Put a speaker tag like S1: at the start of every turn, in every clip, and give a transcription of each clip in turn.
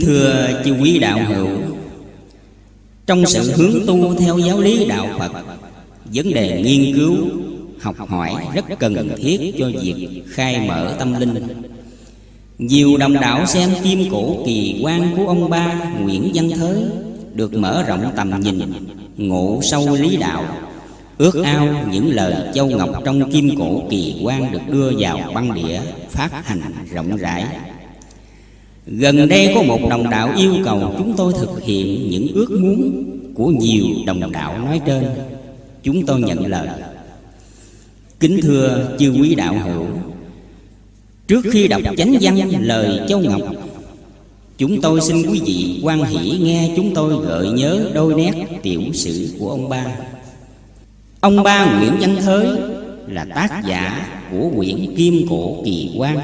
S1: thưa chư quý đạo hữu. Trong sự hướng tu theo giáo lý đạo Phật Vấn đề nghiên cứu, học hỏi rất cần thiết cho việc khai mở tâm linh. Nhiều đồng đạo xem kim cổ kỳ quan của ông ba Nguyễn Văn Thới Được mở rộng tầm nhìn, ngộ sâu lý đạo Ước ao những lời châu ngọc trong kim cổ kỳ quan Được đưa vào băng đĩa phát hành rộng rãi. Gần đây có một đồng đạo yêu cầu chúng tôi thực hiện những ước muốn của nhiều đồng đạo nói trên. Chúng tôi nhận lời. Kính thưa chư quý đạo hữu, Trước khi đọc chánh văn lời Châu Ngọc, Chúng tôi xin quý vị quan hỷ nghe chúng tôi gợi nhớ đôi nét tiểu sử của ông ba. Ông ba Nguyễn Văn Thới là tác giả của quyển Kim Cổ Kỳ Quan.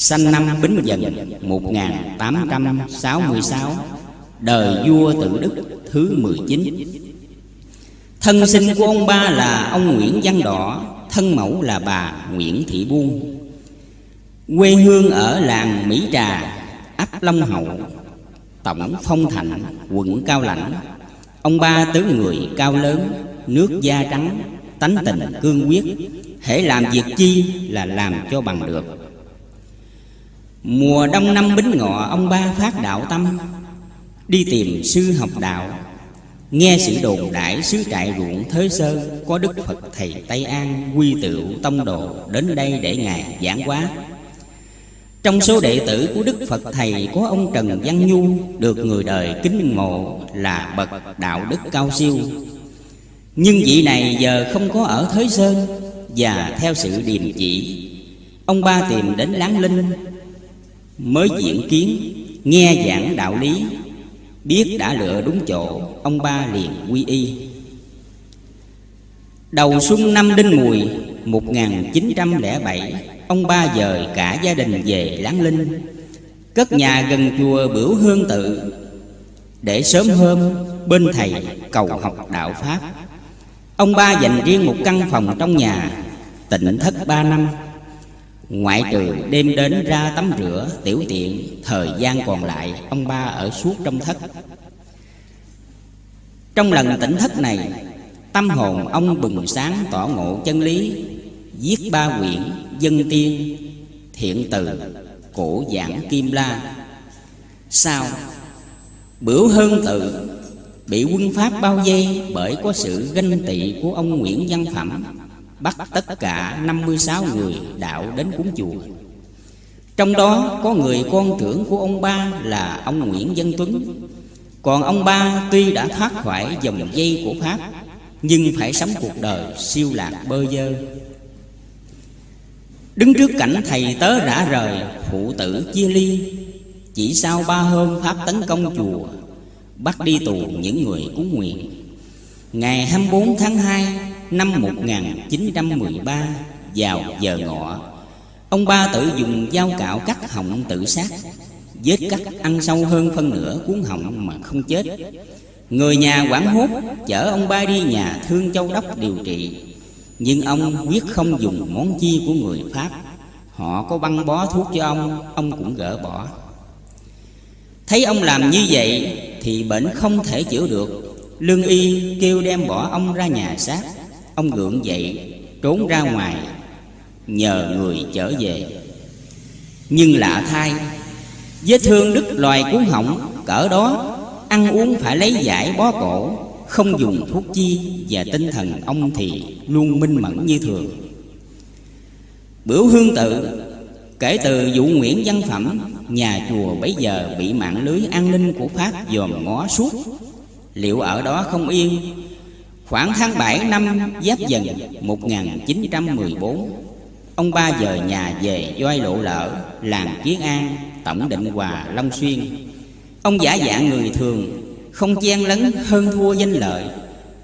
S1: Sanh năm Bính Dần 1866 Đời vua tự Đức, thứ 19 Thân sinh của ông ba là ông Nguyễn Văn Đỏ, Thân mẫu là bà Nguyễn Thị Buôn Quê hương ở làng Mỹ Trà, ấp Long Hậu, Tổng Phong thạnh quận Cao Lãnh. Ông ba tứ người cao lớn, Nước da trắng, Tánh tình cương quyết, Hễ làm việc chi là làm cho bằng được. Mùa đông năm bính ngọ, Ông ba phát đạo tâm. Đi tìm sư học đạo. Nghe sự đồn đại sứ trại ruộng Thới Sơ, Có Đức Phật Thầy Tây An Quy tựu tông đồ Đến đây để Ngài giảng hóa. Trong số đệ tử của Đức Phật Thầy Có ông Trần Văn Nhu, Được người đời kính mộ Là bậc đạo đức cao siêu. Nhưng vị này giờ không có ở Thới Sơn Và theo sự điềm chỉ. Ông ba tìm đến Láng Linh Mới diễn kiến, Nghe giảng đạo lý, Biết đã lựa đúng chỗ, Ông ba liền quy y. Đầu xuân năm Đinh Mùi 1907 Ông ba dời cả gia đình về Láng Linh, Cất nhà gần chùa Bửu Hương Tự, Để sớm hôm bên thầy cầu học đạo Pháp. Ông ba dành riêng một căn phòng trong nhà, Tịnh thất ba năm. Ngoại trừ đêm đến ra tắm rửa tiểu tiện Thời gian còn lại ông ba ở suốt trong thất. Trong lần tỉnh thất này Tâm hồn ông bừng sáng tỏ ngộ chân lý Viết ba quyển dân tiên Thiện từ cổ giảng kim la. Sao? Bửu hơn tự Bị quân Pháp bao vây Bởi có sự ganh tị của ông Nguyễn Văn Phẩm Bắt tất cả 56 người đạo đến cúng chùa. Trong đó có người con trưởng của ông ba là ông Nguyễn Văn Tuấn. Còn ông ba tuy đã thoát khỏi dòng dây của Pháp, Nhưng phải sống cuộc đời siêu lạc bơ vơ. Đứng trước cảnh thầy tớ rã rời, Phụ tử chia ly, Chỉ sau ba hôm Pháp tấn công chùa, Bắt đi tù những người cúng nguyện. Ngày 24 tháng 2 năm 1913 vào giờ ngọ, Ông ba tự dùng dao cạo cắt họng tự sát, Vết cắt ăn sâu hơn phân nửa cuốn họng mà không chết. Người nhà quảng hốt chở ông ba đi nhà thương châu đốc điều trị. Nhưng ông quyết không dùng món chi của người Pháp. Họ có băng bó thuốc cho ông Ông cũng gỡ bỏ. Thấy ông làm như vậy Thì bệnh không thể chữa được. Lương y kêu đem bỏ ông ra nhà xác. Ông gượng dậy, trốn ra ngoài, Nhờ người trở về. Nhưng lạ thay, Vết thương đứt loài cuốn họng, Cỡ đó, Ăn uống phải lấy giải bó cổ, Không dùng thuốc chi Và tinh thần ông thì luôn minh mẫn như thường. Biểu hương tự Kể từ vụ Nguyễn Văn Phẩm, Nhà chùa bấy giờ bị mạng lưới an ninh của Pháp dòm ngó suốt. Liệu ở đó không yên Khoảng tháng 7 năm Giáp Dần 1914 Ông ba dời nhà về doai Lộ Lỡ, Làng Kiến An, Tổng Định Hòa Long Xuyên. Ông giả dạng người thường, Không chen lấn hơn thua danh lợi.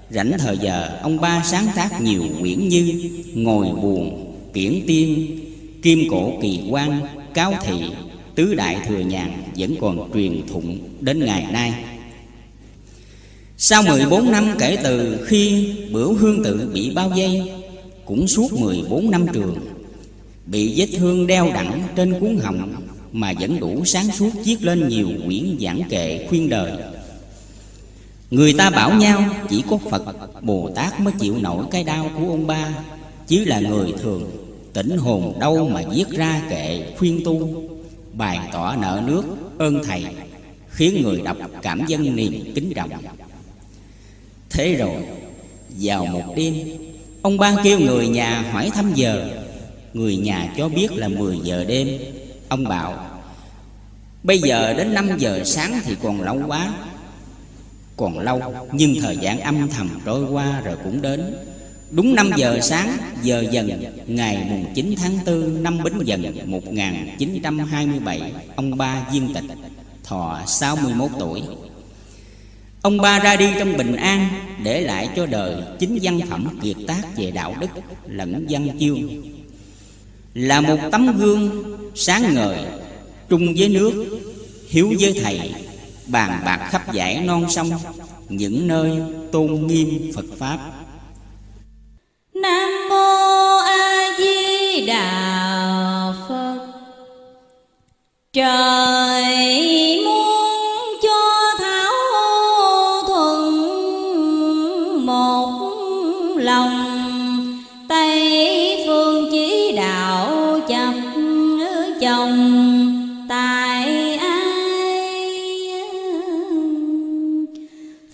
S1: Rảnh thời giờ, Ông ba sáng tác nhiều quyển như Ngồi buồn, Kiển tiên, Kim cổ kỳ quan Cáo thị, Tứ đại thừa nhàn Vẫn còn truyền thụng đến ngày nay sau 14 năm kể từ khi Bửu Hương Tự bị bao vây Cũng suốt 14 năm trường Bị vết thương đeo đẳng trên cuốn họng Mà vẫn đủ sáng suốt viết lên nhiều quyển giảng kệ khuyên đời. Người ta bảo nhau chỉ có Phật Bồ Tát mới chịu nổi cái đau của ông ba Chứ là người thường tỉnh hồn đâu mà viết ra kệ khuyên tu Bài tỏ nợ nước ơn thầy Khiến người đọc cảm dân niềm kính trọng Thế rồi, vào một đêm, Ông ba kêu người nhà hỏi thăm giờ. Người nhà cho biết là 10 giờ đêm. Ông bảo, Bây giờ đến 5 giờ sáng thì còn lâu quá. Còn lâu, Nhưng thời gian âm thầm trôi qua rồi cũng đến. Đúng 5 giờ sáng, Giờ dần, Ngày mùng 9 tháng 4 Năm Bính Dần 1927 Ông ba viên tịch, Thọ 61 tuổi. Ông ba ra đi trong bình an Để lại cho đời chính văn phẩm kiệt tác về đạo đức lẫn văn chương. Là một tấm gương sáng ngời Trung với nước, hiếu với thầy Bàn bạc khắp giải non sông Những nơi tôn nghiêm Phật Pháp.
S2: Nam Mô A Di Đà Phật. Trời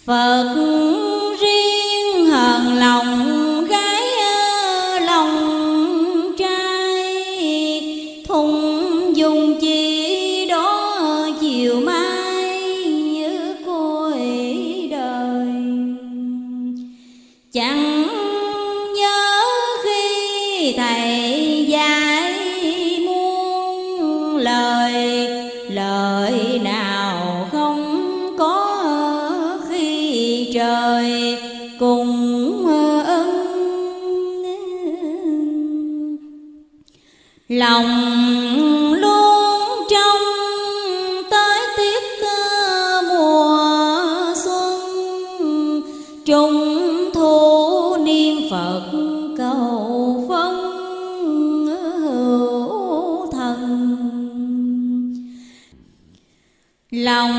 S2: Phật lòng luôn trong tới tiết mùa xuân. Trung thu niên phật cầu phong hữu thần. Lòng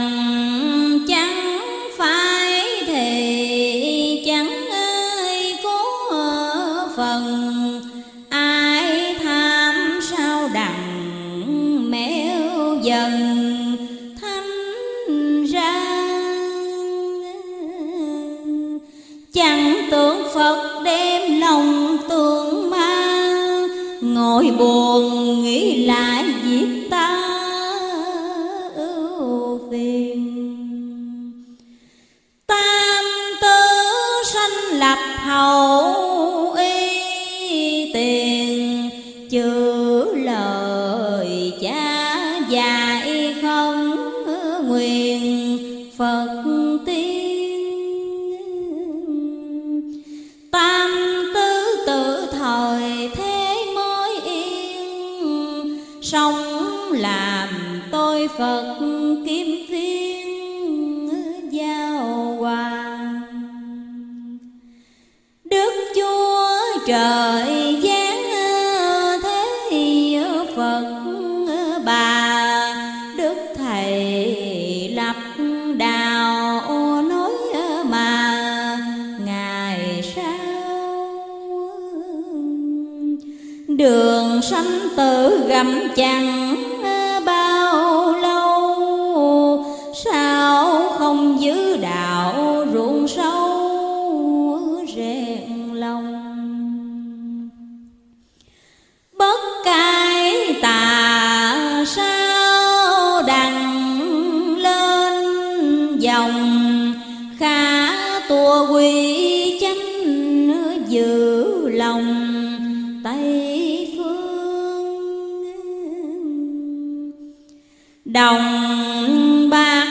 S2: phật kim phiên giao hoàng. Đức chúa trời giáng thế phật bà. Đức thầy lập đạo nói mà. Ngày sau đường sanh tử gầm chẳng đồng bạc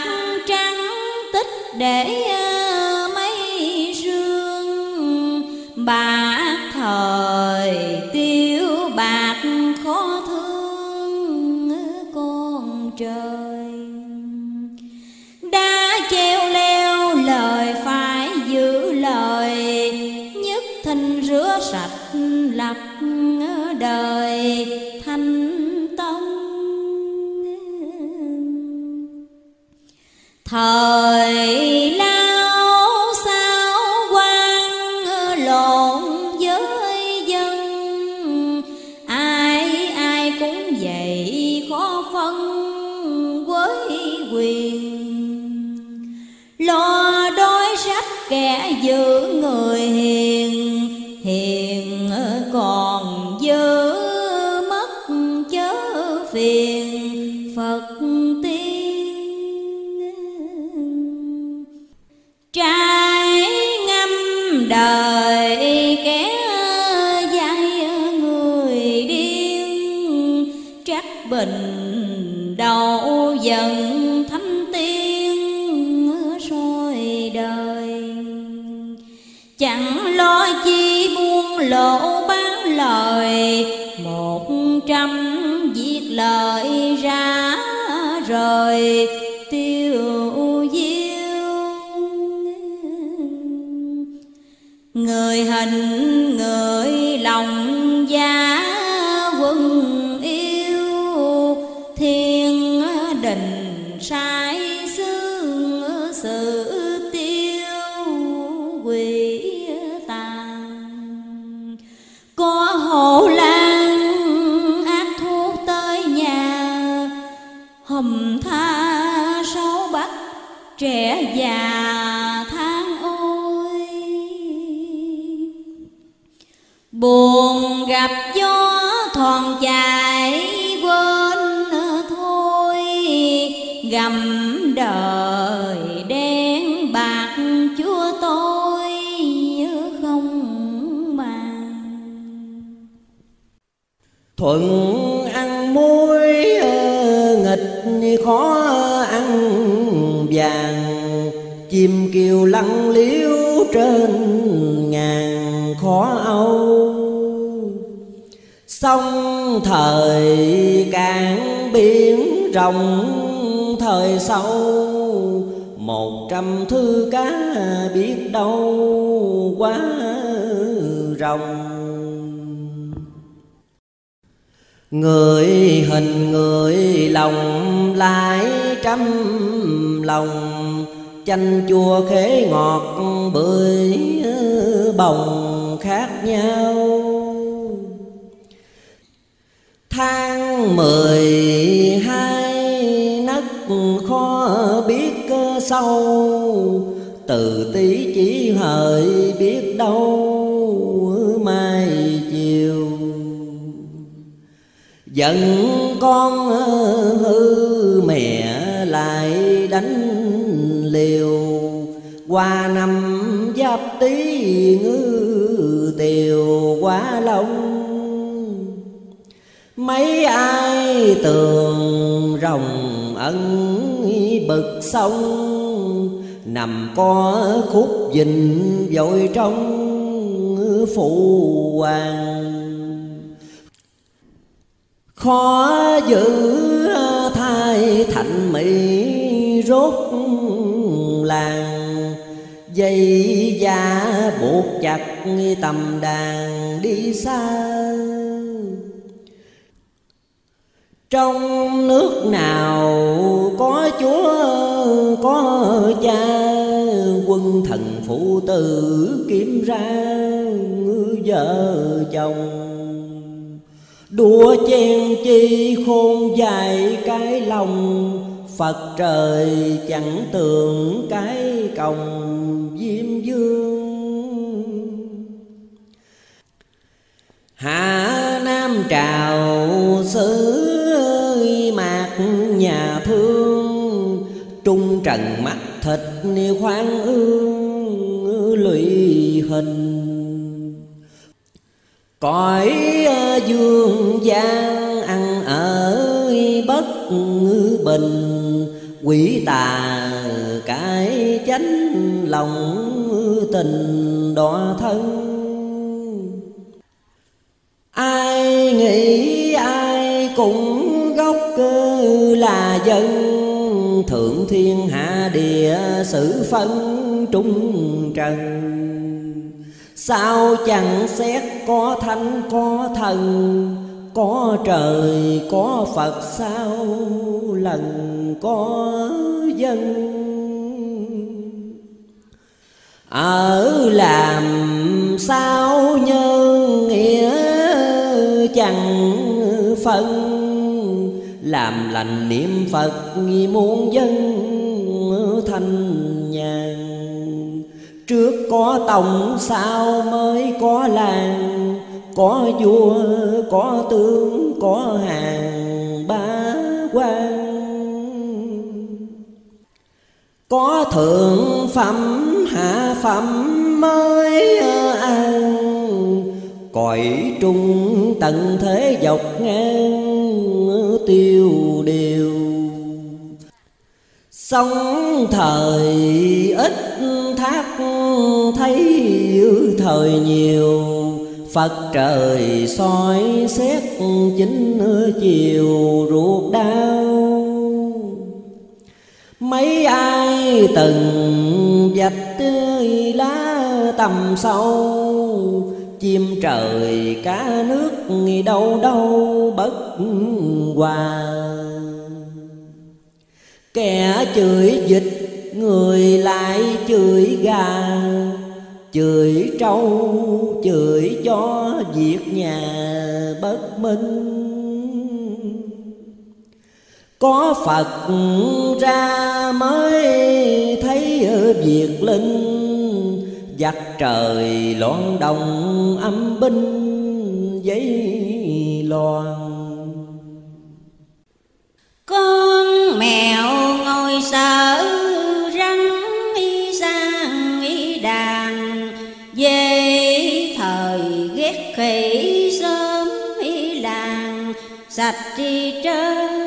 S2: trắng tích để ờ, mấy rương bạc thời tiêu, bạc khó thương, con trời. Đã treo leo, lời phải giữ lời, nhất thanh rửa sạch lập ờ, đời. Thanh thời lao sao quan lộn với dân. Ai ai cũng vậy khó phân với quyền. Lo đói sách kẻ giữ người chẳng lo chi buông lỗ bán lời. Một trăm viết lời ra rồi tiêu diêu. Người hình người lòng
S3: thời sau, một trăm thư cá biết đâu quá rồng Người hình người lòng lại trăm lòng, Chanh chua khế ngọt bưởi bồng khác nhau. Tháng mười sâu Từ tí chỉ hời biết đâu mai chiều. Giận con hư mẹ lại đánh liều. Qua năm giáp tí ngư tiều quá long Mấy ai tường rồng ân bực sông? Nằm có khúc dình vội trong phụ hoàng. Khó giữ thai thành mỹ rốt làng. Dây da buộc chặt tầm đàn đi xa trong nước nào có chúa, có cha, quân thần phụ tử kiếm ra vợ chồng. Đua chen chi khôn dài cái lòng, Phật trời chẳng tưởng cái còng diêm dương. Hạ Nam trào xứ trần mắt thịt khoan ương lụy hình. Cõi ờ, dương gian ăn ở bất bình, quỷ tà cái chánh lòng tình đọa thân. Ai nghĩ ai cũng gốc là dân thượng thiên hạ địa sử phân trung trần. Sao chẳng xét có thánh, có thần, Có trời, có Phật, sao lần có dân? Ở làm sao nhân nghĩa chẳng phân làm lành niệm phật muôn dân thanh nhàn. Trước có tổng sao mới có làng, có vua, có tướng, có hàng ba quan. Có thượng phẩm, hạ phẩm mới ăn cõi trung tận thế dọc ngang tiêu điều. Sống thời ít thác, thấy thời nhiều. Phật trời soi xét chính chiều ruột đau. Mấy ai từng dạch tươi lá tầm sâu Chim trời, cá nước đâu đâu bất hòa. Kẻ chửi dịch người lại chửi gà. Chửi trâu, chửi cho việc nhà bất minh. Có Phật ra mới thấy việc linh. Giặc trời loạn đồng âm binh giấy loan.
S4: Con mèo ngồi sợ răng y sang y đàn Về thời ghét khỉ sớm y làng, Sạch đi trơn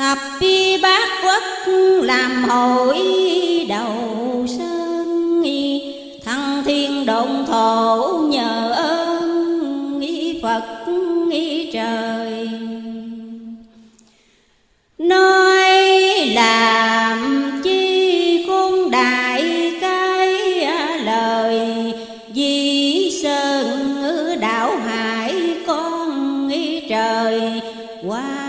S4: Thập bi bát quốc làm hội đầu sơn Thăng thiên động thổ nhờ ơn Phật trời. Nói làm chi khôn đại cái lời. Di sơn đảo hải con trời. Qua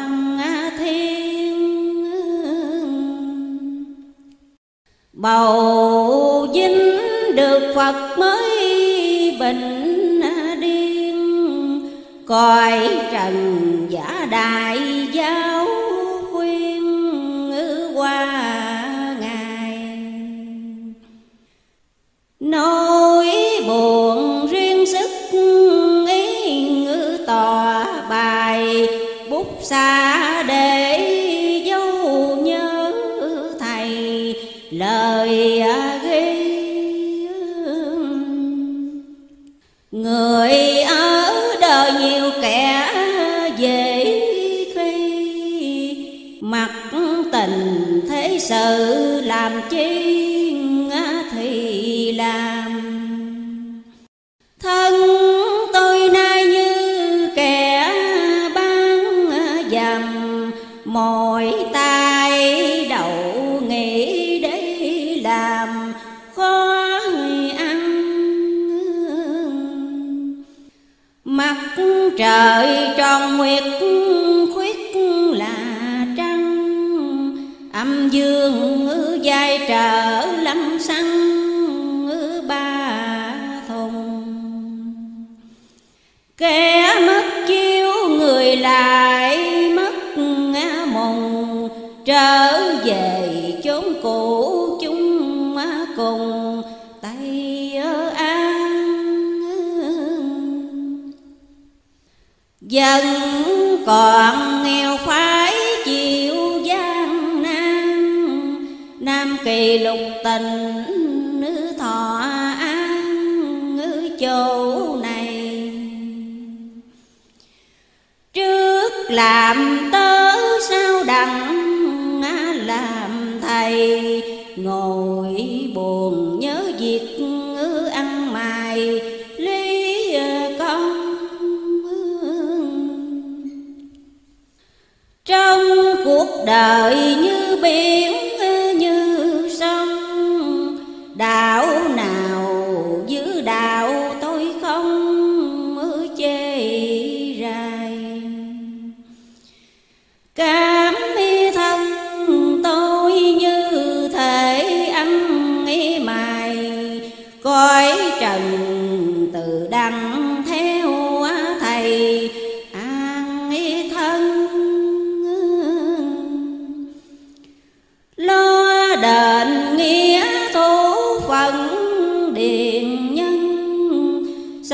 S4: Bầu dính được Phật mới bình điên. Coi trần giả đại giáo khuyên qua ngài. Nỗi buồn riêng sức ý ngữ tòa bài bút xa người ở đời nhiều kẻ dễ khi mặc tình thế sự làm chi thì làm trời tròn nguyệt, khuyết là trăng. Âm dương dài trở lâm xăng ba thùng. Kẻ mất chiếu, người lại mất ngã mùng trở về chốn cũ, chúng cùng. Dân còn nghèo phải chịu gian nan. Nam kỳ lục tình, nữ thọ an ngữ chỗ này. Trước làm tớ sao đặng làm thầy, ngồi buồn nhớ trong cuộc đời như biển như sông đạo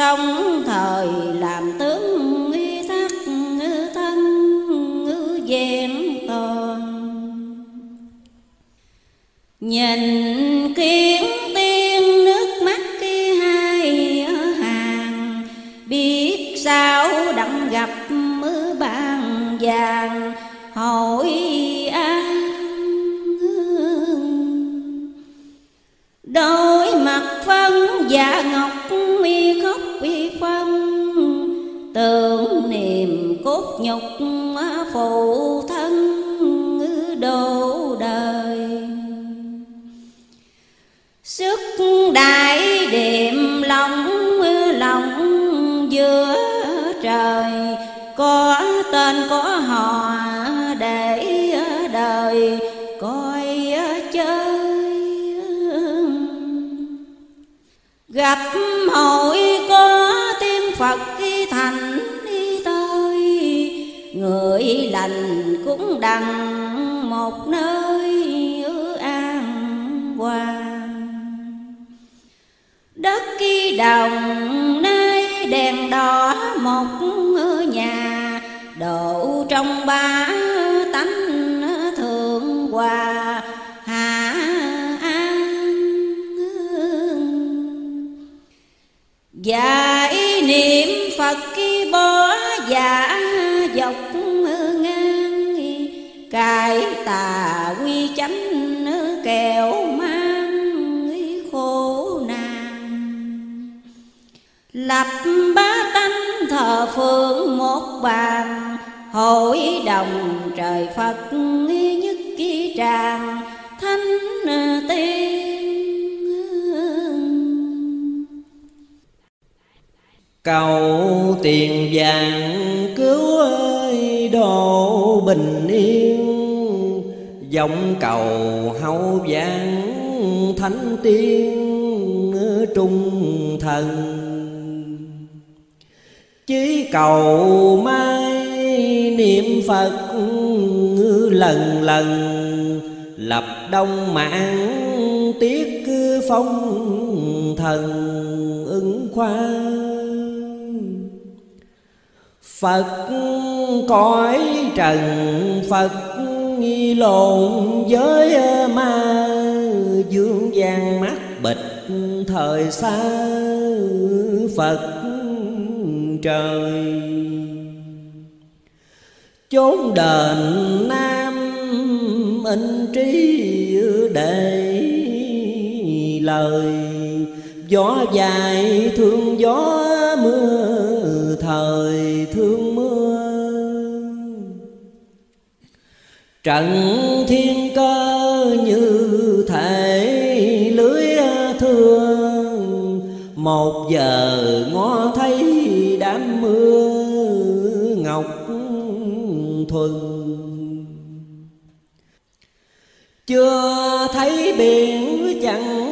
S4: sống thời làm tướng thắt thân vẹn toàn nhìn kiến tiên, nước mắt kia hai ở hàng, biết sao đặng gặp mưa bàn vàng, hỏi an đôi mặt phân và ngọc tưởng niệm cốt nhục phụ thân đổ đời. Sức đại điểm lòng lòng giữa trời, có tên có họ để đời, coi chơi. Gặp hội người lành cũng đằng một nơi an hoàng. Đất kỳ đồng nay đèn đỏ một nhà, độ trong ba tánh thượng hòa, hạ an dạy niệm phật kỳ bỏ giả cải tà quy chánh kẹo mang khổ nạn lập bá tánh thờ phượng một bàn, hội đồng trời phật nhất ký tràng, thánh tiên
S3: cầu tiền vàng cứu ơi độ bình yên dòng cầu hậu vang thánh tiên trung thần. Chí cầu mai niệm phật lần lần, lập đông mạng tiết phong thần ứng khoa Phật cõi trần Phật nghi lộn với ma Dương gian mắt bịch thời xa Phật trời. Chốn đền Nam in trí để lời, Gió dài thương gió mưa thời thương Trận thiên cơ như thể lưới thương, Một giờ ngó thấy đám mưa ngọc thuần. Chưa thấy biển, chẳng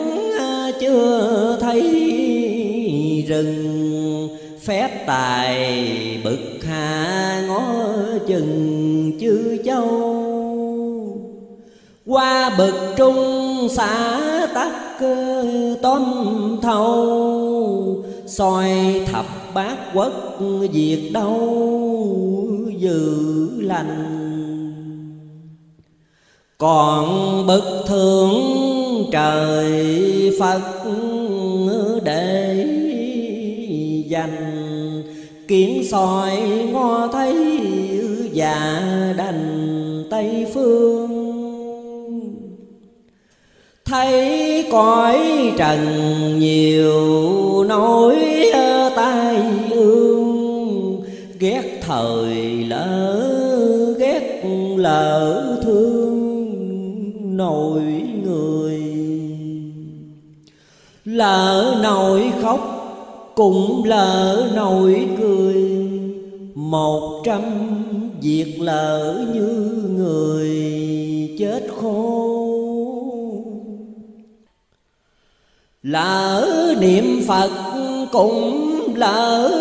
S3: chưa thấy rừng, phép tài bực hạ ngó chừng chư châu qua bực trung xã tắc tóm thâu soi thập bát quốc diệt đâu dữ lành. Còn bực thượng trời phật để dành kiến soi ngó thấy dạ đành tây phương thấy cõi trần nhiều, nỗi tai ương. Ghét thời lỡ, ghét lỡ thương nổi người. Lỡ nổi khóc, cũng lỡ nổi cười. Một trăm việc lỡ như người chết khô lỡ niệm phật cũng lỡ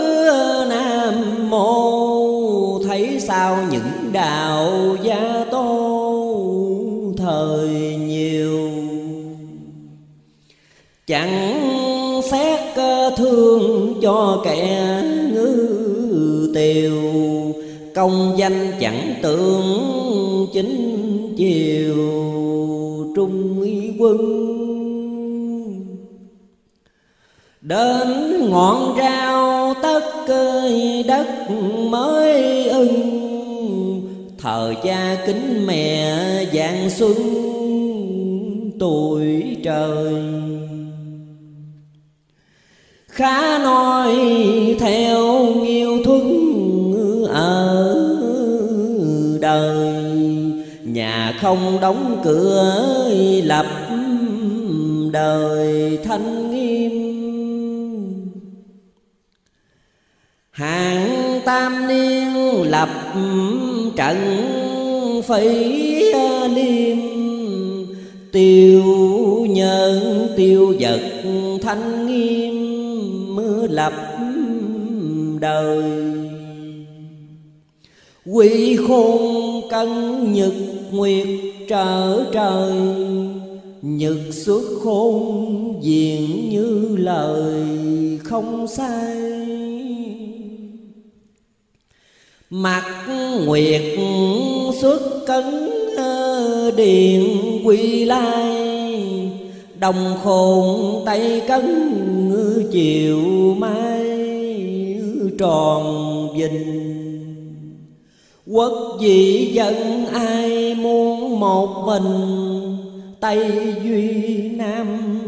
S3: nam mô. Thấy sao những đạo gia tô thời nhiều? Chẳng xét thương cho kẻ ngư tiều. Công danh chẳng tưởng chính chiều. Trung quân đến ngọn rau tất cơi đất mới ưng. Thờ cha kính mẹ dạng xuân tuổi trời. Khá nói theo nghiêu thuấn ở đời. Nhà không đóng cửa lập đời thanh nghiêm. Hạng tam niên lập trận phỉ liêm tiêu nhân, tiêu vật thanh nghiêm mưa lập đời. Quy khôn cân nhật nguyệt trở trời, nhật xuất khôn diện như lời không sai mặt nguyệt xuất cấn ờ, điện quy lai. Đồng khôn tay cấn ờ, chiều mai ờ, tròn vinh. Quốc dị dân ai muốn một mình, tây duy nam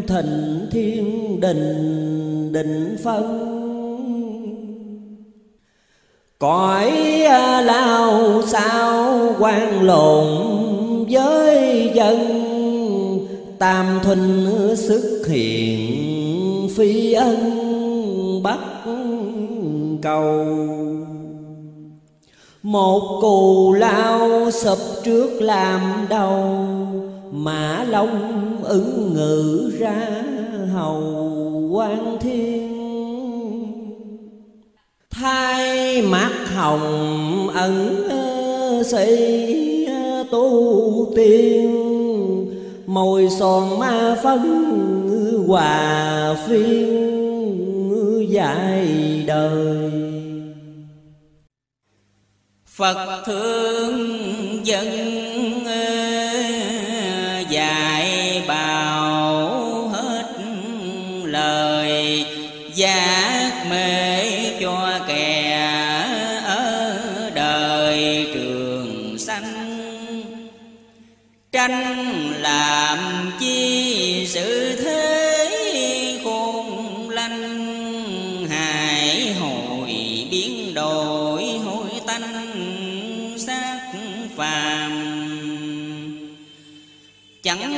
S3: thịnh thiên đình định phân cõi à, lao sao quan lộn với dân? Tam thuần xuất hiện, phi ân bắt cầu. Một cù lao sập trước làm đầu, mã long ứng ngự ra hầu quan thiên thay mắt hồng ẩn xây tu tiên môi son ma phân hòa phiên dài đời.
S5: Phật thương dân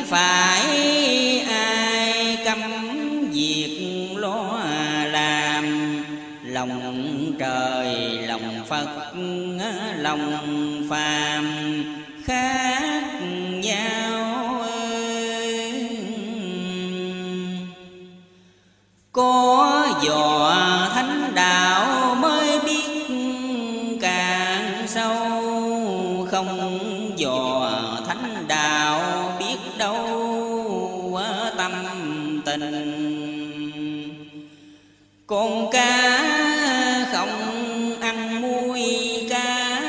S5: phải ai cấm việc lo làm? Lòng trời, lòng phật, lòng phàm khác nhau có dò con cá không ăn muối, cá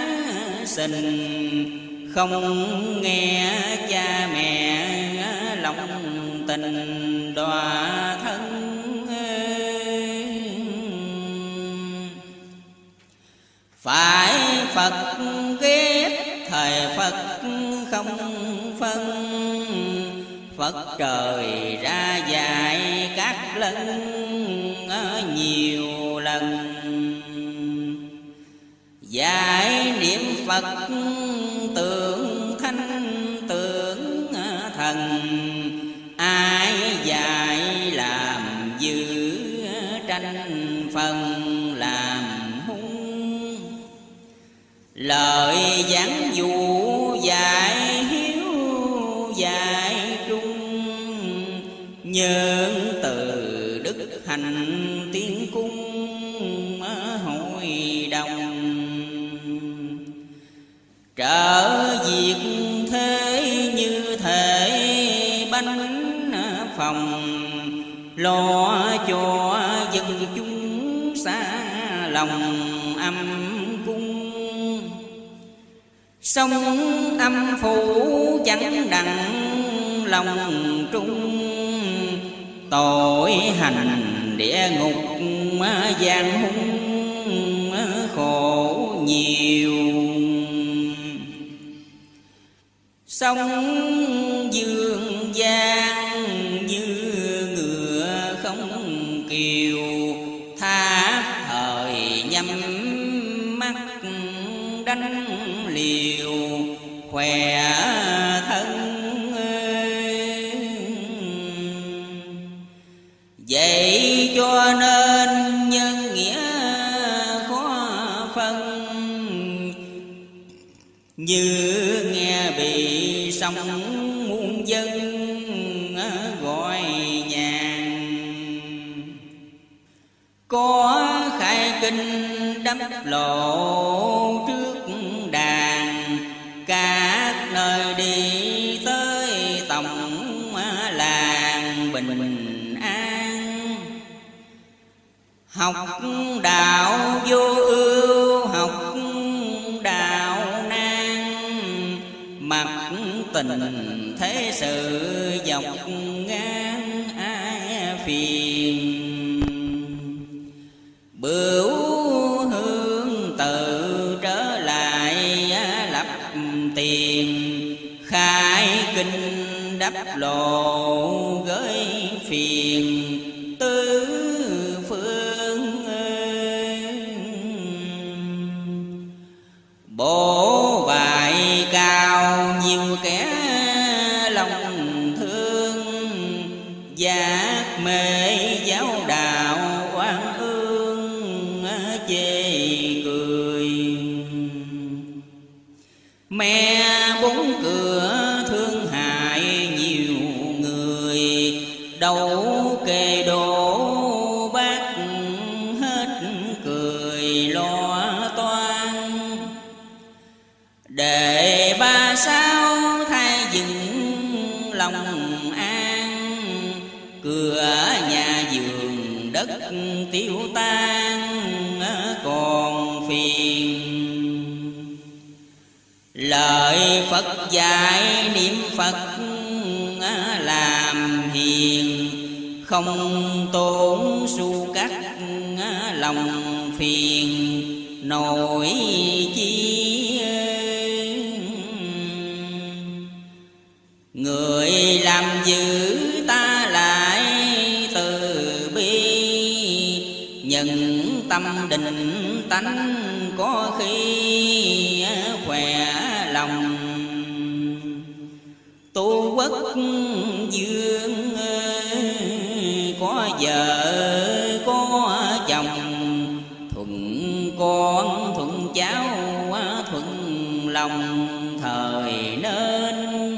S5: sình. Không nghe cha mẹ lòng tình đọa thân phải phật ghét, thời phật không phân. Phật trời ra dạy các lần nhiều lần. Giải niệm phật tượng thanh tượng thần, ai dạy làm giữ tranh phần làm hung. Lời giảng dụ dạy hiếu dạy trung nhân từ đức hành tiên cung hội đồng. Trở diệt thế như thể bánh phòng, lo cho dân chúng xa lòng âm cung. Sông âm phủ chẳng đặng lòng trung, tội hành địa ngục gian hung khổ nhiều. Sông dương gian như ngựa không kiều tháp thời nhắm mắt đánh liều, khỏe như nghe bị sông muôn dân ờ, gọi nhàn. Có khai kinh đắp lộ trước đàn, các nơi đi tới tổng ờ, làng bình an. Học đạo vô ưu tình thế sự dọc ngang ai phiền. Bửu hương tự trở lại lập tiền, khai kinh đắp lộ gửi phiền. Tứ phương bố bài cao nhiều kẻ lời phật dạy niệm phật làm hiền. Không tốn su cắt lòng phiền. Nổi chi người làm dữ ta lại từ bi. Nhận tâm định tánh có khi quốc dương có vợ, có chồng, thuận con, thuận cháu, thuận lòng thời nên.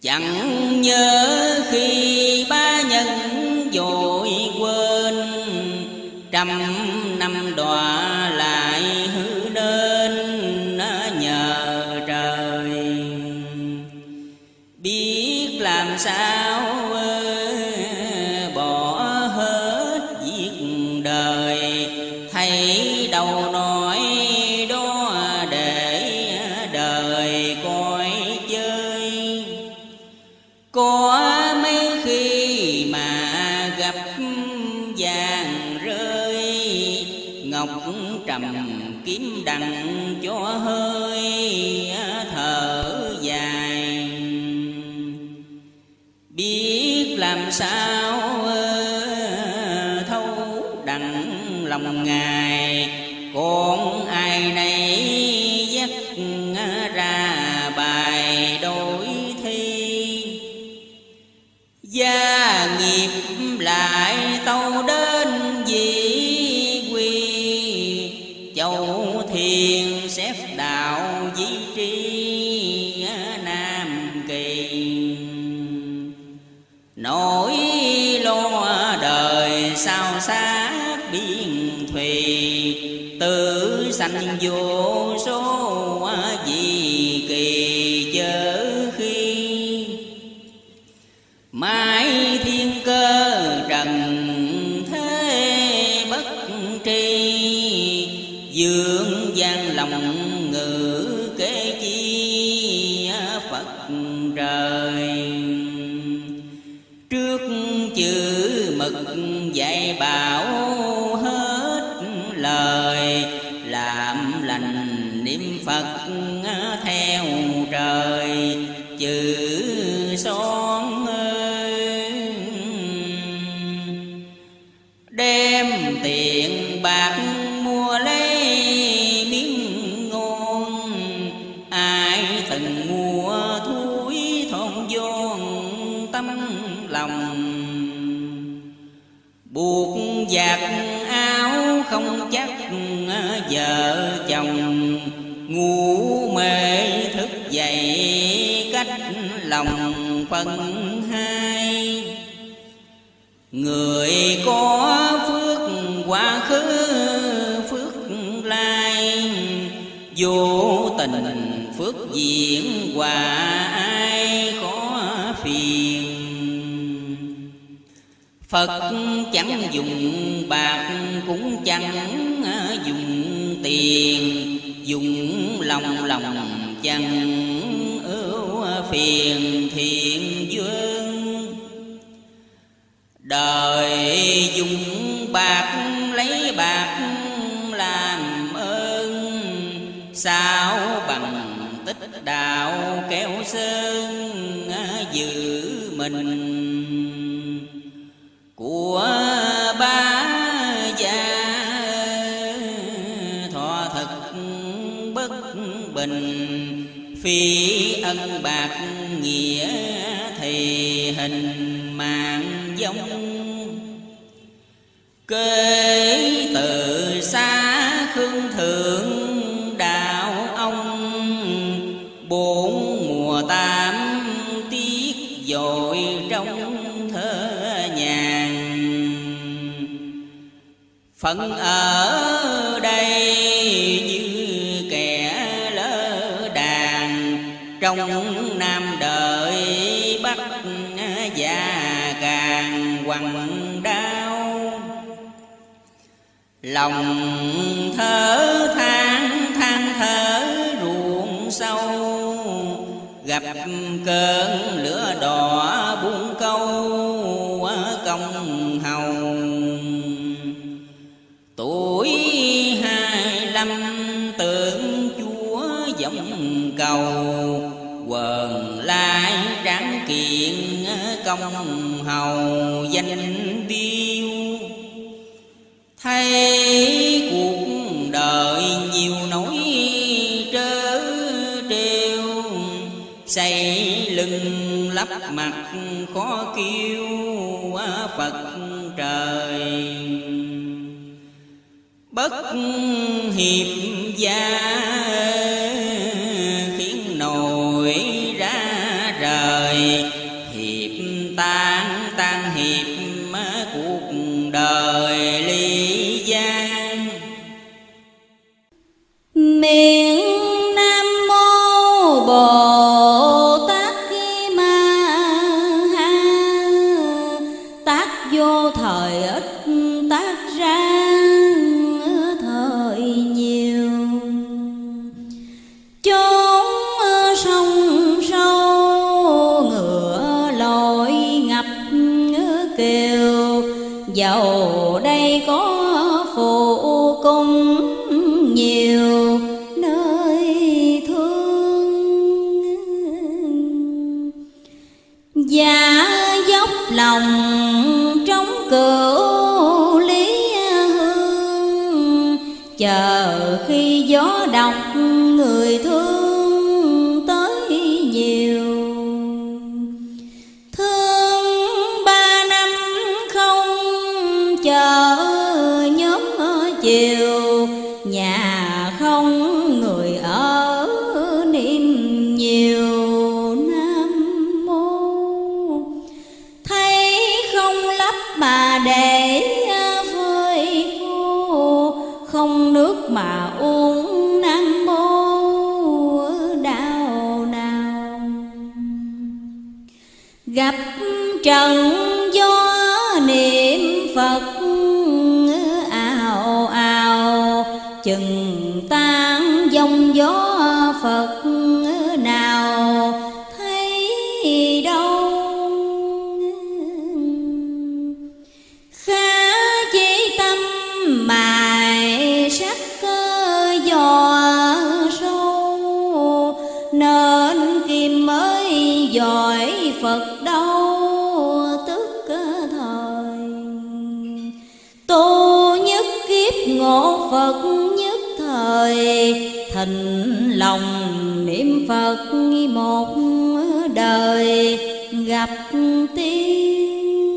S5: Chẳng nhớ khi ba nhân dội quên trăm tình phước diễn hòa ai khó phiền. Phật chẳng dùng bạc cũng chẳng dùng tiền, Dùng lòng lòng chẳng ưu phiền. Phi bạc nghĩa thì hình mạng giống. Kế từ xa khương thượng đạo ông, bốn mùa tám tiết dội trong thơ nhàn phận ở đây như trong nam đời bắc già càng quằn đau. Lòng thở than than thở ruộng sâu, gặp cơn lửa đỏ buông câu công hầu. Tuổi hai lăm tưởng chúa giọng cầu công hầu danh biêu. Thấy cuộc đời nhiều nỗi trớ trêu xây lưng lấp mặt khó kêu phật trời. Bất hiệp gia
S2: miệng gặp tiên.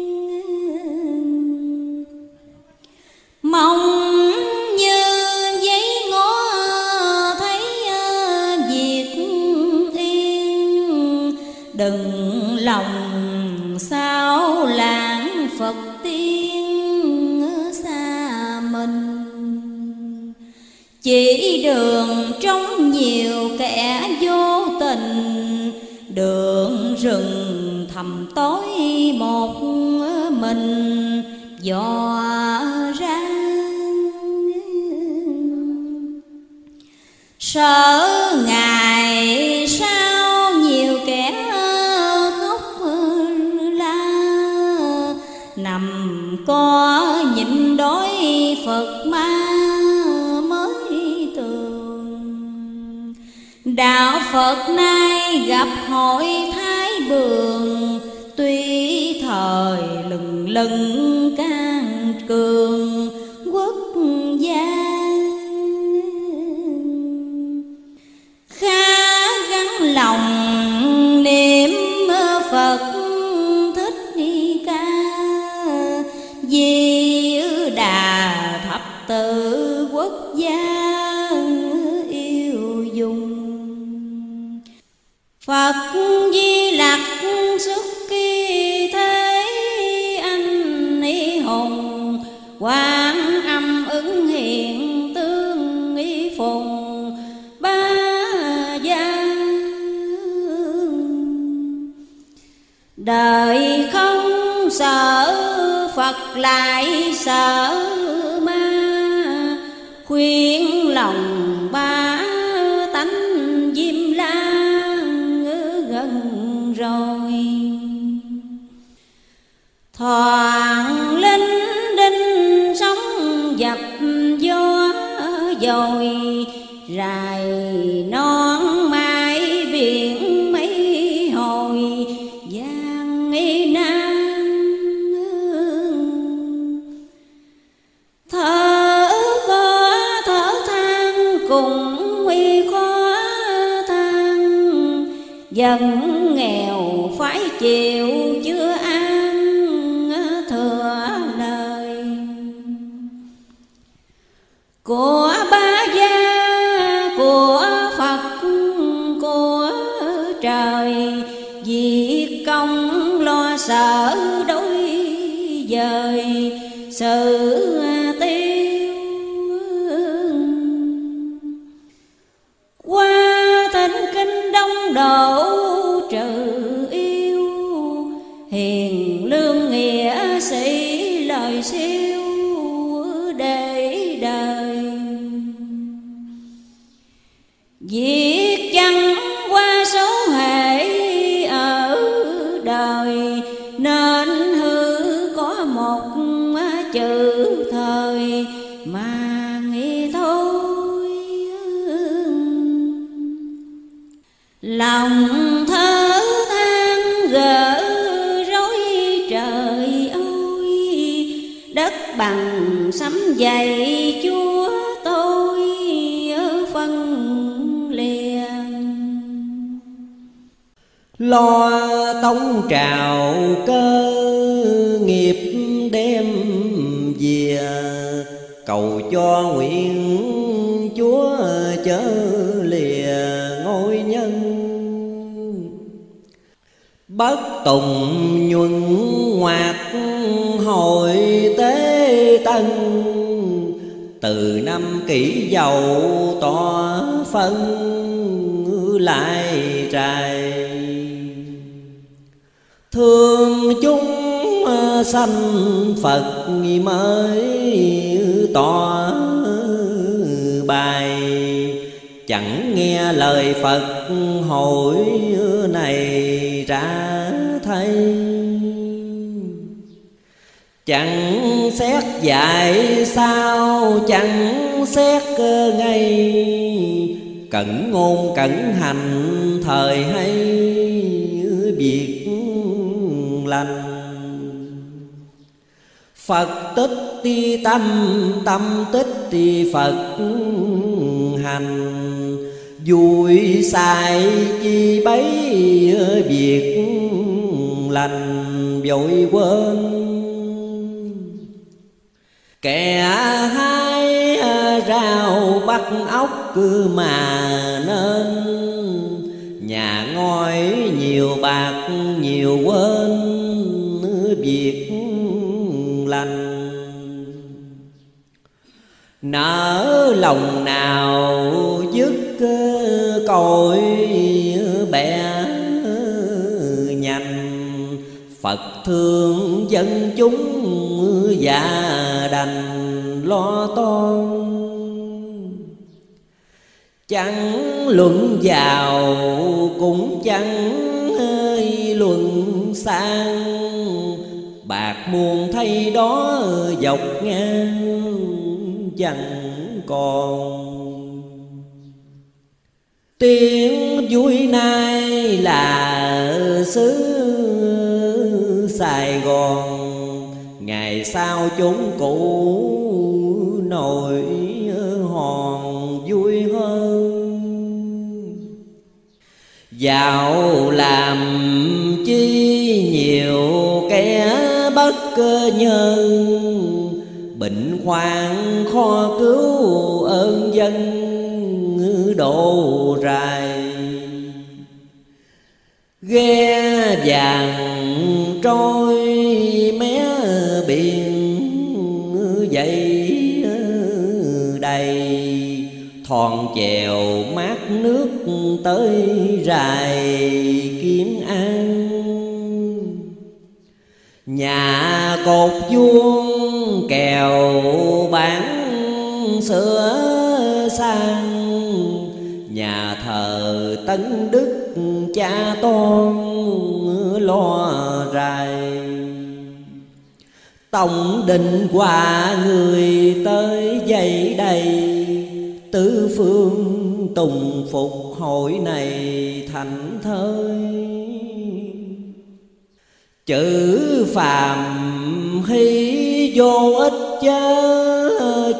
S2: Mong như giấy ngó thấy à, việc yên. Đừng lòng sao lãng phật tiên xa mình. Chỉ đường trong nhiều kẻ vô tình, đường rừng thầm tối một mình, dò ra sợ ngày sau nhiều kẻ khóc la, nằm có nhịn đối phật ma mới tường. Đạo phật nay gặp hội thái bường tuy thời lừng lừng can cường, quốc gia khá gắn lòng niệm phật thích đi ca. Vì đà thập tự quốc gia yêu dùng. Phật di lặc xuất quán âm ứng hiện tương ý phùng, ba gia đời không sợ, phật lại sợ ma. Khuyên lòng ba tánh diêm la gần rồi. Thoảng dồi rài non mãi biển mấy hồi, giang nam thở có thở than cùng nguy khó than dần nghèo phải chịu chưa ăn thừa lời của sự tiêu qua thánh kinh đông đổ trừ yêu, hiền lương nghĩa sĩ lời siêu để đời. Việc chữ thời mà nghĩ thôi. Lòng thở than gỡ rối trời ơi, Đất bằng sấm dày chúa tôi phân liền.
S3: Lo tống trào cơ cầu cho nguyện chúa chớ lìa ngôi nhân. Bất tùng nhuận ngoạt hồi tế tân, từ năm kỷ dầu tỏ phân lại trài thương chúng sanh phật mới tỏ bài. Chẳng nghe lời phật hội này ra thay chẳng xét dạy sao, chẳng xét ngay. Cẩn ngôn cẩn hành thời hay việc lành. Phật tích ti tâm tâm tích ti Phật hành. Vui xài chi bấy việc lành, vội quên. Kẻ hai rào bắt ốc cứ mà nên, nhà ngói nhiều bạc nhiều quên. Nở lòng nào dứt ờ, cội bẻ nhành. Phật thương dân chúng già đành lo toan. Chẳng luận giàu cũng chẳng hơi luận sang. Bạc muôn thay đó dọc ngang chẳng còn. Tiếng vui nay là xứ Sài Gòn. Ngày sau chúng cũ nổi hòn vui hơn. Giàu làm chi nhiều kẻ bất nhân. Bệnh khoan kho cứu ơn dân độ rài. Ghe vàng trôi mé biển dậy đầy. Thòn chèo mát nước tới rài kiếm an nhà cột vuông kèo bán sữa sang. Nhà thờ tấn đức cha tôn lo rài tổng định hòa người tới dậy đầy. Tứ phương tùng phục hội này thành thơi chữ phàm hy vô ích chớ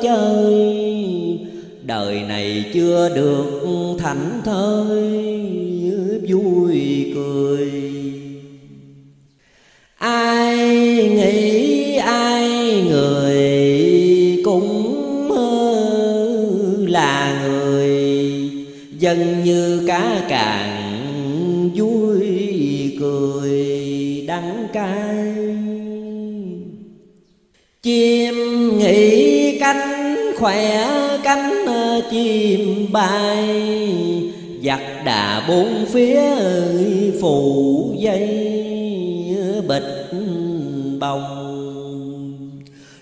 S3: chơi. Đời này chưa được thảnh thơi, vui cười. Ai nghĩ ai người cũng là người. Dân như cá càng cay. Chim nghỉ cánh khỏe, cánh ờ, chim bay. Giặt đà bốn phía phù dây ờ, bịch bồng.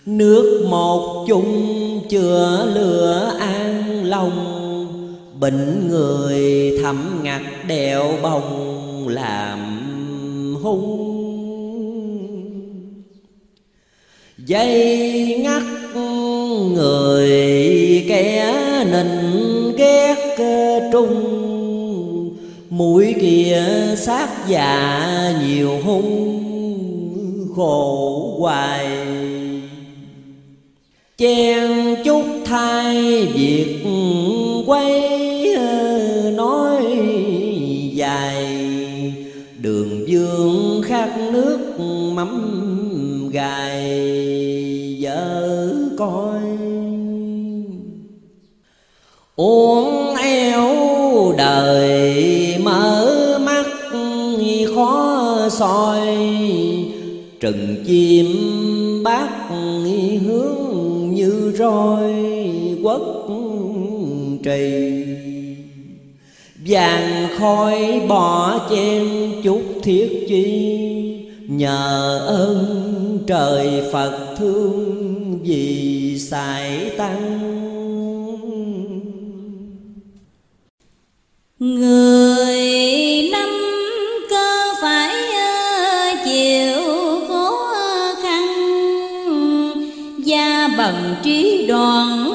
S3: Nước một chung chữa lửa an lòng. Bệnh người thầm ngặt đèo bồng làm hung. Dây ngắt người kẻ nịnh ghét trung. Mũi kia sát dạ nhiều hung khổ hoài. Chen chút thay việc quay nói dài. Đường dương khát nước mắm gài vợ coi. Uống éo đời mở mắt khó soi, trừng chim bát hướng như roi quất trì. Vàng khói bỏ chen chút thiết chi nhờ ơn trời phật thương vì sải tăng.
S2: Người năm cơ phải ờ, chịu khó khăn. Gia bằng trí đoàn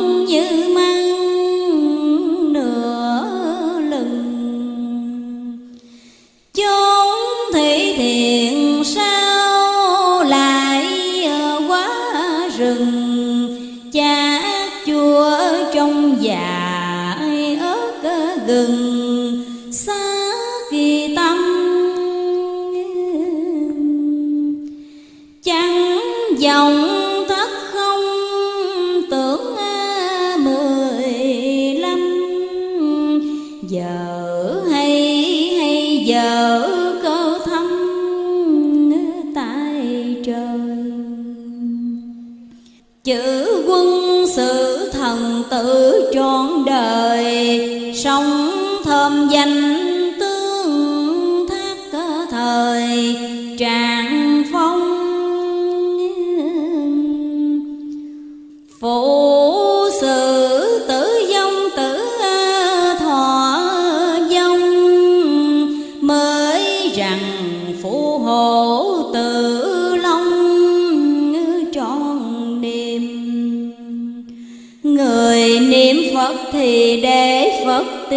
S2: tử trọn đời sống thơm danh tương thác thời tràn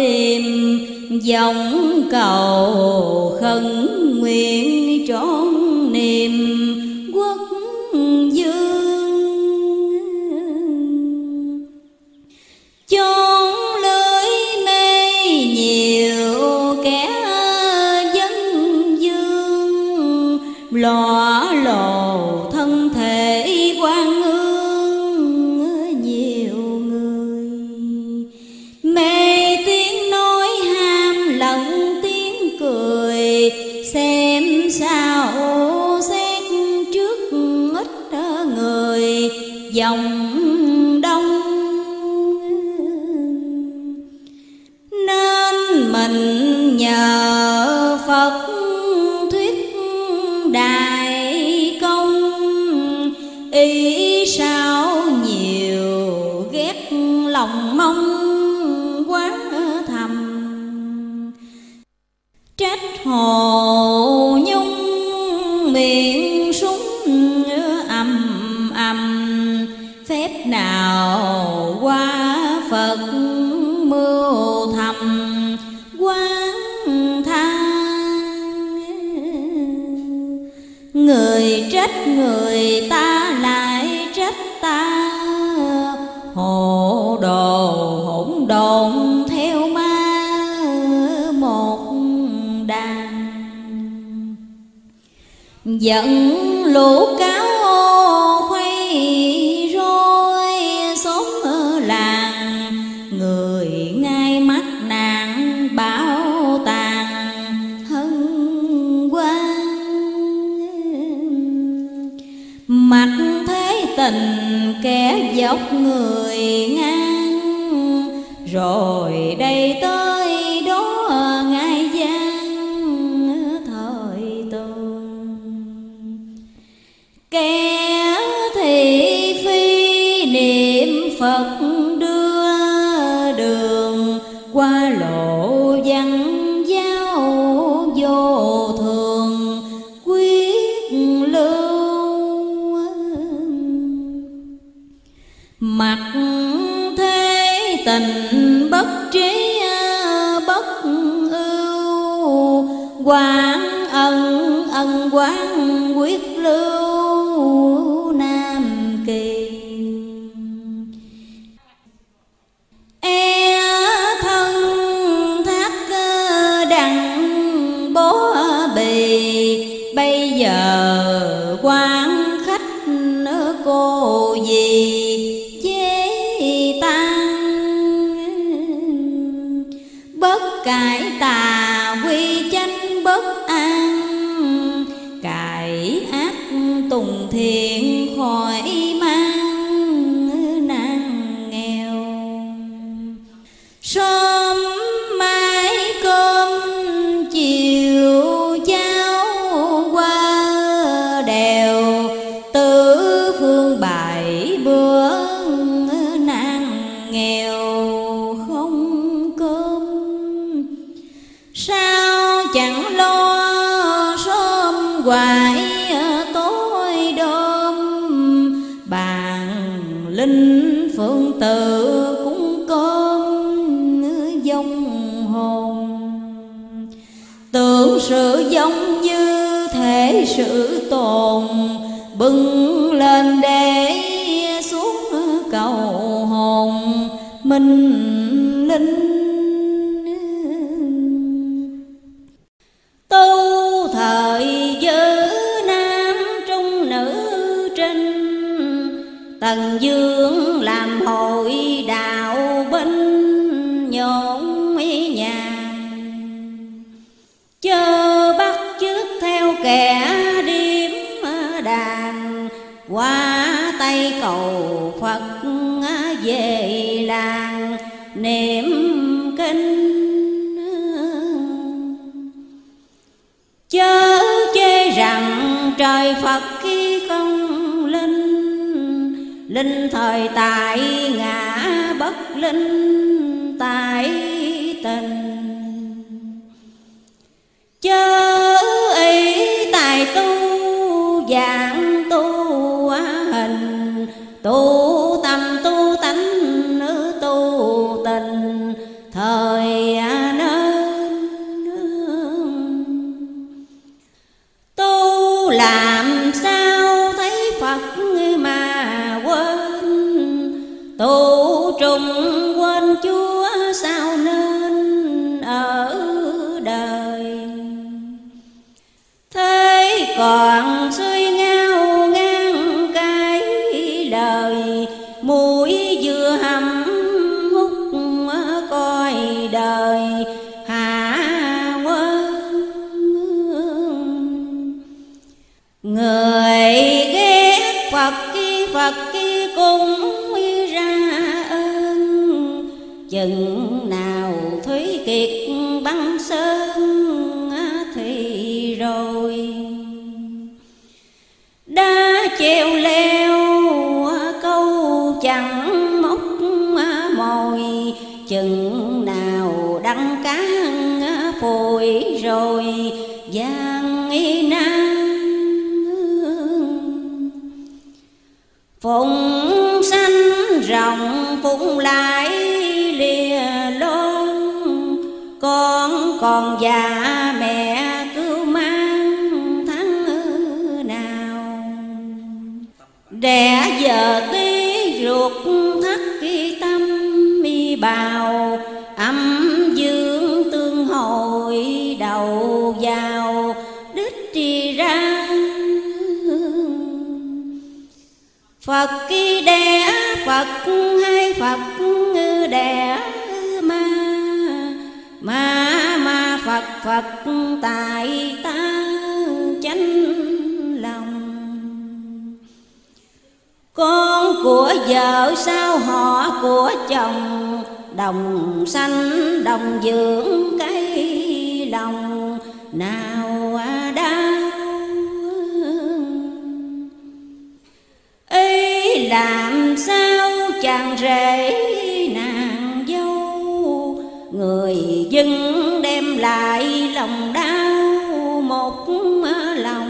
S2: thêm dòng cầu khẩn nguyện trọn Oh. giận lũ cáo khuây rồi xóm ở làng, người ngay mắt nàng bảo tàng hân quang mặt thấy tình kẻ dốc người ngang, rồi đây tới
S4: trời phật khi không linh linh thời tại ngã bất linh tại tình chớ ý tài tu, dạng tu hình tu tâm tu tánh tu tình thời còn suy ngao ngang cái đời mũi vừa hầm hút coi đời. Hạ quân người ghét phật khi phật khi cũng ra ơn. Chừng nào thúy kiệt băng sơn treo leo à, câu chẳng móc à, mồi. Chừng nào đăng cá à, phổi rồi giang y nam phụng xanh rồng phụng lại lìa lon, con còn già đẻ giờ tí ruột thắt khi tâm mi bào, âm dương tương hội đầu vào, đích trì ra Phật khi đẻ Phật hay, Phật đẻ ma Ma ma, Phật Phật tại ta chánh. Con của vợ sao họ của chồng? Đồng xanh đồng dưỡng cái lòng nào à đau? Ý làm sao chàng rể nàng dâu? Người dân đem lại lòng đau một lòng.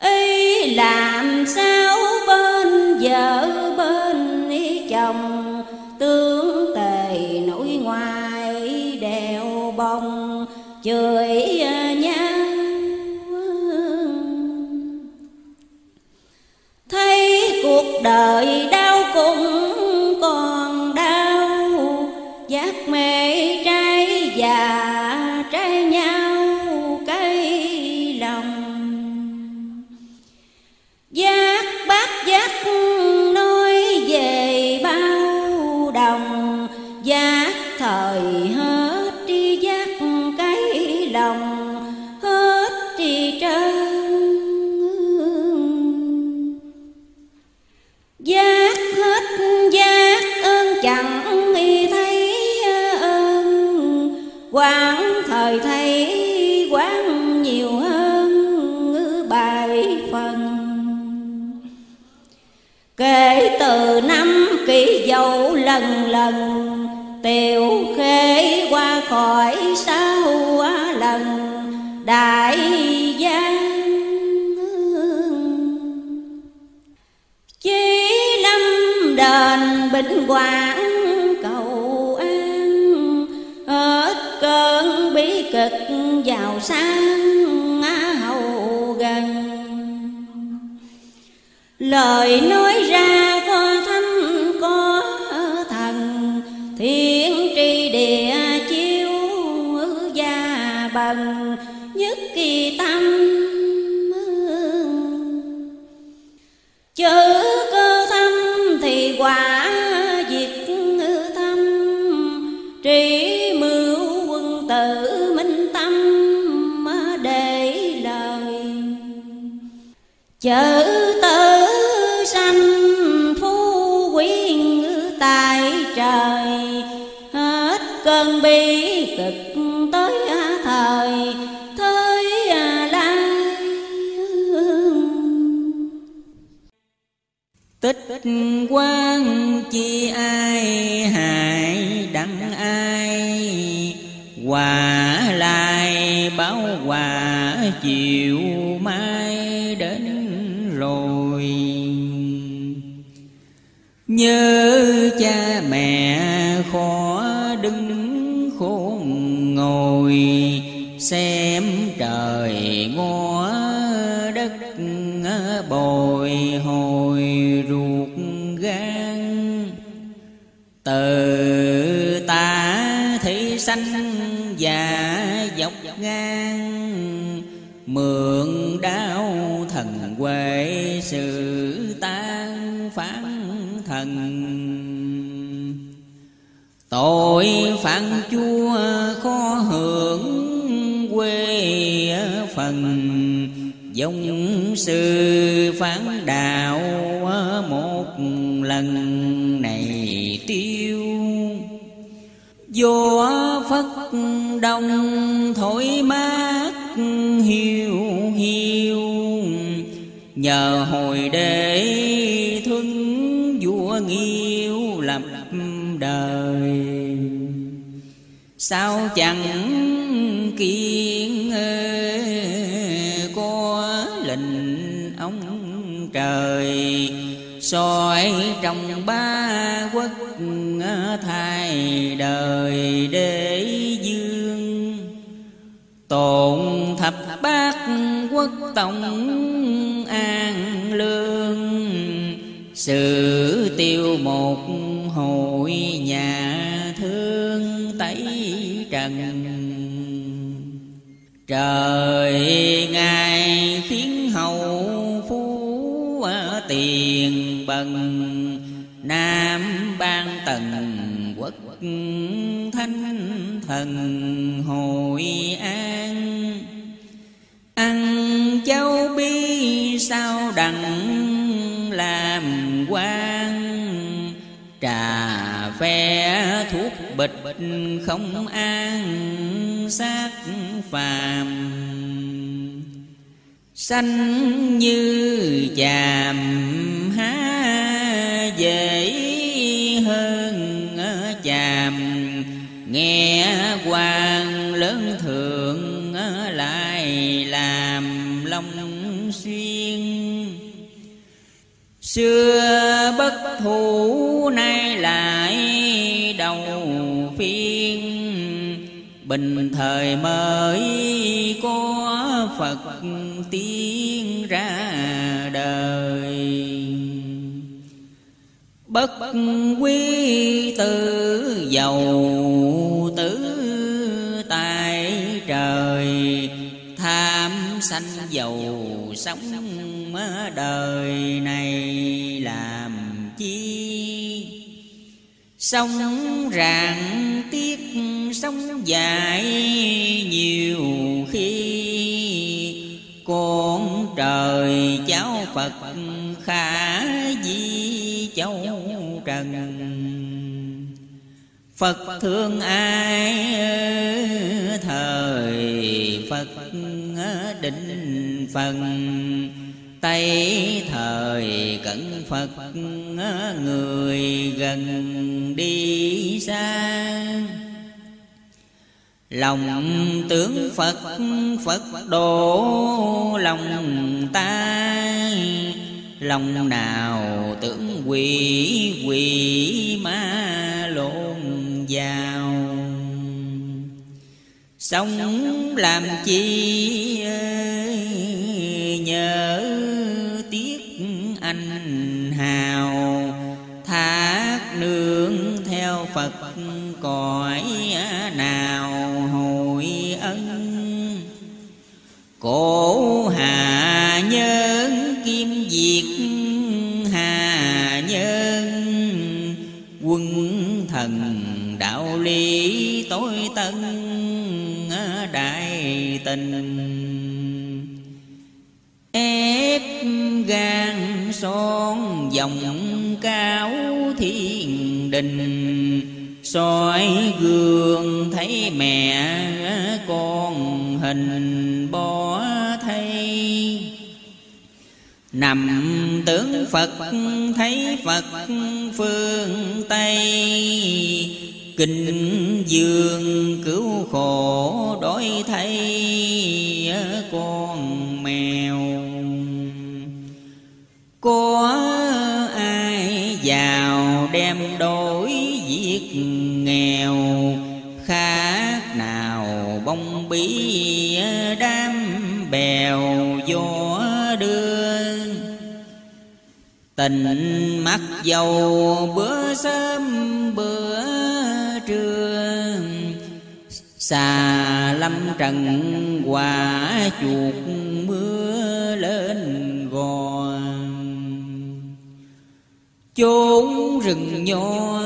S4: Ý làm sao bên vợ bên chồng, tướng tề nổi ngoài đèo bông chửi nhau thấy cuộc đời đau cùng. Đời thời hết tri giác cái lòng, hết tri trơn giác hết, giác ơn chẳng y thấy ơn. Quán thời thấy quán nhiều hơn bài phần. Kể từ năm kỷ dậu lần lần tiểu khê qua khỏi sáu lần, đại giang Chí năm đền bình quảng cầu an hết cơn bí cực giàu sáng hầu gần. Lời nói ra gia nhất kỳ tâm chữ cơ tâm thì quả diệt tâm trí mưu quân tử minh tâm để lời. Chữ tử sanh phú quyên tại trời, hết cơn bi
S5: Tích quan chi ai, hại đặng ai? Quả lai báo quả chiều mai đến rồi. Nhớ cha Từ ta thị sanh và dọc ngang, Mượn đau thần quê sự tan phán thần. Tội phản chúa khó hưởng quê phần Dòng sư phán đạo một lần này. Vô phất đông thổi mát, hiu hiu. Nhờ hồi đệ thuân vua nghiêu lập đời. Sao chẳng kiên ờ, có lệnh ông trời soi trong ba quốc thay đời đế dương. Tồn thập bát quốc tổng an lương sự tiêu một hội nhà thương tẩy trần. Trời ngài khiến hậu phú tiền bần nam ban tần quốc thánh thần hội an. Ăn châu bi sao đặng làm quan? Trà phe thuốc bịch không an sát phàm. Xanh như chàm há dễ hơn ờ, chàm. Nghe quan lớn thượng ờ, lại làm long xuyên. Xưa bất thủ nay lại đầu phiên. Bình thời mới có phật tiên ra. Bất quý tử giàu tử tại trời, tham sanh giàu sống đời này làm chi? Sống rạng tiếc sống dài nhiều khi con trời cháu phật khả dấu châu trần. Phật thương ai thời Phật định phần. Tây thời cận Phật người gần đi xa. Lòng tướng Phật Phật độ lòng ta lòng nào tưởng quỷ quỷ ma lộn vào. Sống làm chi ờ, nhớ tiếc anh hào. Thác nương theo phật cõi nào hồi ân? Cổ hà nhân kim diệt hà nhân, quân thần đạo lý tối tân đại tình. Ép gan son dòng cao thiên đình, soi gương thấy mẹ con hình bó nằm tướng phật, thấy phật phương tây. Kinh dương cứu khổ đổi thay con mèo. Có ai giàu đem đổi việc nghèo? Khác nào bông bí đám bèo gió đưa tình mắt dầu bữa sớm, bữa trưa. Xà lâm trần quả chuột mưa lên gò. Chốn rừng nho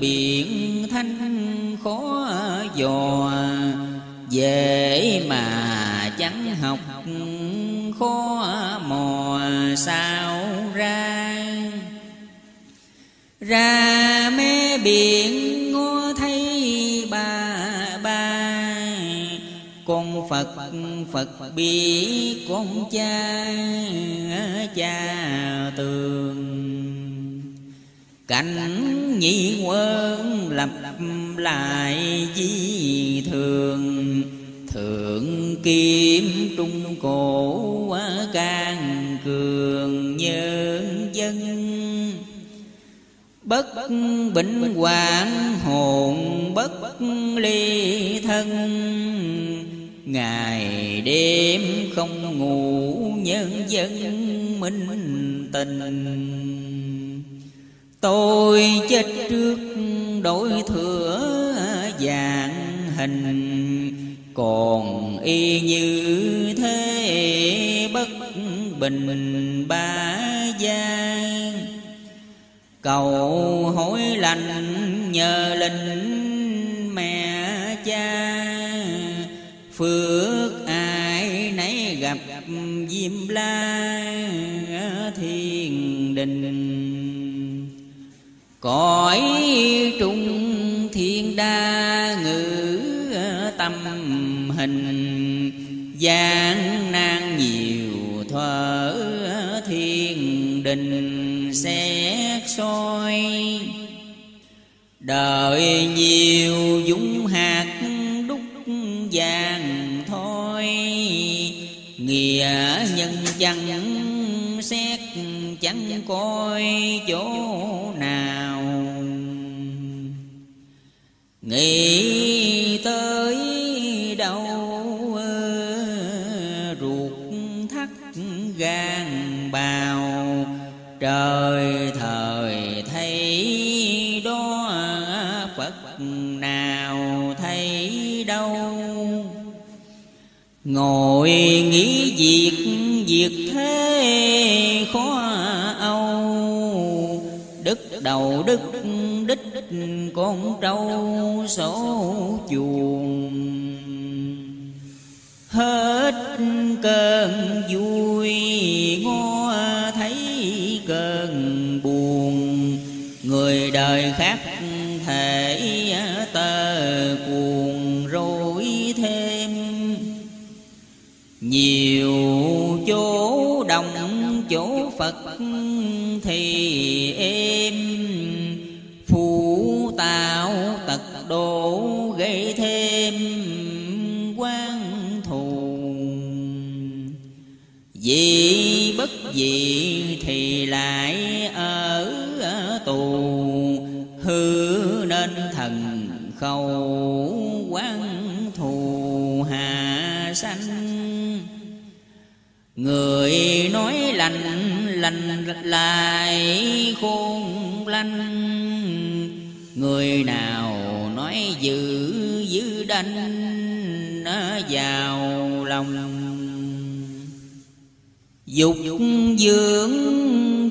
S5: biển thanh khó dò. Về ra mé biển, ngó thấy ba ba. Con phật phật biết con cha cha tường. Cảnh nhị quân lặp lại di thường. Thượng kim trung cổ can cường nhân dân bất bệnh hoạn hồn, bất ly thân. Ngày đêm không ngủ, nhân dân minh tình. Tôi chết trước đổi thừa dạng hình. Còn y như thế bất bình ba gian cầu hối lành nhờ linh mẹ cha. Phước ai nấy gặp diêm la thiên đình. Cõi trung thiên đa ngữ tâm hình. Gian nan nhiều thở thiên đình sẽ soi. Đời nhiều dũng hạt đúc vàng thôi nghĩa nhân chẳng xét chẳng coi chỗ nào. Nghĩ tới đâu ờ, ruột thắt gan bào, trời ngồi nghĩ việc việc thế khó âu. Đức đầu đức, đích con trâu sổ chuồng. Hết cơn vui, ngó thấy cơn buồn. Người đời khác, thể tơ của nhiều chỗ đồng chỗ phật thì em phụ tạo tật độ gây thêm quan thù. Vì bất gì thì lại ở tù. Hư nên thần khẩu quan thù hạ sanh người nói lành lành lại khôn lanh. Người nào nói dữ dữ đanh vào lòng. Dục dưỡng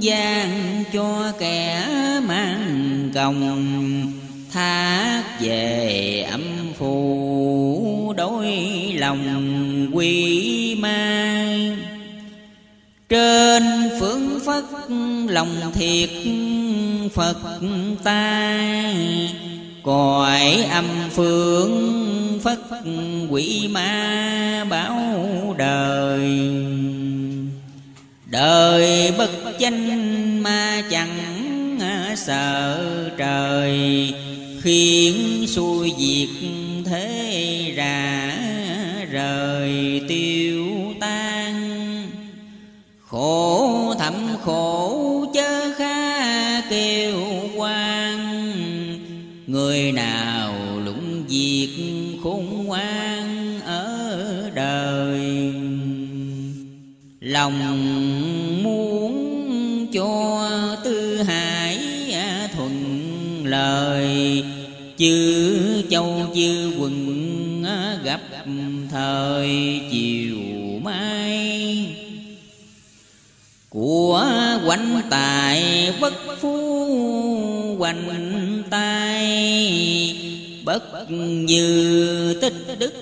S5: gian cho kẻ mang còng, thác về âm phù đối lòng quy mang trên phương phất, lòng thiệt phật ta. Cõi âm phương phất, quỷ ma báo đời. Đời bất chánh ma chẳng sợ trời, khiến xuôi diệt thế ra rời tiêu khổ thầm khổ chớ kha kêu quan. Người nào lũng diệt khôn ngoan ở đời. Lòng muốn cho tư hải thuận lời. Chư châu chư quần gặp thời, chiều của quanh tài, bất phú quanh tay. Bất như tích đức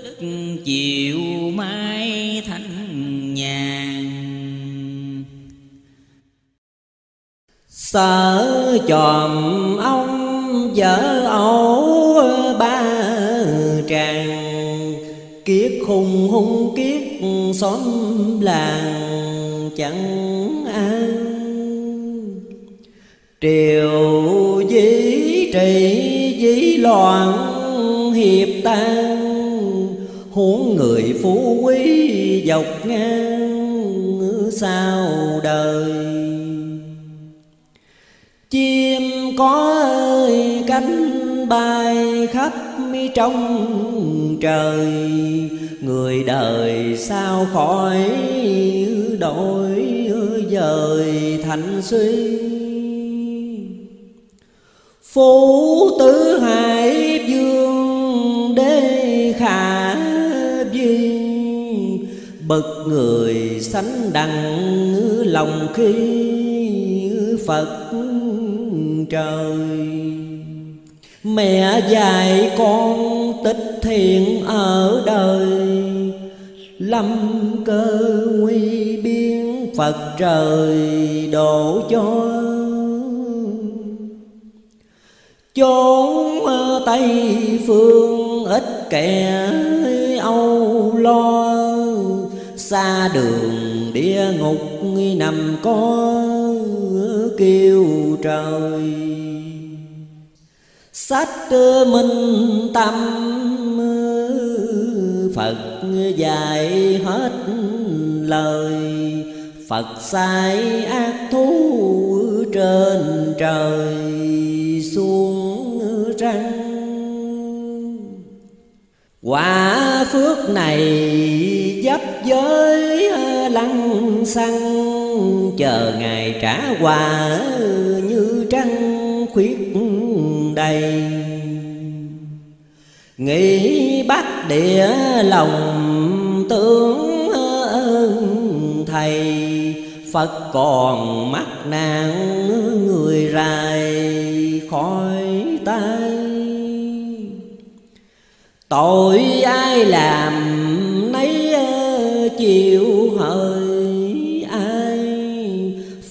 S5: chiều mai thanh nhàn.
S3: Sở chòm ông vợ ẩu ba tràng. Kiết hùng hung kiết xóm làng chẳng an. Triều dĩ trị, dĩ loạn, hiệp tan. Huống người phú quý dọc ngang, sao đời? Chim có ơi, cánh bay khắp mi trong trời. Người đời sao khỏi đổi dời thành suy? Phú tứ hải dương đế khả duyên. Bậc người sánh đằng lòng khi Phật trời. Mẹ dạy con tích thiện ở đời. Lâm cơ nguy biên Phật trời độ cho. Chốn tây phương ít kẻ âu lo. Xa đường địa ngục nằm có kêu trời sách minh tâm, phật dạy hết lời. Phật sai ác thú trên trời, xuống răng. Quả phước này dấp giới lăng xăng, chờ ngày trả quà như trăng khuyết đây. Nghĩ bắt địa lòng tướng ơn thầy, Phật còn mắc nạn người rài khỏi tay. Tội ai làm nấy chịu hơi ai,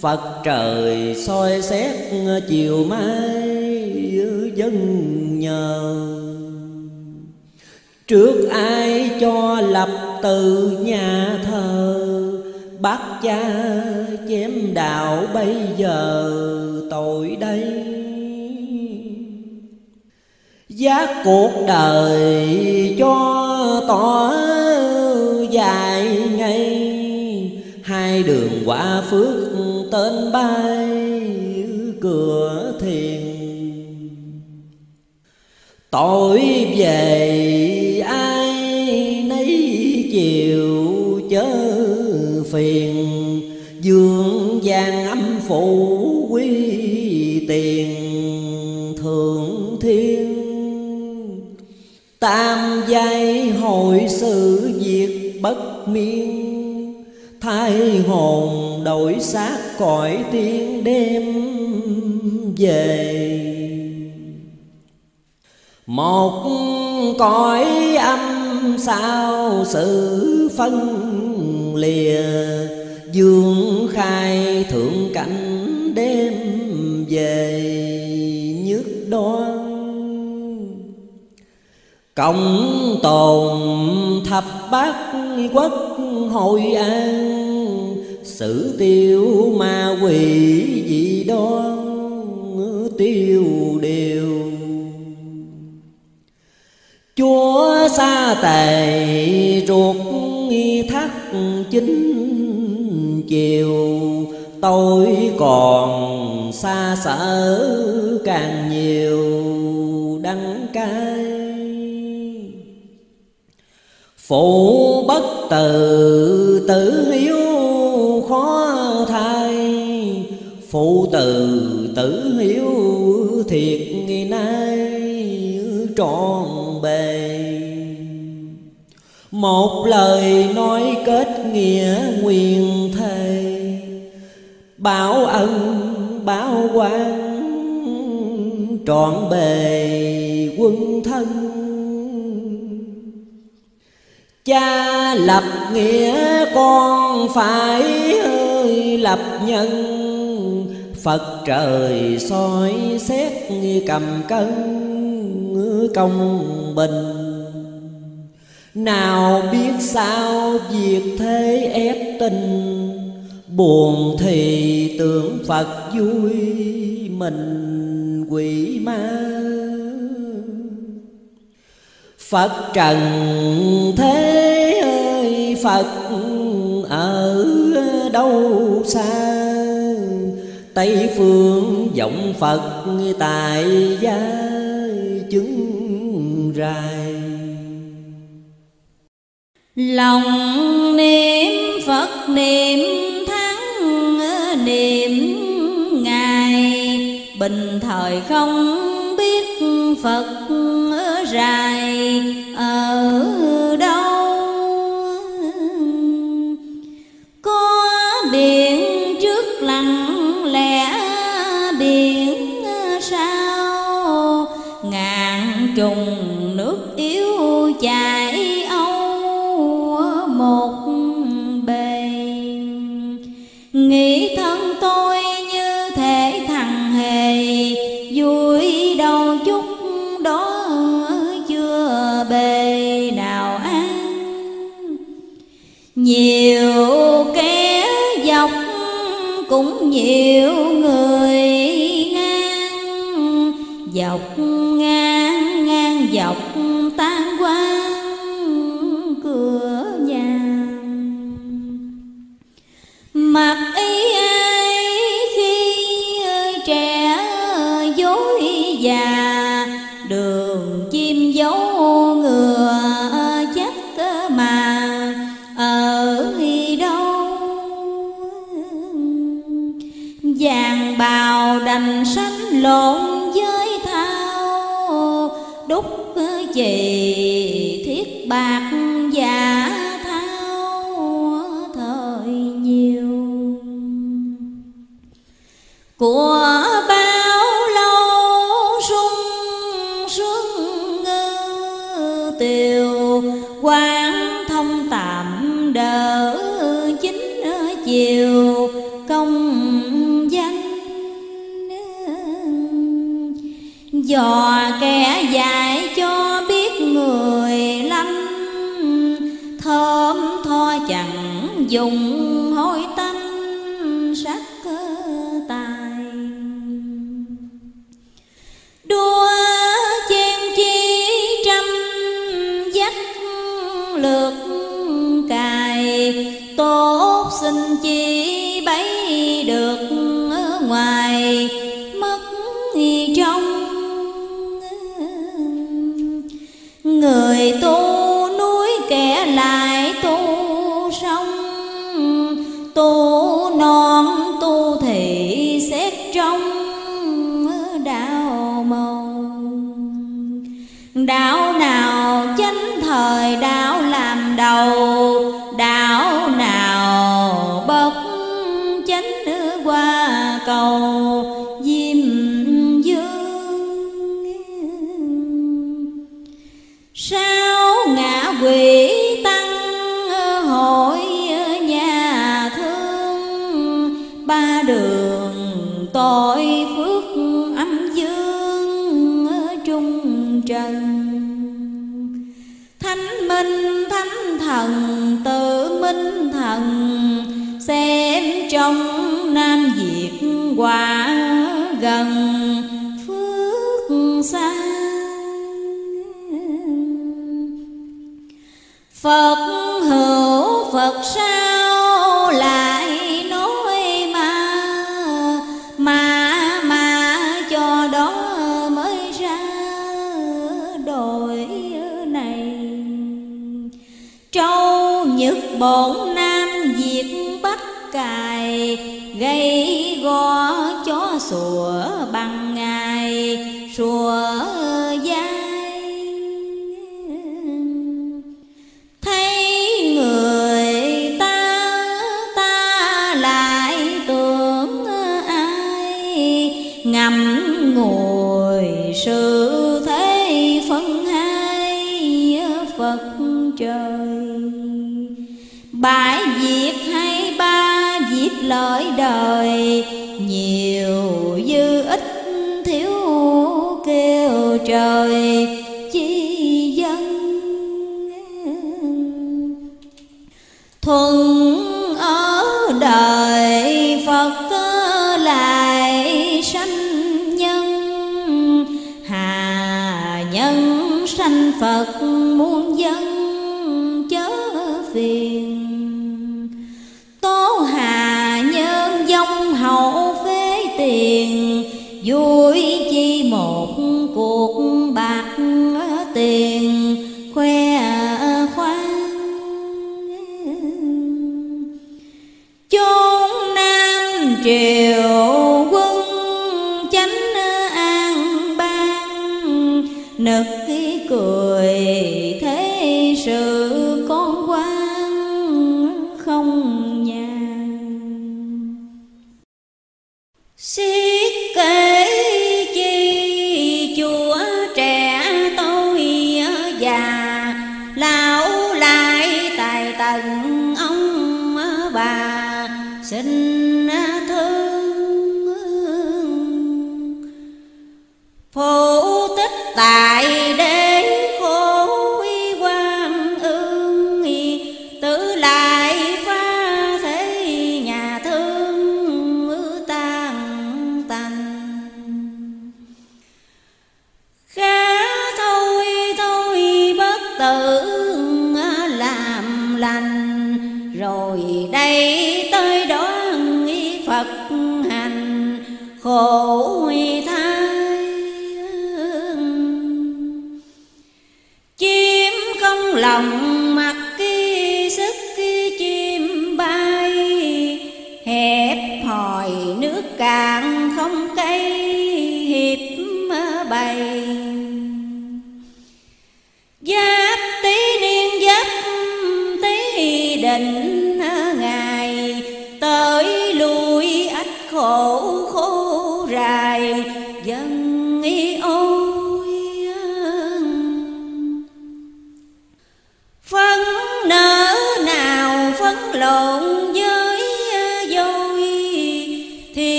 S3: Phật trời soi xét chiều mai dân nhờ. Trước ai cho lập từ nhà thờ, Bác cha chém đạo bây giờ tội đây. Giác cuộc đời cho tỏ dài ngay Hai đường quả phước tên bay cửa tội về ai nấy chiều chớ phiền. Dương gian âm phụ quy tiền thượng thiên. Tam giai hội sự việc bất miên. Thay hồn đổi xác cõi tiên đêm về một cõi âm sao sự phân lìa, dương khai thượng cảnh đêm về nhức đoan. Cộng tồn thập bát quốc hội an, sử tiêu ma quỷ dị đoan, tiêu đều chúa xa tề ruột thắt chính chiều. Tôi còn xa sở càng nhiều đắng cay phụ bất từ, tử hiếu khó thay. Phụ từ, tử hiếu thiệt nay trọn một lời nói kết nghĩa nguyện thề. Báo ân, báo quan trọn bề quân thân. Cha lập nghĩa, con phải ơi lập nhân. Phật trời soi xét, cầm cân, công bình nào biết sao việc thế ép tình? Buồn thì tưởng Phật vui, Mình quỷ ma. Phật trần thế ơi, Phật ở đâu xa? Tây phương vọng Phật tại gia, chứng rài
S2: lòng niệm phật niệm tháng niệm ngày bình thời không biết phật rài ở đâu. Có biển trước lặng lẽ, biển sau ngàn trùng nước yếu chảy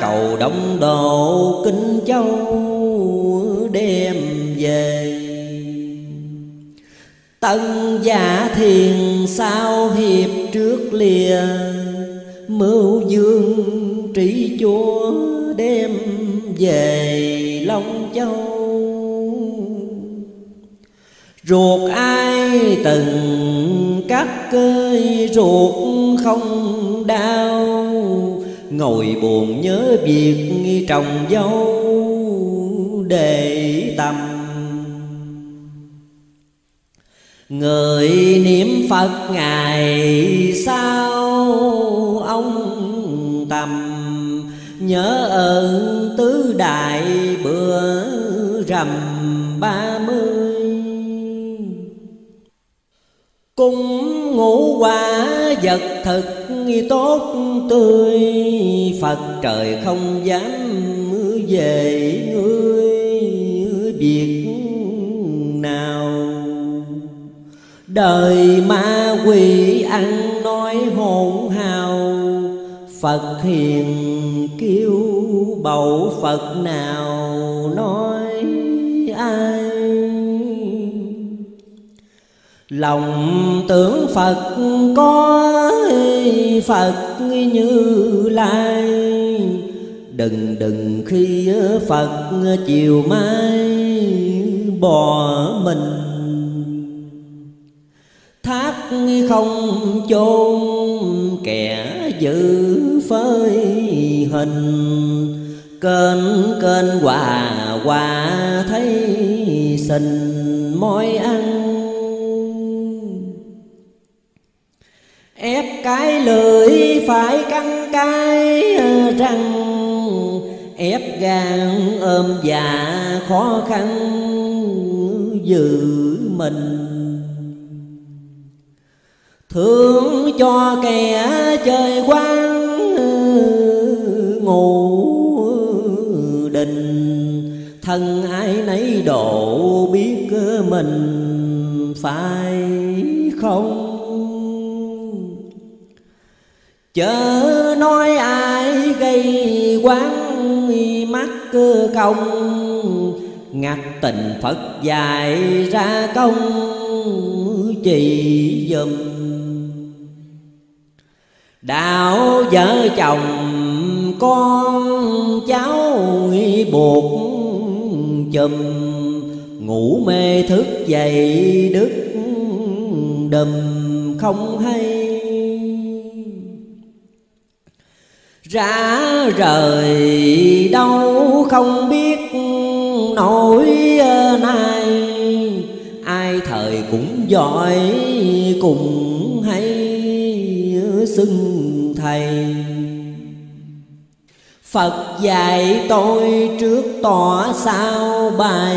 S4: cầu đóng
S3: đồ kinh châu đem về. Tân giả thiền sao hiệp trước lìa, mưu dương trị chúa đem về long châu. Ruột ai từng cắt cơi, ruột không đau ngồi buồn nhớ việc nghi trồng dâu để tâm người niệm phật ngày sau, ông tầm. Nhớ ơn tứ đại bữa rằm ba mươi. Cung ngũ quả vật thực tốt tươi, Phật trời không dám về ngươi việc nào? Đời ma quỷ ăn nói hồn hào, Phật hiền kêu bầu Phật nào nói ai? Lòng tưởng phật có phật như lai. Đừng đừng khi phật chiều mai bỏ mình. Thác không chôn, kẻ giữ phơi hình. Kênh kênh hòa hòa thấy sình môi ăn. Ép cái lưỡi phải căng cái răng ép gan ôm dạ khó khăn giữ mình. Thương cho kẻ chơi quan ngủ đình, thân ai nấy độ biết mình phải không? Chớ nói ai gây quán mắt công ngặt tình phật dạy ra công chỉ dùm. Đạo vợ chồng con cháu buộc chùm. Ngủ mê thức dậy đức đùm không hay ra rời đâu không biết nổi nay. Ai thời cũng giỏi cùng hay xưng thầy. Phật dạy tôi trước tỏ sao bài.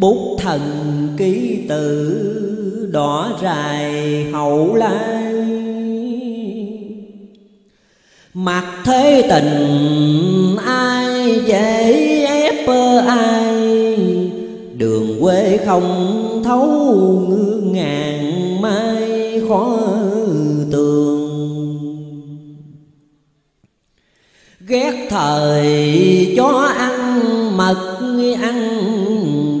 S3: Bút thần ký tự đỏ dài hậu lai. Mặt thế tình, ai dễ ép ai? Đường quê không thấu ngàn mai khó tường. Ghét thời cho ăn mật ăn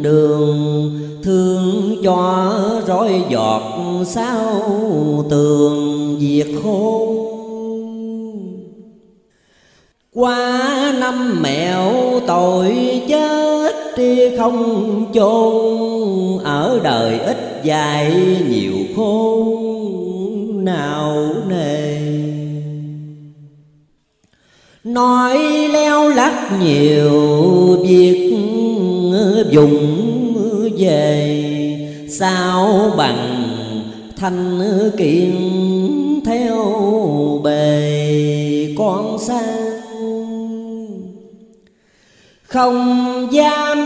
S3: đường. Thương cho rối giọt sao tường. Diệt khôn qua năm mẹo tội chết không chôn. Ở đời ít dài nhiều khôn. Nào nề? Nói leo lắc nhiều, việc dùng về. Sao bằng thanh kiện theo bề con sang không dám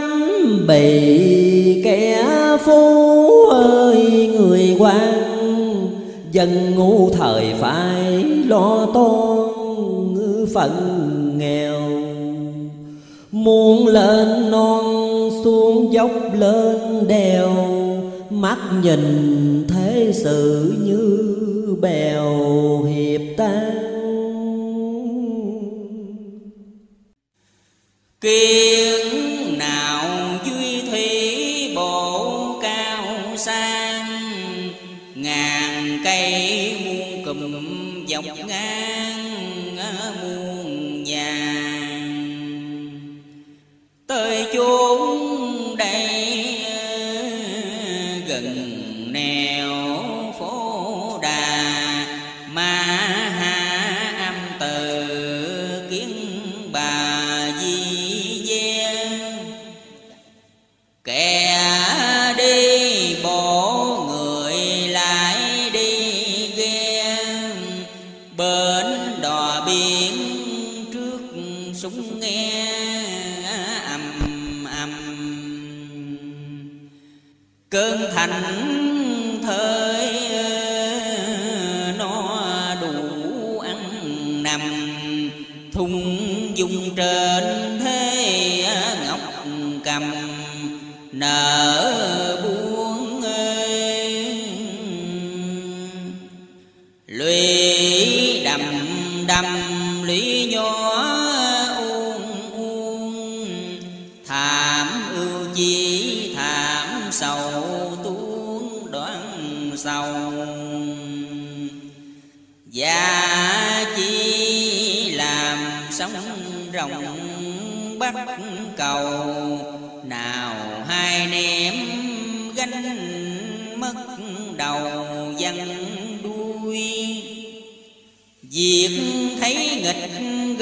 S3: bị kẻ phú ơi, người quan dân ngu thời phải lo toan phận nghèo. Muốn lên non, xuống dốc lên đèo. Mắt nhìn thế sự như bèo hiệp tan.
S5: Kiên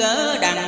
S5: gỡ đặng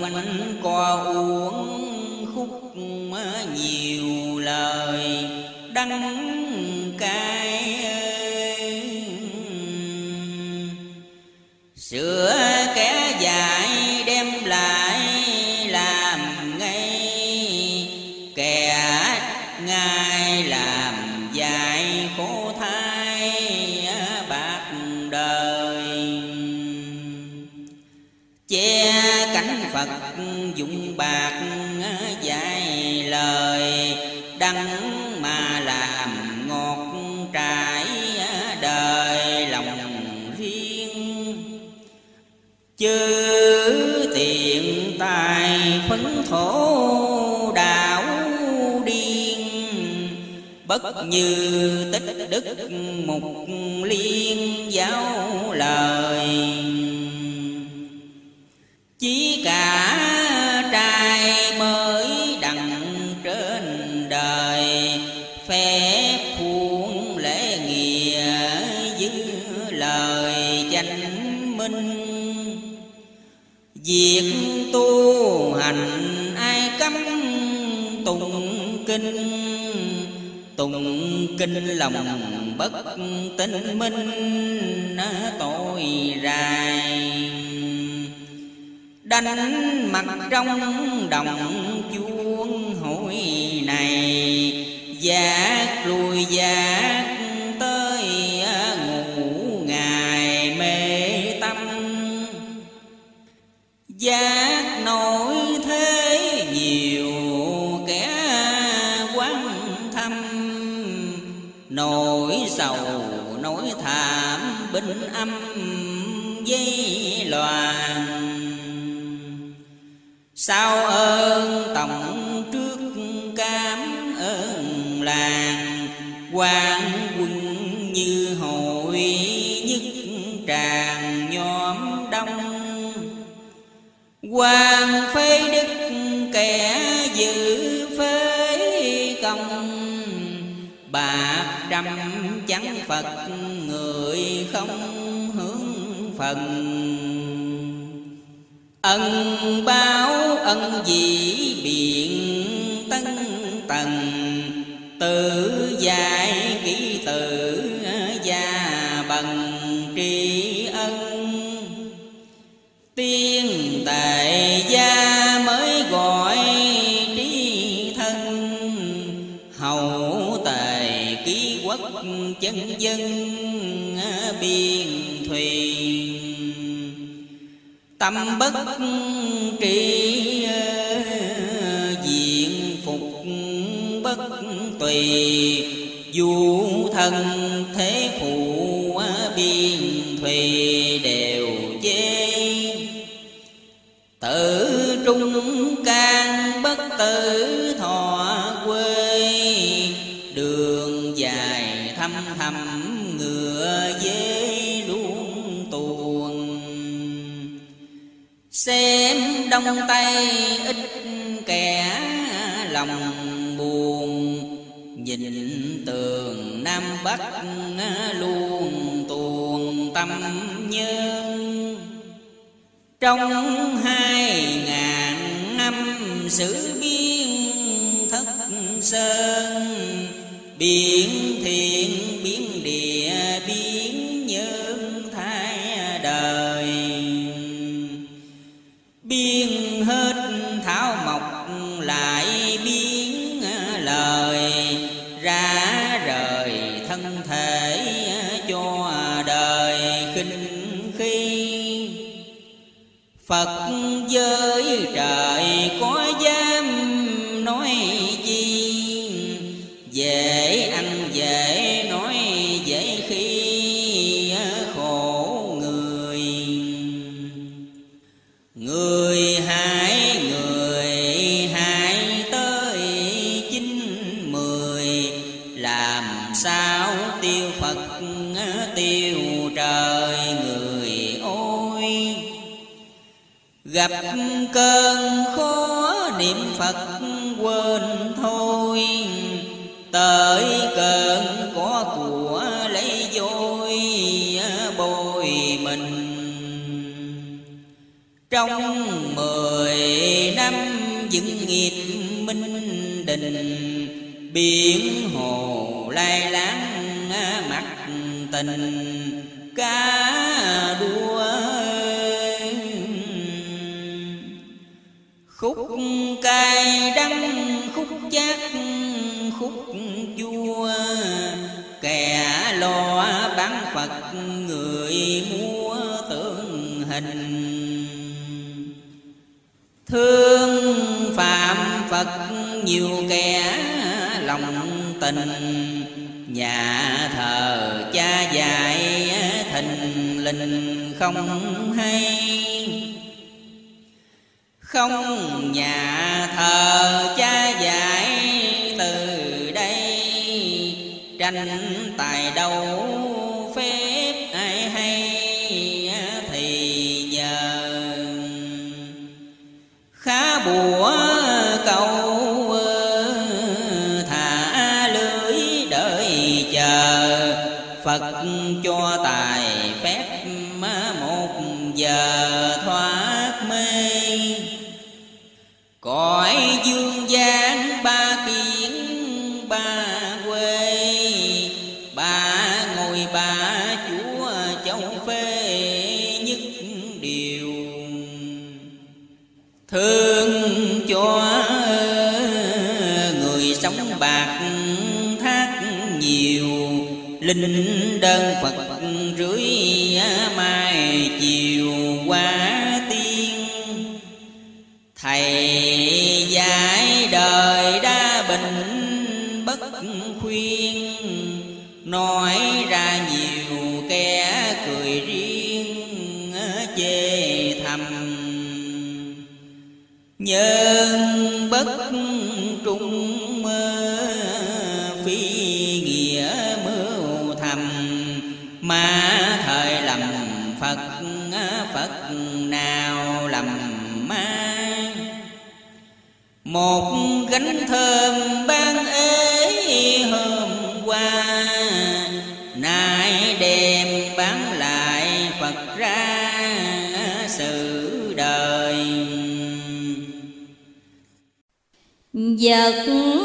S5: quanh co uống khúc nhiều lời. Đắng bạc ờ, dạy lời. Đắng mà làm ngọt trải ờ, đời, lòng riêng. Chư tiện tài phấn thổ đạo điên, bất như tích đức mục liên giáo lời chỉ cả trai mới đặng trên đời, phép khuôn lễ nghĩa giữ lời chánh minh. Việc tu hành ai cấm tụng kinh tụng kinh lòng bất tinh minh tội rài đánh mặt trong đồng chuông hội này. Giác lùi giác tới à, ngủ ngày mê tâm. Giác nổi thế nhiều, kẻ quan thâm. Nỗi sầu, nỗi thảm, bình âm dây loạn sao ơn tổng trước cám ơn làng quan quân như hội nhất tràng nhóm đông. Quan phế đức kẻ giữ phế công, bạc trăm chẳng phật người không hướng phần ân báo ân dĩ biện tân tần, tự dạy ký tự gia bằng tri ân. Tiên tệ gia mới gọi trí thân, hậu tề ký quốc chân dân biên tâm bất trị ờ, diện phục bất tùy. Du thân thế phụ ờ, biên thùy đều chê. Tự trung can bất tử thọ đông tây ít kẻ lòng buồn. Nhìn tường nam bắc luôn tuồng tâm nhân. Trong hai ngàn năm sử biên thất sơn biển thiện phật giới trời cơn khó niệm phật, quên thôi. Tới cơn có của lấy vôi bồi mình. Trong mười năm dựng nghiệp minh đình biển hồ lai láng, mặt tình cay đắng khúc chát, khúc chua kẻ lo bán phật, người mua tượng hình. Thương phạm phật, nhiều kẻ lòng tình. Nhà thờ cha dạy, thình lình không hay không nhà thờ cha dạy từ đây. Tranh tài đâu phép ai hay thì nhờ khá bùa câu thả lưới đợi chờ. Phật cho tài linh đơn phật
S2: vật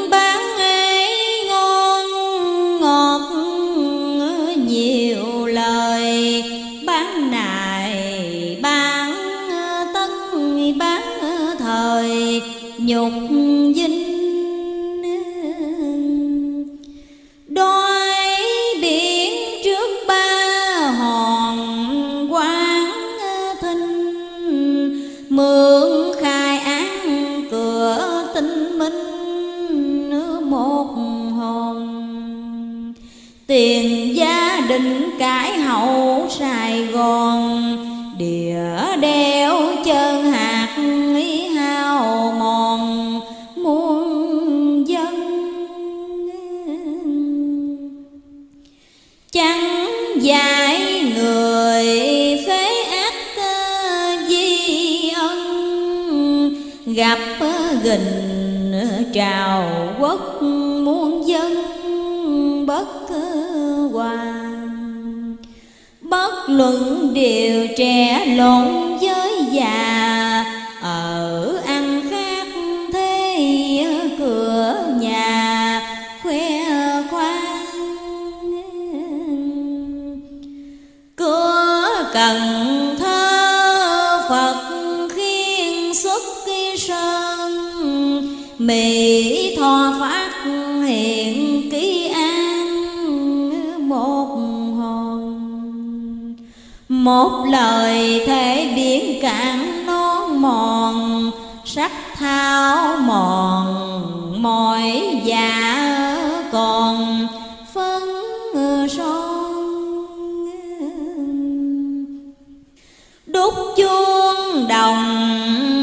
S2: chào quốc muôn dân bất hoàng bất luận điều trẻ lộn với già một lời thể biển cạn non mòn, sắc thao mòn, mỏi dạ còn. Phân son đúc chuông đồng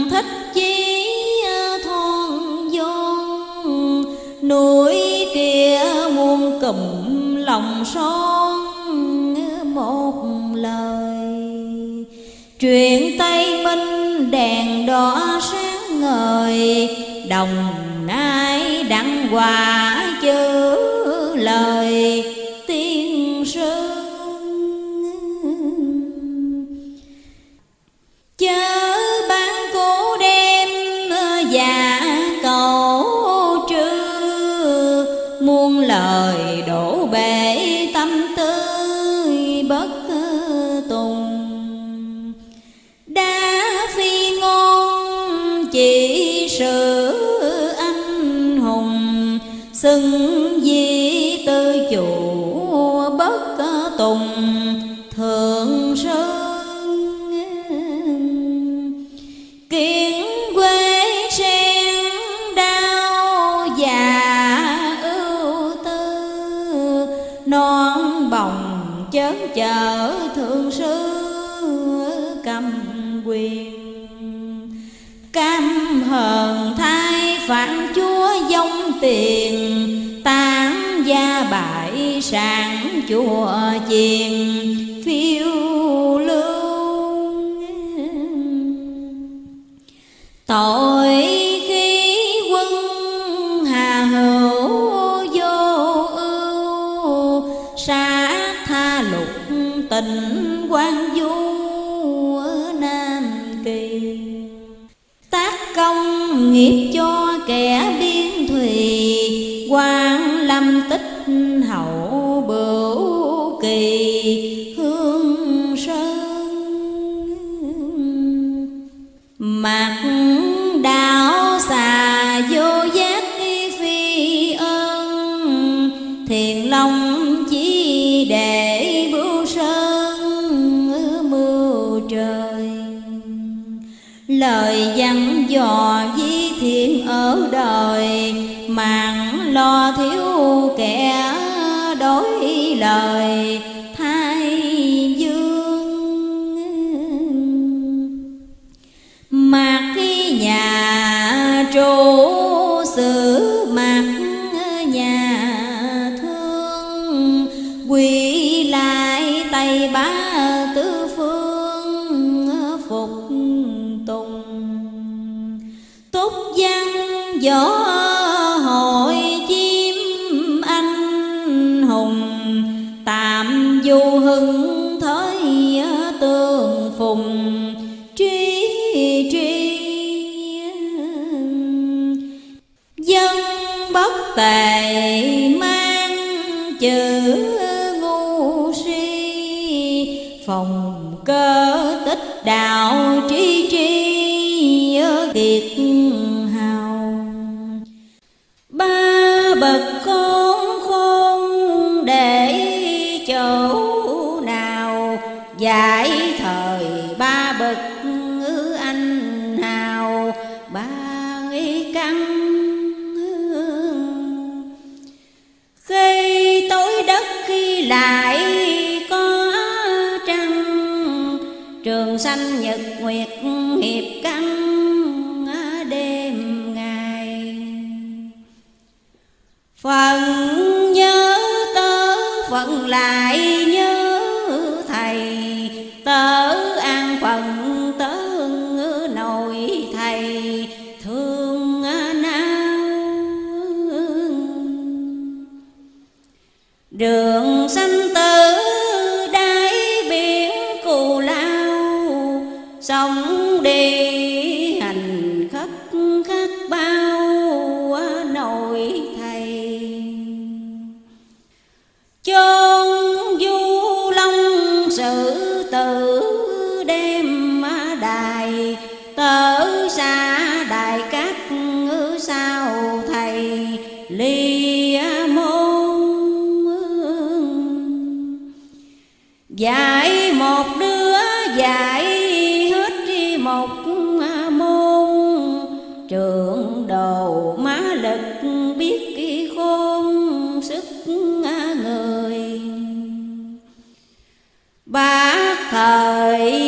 S2: thích chí thon vôn núi kia muôn cụm lòng son một lời chuyện tây minh đèn đỏ sáng ngời đồng nai đặng hòa chữ xưng di tư chủ bất tùng thượng sơn. Kiến quê sen đau già ưu tư, non bồng chớn chở tiền tán gia bại sản chùa chiền, phiêu lưu. Tội khi quân hà hữu vô ưu sát tha lục tình quan du nam kỳ. Tác công nghiệp cho kẻ biết quan lâm tích hậu bửu kỳ, hương sơn mặt đạo xà vô giác phi ơn, thiền long chỉ để bưu sơn mưa trời. Lời dặn dò di thiện ở đời màng lo thiếu kẻ đối lời thay dương. Mặc khi nhà trụ xưa chữ ngu si phòng cơ tích đạo tri tri thiệt phận nhớ tớ phận lại nhớ thầy. Tớ an phận, tớ nội thầy. Thương
S4: nao được dạy một đứa, dạy hết đi một à, môn. Trường đồ má lực biết khôn sức à, người. Ba thời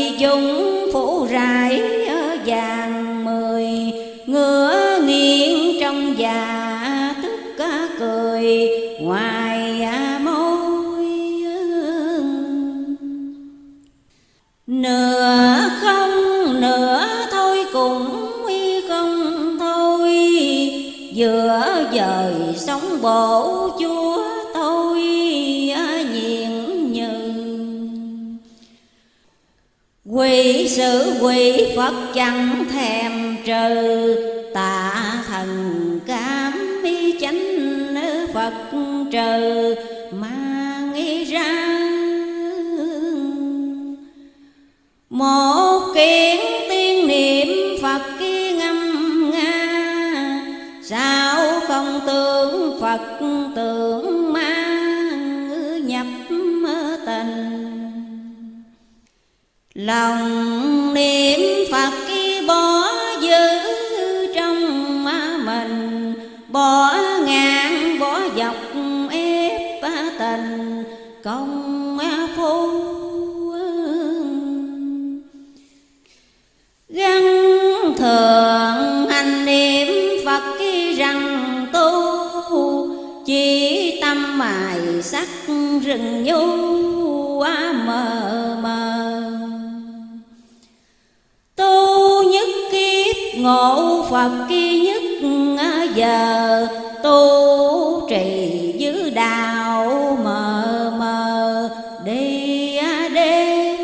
S4: bổ chúa tôi nhiện như quỷ sự quỷ phật chẳng thèm trừ tạ thần cám mi chánh phật trừ, mà nghĩ ra một kiến. Lòng niệm phật khi bỏ giữ trong mình, bỏ ngàn bỏ dọc ép tình, công phu. Gắn thường hành niệm phật khi rằng tu, chỉ tâm mài sắc rừng nhu quá mờ. Ngộ phật kia nhất giờ, tu trì giữ đạo mờ mờ. Đi đêm,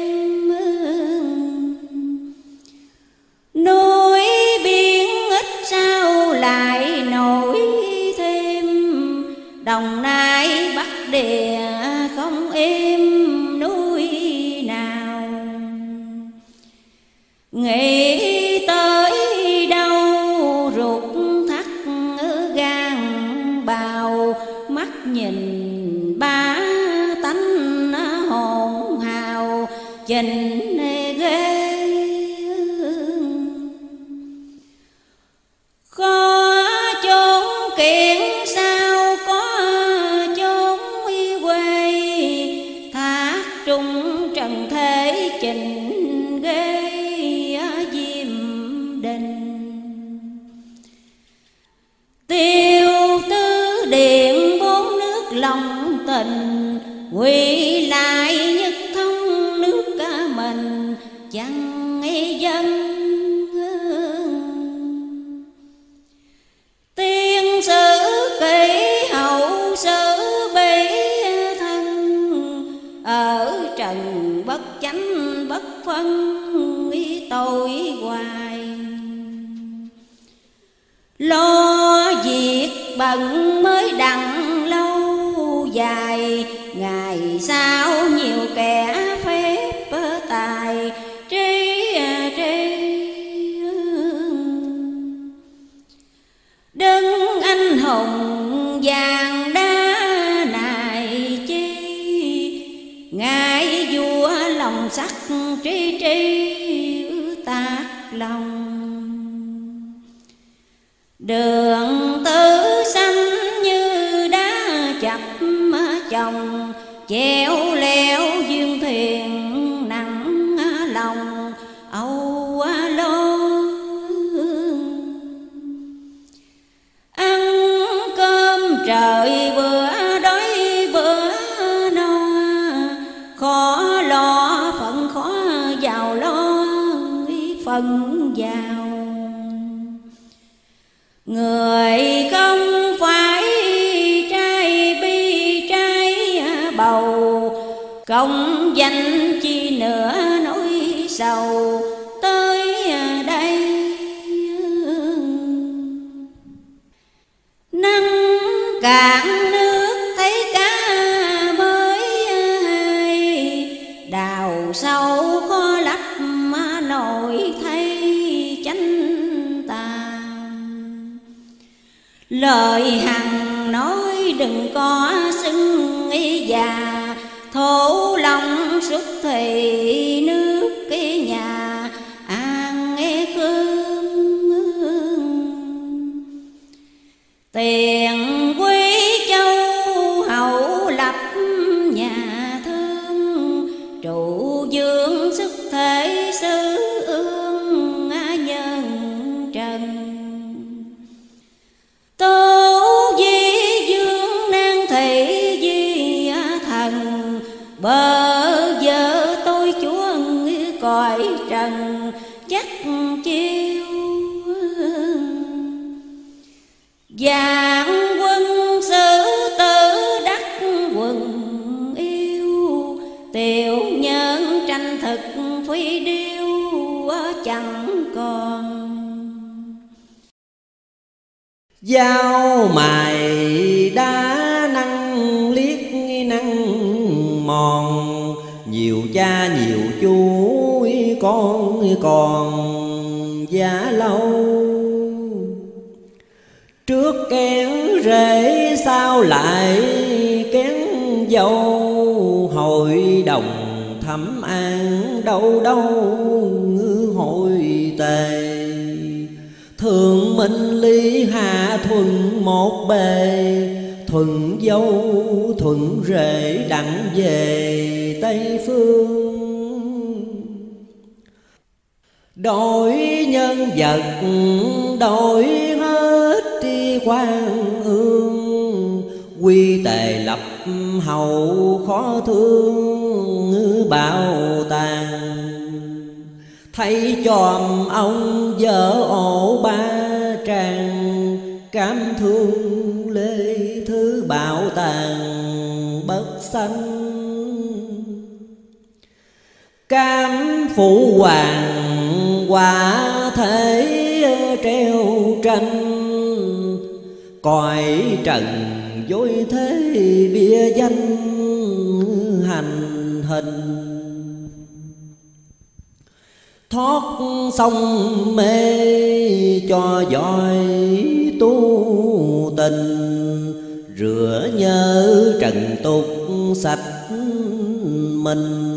S4: núi biển ít sao lại nổi thêm. Đồng nai bắc địa không êm núi nào. Nghĩ quy quỳ lại nhất thông nước cả mình chẳng nghe dân tiên sử kỹ hậu sử bỉ thân, ở trần bất chánh bất phân ý tội hoài. Lo việc bận mới đặng sao nhiều kẻ phép tài trí à, trí đứng anh hùng vàng đá này chi, ngài vua lòng sắc trí trí tác lòng. Đường tư chéo leo duyên thuyền, nặng lòng, âu lo ăn cơm trời bữa đói bữa no, khó lo phận, khó giàu lo phần giàu. Người không công danh chi nữa nỗi sầu tới đây. Nắng cạn nước thấy cá mới hay đào sâu khó lấp nổi thấy chánh tà lời hằng nói đừng có xưng ý già thổ lòng xuất thị nước cái nhà an nghe khương tiền Giảng quân sử tử đắc quần yêu, Tiểu nhân tranh thực phi điêu, chẳng còn.
S3: Giao mài đá năng, liếc năng mòn, Nhiều cha nhiều chú, con còn, giá lâu. Trước kén rễ sao lại kén dâu? Hội đồng thẩm an đâu đâu hội tề? Thượng minh ly hạ thuần một bề Thuần dâu thuận rể đặng về Tây Phương. Đổi nhân vật, đổi hết quan ương Quy tề lập hầu khó thương bảo tàng Thấy chòm ông vợ ổ ba tràng cảm thương lê thứ bảo tàng bất sanh Cam phụ hoàng quả thể treo tranh Cõi trần dối thế bia danh hành hình. Thoát sông mê cho giỏi tu tình, rửa nhớ trần tục sạch mình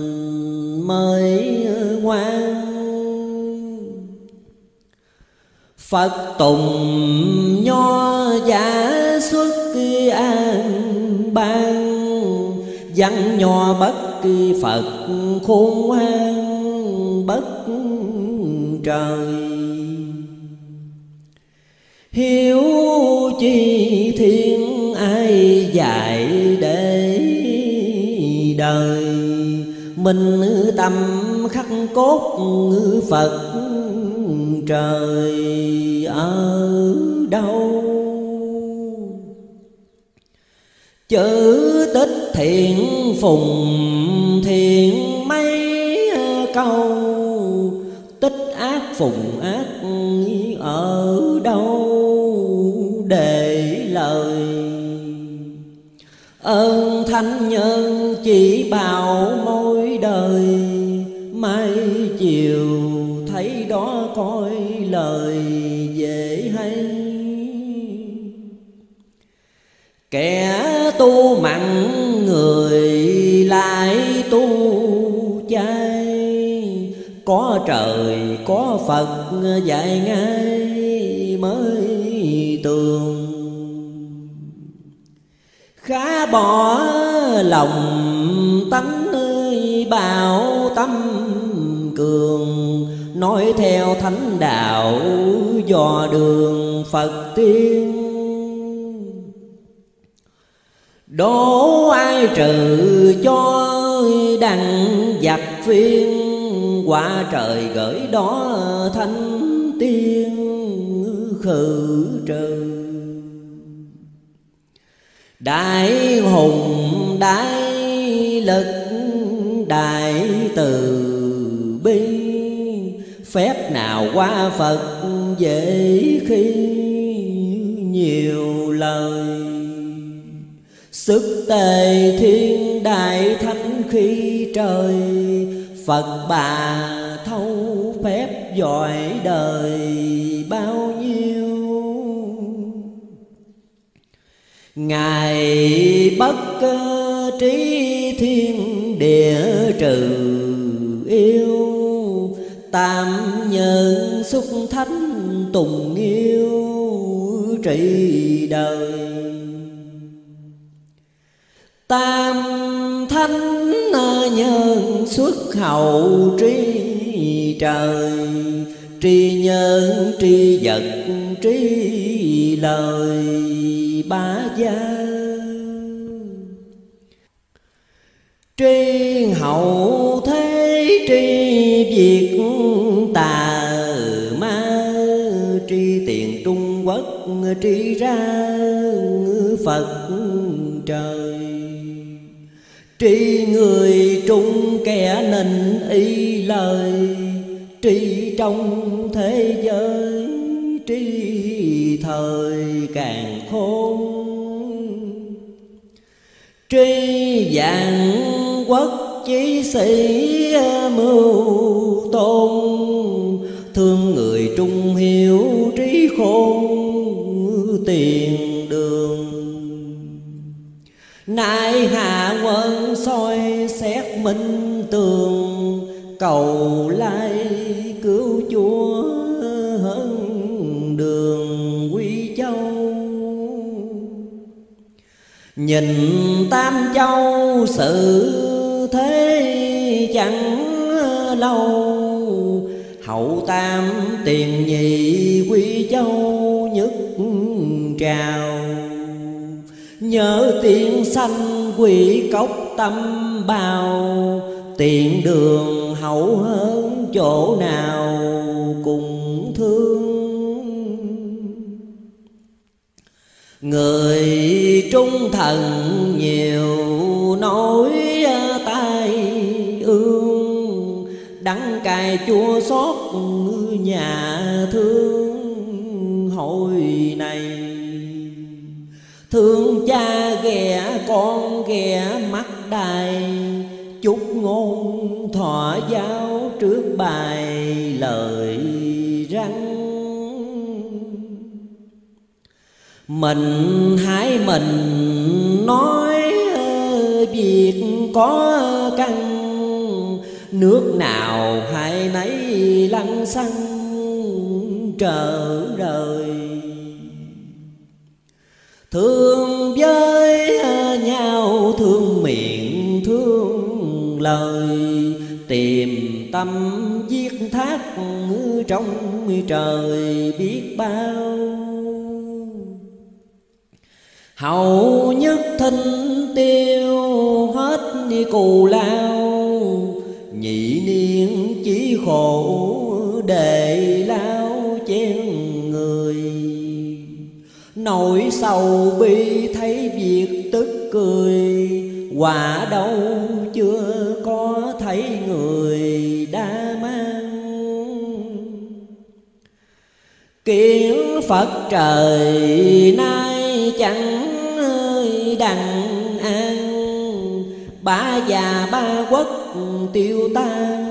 S3: mới ngoan. Phật tùng nho giả xuất an ban. Văn nho bất kỳ Phật khôn ngoan bất trời. Hiếu chi thiên ai dạy để đời. Mình tâm khắc cốt Phật trời ở đâu? Chữ tích thiện phùng, thiện mấy câu. Tích ác phùng, ác ở đâu? Để lời. Ơn thánh nhân chỉ bảo mỗi đời, mai lời dễ hay? Kẻ tu mặn người lại tu chay, có trời, có phật dạy ngay mới tường. Khá bỏ lòng tánh ơi bảo tâm cường nói theo thánh đạo dò đường phật tiên. Đố ai trừ cho đằng giặc phiên, quả trời gửi đó thanh tiên khử trừ. Đại hùng, đại lực, đại từ phép nào qua phật dễ khi nhiều lời. Sức tề thiên đại thánh khi trời, phật bà thâu phép giỏi đời bao nhiêu? Ngài bất trí thiên địa trừ yêu tam nhân xúc thánh tùng yêu trị đời. Tam thánh nhân xuất hậu trí trời, tri nhân, tri vật, tri lời ba gia tri hậu tri ra phật trời. Tri người trung kẻ nịnh y lời tri trong thế giới tri thời càng khôn. Tri dạng quốc chí sĩ mưu tôn, thương người trung hiếu trí khôn tiền đường. Nay hạ quân soi xét minh tường, cầu lai cứu chúa hơn đường quy châu. Nhìn tam châu sự thế chẳng lâu, hậu tam tiền nhị quy châu cao. Nhớ tiên sanh quỷ cốc tâm bào, tiện đường hậu hơn chỗ nào cùng thương. Người trung thần nhiều nỗi tai ương, đắng cay chua xót nhà thương. Hồi này thương cha ghẻ, con ghẻ, mắt đài. Chúc ngôn thọ giáo trước bài lời răng. Mình hãy mình nói việc có căn. Nước nào hãy nấy lăng xăng trở đời thương với nhau, thương miệng, thương lời. Tìm tâm viết thác trong trời biết bao. Hầu nhất thinh tiêu hết đi cù lao, nhị niên chỉ khổ đề. Nỗi sầu bi, thấy việc tức cười. Quả đâu chưa có thấy người đã mang. Kiến phật trời nay chẳng đặng an. Ba già ba quốc tiêu tan,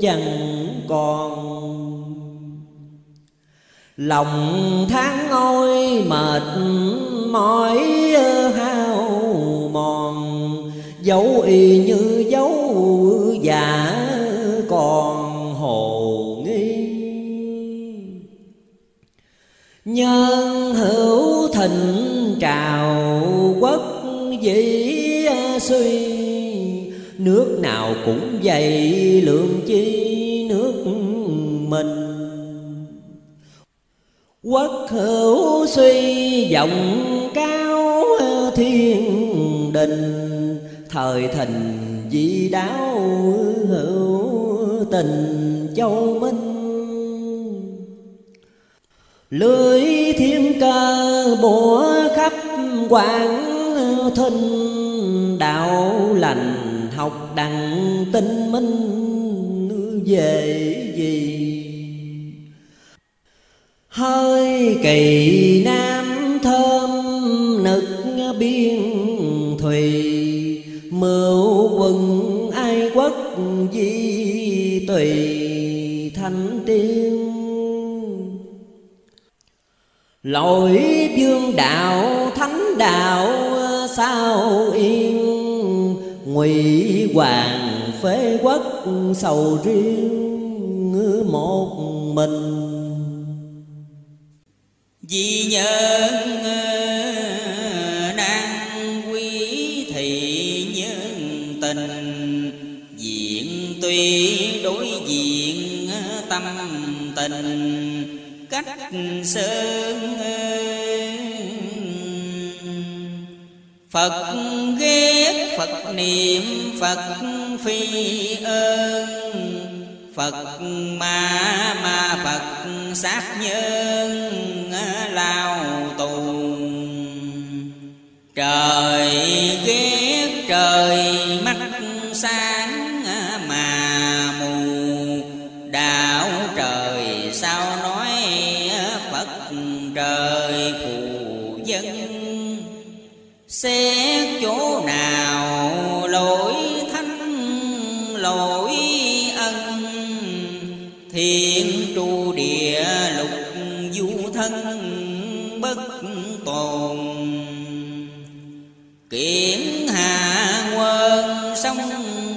S3: chẳng còn lòng tháng ngôi mệt mỏi hao mòn. Dấu y như dấu giả còn hồ nghi. Nhân hữu thịnh trào quốc dĩ suy. Nước nào cũng dày lượng chi nước mình quốc hữu suy vọng cao, thiên đình, thời thình di đáo, hữu tình châu minh. Lưới thiên cơ bủa khắp quảng thinh, đạo lành học đặng tinh minh. Về gì hơi kỳ nam thơm nực biên thùy. Mưu quân ai quốc di tùy. Thanh tiên. Lội dương đạo, thánh đạo, sao yên? Ngụy hoàng phế quốc, sầu riêng một mình
S5: vì nhân ờ, nan quý thị nhân tình diện tuy đối diện ờ, tâm tình. Cách sơn ờ, Phật ghét Phật niệm, Phật phi ơn. Phật ma ma Phật sát nhân lao tù Trời ghét trời, mắt sáng mà mù Đạo trời sao nói Phật trời phù dân xem.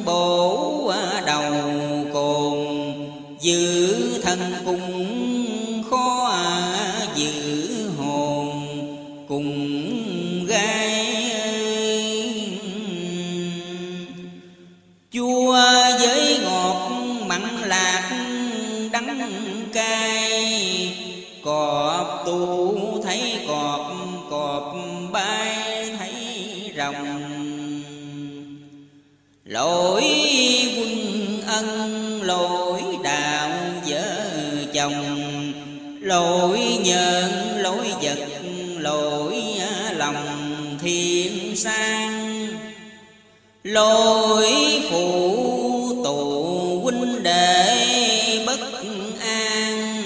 S5: Bổ lỗi phụ tụ huynh đệ bất an.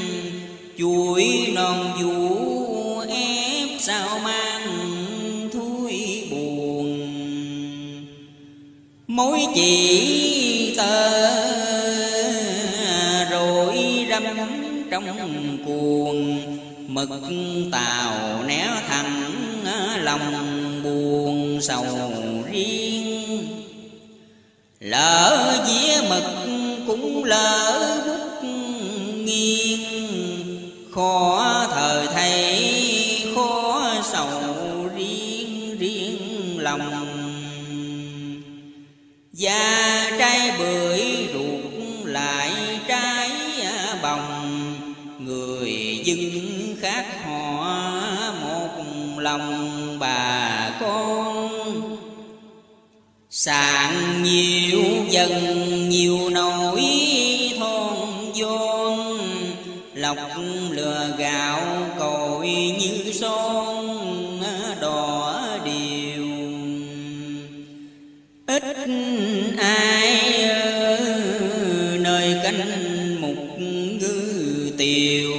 S5: Chuỗi non vũ ép sao mang thui buồn. Mối chỉ tơ rồi râm trong cuồng. Mực tàu né thẳng, lòng buồn sầu riêng lỡ vía mực cũng lỡ bút nghiêng. Khó thời thầy, khó sầu riêng riêng lòng. Da trái bưởi ruột lại trái bồng. Người dân khác họ một lòng bà con. Sàng nhiều dần nhiều nỗi thôn vôn lọc lừa gạo cội như son đỏ điều. Ít ai ở nơi cánh mục ngư tiều,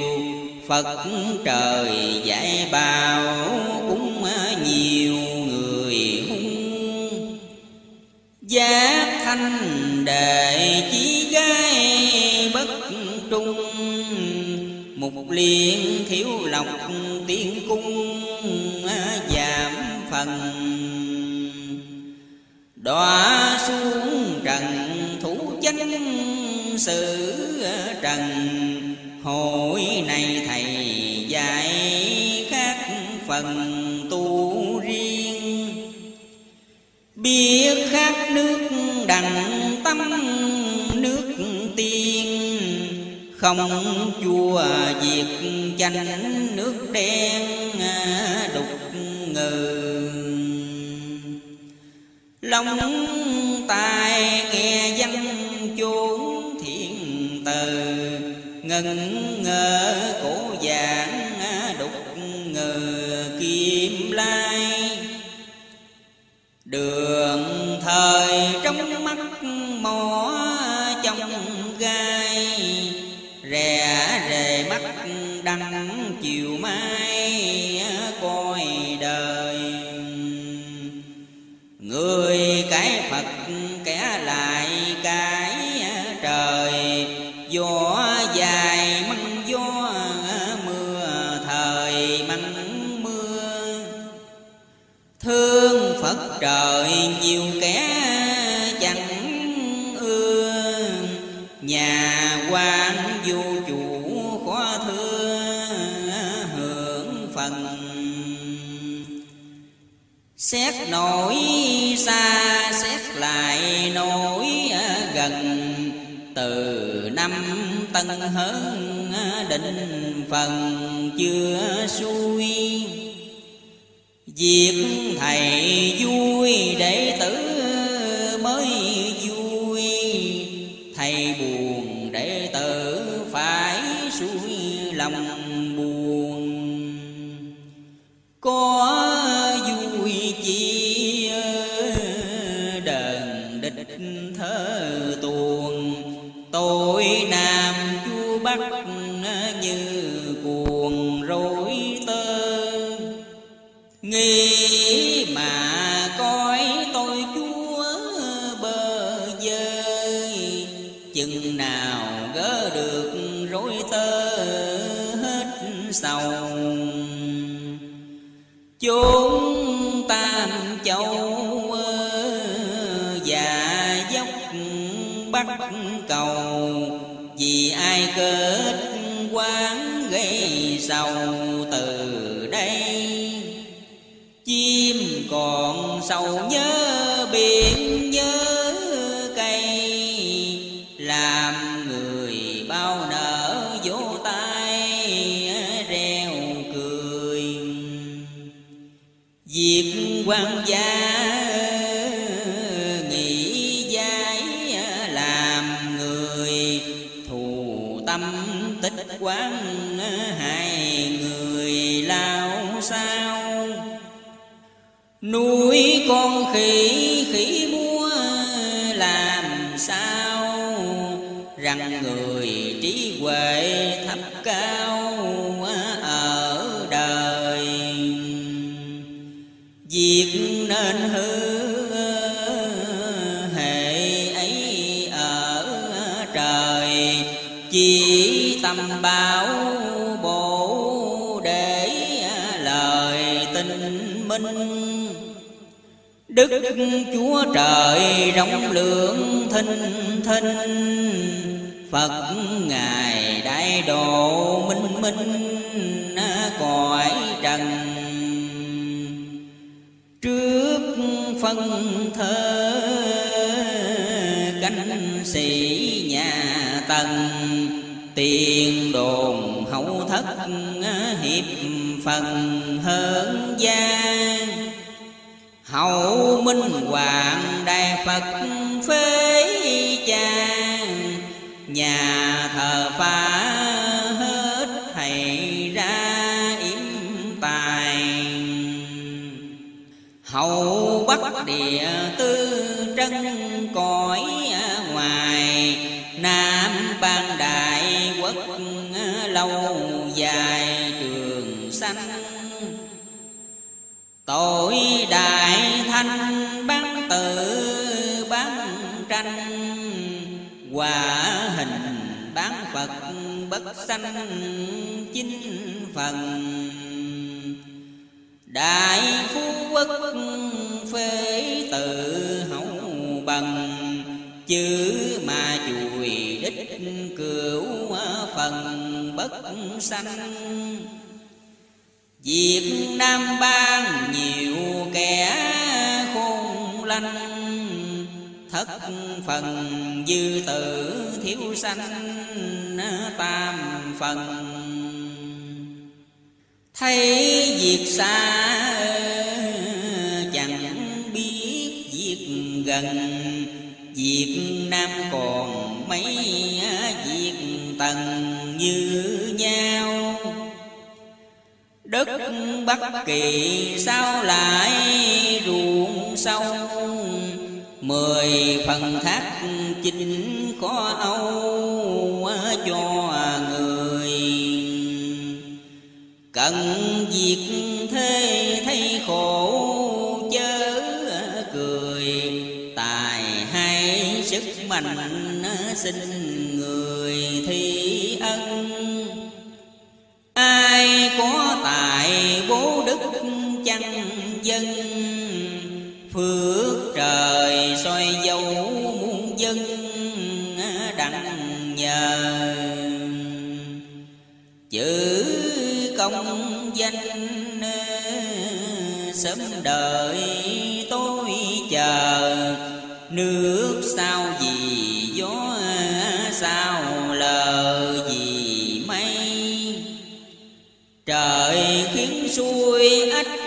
S5: phật trời dạy bào cũng nhiều người hung. Giá thanh đệ chí gái bất trung. Mục liên thiếu lọc tiên cung giảm phần. Đọa xuống trần thủ chánh sự trần. Hội này thầy dạy khác phần. Biết khác nước đặng tâm, nước tiên. Không chua diệt chanh nước đen à, đục ngừ. Lòng tai nghe danh chốn thiện từ, ngần ngờ cổ giảng à, đục ngờ kim lai đường thời trong mắt mỏ trong gai rè rề mắt đăng chiều mai coi đời. Người cái phật kẻ lại cái trời, gió dài măng gió mưa thời măng mưa. Thương trời nhiều kẻ chẳng ưa. Nhà quan vô chủ khó thưa, hưởng phần. Xét nổi xa, xét lại nổi gần. Từ năm tân hơn định phần chưa xuôi việc thầy vui đệ tử mới vui. Thầy buồn đệ tử phải suy lòng buồn. Có chốn tam châu và dốc bắc cầu. Vì ai kết quán gây sầu từ đây, chim còn sầu nhớ quán hai người lao sao? Núi con khỉ khỉ mua làm sao? Rằng người bảo bổ để lời tinh minh. Đức Chúa Trời rộng lượng thinh thinh, Phật Ngài đại độ minh minh, cõi trần. Trước phân thơ cánh sĩ nhà tầng Tiền đồn hậu thất hiệp phần hơn gia Hậu minh hoàng đại Phật phế trang Nhà thờ phá hết thầy ra yếm tài. Hậu bắc địa tư trân cõi thanh bán tự bán tranh. Hòa hình bán Phật, bất sanh chính phần. Đại phú quốc phế tự hậu bằng, Chữ mà chùi đích cửu phần bất sanh. Việt Nam ban nhiều kẻ lanh, Thất phần dư tử thiếu sanh, tam phần. Thấy việc xa, chẳng biết việc gần. Việc Nam còn mấy việc tần như Đất Bắc Kỳ, sao lại ruộng sâu? Mười phần thác chính khó âu cho người. Cần việc thế thấy khổ chớ cười, Tài hay sức mạnh xin văn dân. Phước trời soi dấu muôn dân đặng nhờ. Chữ công danh sớm đợi tôi chờ. Nước sao gì, gió sao, lờ gì mây. Trời khiến xuôi ách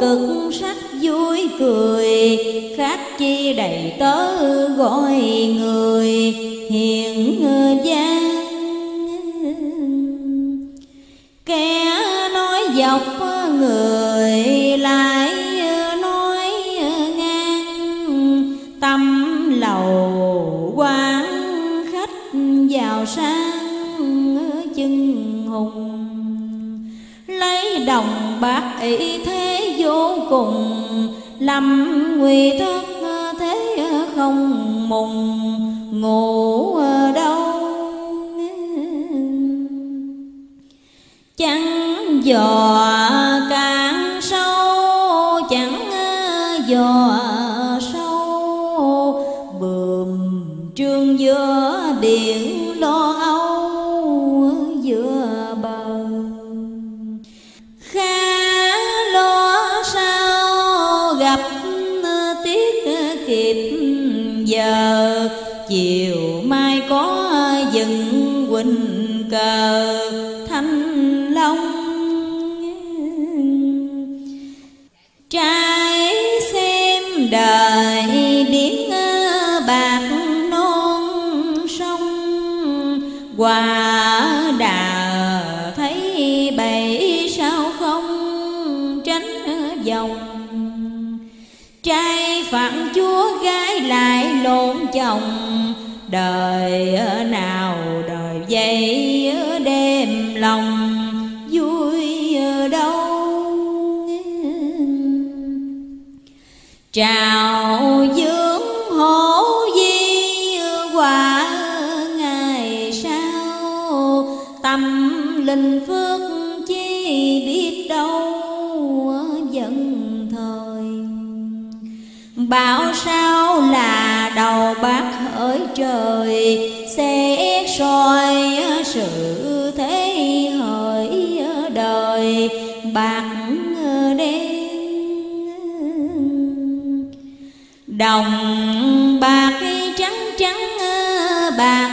S2: cực sắc vui cười khác chi đầy tớ gọi người hiền gian kẻ nói dọc người lại nói ngang, tâm lầu quán khách giàu sang chân hùng. Lấy đồng bạc ý thế vô cùng lâm nguy thất thế không mùng ngủ đâu chẳng dò dừng quỳnh cờ thanh long trai xem đời điển bạc non sông. Quả đà thấy bầy sao không tránh dòng. Trai phận chúa gái lại lộn chồng. Đời nào vậy dậy đêm lòng, vui ở đâu trào dưỡng hổ di quả ngày sau, tâm linh phước chi biết đâu dần thời. Bảo sao là đầu bác ở trời, xe soi sự thế hỡi đời, bạc đen. Đồng bạc trắng trắng, bạc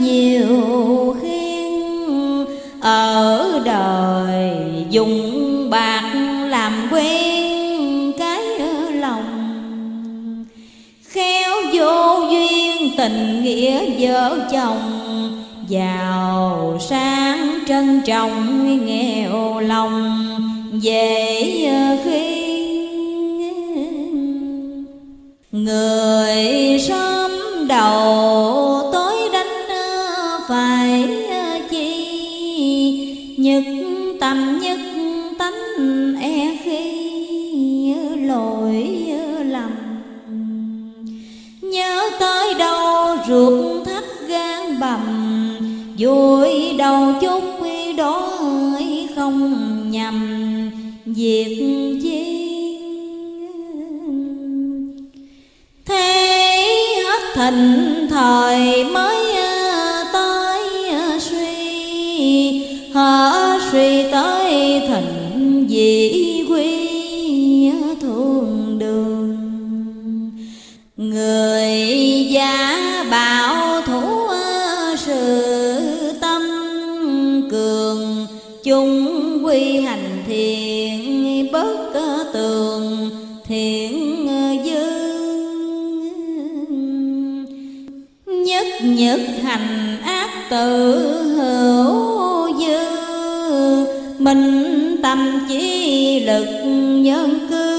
S2: nhiều khiên. Ở đời dùng bạc làm quen tình nghĩa vợ chồng, giàu sáng trân trọng nghèo lòng, dễ khi người sớm đầu tối đánh, phải chi, nhất vui đầu chút khi đó không nhầm việc chi thế hết thịnh thời mới
S4: à, tới à, suy hở suy nhất hành ác tự hữu dư minh tâm chí lực nhân cư.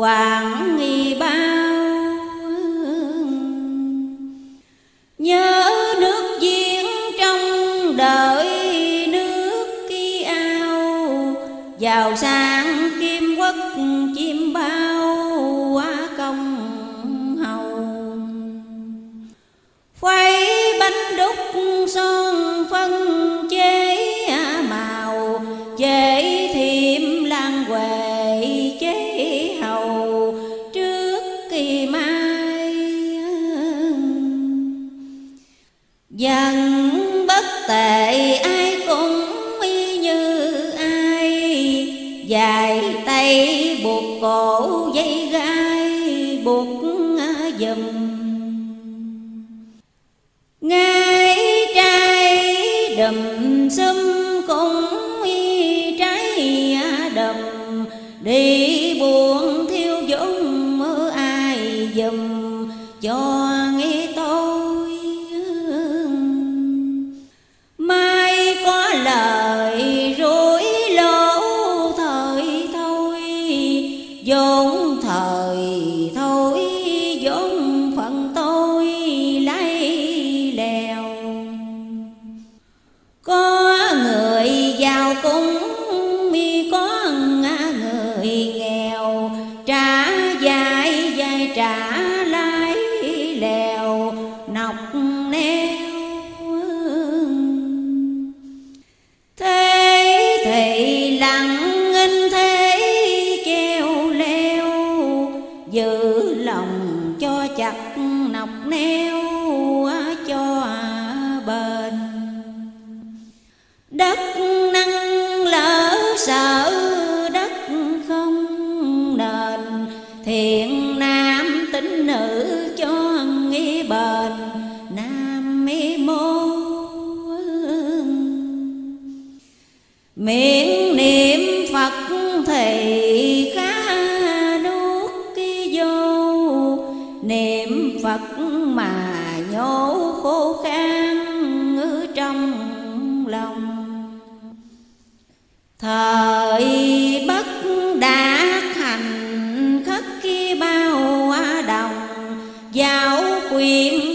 S4: hoàng nghi bao nhớ nước giếng trong đời nước kỳ ao, giàu sang kim quốc chim bao quá công hầu quay bánh đúc son phân chế à, màu chế dần bất tệ, ai cũng y như ai. Dài tay buộc cổ, dây gai buộc dầm. Ngay trái đầm xâm cũng y trái à đầm. Đi thời bất đã thành khất khi bao đồng giáo quyền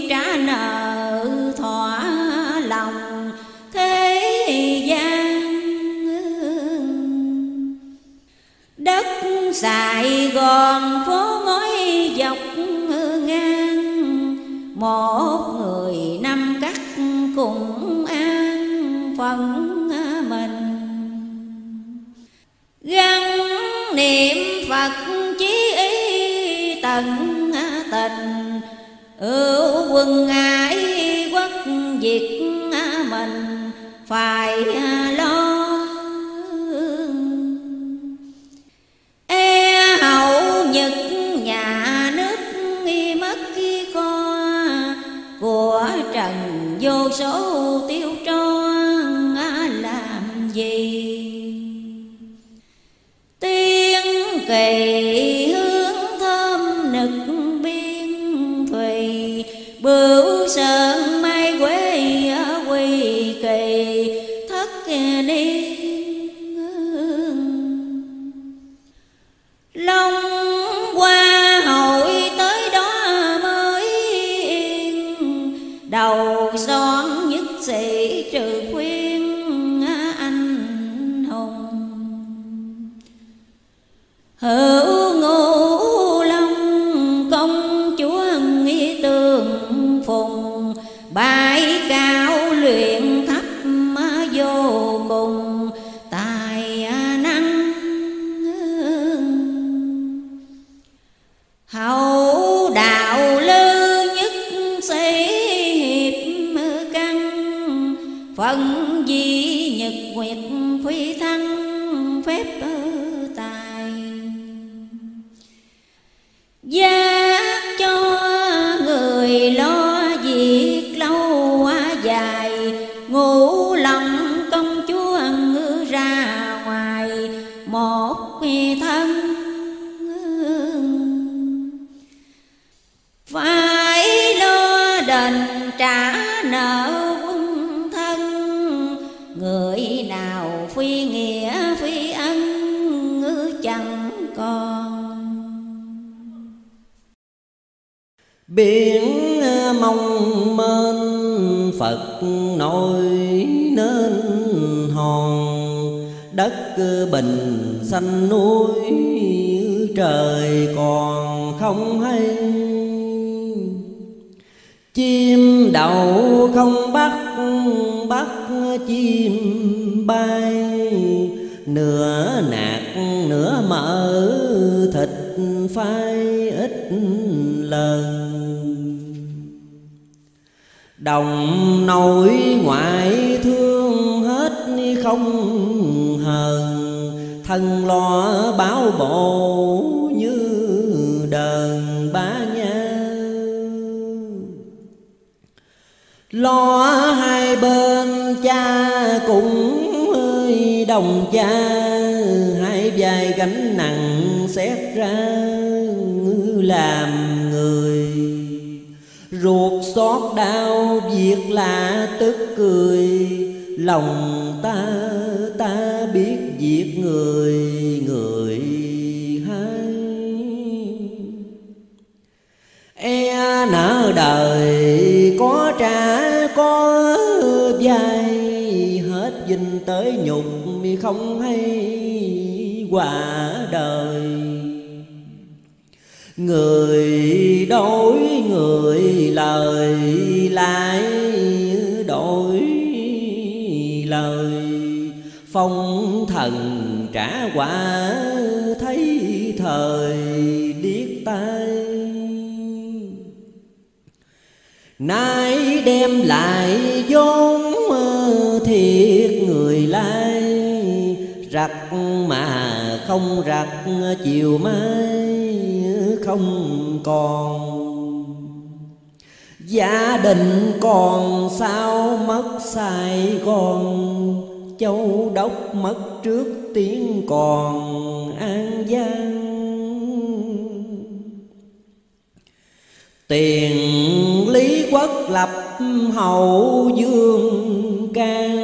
S4: hậu
S3: dương can.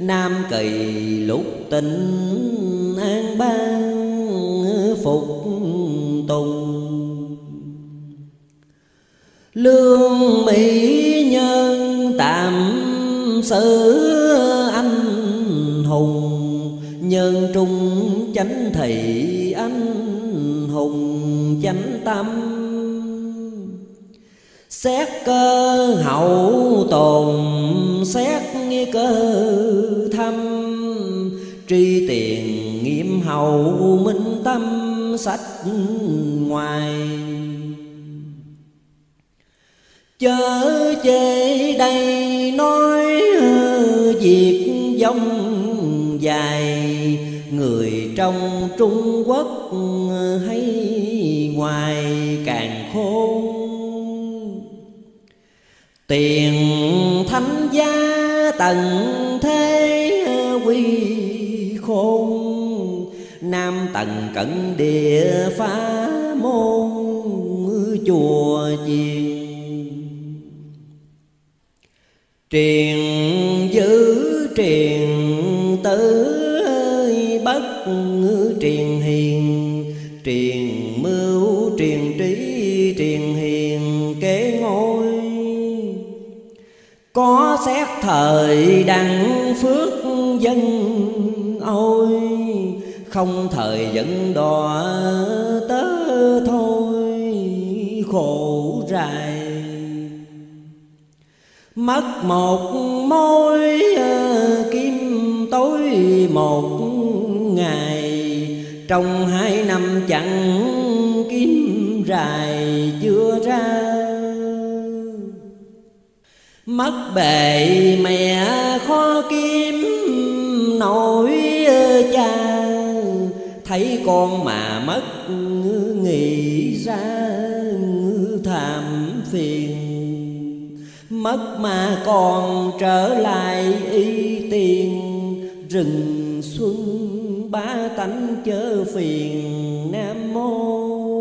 S3: Nam kỳ lục tỉnh an bang phục tùng. Lương Mỹ nhân tạm xử anh hùng. Nhân trung chánh thị anh hùng chánh tâm. Xét cơ hậu tồn, xét nghi cơ thâm. Tri tiền nghiêm hậu minh tâm, sách ngoài. Chớ chê đây nói việc dông dài, Người trong Trung Quốc hay ngoài càng khôn. Tiền thánh gia tận thế quy khôn, Nam tầng cận địa phá môn chùa chiền. Truyền giữ truyền tử, bất truyền hiền Có xét thời đặng phước dân ôi, Không thời vẫn đò tớ thôi, khổ dài Mất một mối ờ, kim tối một ngày, Trong hai năm chẳng kiếm rài chưa ra mất bệ mẹ khó kiếm, nổi cha. Thấy con mà mất, nghĩ ra thảm phiền. Mất mà còn trở lại y tiền, rừng xuân ba tánh chớ phiền nam mô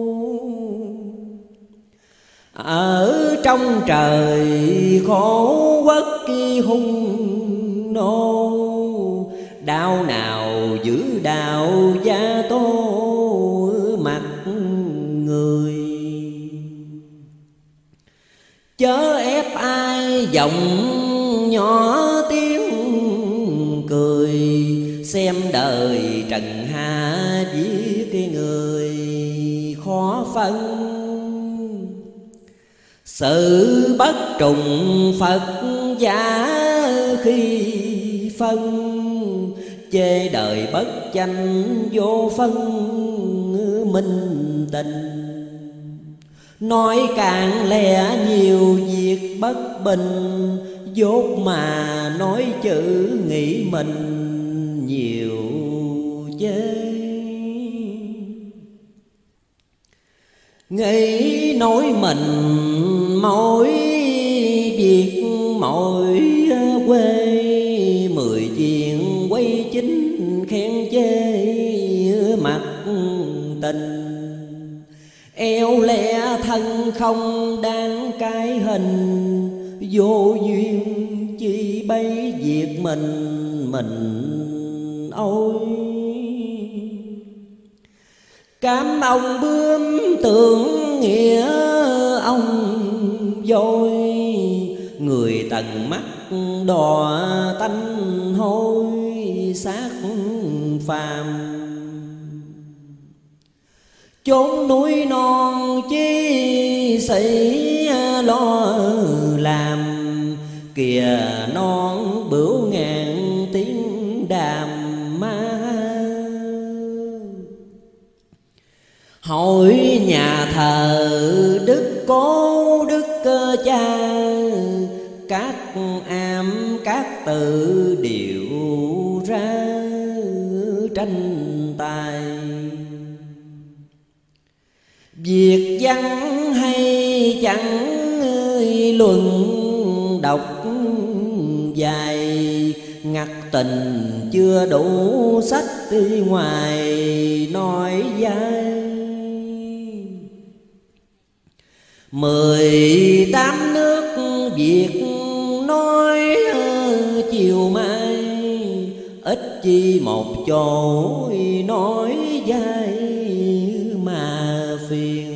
S3: ở trong trời khổ quốc kỳ hung nô đạo nào giữ đạo gia tô mặt người. Chớ ép ai giọng nhỏ tiếng cười, xem đời trần hạ với cái người khó phân sự bất trùng phật giả khi phân, chê đời bất tranh vô phân, minh tình. Nói càng lẽ nhiều việc bất bình, dốt mà nói chữ nghĩ mình nhiều chê. Nghĩ nói mình mỗi việc, mỗi ờ, quê. Mười chuyện quay chính khen chê ờ, mặt tình. Eo lẽ thân không đáng cái hình, vô duyên chi bấy việc mình mình ôi cám ông bướm tưởng nghĩa ông dối người tầng mắt đò tanh hôi xác phàm. Chốn núi non chi sĩ lo làm, kìa non bửu hỏi nhà thờ đức cố đức cơ cha, các am, các tự điều ra tranh tài. Việc văn hay chẳng luận đọc dài. Ngặt tình chưa đủ sách ngoài nói dài. Mười tám nước việt nói chiều mai, ít chi một chỗ nói dài mà phiền.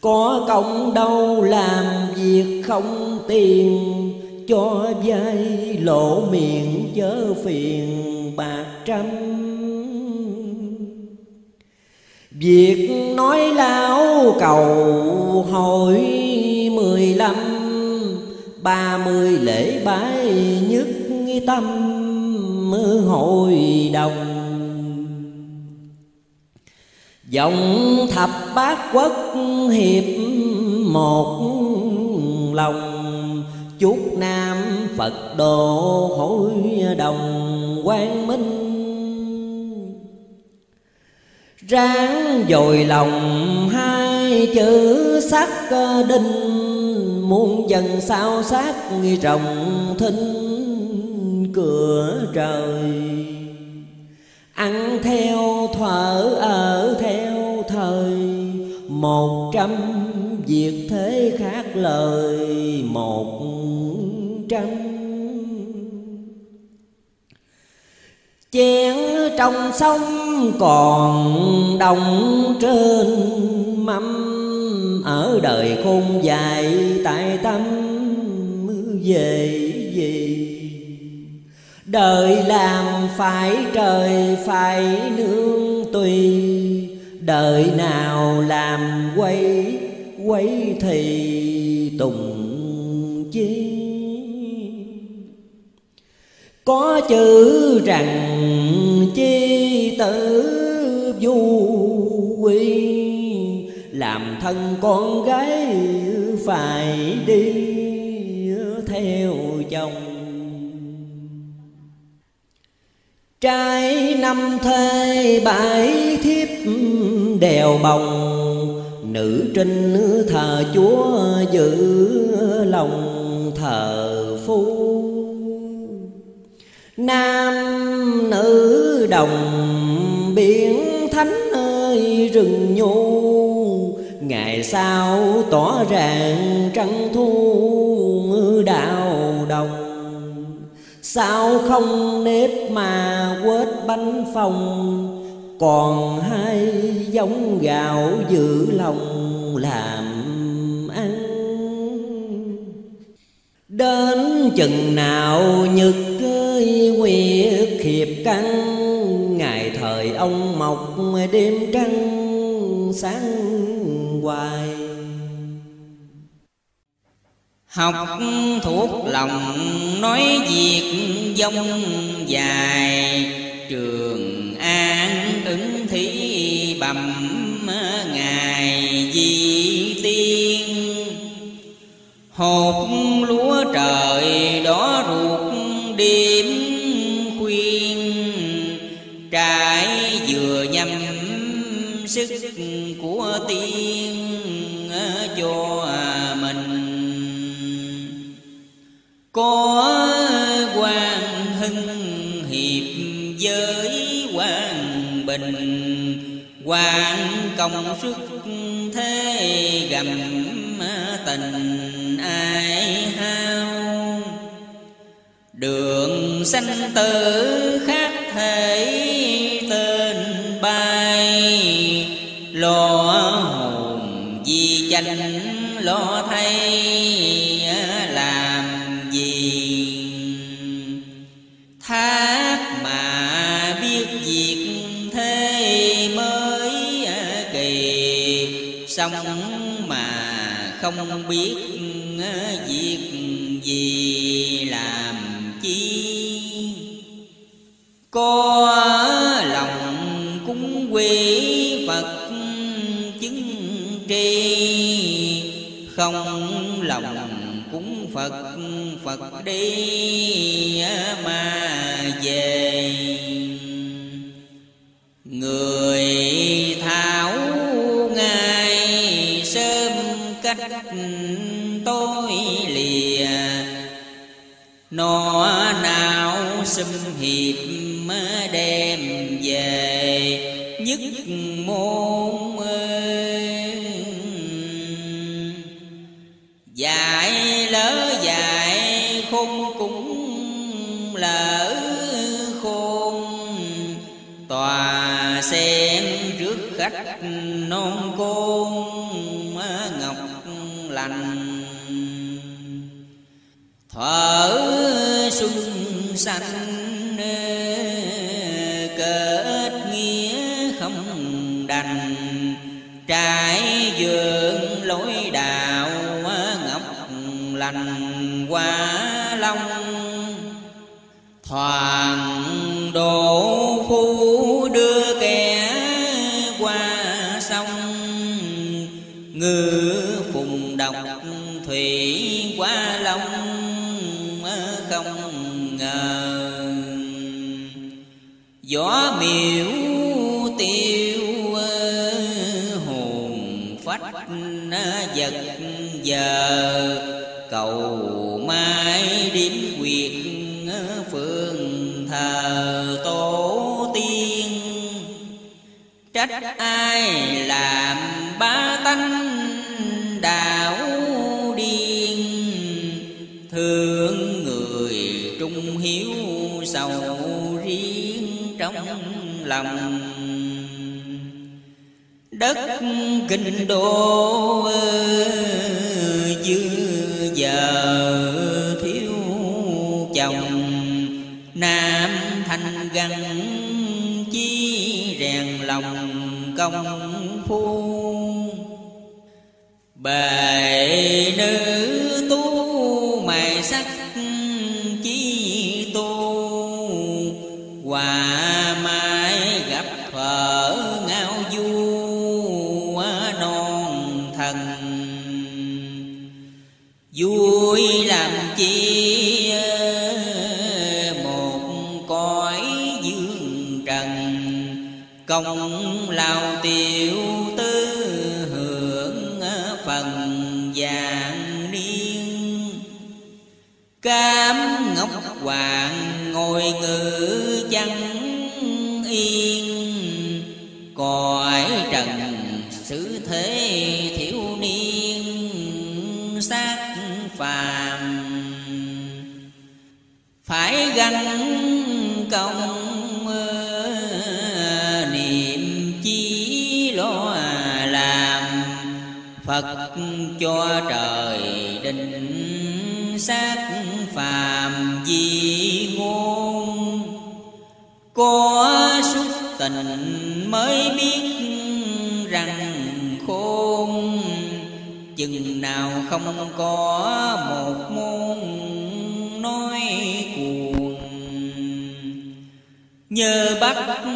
S3: Có công đâu làm việc không tiền cho vay lộ miệng chớ phiền bạc trăm. Việc nói lão cầu hồi mười lăm, Ba mươi lễ bái nhất tâm hội đồng. Dòng thập bát quốc hiệp một lòng, Chúc Nam Phật độ hội đồng quang minh. Ráng dồi lòng hai chữ sắc đinh. Muôn dần sao sát rồng thinh cửa trời. Ăn theo thở ở theo thời, Một trăm việc thế khác lời, một trăm chén trong sông còn đồng trên mâm ở đời khôn dài, tại tâm về gì? Đời làm phải trời, phải nương tùy. Đời nào làm quay quay thì tùng chi có chữ rằng chi tử du quy làm thân con gái phải đi theo chồng. Trai năm thê bãi thiếp đèo bồng, nữ trinh thờ chúa giữ lòng thờ nam nữ đồng biển thánh ơi, rừng nhu. Ngày sau tỏ ràng trăng thu đạo đồng. Sao không nếp mà quết bánh phòng, còn hai giống gạo giữ lòng làm đến chừng nào nhực cưới nguyệt hiệp căn ngày thời ông mọc đêm trăng sáng hoài.
S5: Học thuộc lòng nói việc dông dài, Trường an ứng thí bầm ngày di Hột lúa trời đó ruột, đêm khuyên. Trái vừa nhắm sức của tiên ờ, cho mình. Có quan hưng hiệp với quan bình, quan công sức thế gầm tình ai hao. Đường sanh tử khác thể tên bay, lo hồn di chanh lo thay, làm gì thác mà biết việc thế mới kỳ xong mà không biết không lòng cúng phật phật đi mà về. Người thảo ngày sớm cách tối lìa nó nào xâm hiệp trách ai làm ba tánh đạo điên thương người trung hiếu sầu riêng trong lòng. Đất kinh đô dư giờ thiếu chồng. Nam thanh găng công phu. Bề cám ngọc hoàng ngồi ngự chẳng yên? Cõi trần xứ thế thiếu niên xác phàm. Phải gánh công niệm chí lo làm. Phật cho trời định xác có xuất tình mới biết rằng khôn. Chừng nào không có một môn nói cuồng. Nhờ bắc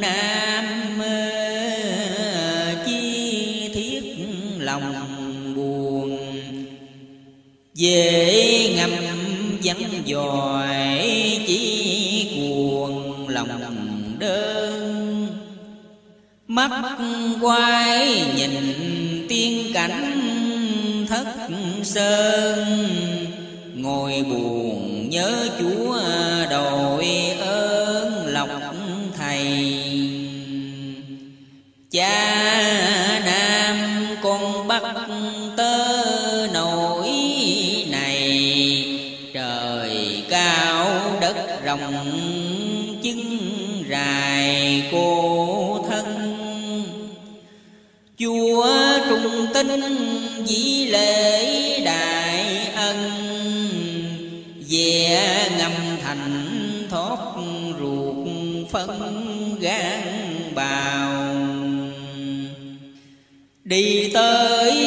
S5: nam chi thiết lòng buồn. Về ngâm vắng dòi mắt quay nhìn tiên cảnh thất sơn. Ngồi buồn nhớ chúa đội ơn lộc thầy. Cha nam con bắt tơ nổi này. Trời cao đất rộng chân rài cô chúa trung tinh dĩ lễ đại ân về ngâm thành thoát ruột phân gan bào. Đi tới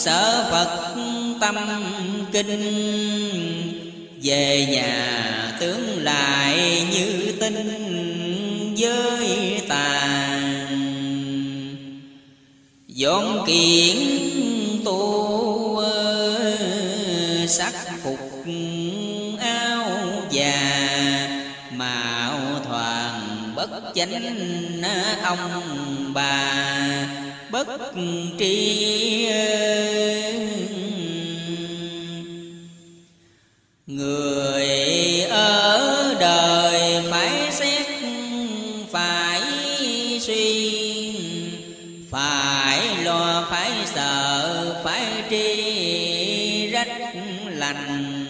S5: sở phật tâm kinh. Về nhà tướng lại như tinh với tàn. Dọn kiện tu ờ, sắc phục áo già. Mạo thoảng bất chánh ờ, ông bà bất tri người ở đời phải xét phải suy phải lo, phải sợ, phải tri rách lành.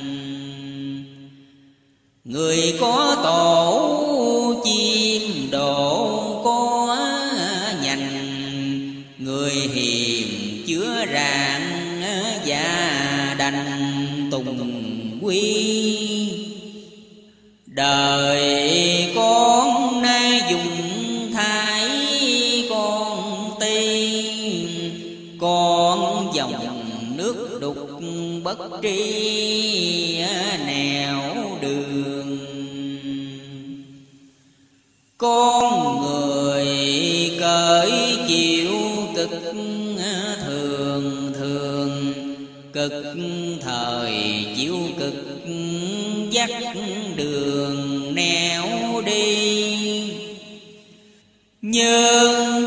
S5: Người có tổ chi quy đời con nay dùng thái con tiên, con dòng nước đục bất tri nẻo đường. Con người cởi chịu cực, thường thường cực thời dắt đường nẻo đi. Như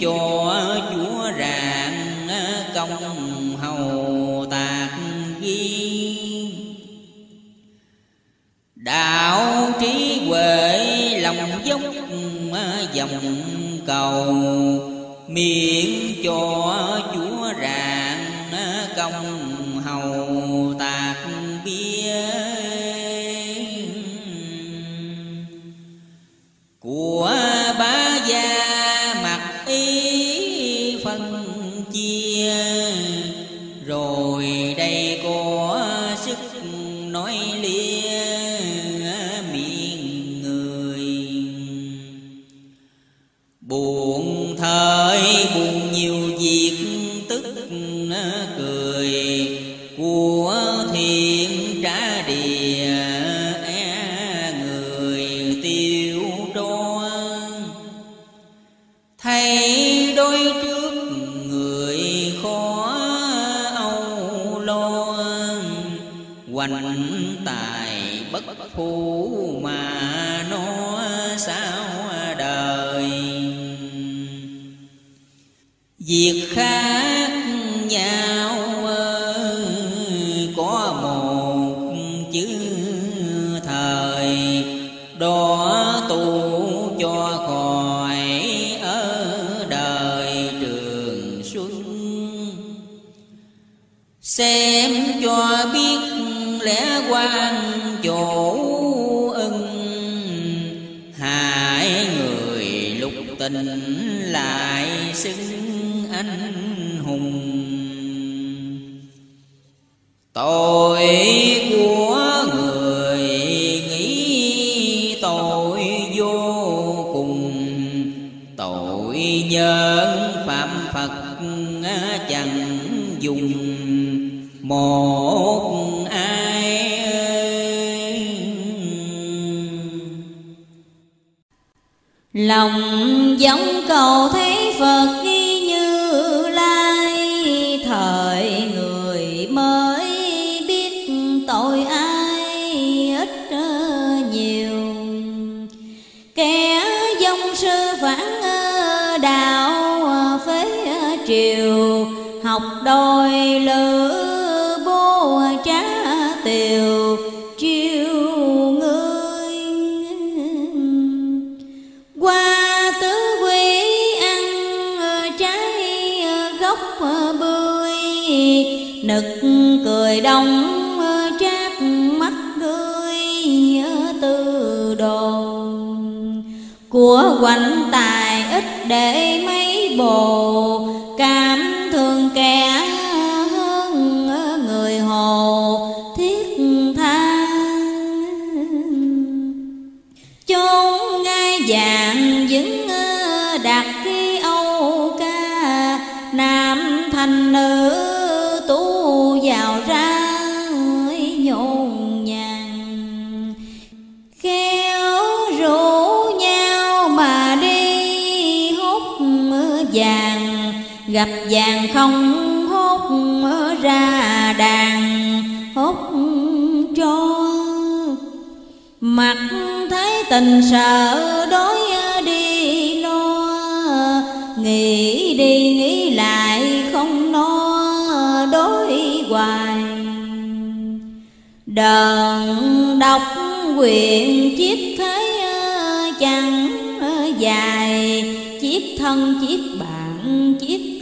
S5: cho chúa rạng ờ, công hầu tạc ghi đạo trí huệ lòng dốc ờ, dòng cầu miệng cho
S2: dòng cầu thấy Phật. sợ đối đi lo, nghĩ đi nghĩ lại không no đối hoài. Đờn đọc quyền chiếc thế chẳng dài, chiếc thân chiếc bạn chiếc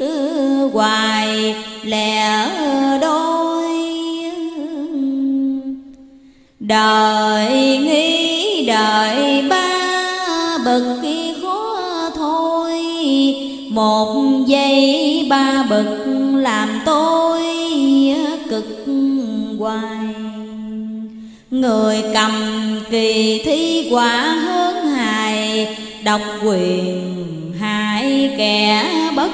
S2: hoài, lẻ đôi. Đời nghi đời ba bậc khó thôi. Một giây ba bậc làm tôi cực hoài. Người cầm kỳ thi quả hơn hài, độc quyền hại kẻ bất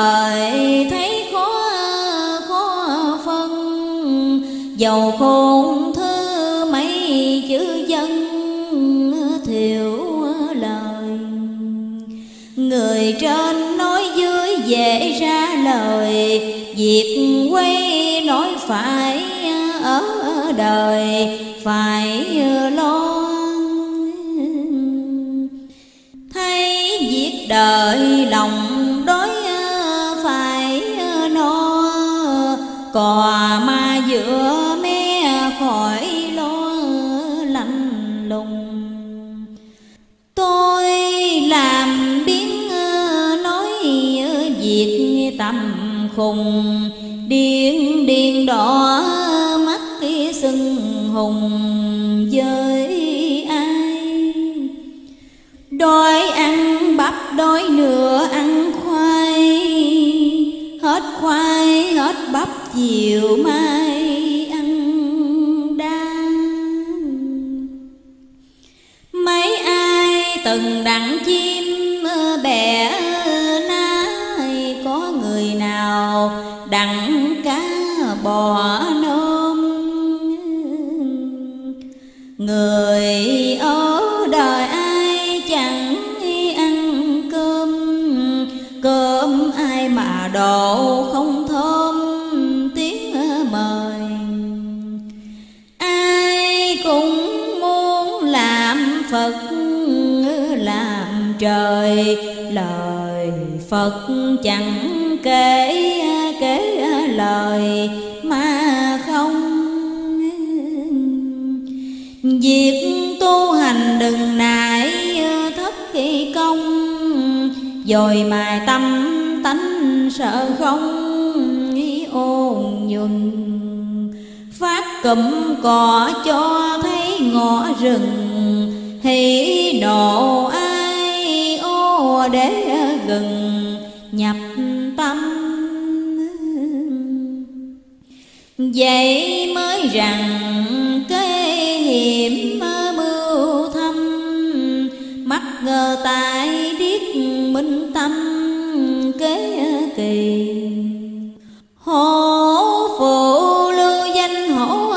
S2: đời thấy khó khó phân. Dầu khôn thư mấy chữ dân thiểu lời. Người trên nói dưới dễ ra lời, việc quay nói phải ở đời. Phải lo cò ma giữa mé khỏi lo lạnh lùng. Tôi làm biến ờ, nói ờ, việc tầm khùng. Điên điên đỏ mắt kia sưng hùng. Với ai? Đói ăn bắp, đói nửa ăn khoai. Hết khoai, hết bắp chiều mai ăn đa mấy ai từng đặng chim bẻ nai, có người nào đặng cá bò nôm. Người ở đời ai chẳng ăn cơm cơm ai mà độ không trời. Lời phật chẳng kể kể lời mà không việc tu hành đừng nại thất kỳ công. Rồi mài tâm tánh sợ không ôn nhuần phát cụm cỏ cho thấy ngõ rừng hỉ nộ ai để gần nhập tâm. Vậy mới rằng cái hiểm mưu thâm mắt ngờ tai điếc minh tâm kế kỳ. Hổ phụ lưu danh hổ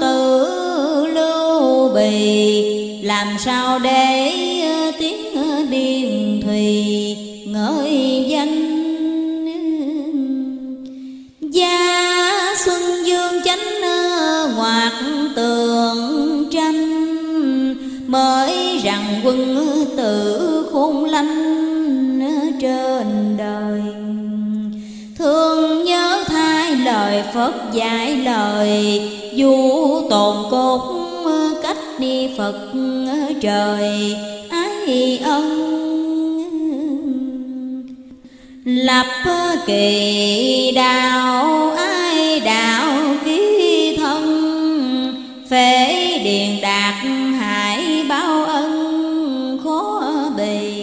S2: tự lưu bì, làm sao để chánh hoạt tường tranh, mới rằng quân tử khôn lanh trên đời. Thương nhớ thay lời phật dạy lời du tồn cốt cách đi phật trời ái ân lập kỳ đạo, ai đạo phế điền đạt hải bao ân khó bì.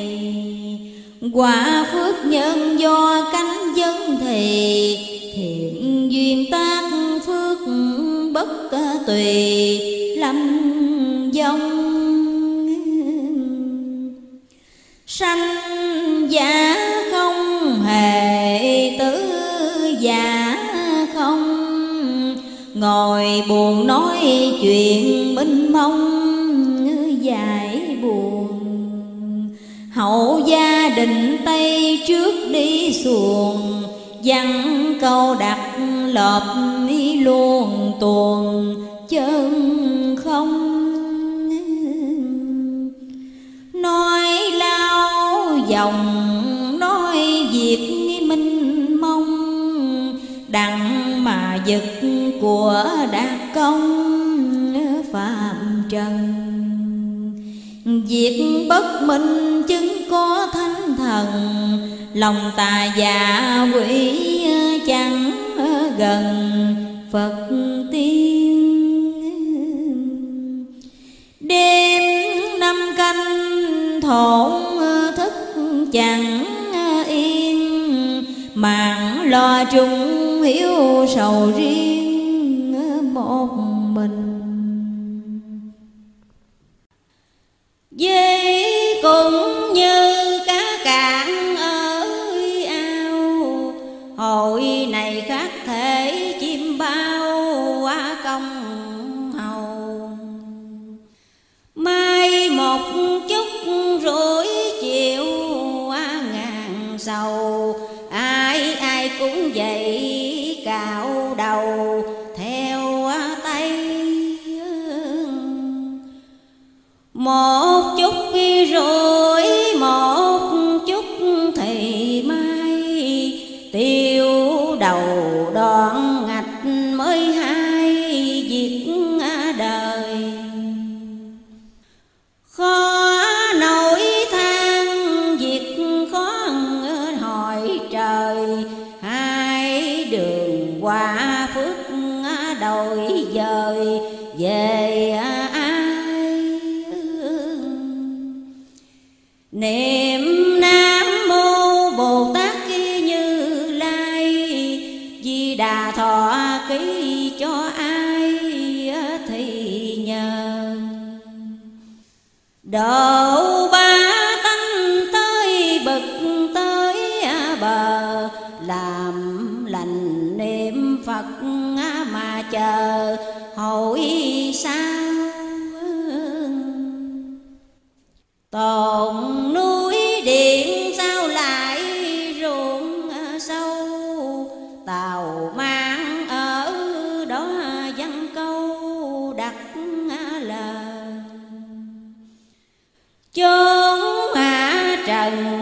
S2: Quả phước nhân do cánh dân thì, thiện duyên tác phước bất tùy. Lâm dông sanh giả ngồi buồn nói chuyện minh mông giải buồn. Hậu gia đình tây trước đi xuồng văn câu đặt lợp đi luôn tuồng. Chân không nói lao dòng nói việc minh mông. Đặng vật của đạt công phạm trần. Việc bất minh chứng có thánh thần, Lòng tà dạ quỷ chẳng gần Phật tiên.
S4: Đêm năm canh thổn thức chẳng yên Mạng lo trung hiểu sầu riêng một mình. Dê cũng như cá cạn ở ao, hồi này khác thể chim bao quá công hầu. Mai một chút rưỡi chiều quá ngàn sầu, ai ai cũng vậy cạo đầu, theo tay một chút rồi một chút thì mai tiêu đầu đoạn ngạch mới hai việc đời. Khó niệm nam mô bồ tát kia như lai. Di đà thọ ký cho ai thì nhờ. Độ ba tánh tới bực tới bờ. Làm lành niệm phật mà chờ. Hội sao? Tồn Amen.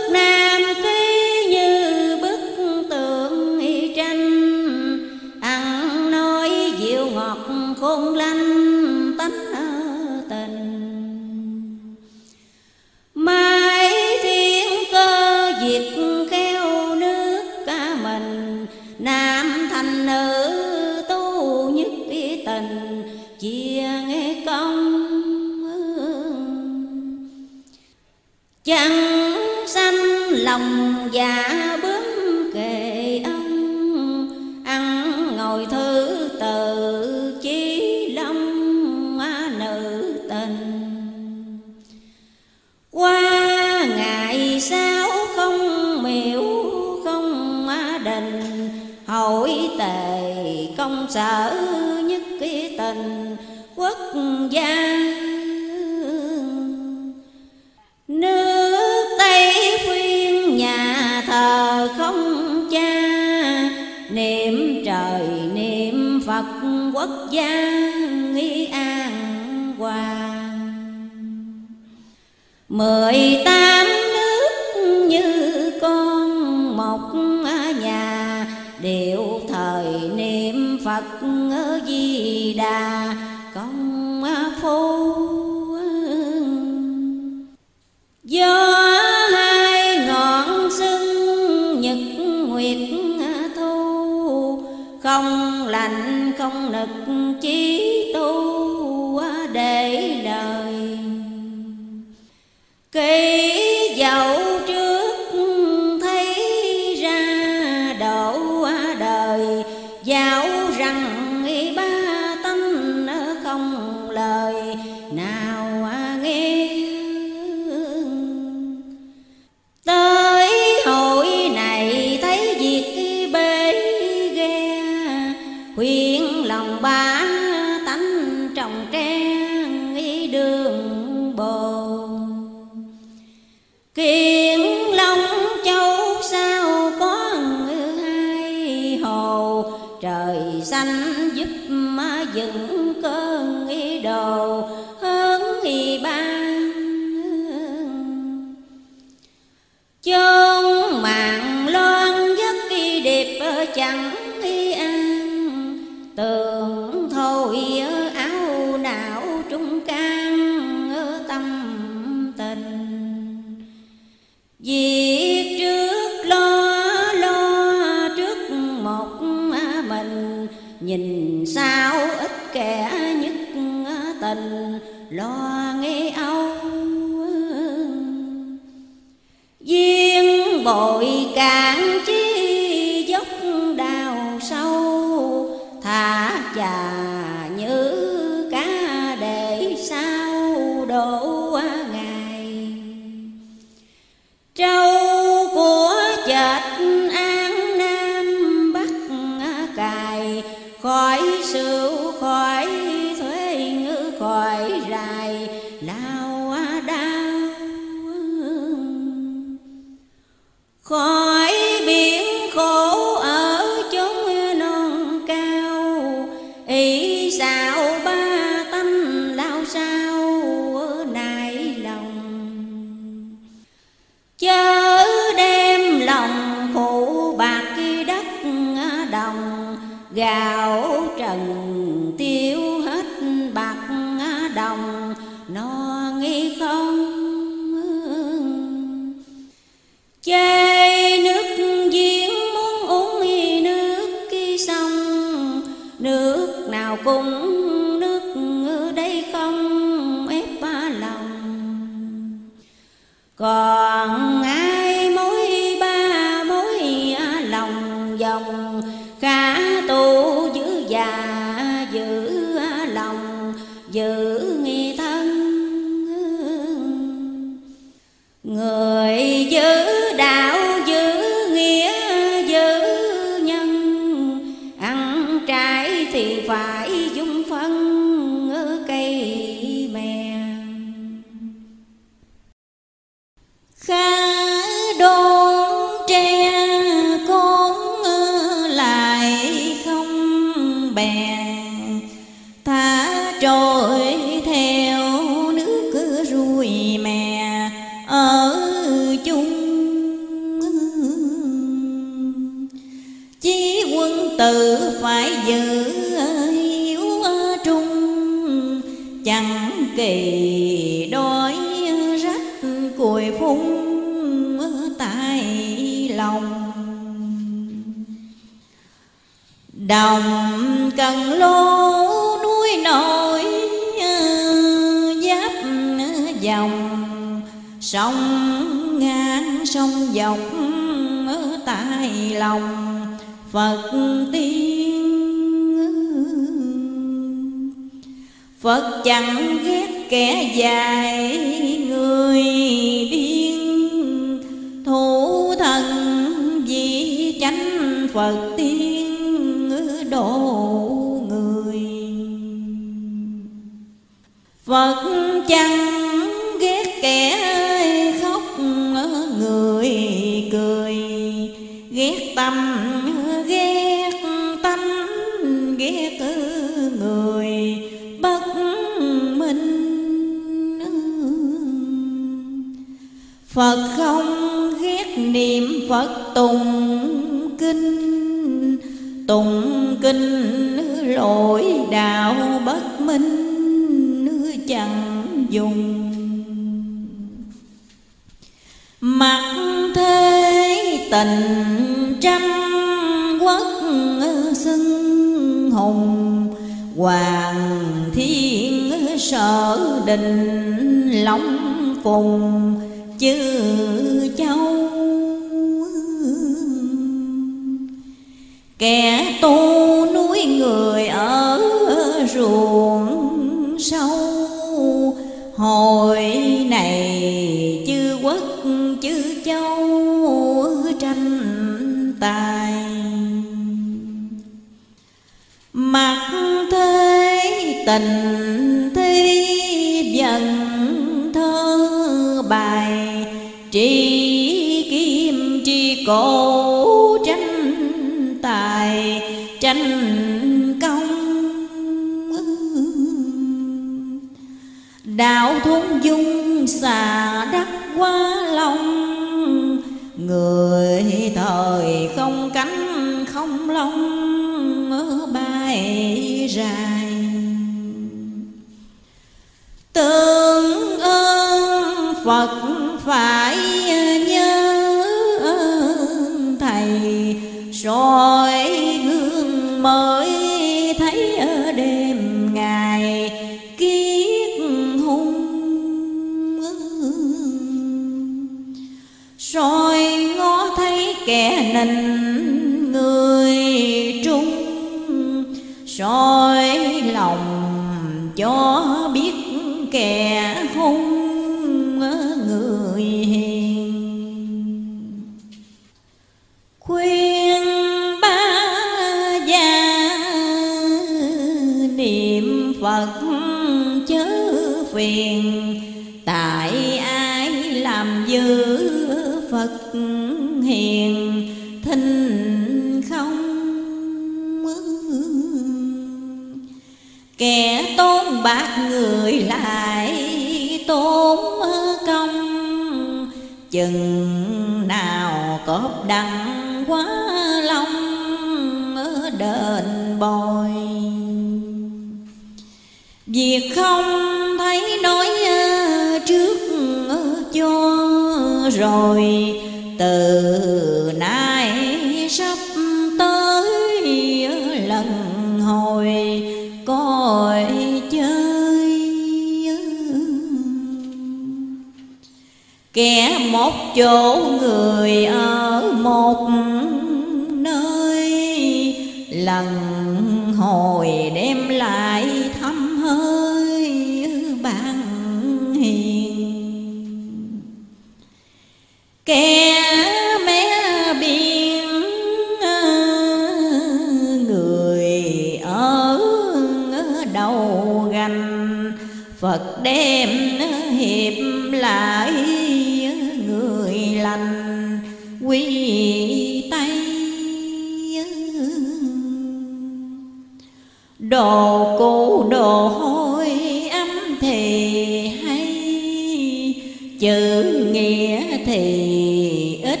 S4: Nghĩa thì
S2: ít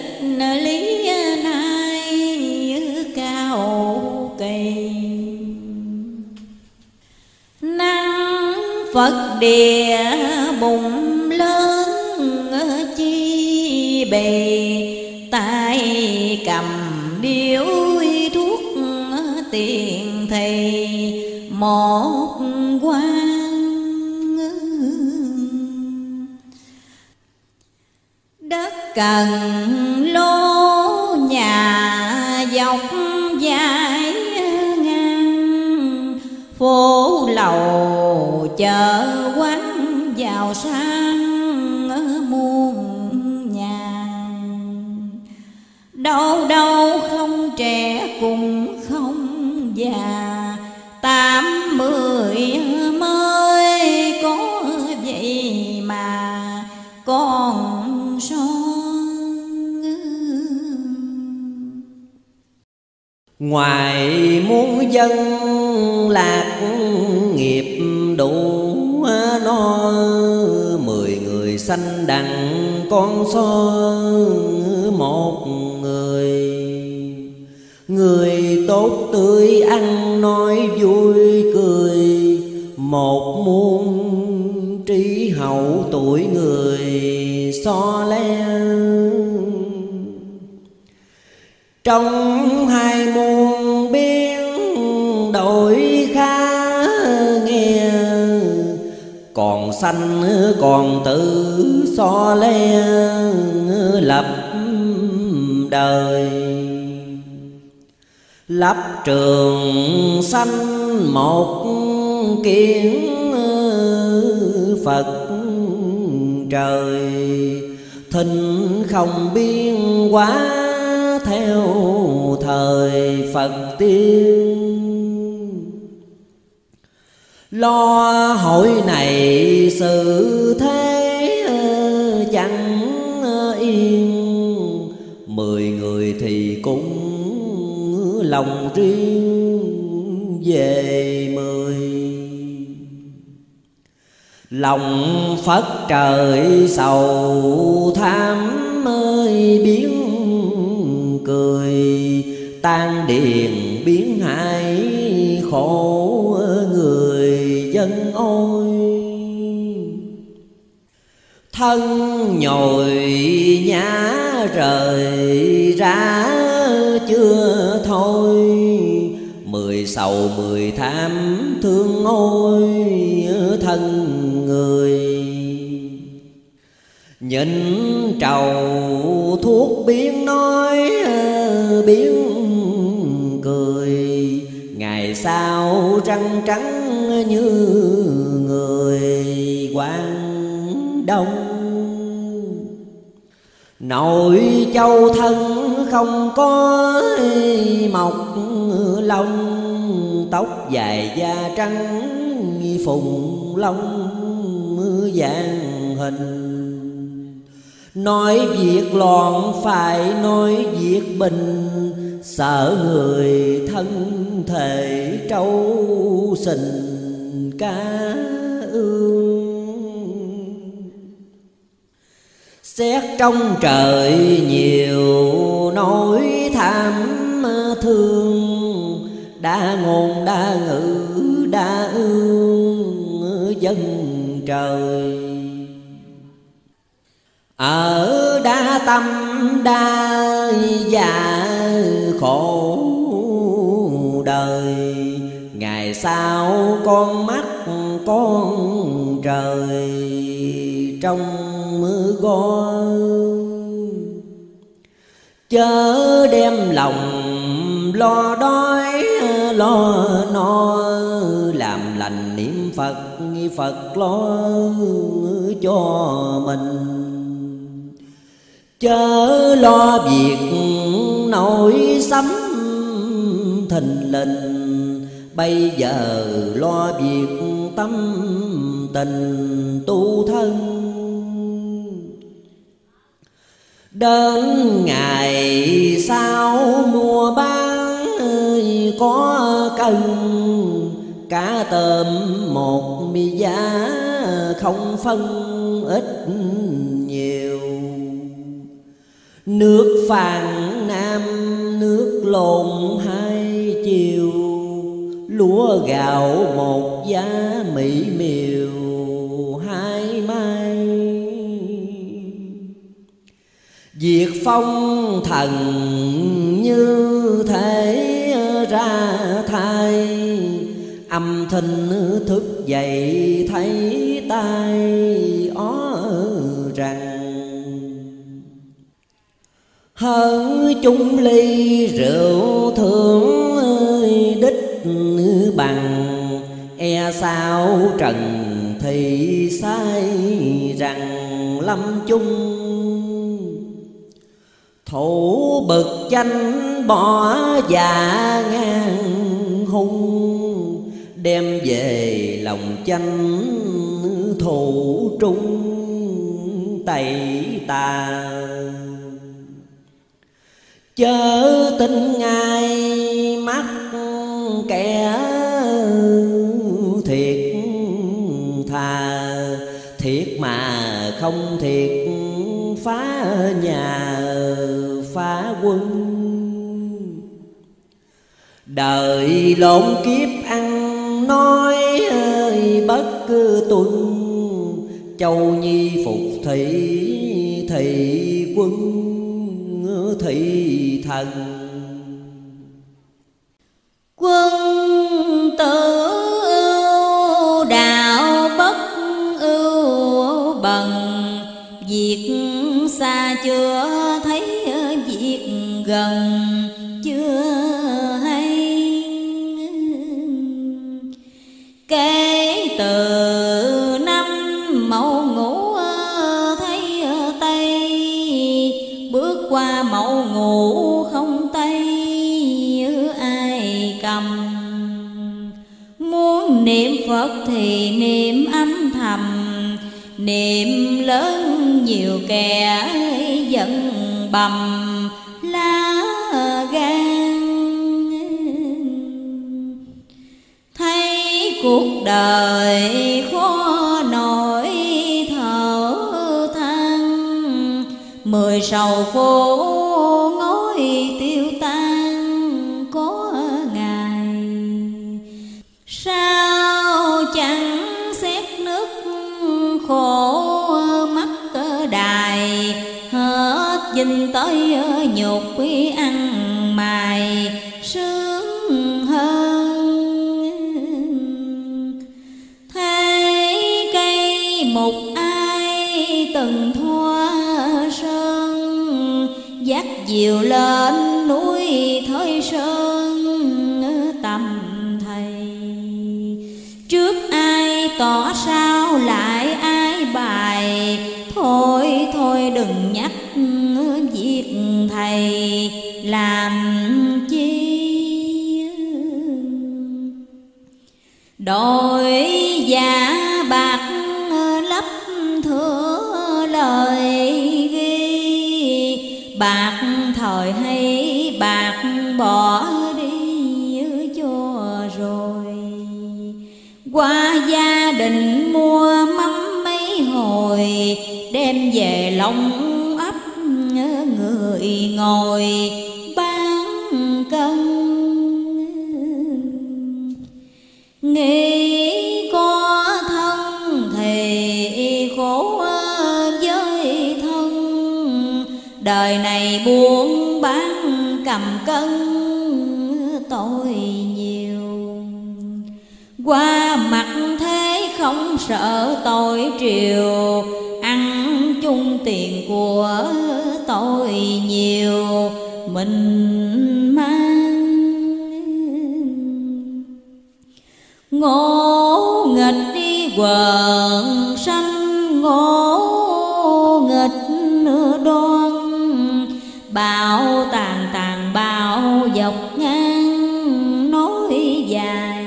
S2: lý nay cao kỳ. Năng phật địa bụng lớn chi bề tay cầm điếu thuốc tiền thầy một đất cần lô nhà dọc dài ngang phố lầu chợ quán vào xa.
S3: Ngoài muôn dân lạc nghiệp đủ no, Mười người sanh đặng con so, một người. Người tốt tươi ăn nói vui cười, Một muôn trí hậu tuổi người so le. Trong sanh còn tự so le lập đời. Lập trường sanh một kiến phật trời. Thịnh không biên quá theo thời phật tiên lo hội này sự thế ờ, chẳng ờ, yên. Mười người thì cũng lòng riêng về mười. Lòng phật trời sầu tham ơi, biến cười, tan điền biến hại khổ. Thân nhồi nhá rời ra chưa thôi. Mười sầu mười tham thương ôi thân người. Nhìn trầu thuốc biến nói biến cười. Ngày sau răng trắng như người quan đông nội châu thân không có mọc, lông tóc dài da trắng, phùng lông vàng hình. Nói việc loạn phải nói việc bình, sợ người thân thể trâu sình ca ương. Xét trong trời nhiều nỗi tham thương. Đã ngôn, đã ngữ, đã ương dân trời. Ở đa tâm, đa già khổ đời, ngày sau con mắt con trời trong mưa gió chớ đem lòng lo đói, lo no, làm lành niệm phật phật lo cho mình. Chớ lo việc nổi sấm thình lình, bây giờ lo việc tâm tình tu thân. Đến ngày sau mùa bán có cần cá tôm một mì giá không phân ít nhiều. Nước phàn nam, nước lộn hai chiều, lúa gạo một giá mỹ miều. Diệt phong thần như thể ra thai Âm thanh thức dậy thấy tai ó rằng. Hỡi chung ly rượu thương ơi, đích bằng. E sao trần thì sai rằng lâm chung thủ bực chanh bỏ già ngang hung, đem về lòng chanh thủ trung tẩy tà. Chớ tin ngay mắt kẻ thiệt thà, thiệt mà không thiệt phá nhà, phá quân. Đời lộn kiếp ăn, nói ơi bất cứ tuân châu nhi phục thị thị quân thị thần.
S4: Quân tử xa chưa thấy việc gần, chưa hay kể từ năm mậu ngủ
S2: thấy tây, bước qua mậu ngủ không tây, như ai cầm. Muốn niệm phật thì niệm âm thầm Niệm lớn nhiều kẻ giận bầm, lá gan. Thấy cuộc đời khó nổi thở than Mười sầu phố Hết tới ờ, nhục quý ăn mài sướng hơn. Thấy cây mục ai từng thoa sơn, Dắt diều lên núi thới sơn, tầm thầy. Trước ai tỏ sao lại ai bài, Thôi thôi đừng thầy làm chi Đổi giả bạc lấp thừa lời ghi. Bạc thời hay bạc bỏ đi cho rồi. Qua gia đình mua mắm mấy hồi, Đem về lòng người ngồi bán cân. Nghĩ có thân thì khổ với thân. Đời này buôn bán cầm cân tội nhiều. Qua mặt thế không sợ tội triều chung tiền của tội nhiều, Mình mang. Ngô nghịch đi quần sanh, Ngô nghịch đoan. Bạo tàn tàn bạo dọc ngang nói dài.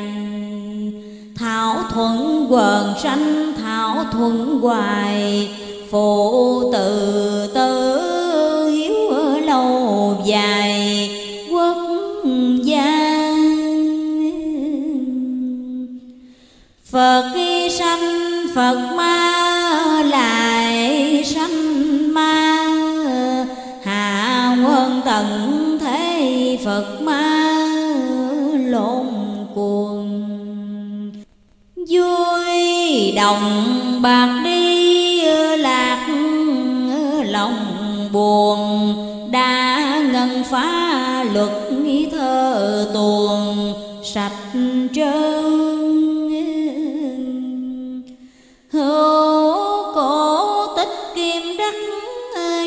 S2: Thảo thuận quần sanh, thảo thuận hoài. Phụ từ từ hiếu lâu dài quốc gia. Phật khi sanh Phật ma lại sanh ma. Hạ quân tận thế Phật ma lộn cuồng. Vui đồng bạc đi lạc lòng buồn, Đã ngân phá luật thơ tuồng, sạch trơn hữu cổ tích kim đắc,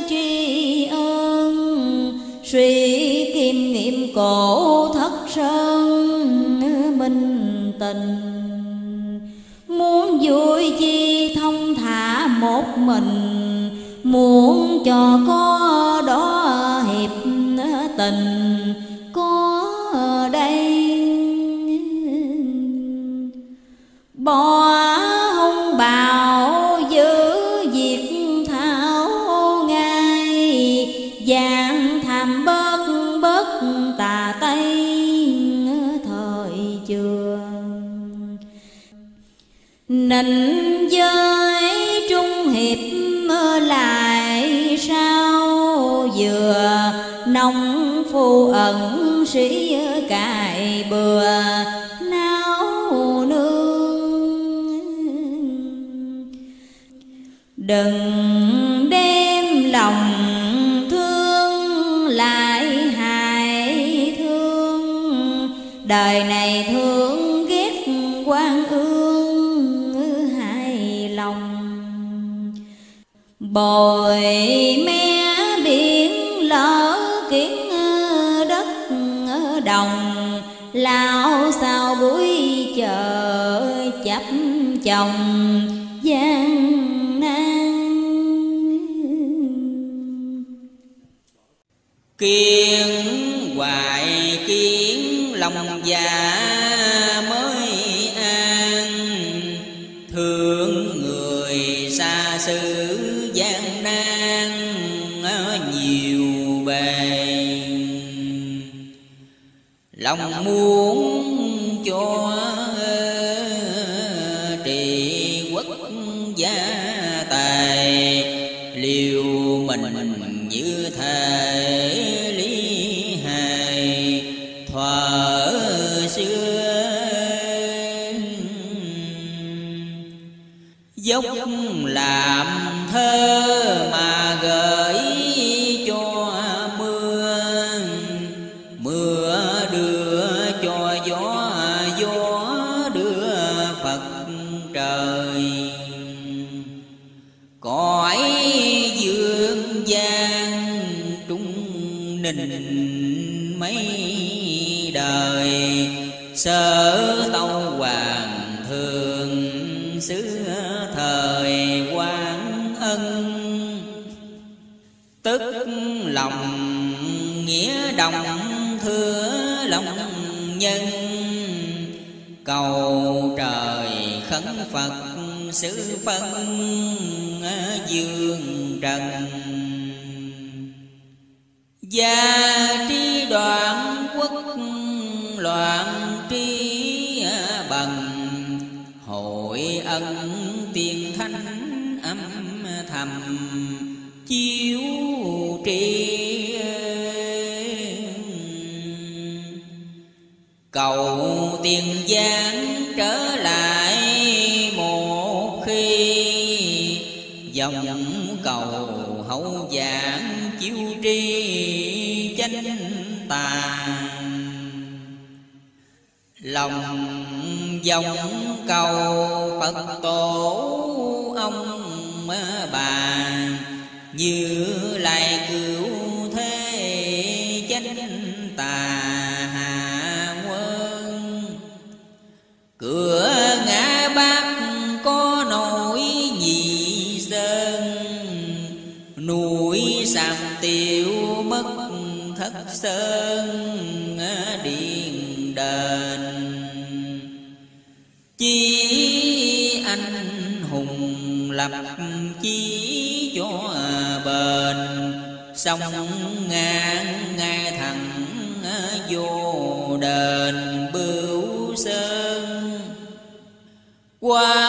S2: tri ân, suy kim nghiệm cổ thất sơn, minh tình. Muốn vui chi mình. Muốn cho có đó hiệp tình, có đây. Bỏ hung bạo giữ việc thảo ngay, dạng tham bớt bớt tà tây thời trường. Nịnh giới hiệp lại sao? Vừa nông phu ẩn sĩ cài bừa, náo nương. Đừng đem lòng thương lại hại thương. Đời này thương bồi mé biển lỡ kiến đất đồng lao sao buổi chờ chấp chồng.
S5: يعلمون. 高。sông ngàn nghe thẳng ờ, vô đền bưu sơn. Qua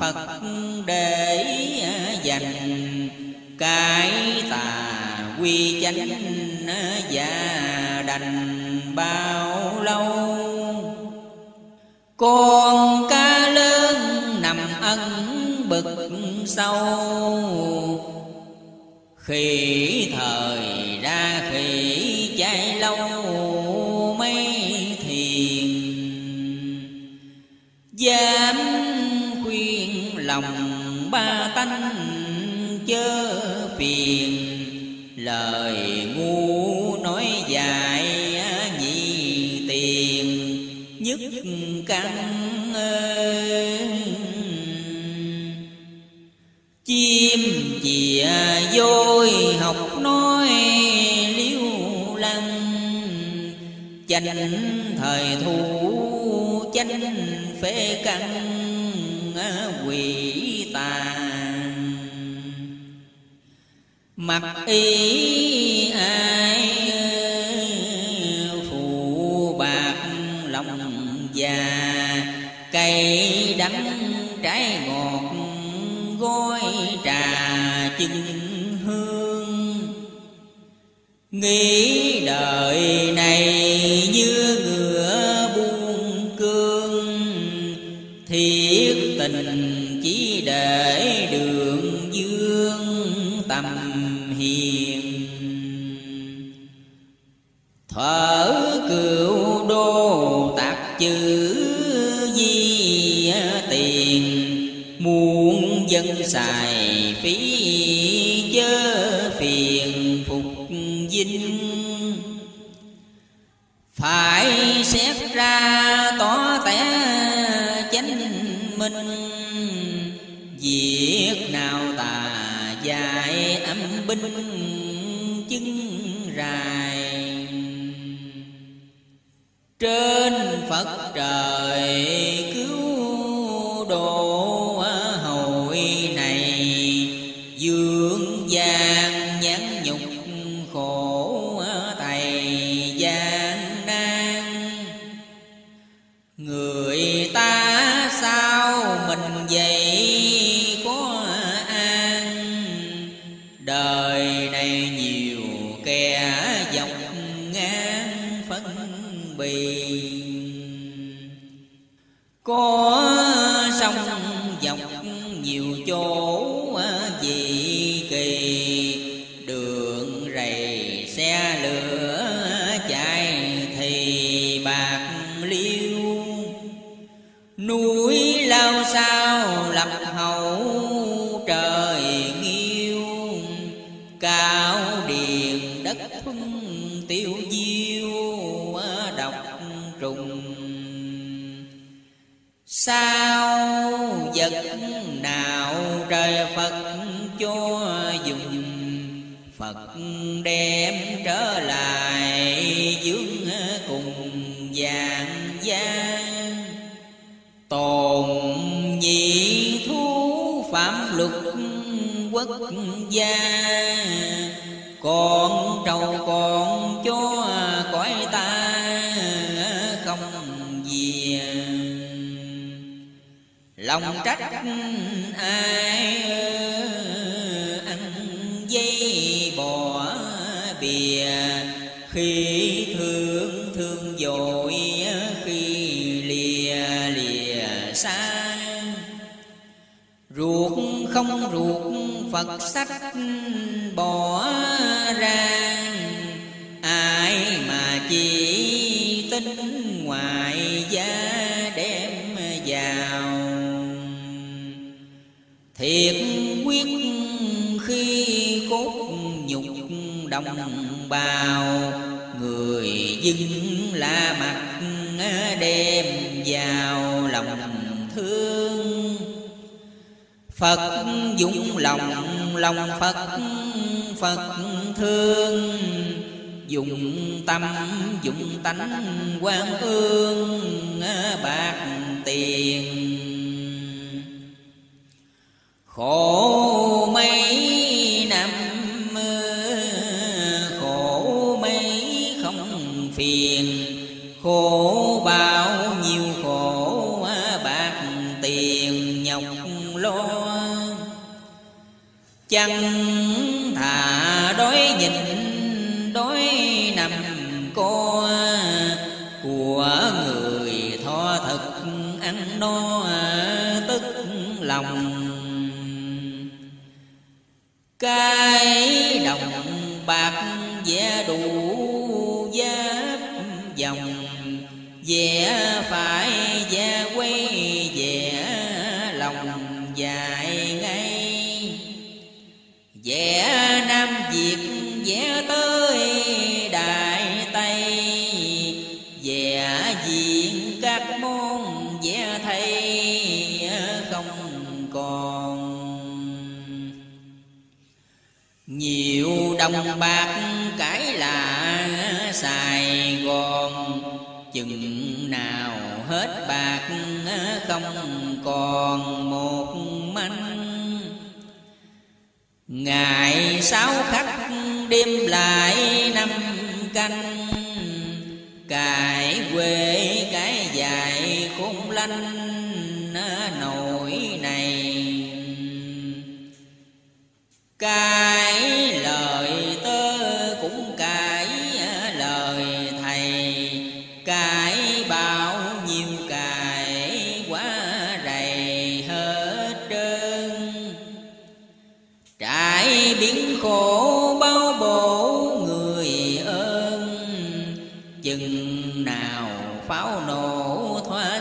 S5: phật để dành. Cái tà quy chánh và đành bao lâu? Con cá lớn nằm ân bực sâu. Khỉ ba tánh chớ phiền. Lời ngu nói dài nhị tiền, nhất căn chim chìa vôi học nói liêu lăng chanh thời thu chanh phê căn, quỷ tà mặc y ai phụ bạc lòng già cây đắng trái ngọt gói trà chừng hương. Nghĩ đời này xài phí chớ phiền phục dinh. Phải xét ra tỏ tẻ chánh minh, việc nào tà dại âm binh chứng rài. Trên phật trời cứu trách ừ, ai ăn dây bỏ bìa. Khi thương thương dội, khi lìa lìa xa ruột không ruột, phật sách bỏ đồng bào người dân la mặt đem vào lòng thương. Phật dũng lòng lòng Phật Phật thương. Dùng tâm, dùng tánh quan ương bạc tiền. Khổ mấy năm khổ bao nhiêu khổ bạc tiền nhọc lo. Chẳng thà đói nhìn đói nằm co, của người tho thực ăn no, tức lòng. Cái đồng bạc vẽ đủ phải vẽ quay về lòng dài ngay vẽ nam việt vẽ tới đại tây. Vẽ diện các môn vẽ thay không còn. Nhiều đồng bạc cái là Sài Gòn chừng hết bạc ờ, không còn một manh. Ngày sáu khắc đêm lại năm canh cài quê cái dài khôn lanh ờ, nỗi này. Cài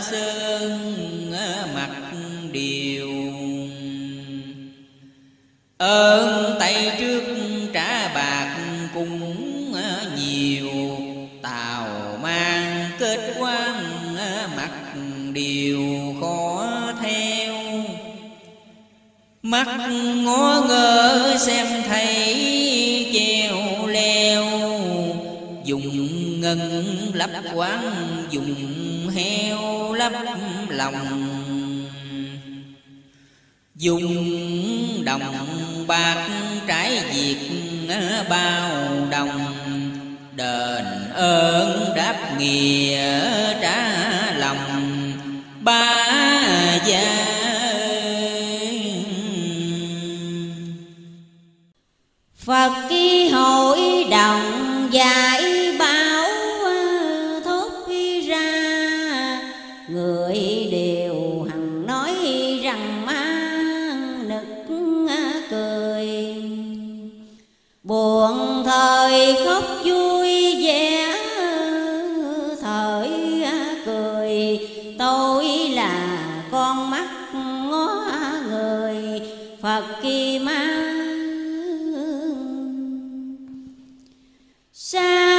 S5: sơn mặt điều. Ơn tay trước trả bạc cùng nhiều. Tàu mang kết quan mặt điều khó theo. Mắt ngó ngơ xem thấy treo leo. Dùng ngân lắp quán dùng heo lấp lòng. Dùng đồng bạc trái diệt ờ, bao đồng. Đền ơn đáp nghĩa trả lòng. Ba gia.
S4: Phật ký hội đồng dạy Phật kỳ mang sao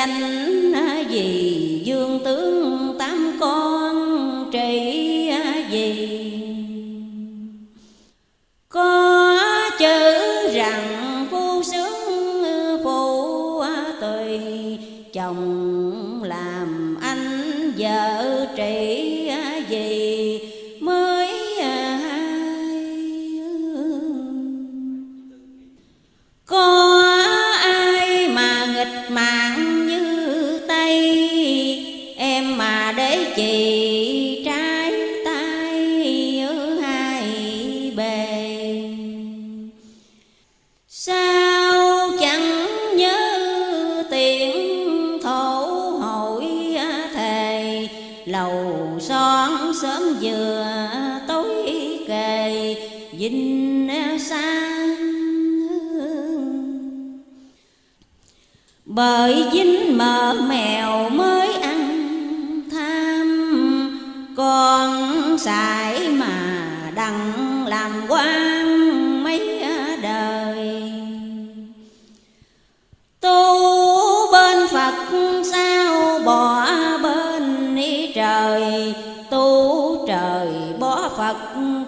S4: danh bởi dính mờ mèo mới ăn tham con xài mà đặng làm quan mấy đời. Tu bên phật sao bỏ bên ý trời? Tu trời bỏ phật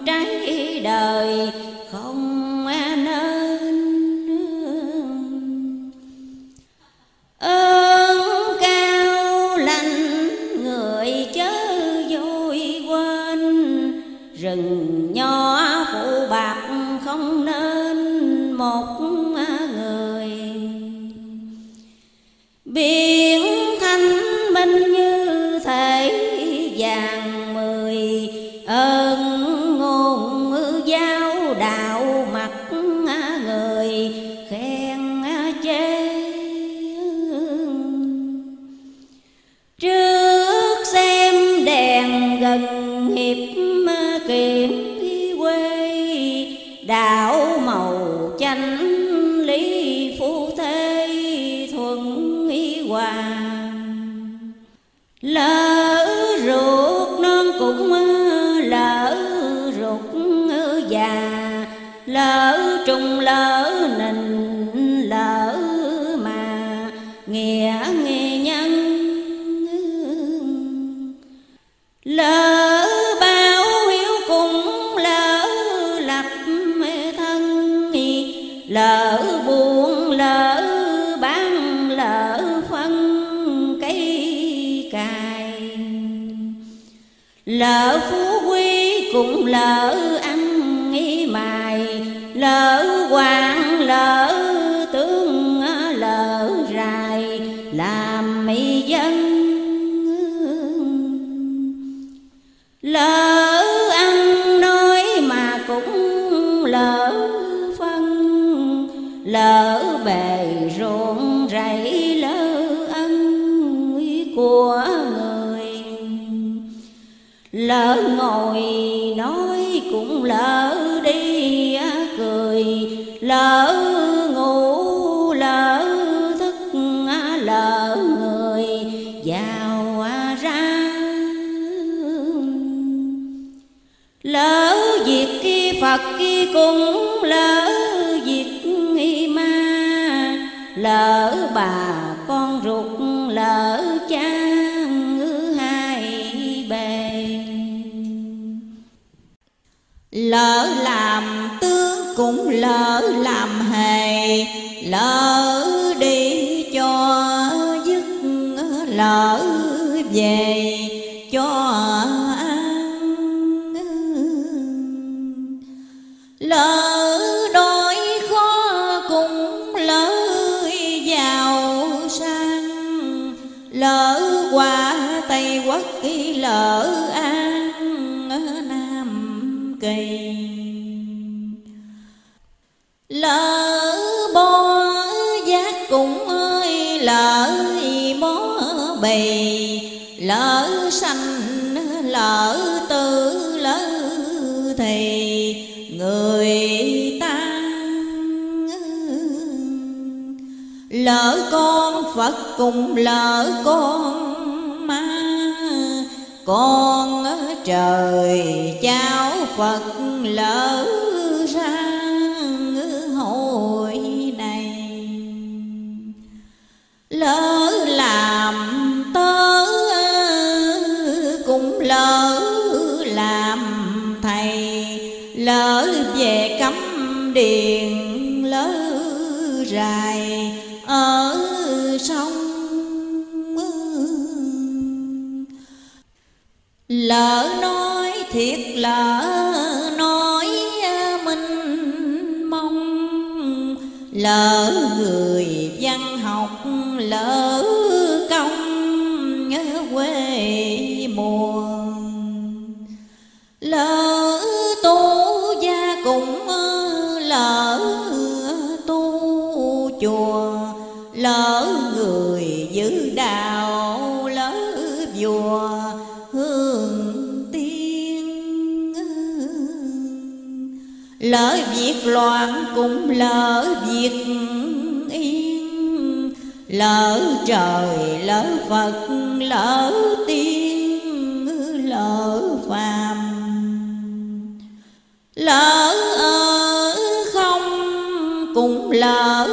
S4: trái đời, không biển lỡ ruột non cũng lỡ ruột già lỡ trùng lỡ lỡ phú quý cũng lỡ ăn nghi mài lỡ hoàng lỡ lỡ ngồi, nói cũng lỡ đi cười. Lỡ ngủ, lỡ thức lỡ người vào ra. Lỡ việc kia phật kia cũng lỡ việc ma. Lỡ bà con ruột lỡ cha
S2: lỡ làm tướng cũng lỡ làm hề, lỡ đi cho dứt lỡ về, cho ăn. Lỡ đôi khó cũng lỡ giàu sang, lỡ qua tây quốc lỡ lỡ bo giác cũng ơi, lỡ bó bì lỡ sanh, lỡ tử, lỡ thì người ta lỡ con phật cùng lỡ con ma, con trời cháu phật lỡ lỡ làm tớ cũng lỡ làm thầy. Lỡ về cấm điền lỡ dài ở sông lỡ nói thiệt lỡ nói minh mong. Lỡ người văn lỡ công nhớ quê mùa. Lỡ tu gia cũng lỡ tu chùa, lỡ người giữ đạo lỡ vua hương tiên. Lỡ việc loạn cũng lỡ việc lỡ trời lỡ phật, lỡ tiên lỡ phàm. Lỡ ở không cũng lỡ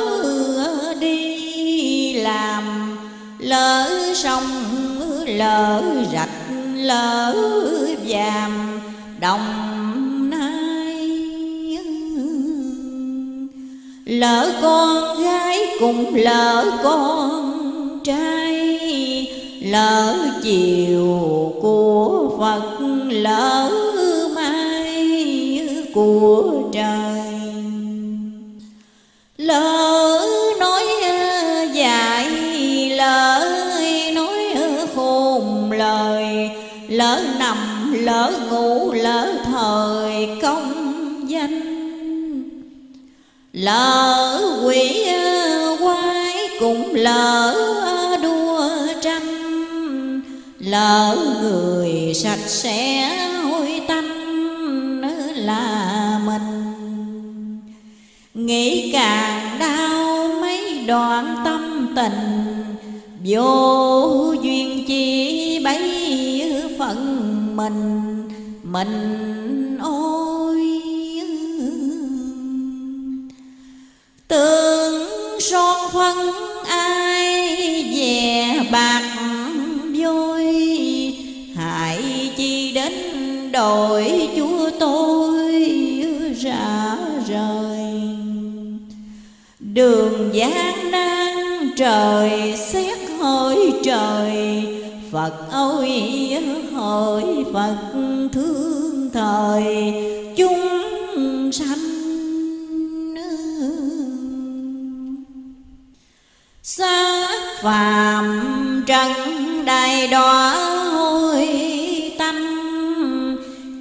S2: đi làm. Lỡ sông lỡ rạch lỡ vàm đồng lỡ con gái cũng lỡ con trai lỡ chiều của phật lỡ mai của trời. Lỡ nói dài, lỡ nói khôn lời lỡ nằm lỡ ngủ lỡ thời công danh lỡ quỷ quái cũng lỡ đua tranh, lỡ người sạch sẽ hôi tanh là mình. Nghĩ càng đau mấy đoạn tâm tình, vô duyên chi bấy phận mình. Mình ôi tương son phân ai về bạc vôi hại chi đến đổi chúa tôi ra rời. Đường gian nan trời xét hỏi trời, Phật ơi hỡi Phật thương thời. Chúng sanh xác phàm trần đài đọa hôi tâm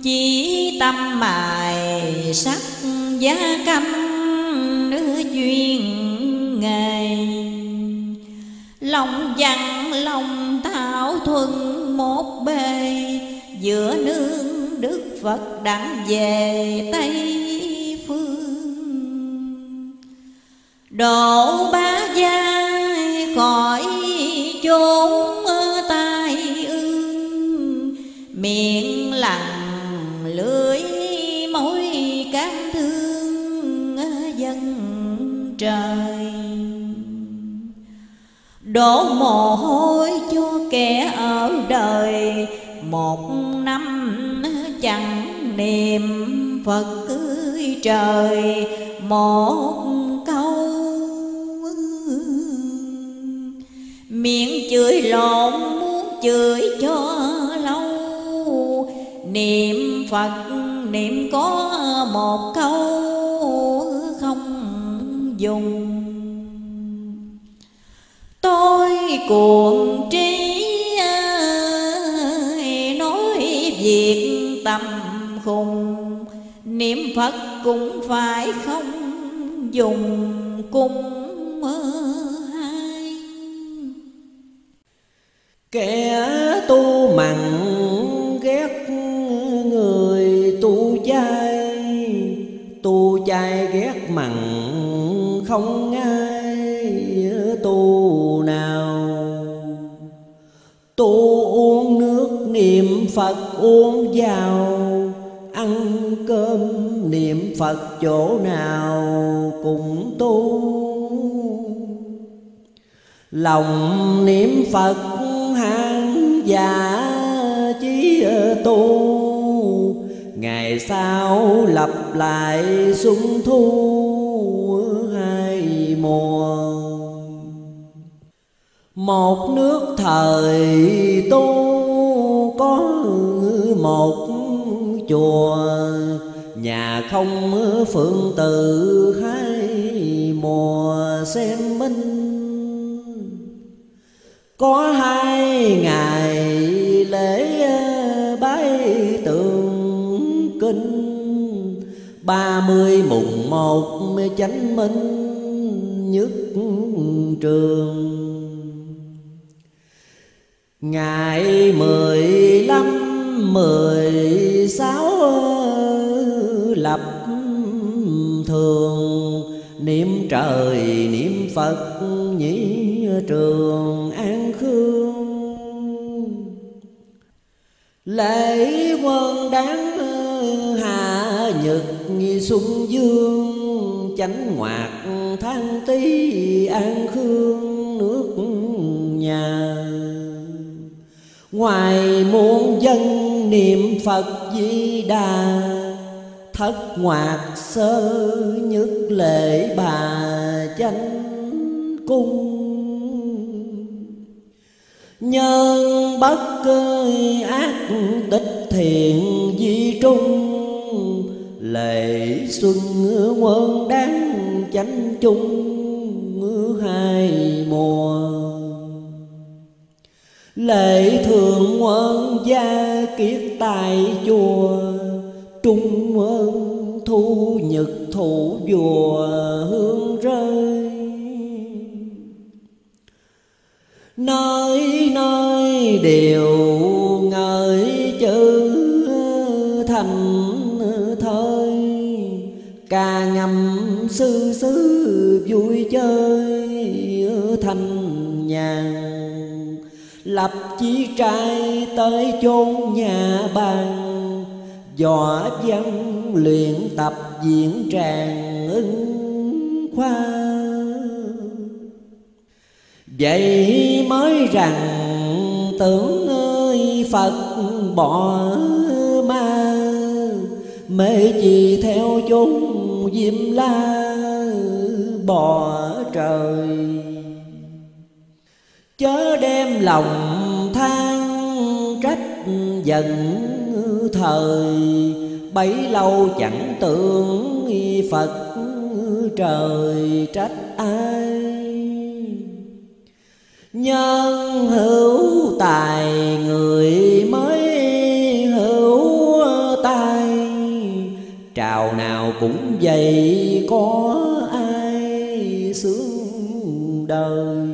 S2: chỉ tâm mài sắc giá câm nữ duyên nghề. Lòng dặn lòng thảo thuần một bề, giữa nương đức phật đặng về tây phương. Độ ba gia cõi chốn tai ương miệng lặng lưỡi mối cám thương dân trời. Đổ mồ hôi cho kẻ ở đời, một năm chẳng niệm phật cưới trời. Một miệng chửi lộn, muốn chửi cho lâu. Niệm phật, niệm có một câu, không dùng. Tôi cuồng trí, nói việc tầm khùng. Niệm phật cũng phải không dùng cung. mơ
S3: kẻ tu mặn ghét người tu chay tu chay ghét mặn không ai tu nào. Tu uống nước niệm phật uống vào, ăn cơm niệm phật chỗ nào cũng tu. Lòng niệm phật giả chí ờ, tu. Ngày sau lập lại xuân thu hai mùa. Một nước thời tu, có một chùa. Nhà không phượng tự hai mùa xem minh. Có hai ngày lễ ờ, bái tượng kinh. Ba mươi mùng một chánh minh nhất trường. Ngày mười lăm, mười sáu ờ, lập thường. Niệm trời, niệm phật, nhĩ trường an khương lễ quân đáng hạ nhật xuân dương, chánh ngoạc tháng tý an khương nước nhà. Ngoài muôn dân niệm phật di đà, thất ngoạc sơ nhất lễ bà chánh cung nhân bất cơ ác tích thiện di trung, lệ xuân quân đáng chánh chung hai mùa. Lệ thường quân gia kiết tại chùa, trung quân thu nhật thủ chùa hương rơi. Nơi nơi đều ngợi chữ thành thơi. Ca ngâm sư sư vui chơi thành nhàn lập chí trai tới chốn nhà bàn võ văn luyện tập diễn tràng ứng khoa. Vậy mới rằng tưởng ơi phật bỏ ma. Mê chi theo chúng diêm la, bỏ trời. Chớ đem lòng than trách dần thời, bấy lâu chẳng tưởng phật trời trách ai nhân hữu tài, người mới hữu tài. Trào nào cũng vậy, có ai sướng đời?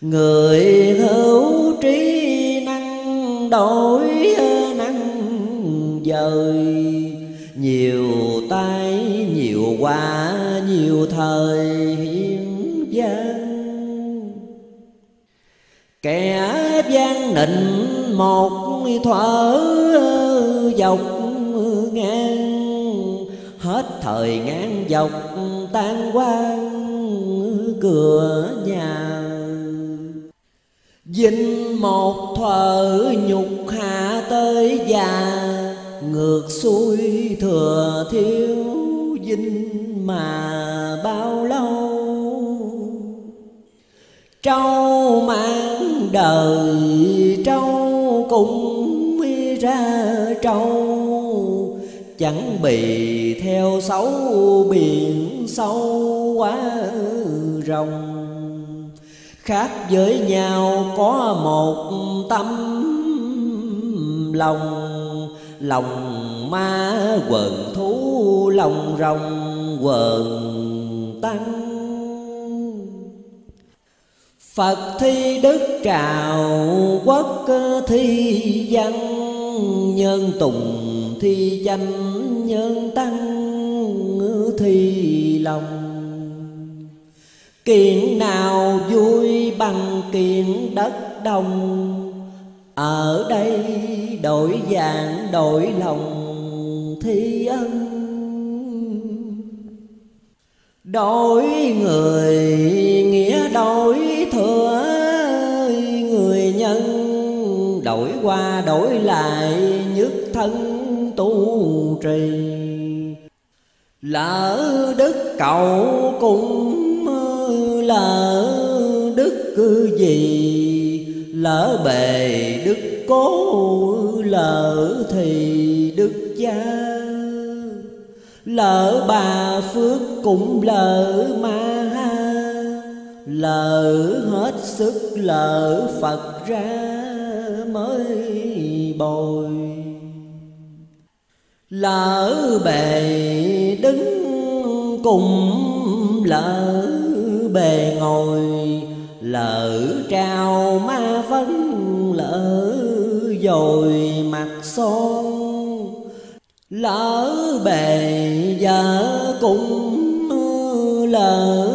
S3: Người hữu trí năng đổi năng dời. Nhiều tay nhiều quả, nhiều thời kẻ gian nịnh một thuở dọc ngang. Hết thời ngang dọc tan quang cửa nhà. Dinh một thở nhục hạ tới già. Ngược xuôi thừa thiếu dinh mà bao lâu. Trâu mang đời trâu cũng ra trâu, Chẳng bị theo xấu biển sâu quá rồng. Khác với nhau có một tâm lòng lòng ma quần thú, lòng rồng quần tăng. Phật thi đức trào, quốc thi văn Nhân tùng thi danh, nhân tăng thi lòng. Kiện nào vui bằng kiện đất đồng, Ở đây đổi dạng đổi lòng thi ân. Đổi người, nghĩa đổi thừa, người nhân Đổi qua đổi lại, nhất thân tu trì. Lỡ đức cậu cũng, lỡ đức cư gì lỡ bề đức cố, lỡ thì đức cha lỡ bà phước cũng lỡ ma lỡ hết sức lỡ phật ra mới bồi. Lỡ bề đứng cùng lỡ bề ngồi. Lỡ trao ma vấn lỡ dồi mặt son lỡ bề vợ cũng lỡ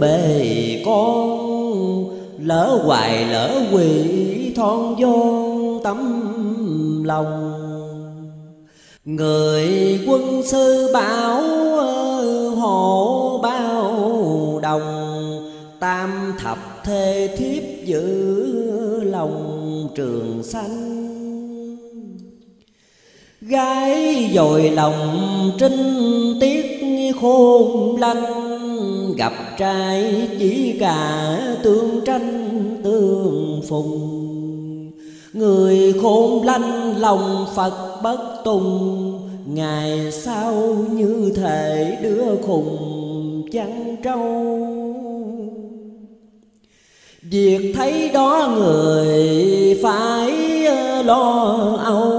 S3: bề con. Lỡ hoài, lỡ quỷ thon vô tấm lòng. Người quân sư bảo hộ bao đồng. Tam thập thê thiếp giữ lòng trường sanh gái dồi lòng trinh tiết, khôn lanh, gặp trai chỉ cả tương tranh, tương phùng. Người khôn lanh lòng phật bất tùng, ngày sau như thể đứa khùng chăn trâu. Việc thấy đó người phải ờ, lo âu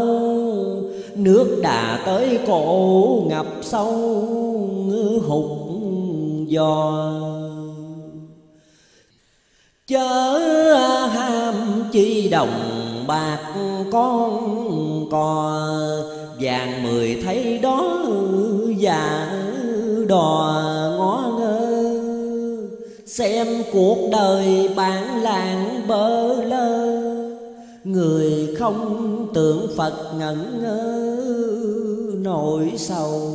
S3: nước đã tới cổ ngập sâu hụt giò. Chớ ham chi đồng bạc con cò, vàng mười thấy đó già đò ngó ngơ. Xem cuộc đời bản làng bơ lơ người không tưởng phật ngẩn ngơ nỗi sầu.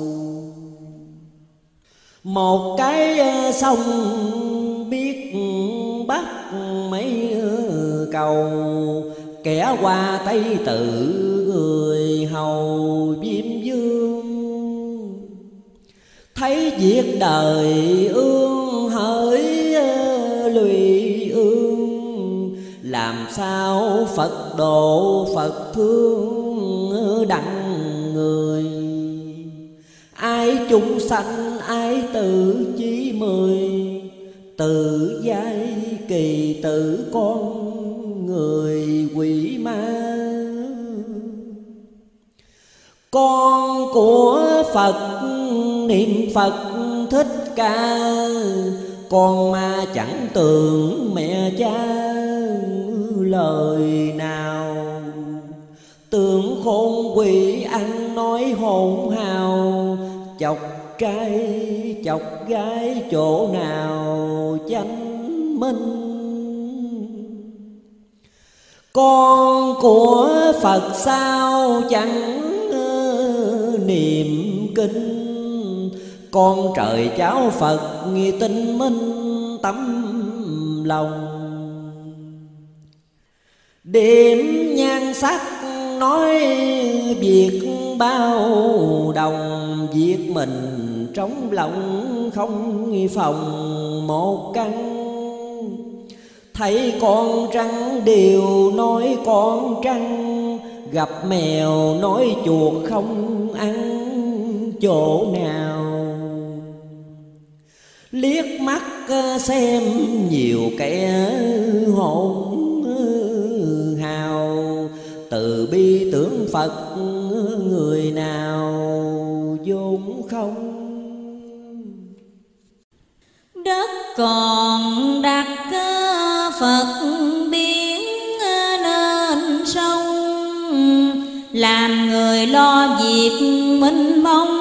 S3: Một cái ờ, sông biết bắt mấy ờ, cầu. Kẻ qua tây tự người hầu viêm dương. Thấy việc đời ương hỡi sao Phật độ Phật thương đặng người? Ai chúng sanh, ai tự chí mười? Tự giai kỳ tự con người quỷ ma. Con của Phật, niệm Phật thích ca con ma chẳng tưởng mẹ cha lời nào. Tưởng khôn quỷ ăn nói hồn hào, Chọc trai chọc gái chỗ nào chánh minh. Con của Phật sao chẳng ờ, niệm kinh con trời cháu Phật, nghi tinh minh tấm lòng. Điểm nhan sắc nói việc bao đồng, Việc mình trong lòng không phòng một căn. Thấy con trăng đều nói con trăng, Gặp mèo nói chuột không ăn chỗ nào. Liếc mắt ờ, xem nhiều kẻ hồn hào. Từ bi tưởng Phật, người nào vốn không?
S2: Đất còn đặt ờ, Phật biến ờ, nên sông làm người lo việc, minh mông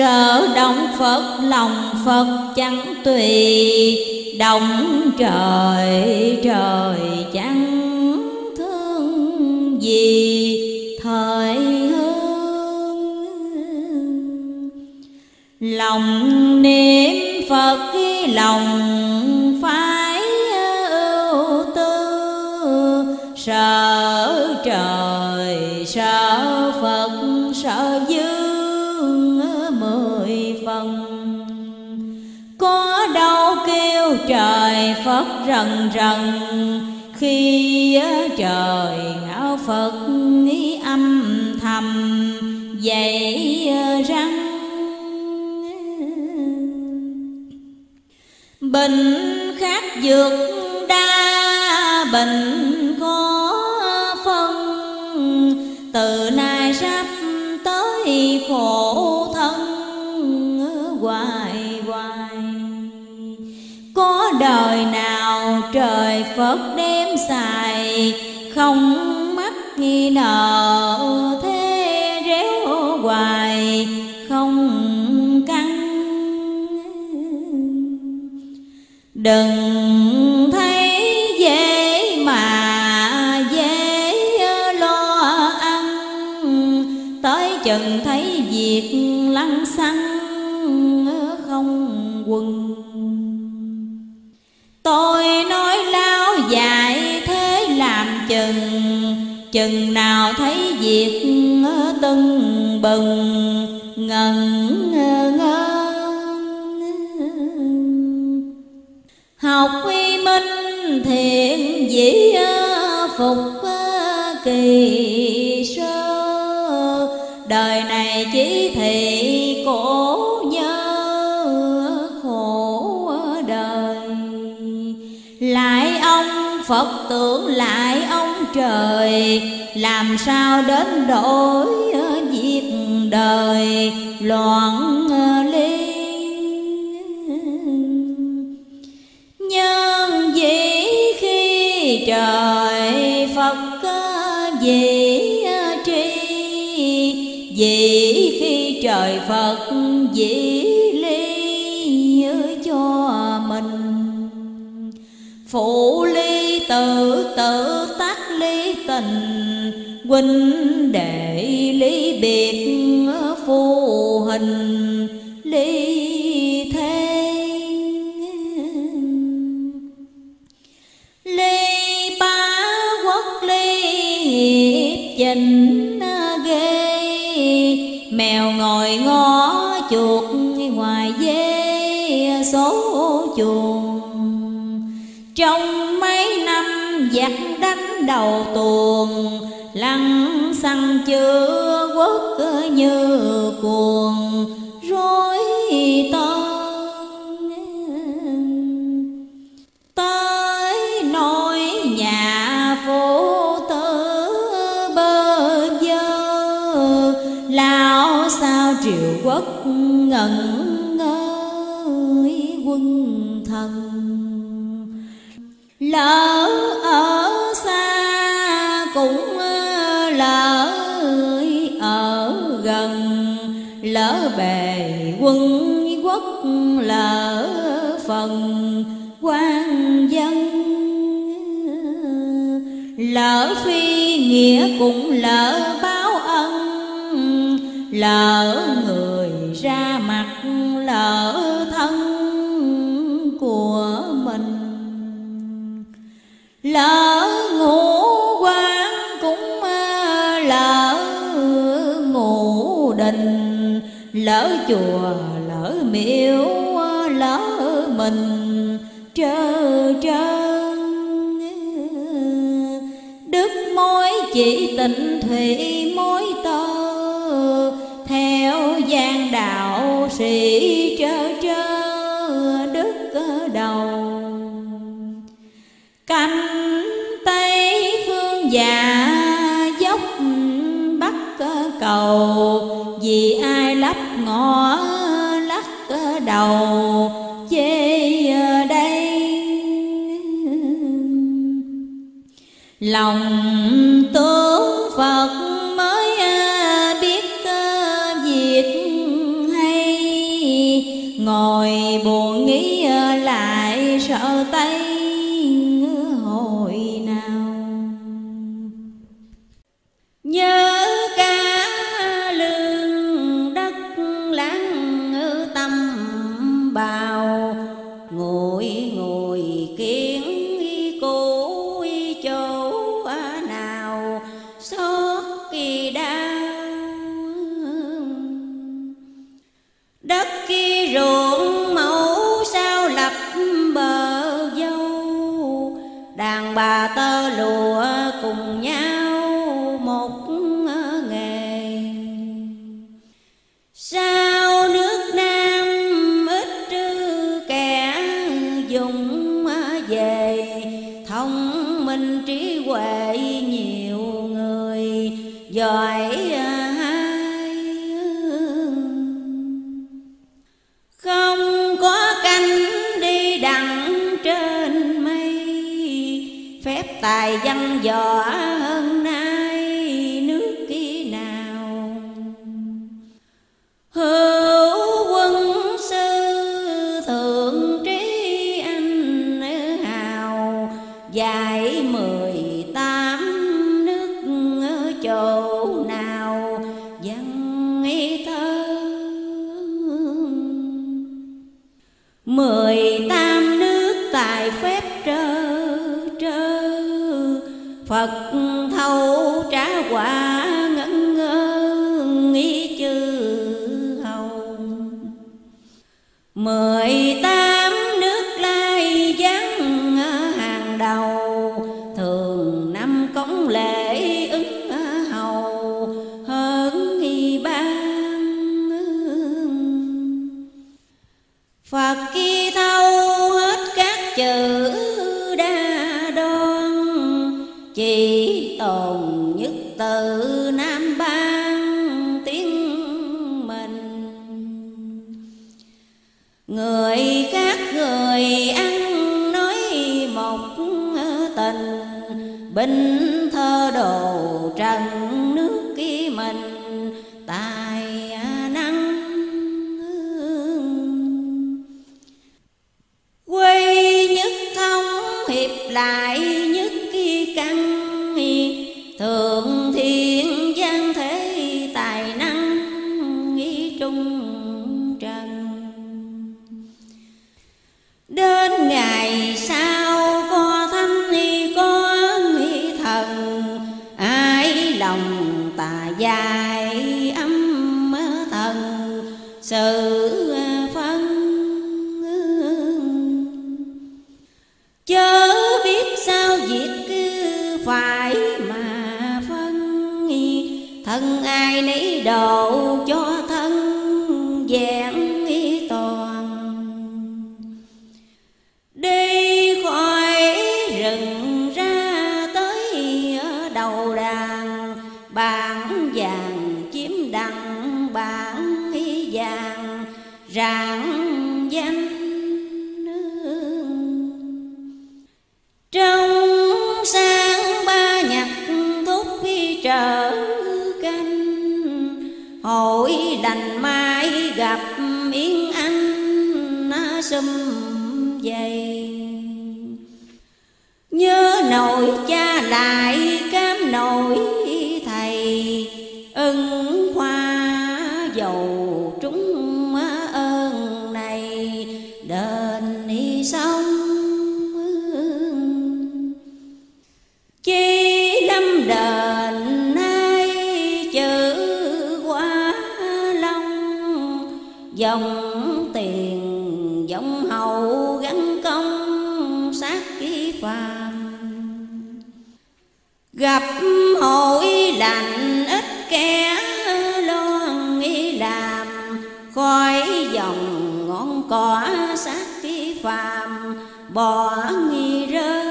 S2: sợ động Phật, lòng Phật chẳng tùy. Động trời trời chẳng thương gì. Thời lòng niệm phật, lòng rần rần khi trời ngạo phật âm thầm dậy răng, Bệnh khác dược đa, bệnh có phân, Từ nay sắp tới khổ Phật đem xài Không mắc nghi nợ. Thế réo hoài không căng. Đừng chừng nào thấy việc tưng bừng ngần ngơ học uy minh thiện dĩ phục kỳ sơ. Đời này chỉ thị cổ nhớ khổ đời. Lại ông phật tưởng lại trời, làm sao đến đổi ờ, việc đời, loạn ờ, ly nhân dĩ khi trời phật ờ, dĩ tri, dĩ khi trời phật, dĩ ly cho mình. Phụ ly tự tự tình huynh đệ lý biệt phu hình ly thế. Ly ba quốc ly hiệp chỉnh ghê, mèo ngồi ngó chuột ngoài dê số chuồng. Trong mấy năm giặc đánh đầu tuồng, lăng xăng chưa quốc như cuồng. Rối to tới nỗi nhà phụ tớ bơ vơ. Lao sao triệu quốc ngẩn ngơi quân thần. Lỡ ở bề quân quốc lỡ phần quan dân. Lỡ phi nghĩa cũng lỡ báo ân, lỡ người ra mặt lỡ thân của mình. Lỡ ngủ quan cũng, lỡ ngủ đình lỡ chùa, lỡ miếu, lỡ mình, trơ trơ. Đức mối chỉ tịnh thủy mối tơ, theo gian đạo sĩ trơ trơ. Đức đầu. Canh tây phương già, dốc bắc cầu, vì ngõ lắc đầu, chê đây? Lòng tướng phật mới à, biết à, việc hay. Ngồi buồn nghĩ à, lại sợ tay
S4: bà tơ lụa cùng nhau một ờ, nghề. Sao nước nam ít trư kẻ dùng ờ, về? Thông minh trí huệ nhiều người giỏi tài văn võ hơn nay nước kia nào hơn. Quả ngẩn ngơ nghĩ chư hầu. Mười từ nhớ nội cha lại cam nội thầy, ân hoa dầu trúng ơn này, đền đi xong chi lâm đền nay chữ quá long, dòng gặp hội lành, ít kẻ loan nghĩ làm. Khỏi dòng ngọn cỏ sát phi phàm, bỏ nghi rơi.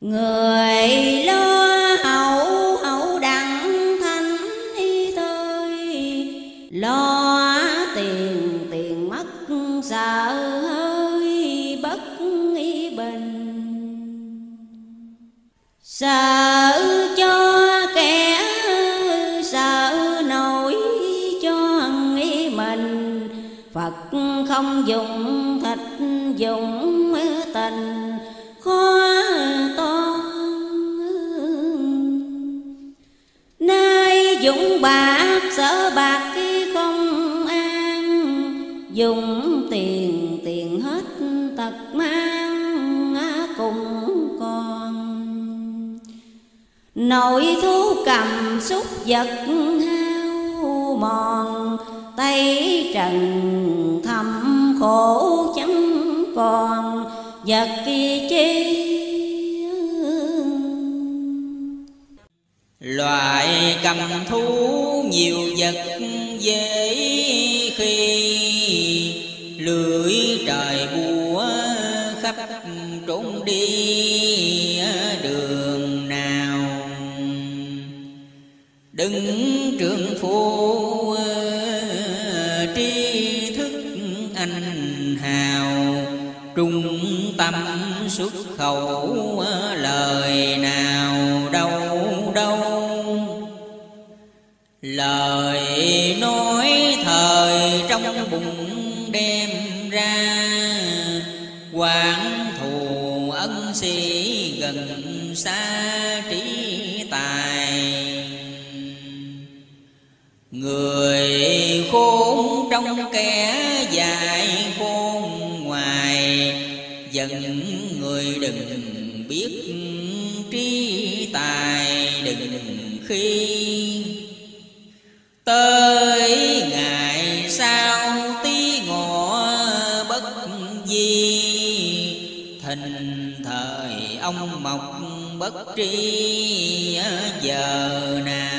S4: Người lo sợ cho kẻ sợ nổi cho nghĩ mình. Phật không dùng thịt dùng tình. Khó toan nay dũng bạc, sợ bạc khi không an. Dùng tiền nội thú cầm xúc vật hao mòn, tay trần thầm khổ chẳng còn, vật kia chi
S5: Loài cầm thú nhiều vật dễ khi Lưỡi trời bùa khắp trốn đi. Đứng trường phu ờ, tri thức anh hào. Trung tâm xuất khẩu ờ, lời nào đâu đâu. Lời nói thời trong bụng đem ra Quán thù ân sĩ gần xa trí Người khôn trong kẻ dài khôn ngoài Dần người đừng biết trí tài, đừng khi Tới ngày sau tí ngọ bất di. Thình thời ông mọc bất tri, giờ nào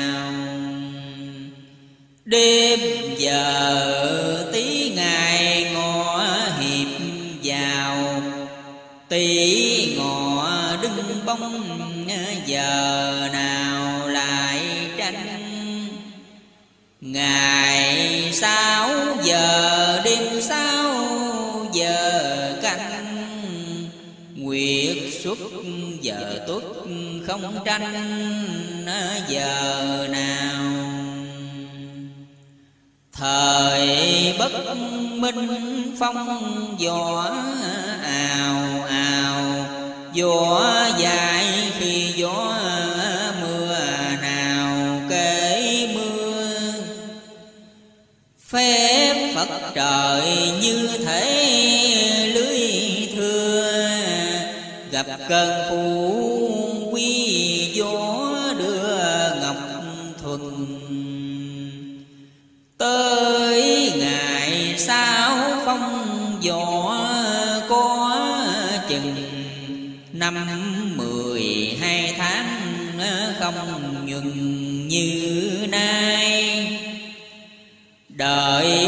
S5: Đêm giờ tí ngày ngọ hiệp vào. Tí ngọ đứng bóng, giờ nào lại tranh? Ngày sáu giờ, đêm sáu giờ canh. Nguyệt xuất, giờ tuất không tranh, giờ minh phong gió ào ào. Gió dài khi gió mưa nào kể mưa. Phép Phật trời như thể lưới thưa, Gặp cơn phù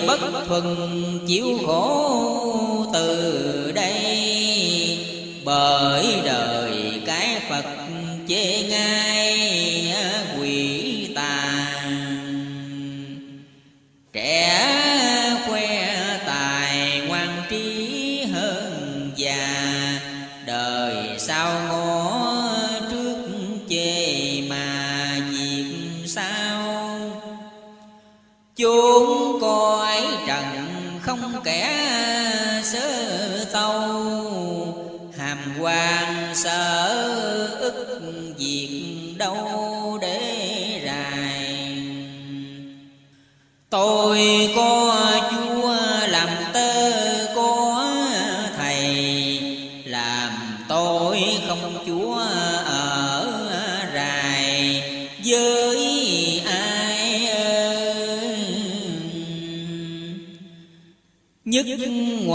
S5: bất thuần chịu khổ từ.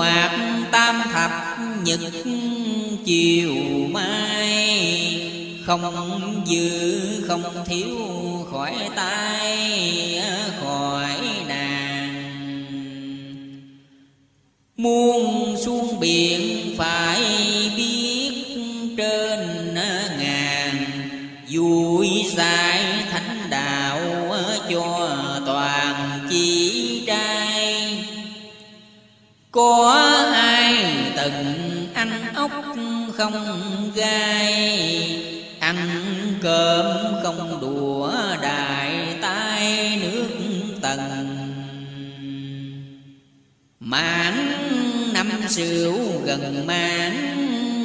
S5: Hoạt tam thập nhật chiều mai. Không dư, không thiếu khỏi tay khỏi nàng muôn xuống biển có ai từng ăn ốc không gai? Ăn cơm không đùa đại tai nước tầng mãn năm sửu gần mãn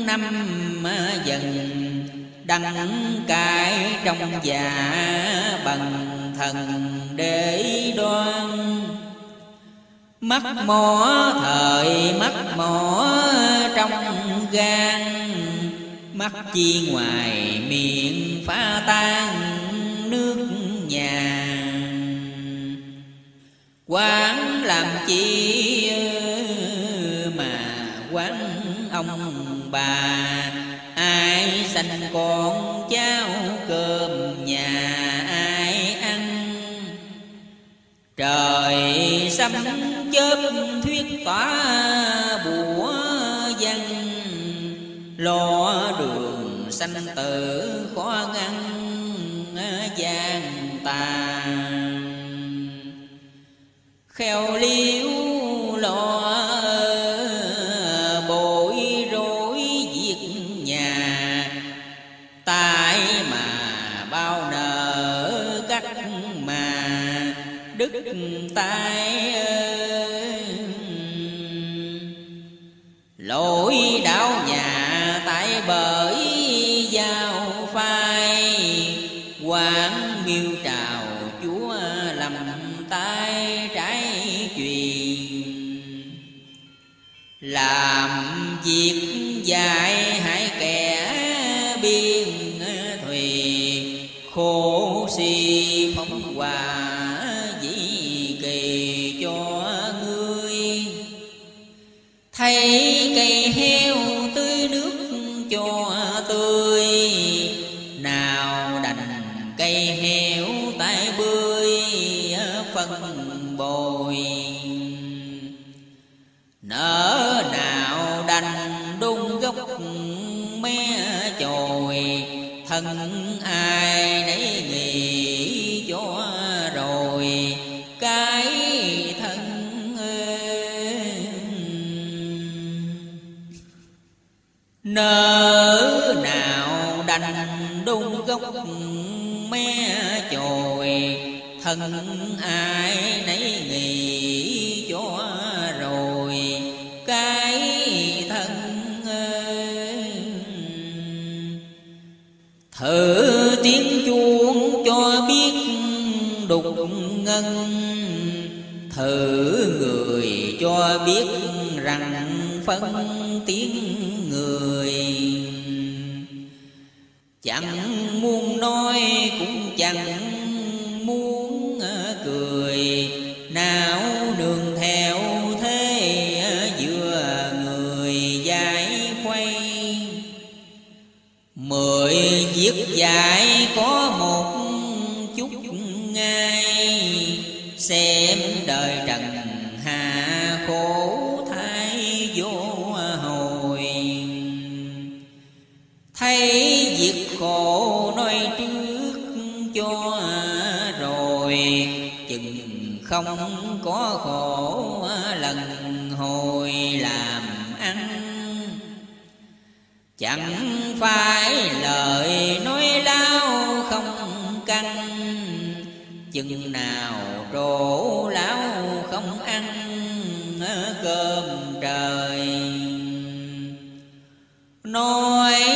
S5: năm dần. Đăng cải trong dạ bằng thần để đoan mắt mỏ thời mắt mỏ trong gan. Mắt chi ngoài miệng phá tan nước nhà. Quán làm chi mà quán ông bà? Ai sanh con cháu cơm nhà? Trời sấm chớp thuyết tỏa bùa văn lo đường sanh tử khó ngăn, gian tàn. Khéo liễu lo tay lỗi đạo nhà tại bởi giao phai, quán miêu trào chúa lầm tay trái truyền. Làm việc dài hãy thân ai nấy nghĩ cho rồi, cái thân nỡ nào đành đúng gốc mé chồi, thân ai nấy nghĩ thở tiếng chuông cho biết đục ngân. Thở người cho biết rằng phân tiếng người. Chẳng muốn nói cũng chẳng muốn dạy có một chút ngay xem đời trần hạ khổ thay vô hồi. Thấy việc khổ nói trước cho rồi, chừng không có khổ lần hồi làm ăn. Chẳng phải là chừng nào trổ lão không ăn cơm trời. Nói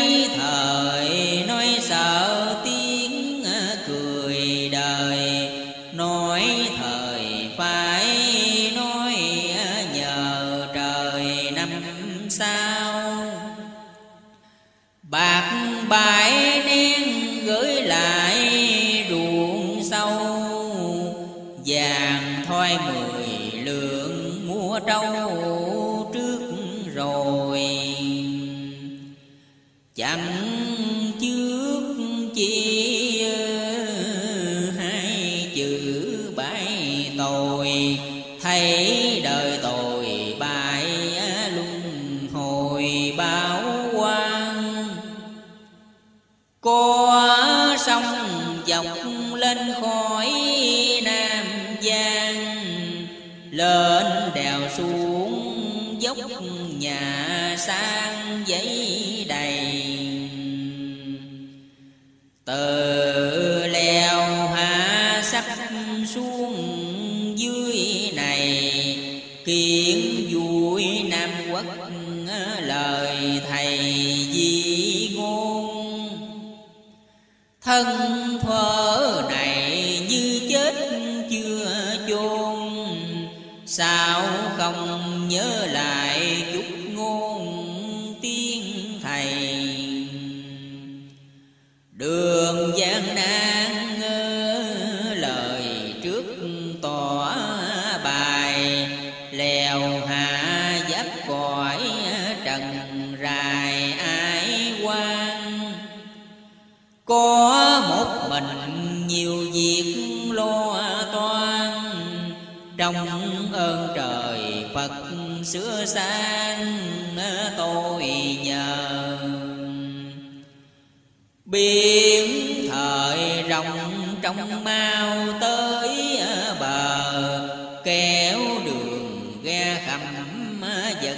S5: mau tới à, bờ. Kéo đường ra khẩm giật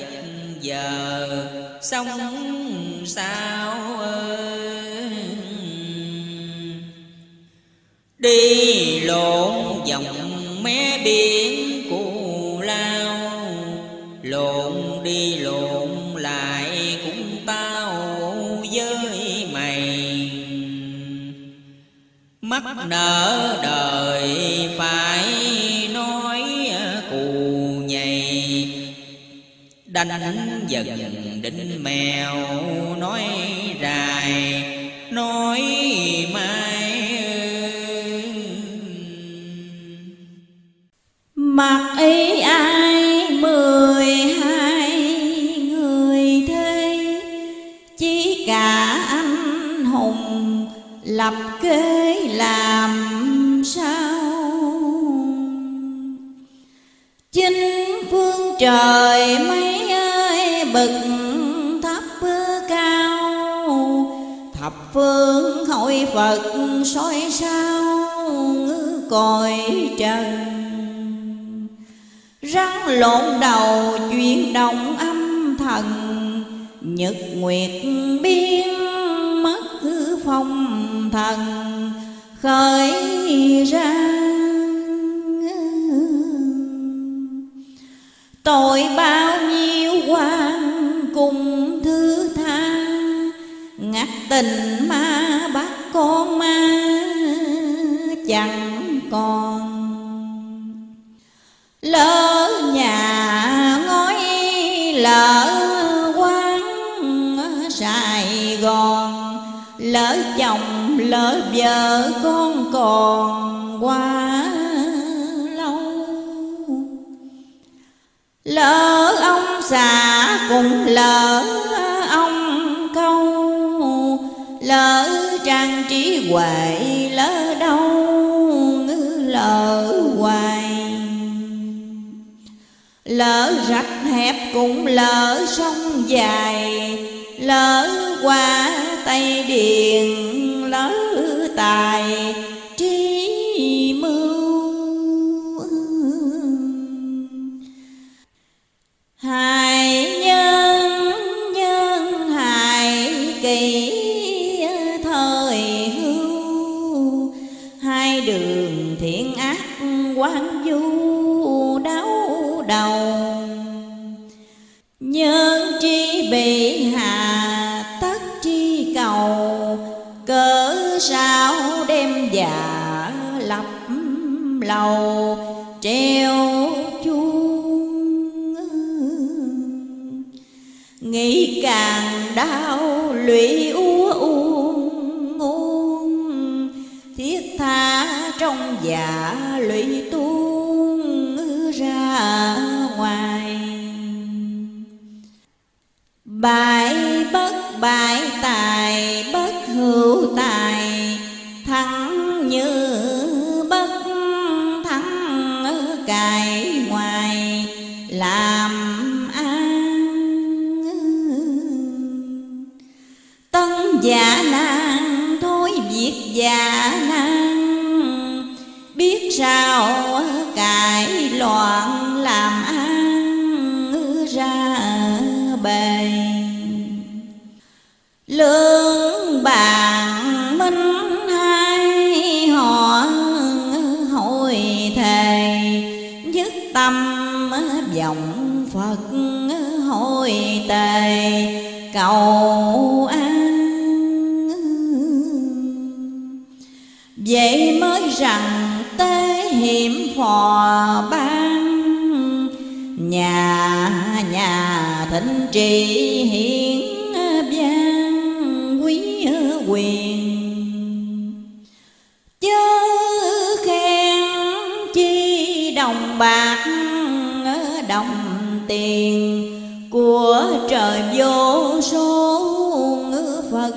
S5: giờ. Sông sao ơi? Đi lộn dòng mé biển mắt nở đời, phải nói cù nhầy. Đánh dần đỉnh mèo nói rài, nói mai
S2: Mặc ý ai lập kế làm sao? Chính phương trời mấy ơi, bực thấp cao. Thập phương hội Phật soi sao, ngư còi trần. Rắn lộn đầu chuyển động âm thần, nhật nguyệt biến mất hư phong thần khởi ra. Tội bao nhiêu quan cùng thứ tha, ngắt tình ma bắt con ma chẳng còn. Lỡ nhà ngói lỡ lỡ chồng, lỡ vợ, con còn quá lâu. Lỡ ông già cũng lỡ ông câu, lỡ trang trí huệ lỡ đâu lỡ hoài. Lỡ rạch hẹp cũng lỡ sông dài, Lỡ qua Tây Điền lỡ tài trí mưu. Hài nhân nhân hài kỳ thời hưu, Hai đường thiện ác quan du đau đầu. Nhân sao đêm dạ lập lầu, treo chuông Nghĩ càng đau lụy úa uông uông Thiết tha trong dạ lụy tuôn ra ngoài. Bại bất bại tài, bất hữu tài sao cải loạn làm ăn ra bề? Lương bàn minh hai họ hội thề, Nhất tâm vọng Phật hội tề. Cầu an. Vậy mới rằng hiểm phò ban. Nhà nhà thịnh trị hiển vang quý quyền. Chớ khen chi đồng bạc, đồng tiền Của trời vô số Phật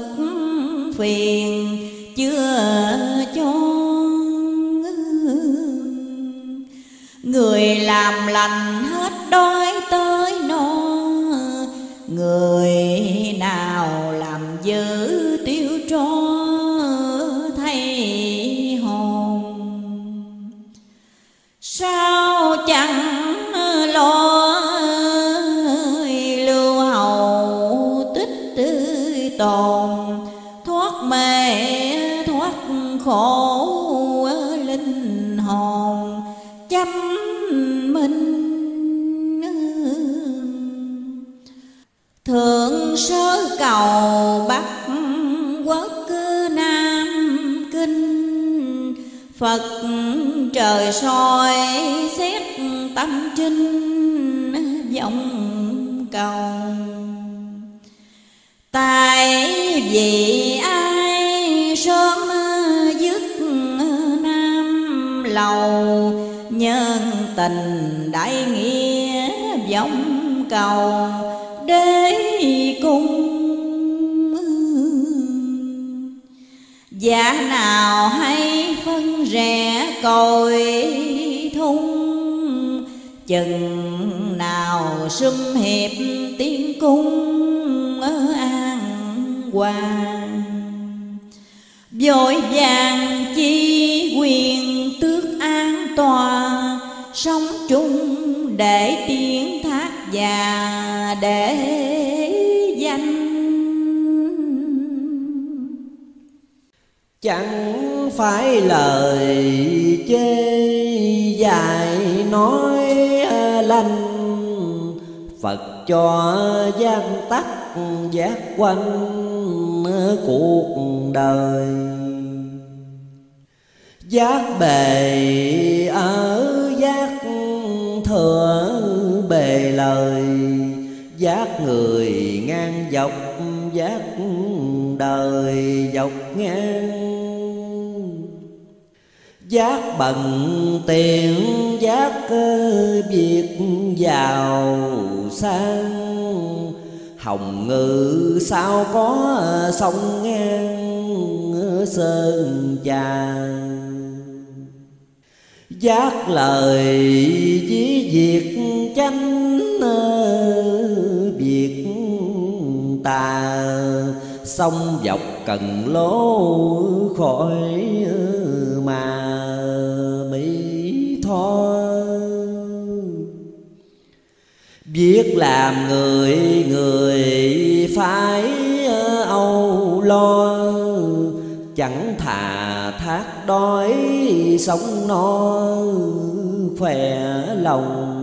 S2: phiền. Chưa Người làm lành hết đói tới no. Người nào làm dữ tiêu tro thay hồn. Sao chẳng lo lưu hậu tích tồn? Thoát mê, thoát khổ chăm minh Thượng sớ cầu Bắc quốc Nam Kinh, Phật trời soi xét tâm trinh vọng cầu. Tại vì ai sớm dứt nam lầu Nhân tình đại nghĩa vọng cầu, đế cung. Giả nào hay phân rẽ cội thung, Chừng nào sum hiệp tiên cung ở an hoàng. Vội vàng chi quyền tước an toàn Sống chung để tiếng thác và để danh.
S3: Chẳng phải lời chê dài nói lanh Phật cho gian tắc giác quanh cuộc đời. Giác bề ở giác thừa bề lời, Giác người ngang dọc, giác đời dọc ngang. Giác bằng tiền, giác việc giàu sang. Hồng ngự sao có sông ngang, sơn chàng giác lời với việc chánh ờ, việc tà. Sông dọc cần lố khỏi ờ, mà mỹ tho. Biết làm người người phải ờ, âu lo chẳng thà thác đói, sống no khỏe lòng.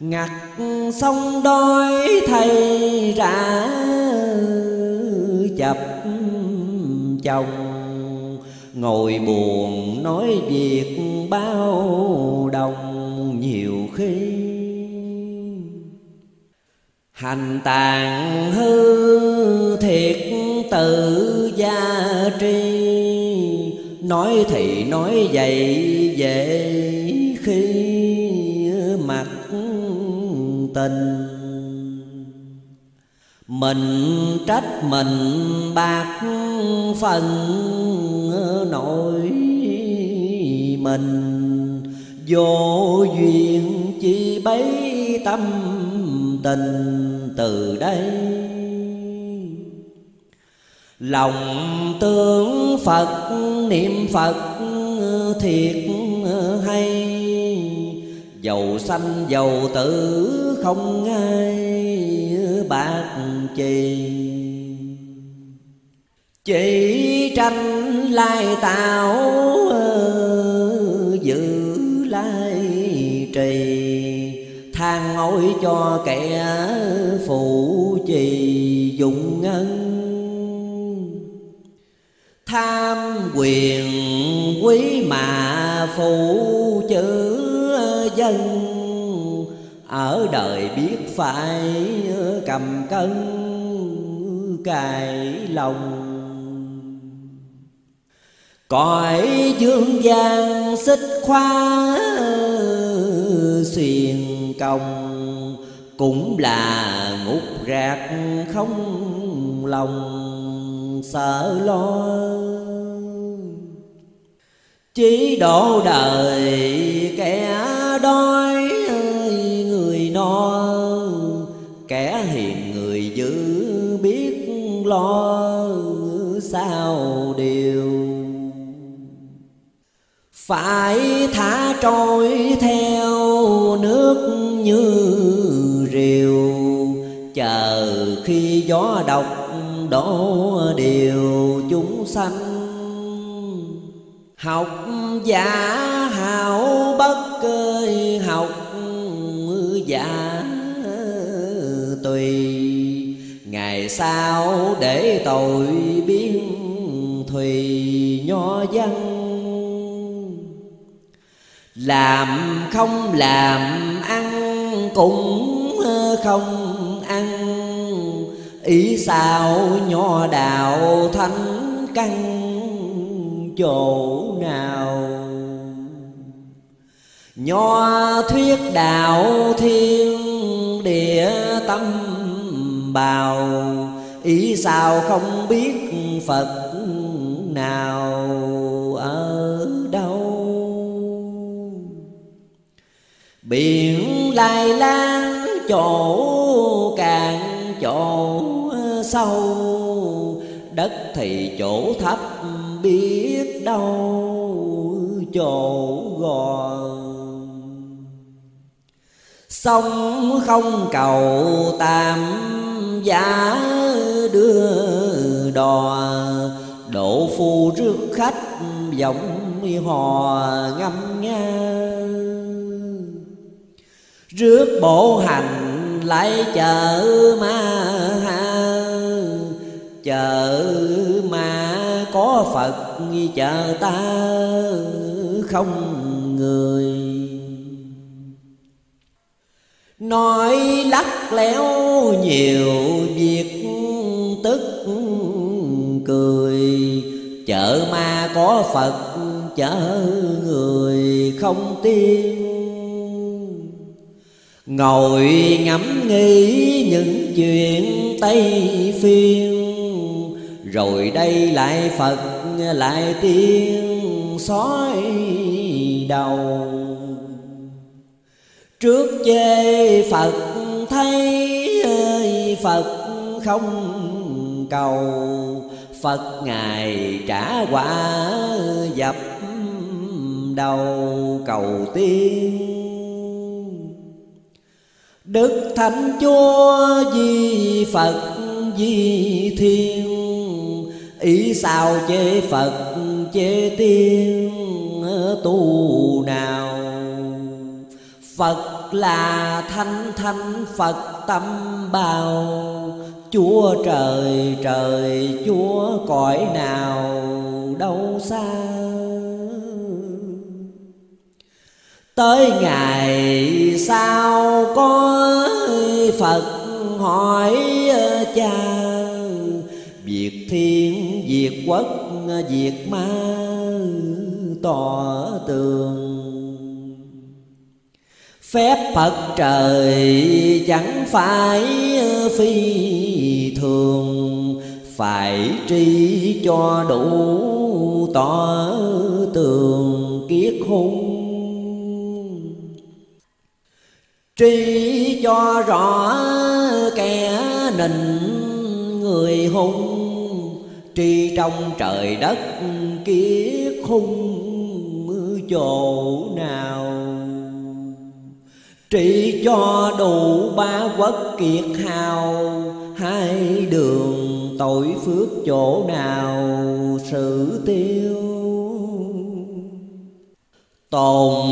S3: Ngặt sông đói thay ra chập chồng. Ngồi buồn nói việc bao đồng nhiều khi. Hành tàn hư thiệt tự gia tri. Nói thì nói vậy dễ khi mặt tình. Mình trách mình bạc phần nổi mình. Vô duyên chi bấy tâm tình từ đây lòng tưởng phật, niệm phật, thiệt hay. Dầu sanh dầu tử, không ai bạc chì Chỉ tranh lai tạo, giữ lai trì. Than ngồi cho kẻ phụ trì dụng ngân tham quyền quý mà phụ chữ dân. Ở đời biết phải cầm cân cài lòng. Cõi dương gian xích khoa xuyền công cũng là ngục rạc không lòng sợ lo. Chỉ độ đời kẻ đói người no. Kẻ hiền người dữ biết lo, sao điều phải thả trôi theo nước như rìu, chờ khi gió độc độ điều chúng sanh. Học giả hảo bất cơi học giả tùy. Ngày sau để tội biến thùy nho văn làm không làm ăn cũng không ăn ý sao nho đạo thánh căn chỗ nào? Nho thuyết đạo thiên địa tâm bào, ý sao không biết phật nào ở đâu? Biển lai lan chỗ càng chỗ sâu đất thì chỗ thấp biết đâu chỗ gò sông không cầu tạm giả đưa đò độ phu rước khách giọng hò ngâm nga. Rước bộ hành lại chợ ma ha chợ ma có phật chợ ta không người. Nói lắc léo nhiều việc tức cười. Chợ ma có phật chợ người không tin. Ngồi ngẫm nghĩ những chuyện tây phiên rồi đây lại phật, lại tiên sói đầu. Trước chê phật, thấy phật không cầu. Phật ngài trả quả dập đầu cầu tiên. Đức thánh chúa di phật di thiên ý sao chế phật chế tiên ờ, tu nào? Phật là thanh thanh phật tâm bào. Chúa trời trời chúa cõi nào? Đâu xa? Tới ngày sau có phật hỏi ờ, cha diệt quốc diệt ma tỏ tường. Phép phật trời chẳng phải phi thường, phải tri cho đủ tỏ tường kiết hung tri cho rõ kẻ nịnh người hung tri trong trời đất kiết hung chỗ nào? Trị cho đủ ba quốc kiệt hào, hai đường tội phước chỗ nào sự tiêu? Tồn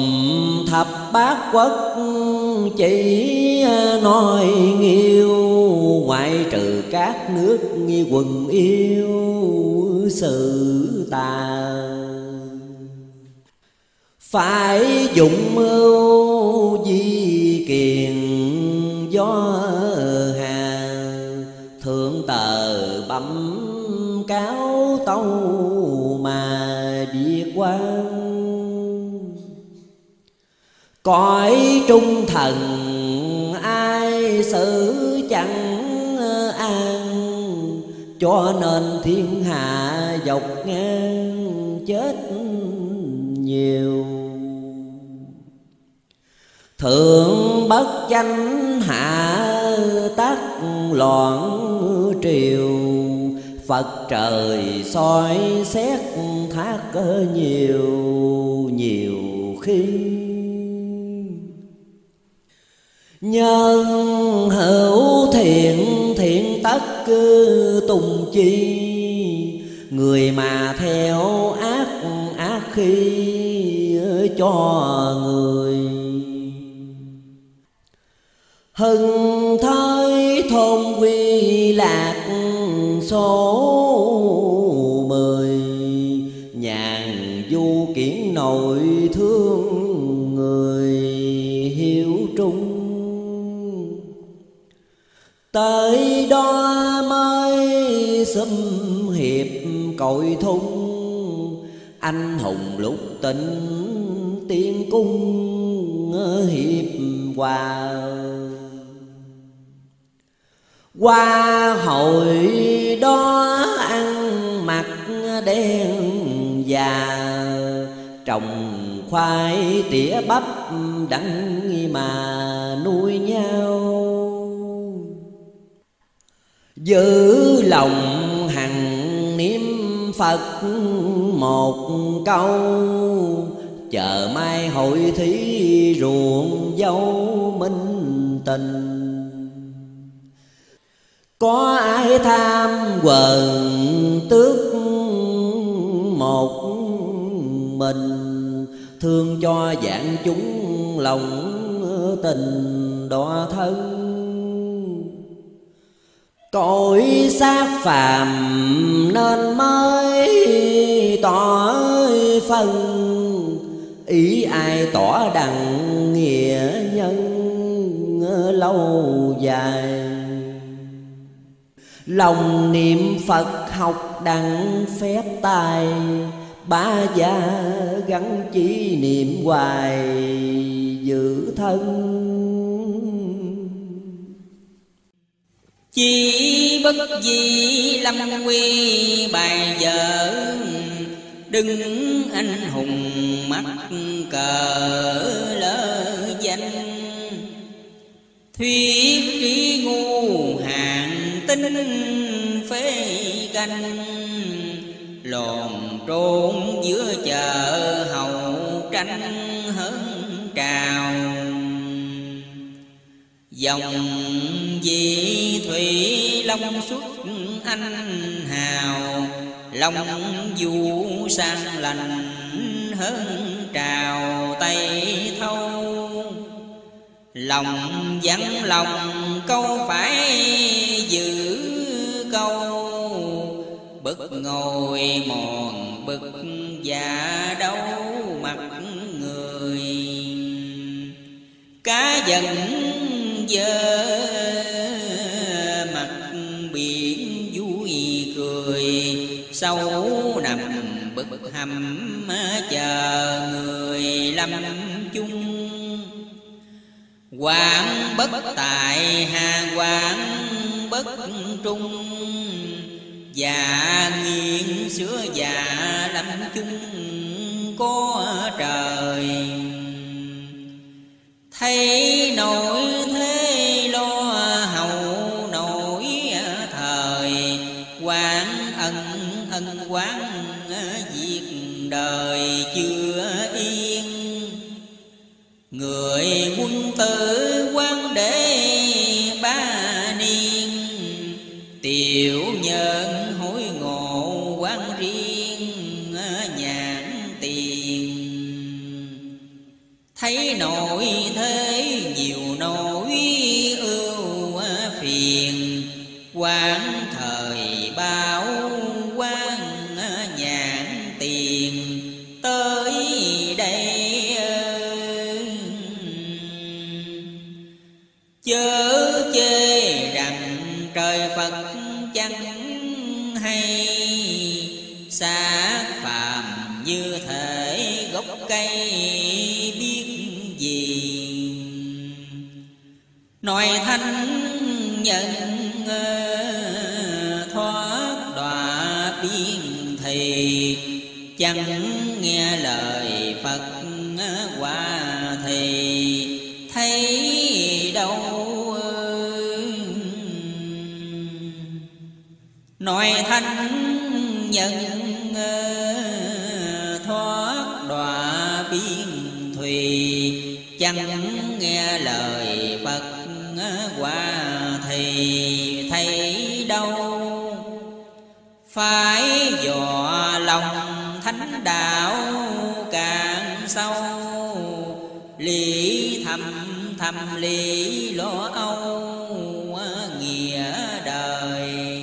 S3: thập bát quốc chỉ nói nghiêu, ngoại trừ các nước nghi quần yêu sự tà. Phải dụng mưu di kiền do hà, thượng tờ bấm cáo tâu mà biệt quan cõi trung thần ai xử chẳng cho nên thiên hạ dọc ngang chết nhiều. Thượng bất chánh hạ tác loạn triều, phật trời soi xét thác nhiều nhiều khi. Nhân hữu thiện thiện tất cứ tùng chi. Người mà theo ác ác khi cho người. Hưng thới thôn quy lạc số mười, Nhàn du kiển nội thương tới đó mới xâm hiệp cội thung, anh hùng lúc tỉnh tiên cung hiệp hòa. Qua hội đó ăn mặc đen già trồng khoai tỉa bắp đắng mà nuôi nhau giữ lòng hằng niệm phật một câu, chờ mai hội thí ruộng dâu minh tình. Có ai tham quần tước một mình, thương cho dạng chúng lòng tình đọa thân? Cõi xác phàm nên mới tỏ phân. Ý ai tỏ đặng nghĩa nhân lâu dài. Lòng niệm phật học đặng phép tài ba gia gắn chỉ niệm hoài giữ thân.
S5: Chi bất di lâm quy bài vợ đứng anh hùng mắt cờ lỡ danh. Thuyết trí ngu hạng tinh phế canh lòn trốn giữa chợ hậu tranh hơn trào dòng di thủy long xuất anh hào, long du sang lành hơn trào tây thâu. Lòng vắng lòng câu phải giữ câu bực ngồi mòn bực già đâu mặt người. Cá dần dơ mặt biển vui cười. Sâu nằm bực hầm chờ người lâm chung. Quảng bất tại hà quảng bất trung. Dạ nghiêng xưa dạ lâm chung có trời. Thấy nổi thế lo hậu nổi thời. Quán ân ân quán ờ, diệt đời chưa yên. Người quân tử chẳng nghe lời Phật qua thì thấy đâu nói thanh nhân thoát đọa biên thùy, chẳng lý lo âu ờ, nghĩa đời.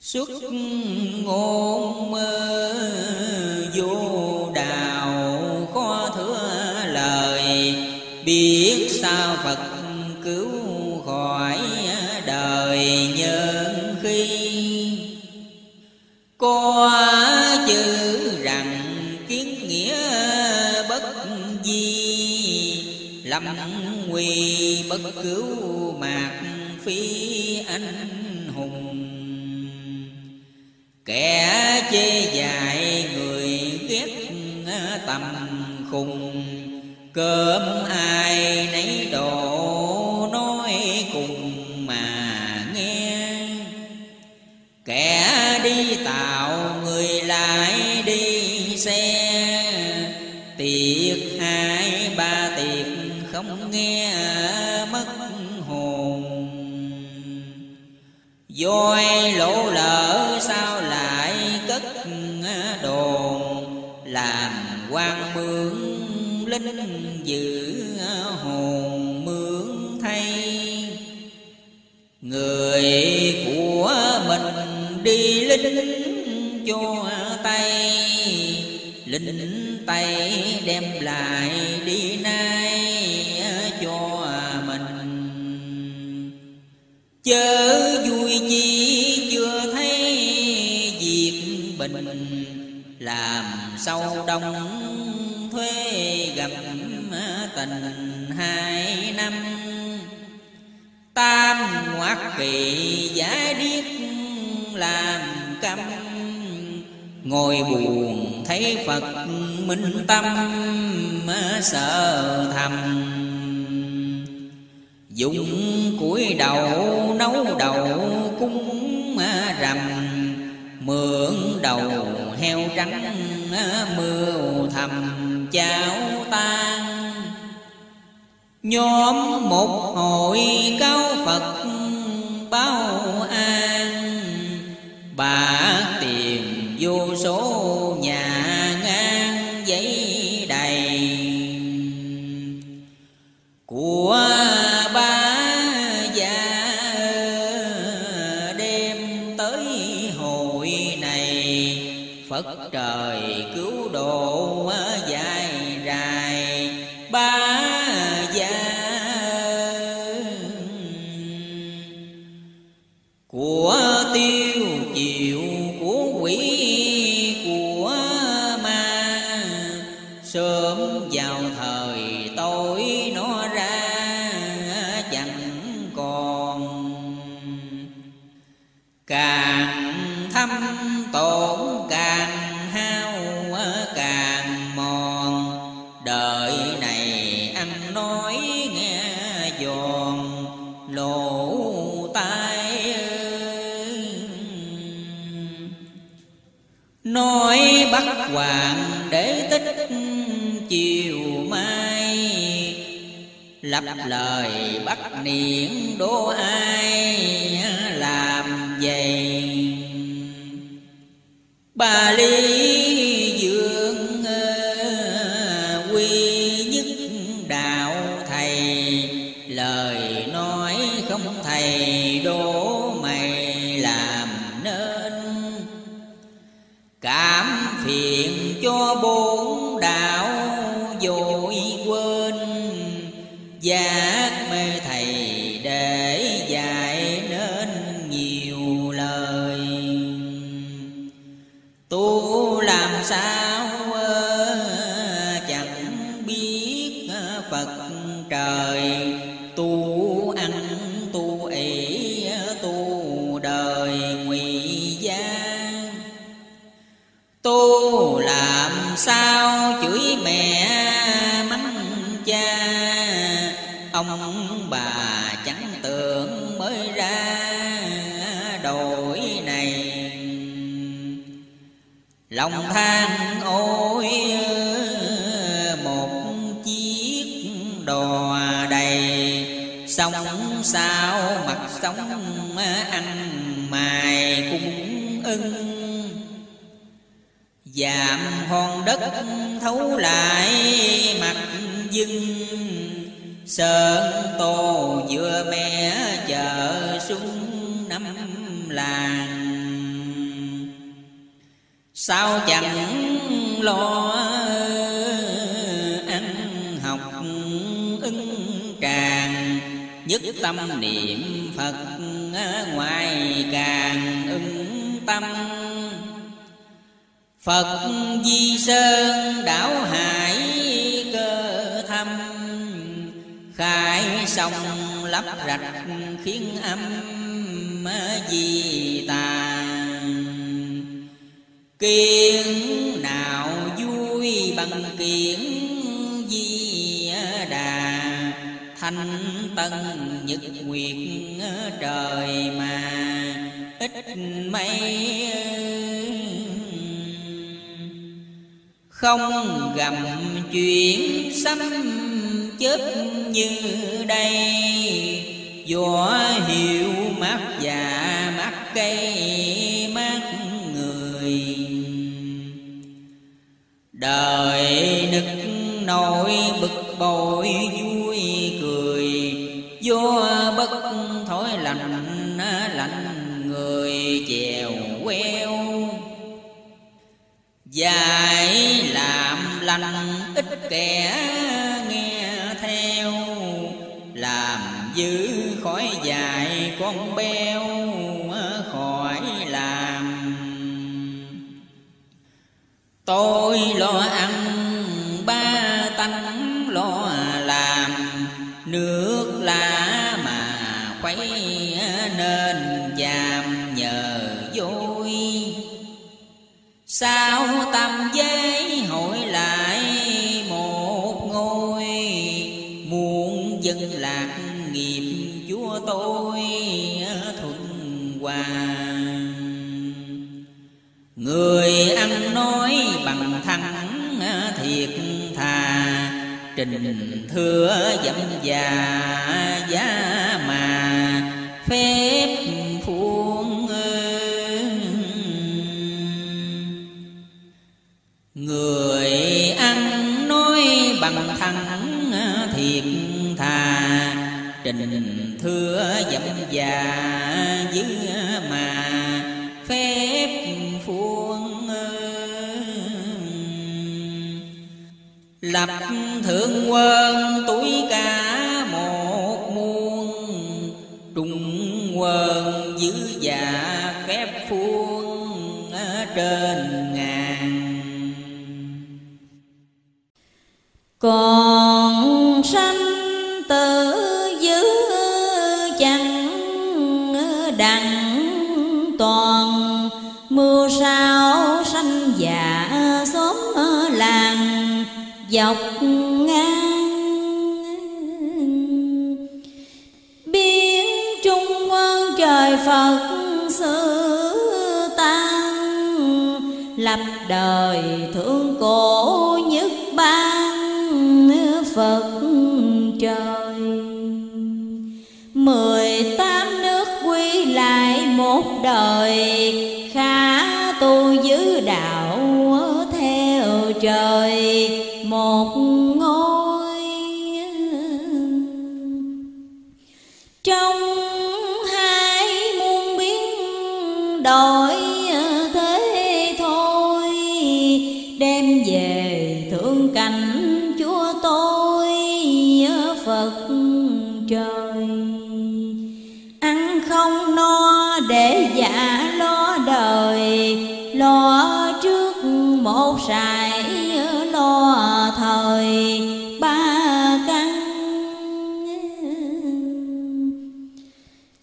S5: Xuất ngôn lâm nguy bất cứu mạc phi anh hùng. Kẻ chê dài người ghét tầm khùng, cơm ai nấy lính tay đem lại đi nay cho mình. Chớ vui chi chưa thấy việc bình. Làm sâu đông thuê gặp tình hai năm. Tam ngoát kỳ giá điếc làm câm. Ngồi buồn thấy phật minh tâm sợ thầm. Dùng củi đầu nấu đầu cúng rằm, mượn đầu heo trắng mưa thầm cháo tan nhóm một hội cao phật báo an bà tiền vô số lặp lời bắt niệm đố ai làm vậy? Bà ly tâm niệm Phật ờ, ngoài càng ưng tâm. Phật Di Sơn đảo hải cơ thâm, Khai sông lấp rạch khiến âm ờ, di tàn. Kiến nào vui bằng kiến di ờ, đà, Thanh tân nhật nguyệt ờ, trời mà ít mây ờ. không gầm chuyện sấm chớp như đây, gió hiệu mát già mát cây mát người. Đời nực nổi bực bội kẻ nghe theo. Làm giữ khỏi dạy con beo khỏi làm. Tôi lo ăn, ba tánh lo làm. Nước lá mà khuấy nên giam nhờ vui Sao tâm giới nói bằng thẳng ờ, thiệt thà. Trình thưa dẫm già, giá mà, Phép phuông ờ. Người ăn nói bằng thẳng ờ, thiệt thà. Trình thưa dẫm già, dư mà Lập thượng quân tuổi cả một muôn Trung quân giữ dạ phép phuông trên ngàn.
S2: Còn sanh dọc ngang. Biến trung quân trời phật sự tăng, lập đời thương cổ nhất ban phật trời. Mười tám nước quy lại một đời, khá tu giữ đạo theo trời một ngôi. Trong hai muôn biến đổi thế thôi, đem về thương cảnh chúa tôi, phật trời. Ăn không no để dạ lo đời, lo trước một sài lo thời ba căn.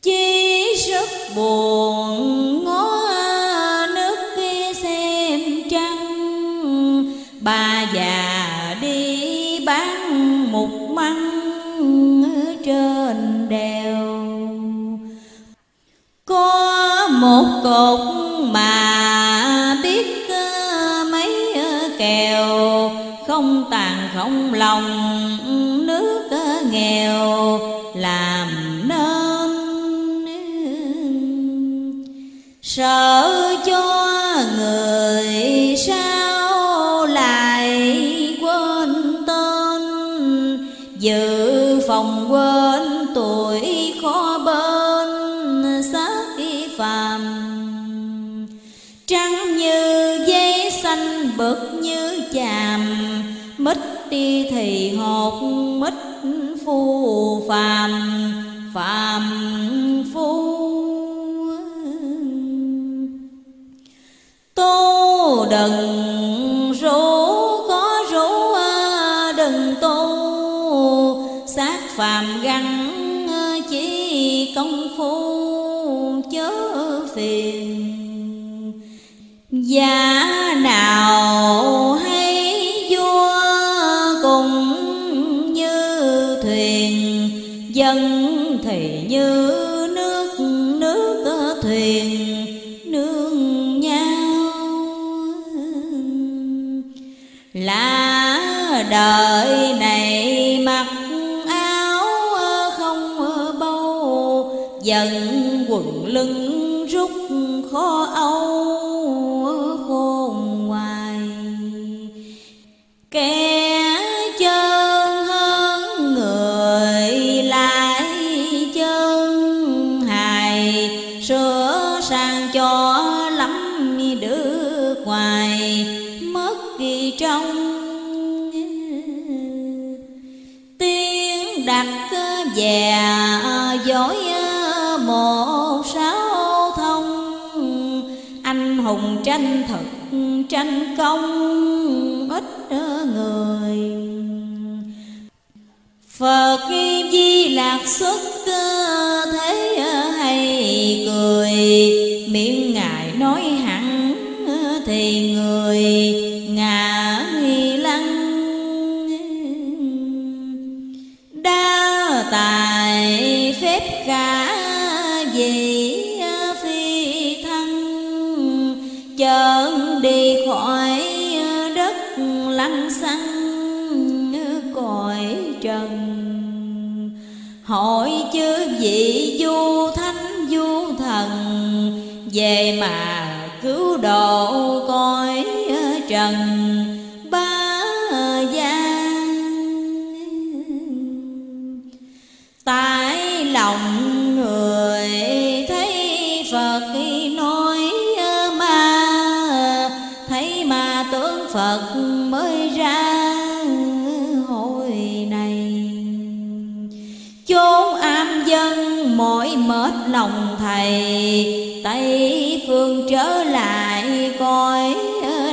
S2: Chi sức buồn ngó nước kia xem trăng. Bà già đi bán một măng trên đèo. Có một cột mà biết ờ, mấy ờ, kèo không tàn không lòng. Nước nghèo làm nên sợ cho người sao lại quên tên. Dự phòng quên tuổi khó bên, xác phàm. Trắng như giấy xanh bực mít đi thì hột mít phu phàm phàm phu. Tu đừng rủ có rủ đừng tu sát phàm gắn chỉ công phu, chớ phiền. Giá nào hay dân thì như nước nước thuyền, nương nhau. Là đời này mặc áo không bâu, dần quần lưng rút khó âu khôn hoài. Kẻ hùng tranh thực, tranh công, ít người. Phật di lạc xuất ờ, thế ờ, hay cười. Miệng ngài nói hẳn ờ, thì người ngã lăng. Đa tài phép cao cõi đất lăng xăng cõi trần. Hỏi chứ vị du thánh du thần, về mà cứu độ cõi trần. Mết lòng thầy. Tây phương trở lại coi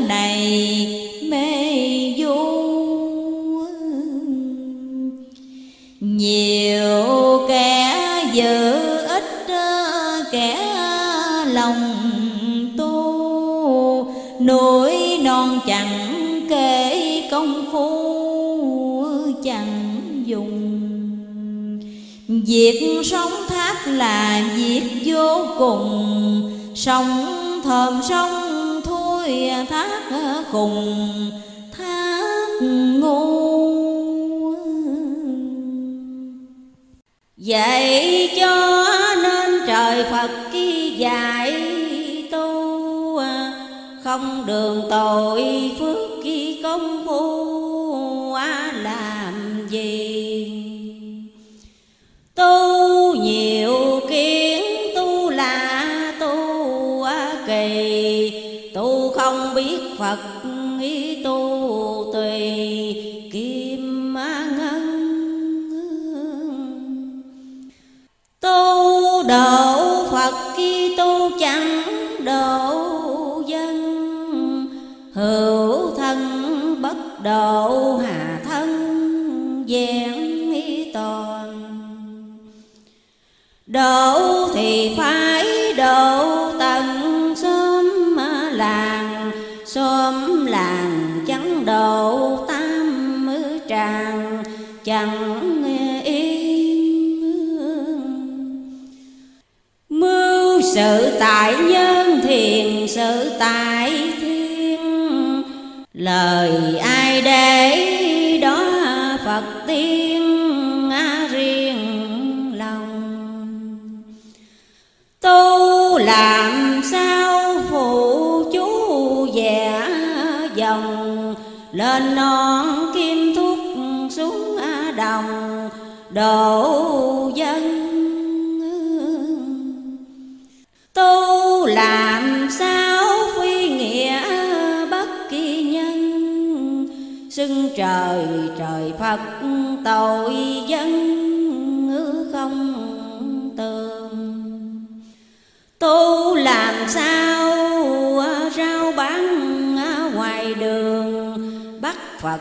S2: này, mê du. Nhiều kẻ giữ ít, kẻ lòng tu, núi non chẳng kể Việc sống thác là việc vô cùng. Sống thơm, sống thui, thác khùng, thác ngu.
S4: Vậy cho nên trời Phật khi dạy tu, Không đường tội phước khi công phu. Tu nhiều kiến, tu là tu à, kỳ. Tu không biết Phật, ý tu tùy. Kim ngân Tu độ Phật khi tu chẳng độ dân. Hữu thân bất độ hà thân, gian Độ thì phải độ tận xóm làng Xóm làng chẳng độ tam tràng, chẳng yên Mưu sự tại nhân thiền, sự tại thiên. Lời ai để đó Phật tiên. Tu làm sao phụ chú vẽ dòng? Lên non kim thúc xuống đồng độ dân Tu làm sao phi nghĩa bất kỳ nhân? Xưng trời trời Phật, tội dân không? Tu làm sao à, rao bán à, ngoài đường. Bắt Phật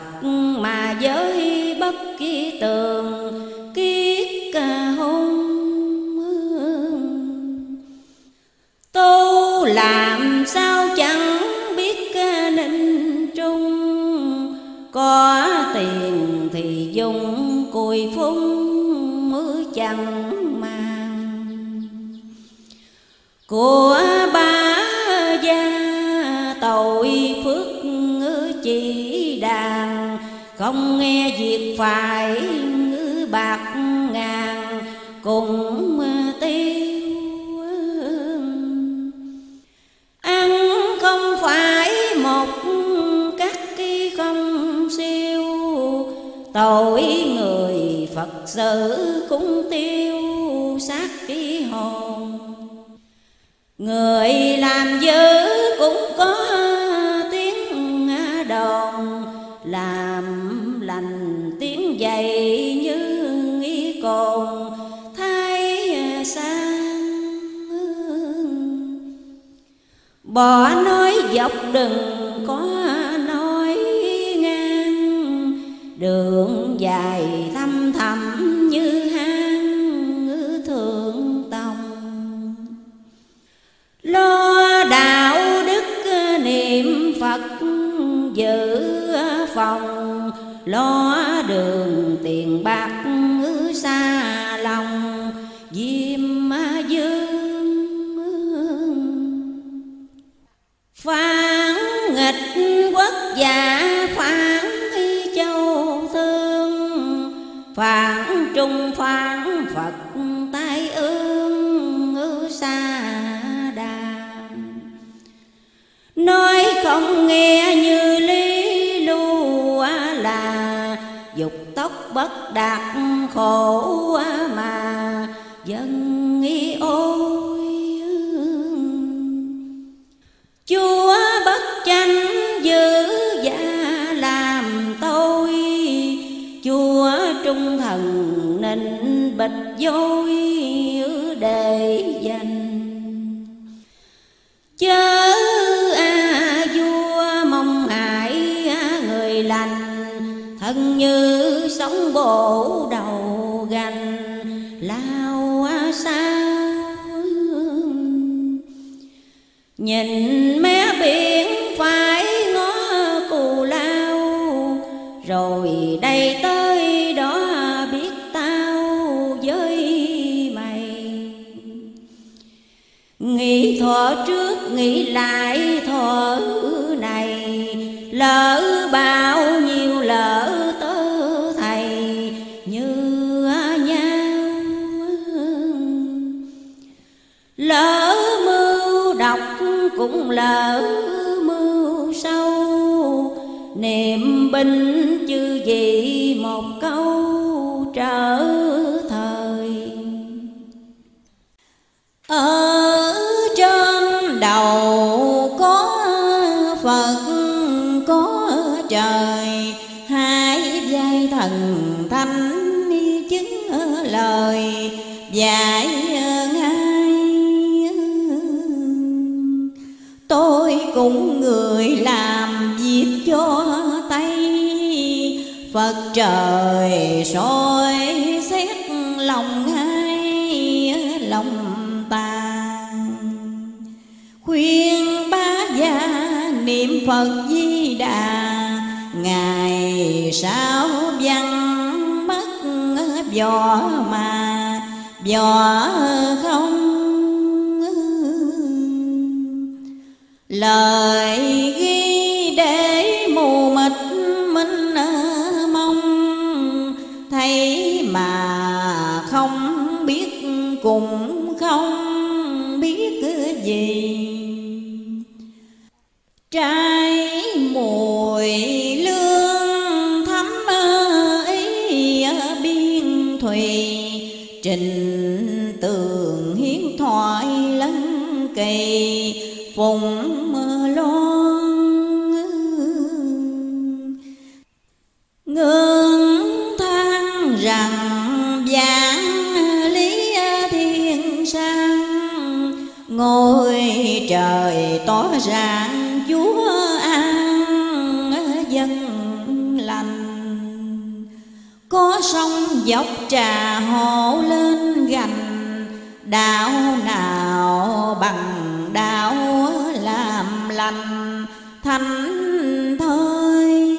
S4: mà giới bất kỳ tường Kiết hôn Tu làm sao chẳng biết à, ninh trung. Có tiền thì dùng cùi phun mưa chẳng Của ba gia tội phước chỉ đàn Không nghe việc phải bạc ngàn, cùng tiêu ăn không phải một các cái không siêu, tội người phật sự cũng tiêu sát cái hồn người làm dữ cũng có tiếng đồn làm lành tiếng dày như nghi cồn, thay sang Bỏ nói dọc đừng có nói ngang, Đường dài Lo đường tiền bạc xa lòng, diêm dương phán nghịch quốc gia, phán y châu thương phản trung, phán phật tai ương ngữ xa đà. Nói không nghe như lý bất đạt khổ mà dân nghi ôi chúa bất tranh giữ gia làm tôi chúa trung thần nên bịch dối để dành chớ thân như sóng bổ đầu gành, lao sao nhìn mé biển phải ngó cù lao, rồi đây tới đó biết tao với mày. Nghĩ thọ trước, nghĩ lại thọ này, lỡ bao nhiêu cũng lỡ mưu sâu. Niệm binh chư vị một câu trở thời.
S2: Ở trên đầu có phật, có trời. Hai vai thần thánh chứng lời. Dạy cũng người làm việc cho tay. Phật trời soi xét lòng hai lòng ta. Khuyên ba gia niệm phật di đà, ngày sau văn mất vỏ mà. Vỏ không lời ghi để mù mịt minh mong thấy mà không biết cũng không biết cái gì. Trái mùi lương thắm ý biên thùy, trình tường hiến thoại lân kỳ phùng loan ngưng than rằng giảng lý thiên sang. Ngôi trời tỏ rạng chúa an dân lành. Có sông dốc trà hộ lên gành đạo nào bằng đạo làm lành thành thơi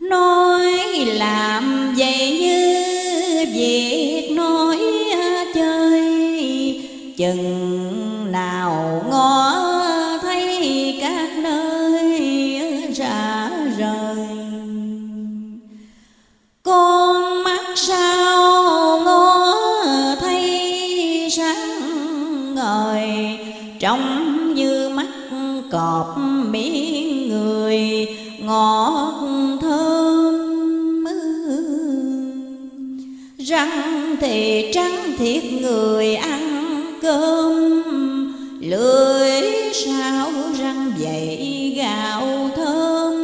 S2: nói làm vậy như việc nói chơi, chừng nào ngon trong như mắt cọp miếng người, ngọt thơm răng thì trắng thiệt người ăn cơm, lưỡi sao răng dậy gạo thơm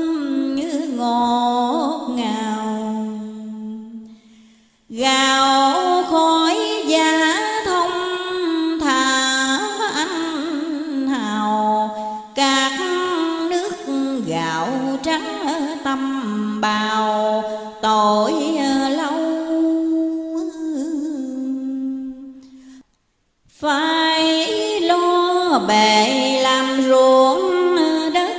S2: như ngọt ngào. Gạo bao bào tội ờ, lâu. Phải lo bề làm ruộng đất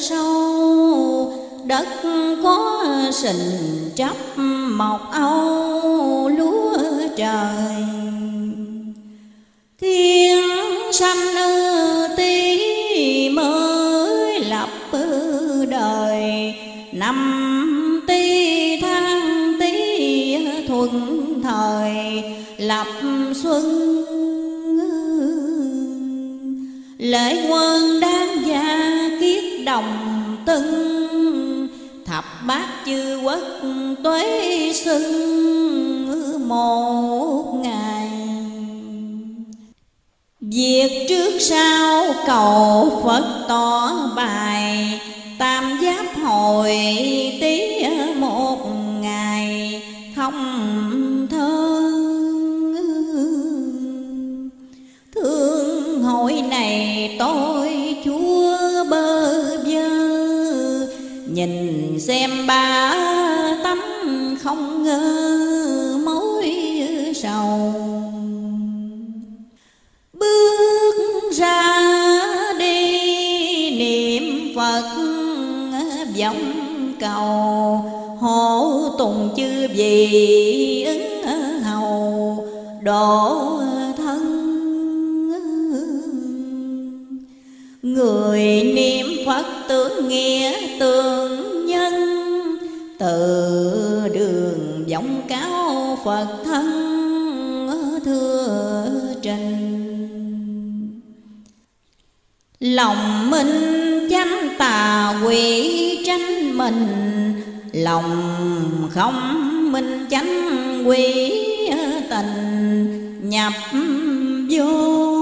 S2: sâu, đất có sình chấp mọc âu lúa trời. Thiên sanh ư tí mới lập đời, năm thời lập xuân lễ quân đang gia kiết đồng tân, thập bát chư quốc tuế xuân một ngày. Việc trước sau cầu Phật tỏ bài, Tam giáp hồi tí một ngày không hương hội này tôi chúa bơ vơ. Nhìn xem ba tấm không ngờ mối sầu. Bước ra đi, niệm Phật vọng cầu. Hộ tùng chư vị ứng hầu độ Người niệm Phật tưởng nghĩa tưởng nhân Từ đường vọng cáo Phật thân thưa trình. Lòng minh chánh tà quỷ tranh mình, Lòng không minh chánh quỷ tình nhập vô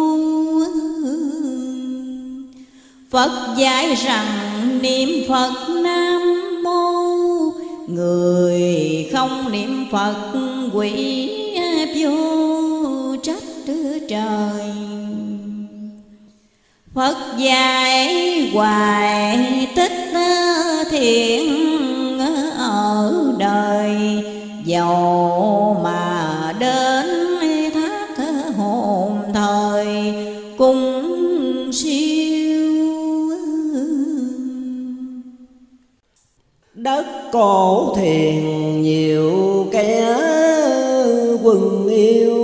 S2: Phật dạy rằng niệm Phật Nam Mô. Người không niệm Phật quỷ vô trách trời. Phật dạy hoài tích thiện ở đời. Dầu mà đến
S3: cổ thiền nhiều kẻ quần yêu,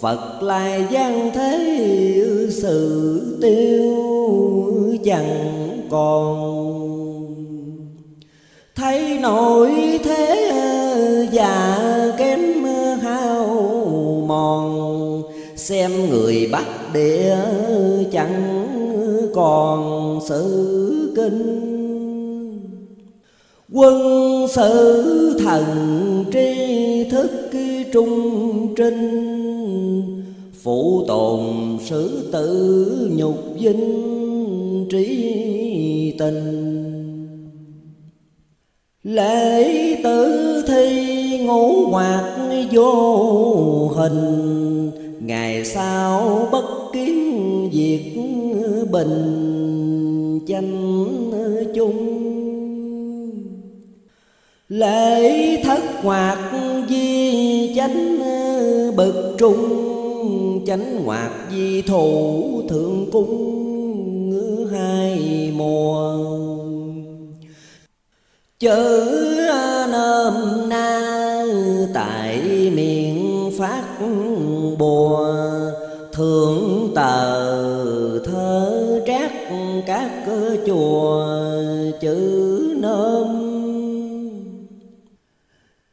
S3: Phật lai gian thế sự tiêu chẳng còn. Thấy nổi thế già kém hao mòn, Xem người bắt địa chẳng còn sự kinh. Quân sự thần tri thức trung trinh Phụ tồn sử tử nhục vinh trí tình. Lễ tử thi ngũ hoạt vô hình, Ngày sau bất kiến diệt bình chánh chung. Lễ thất hoạt di chánh bực trung Chánh hoạt di thủ thượng cung hai mùa. Chữ nôm na tại miệng phát bùa, Thượng tờ thơ trác các chùa, chữ nôm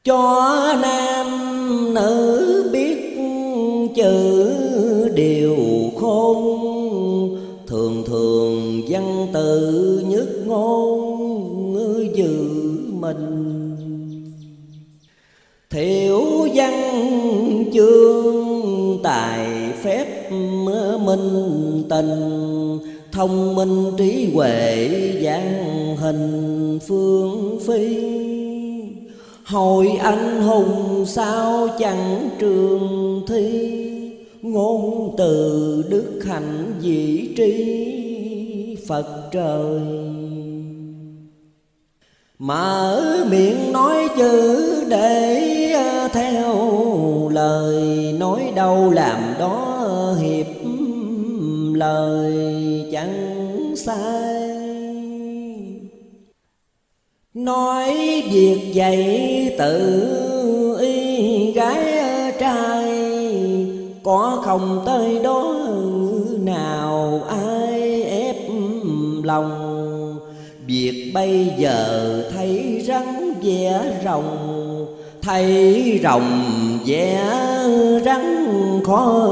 S3: cho nam nữ biết chữ điều khôn, thường thường văn tự nhất ngôn giữ mình. Thiểu văn chương tài phép minh tình, thông minh trí huệ giang hình phương phi. Hội anh hùng sao chẳng trường thi? Ngôn từ đức hạnh vị trí Phật trời. Mở miệng nói chữ để à, theo lời, Nói đâu làm đó hiệp lời chẳng sai nói việc dạy tự y gái trai, có không tới đó nào ai ép lòng. Việc bây giờ thấy rắn vẽ rồng, thấy rồng vẽ rắn khó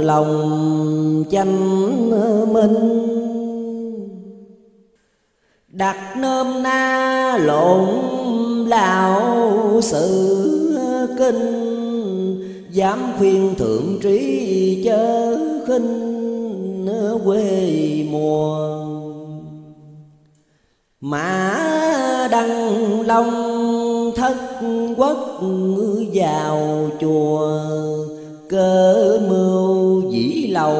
S3: lòng. Chanh minh đặt nôm na lộn lão sự kinh, dám khuyên thượng trí chớ khinh quê mùa. Mã đăng long thất quốc vào chùa cơ mưu dĩ lầu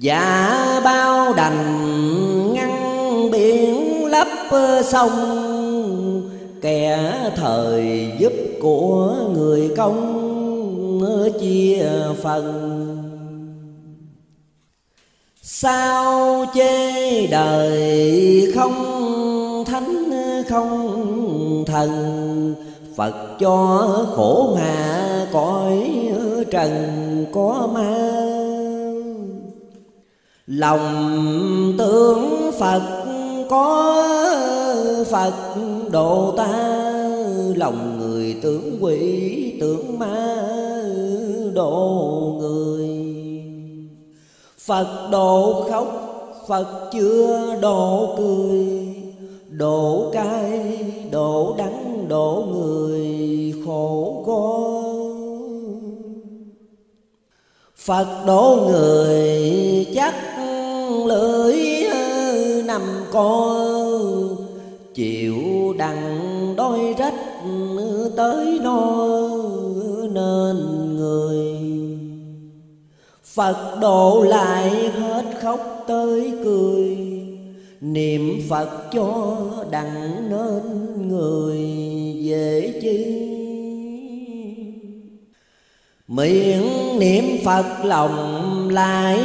S3: Giả bao đành ngăn biển lấp sông, Kẻ thời giúp của người công chia phần. Sao chê đời không thánh, không thần? Phật cho khổ hạ cõi trần có ma. Lòng tưởng Phật có Phật, độ ta Lòng người tưởng quỷ tưởng ma, độ người. Phật độ khóc, Phật chưa độ cười. Độ cay, độ đắng, độ người khổ có. Phật độ người chắc lưỡi nằm co, Chịu đằng đôi rách tới no nên người. Phật độ lại hết khóc tới cười, Niệm Phật cho đặng nên người dễ chi. Miệng niệm Phật lòng lại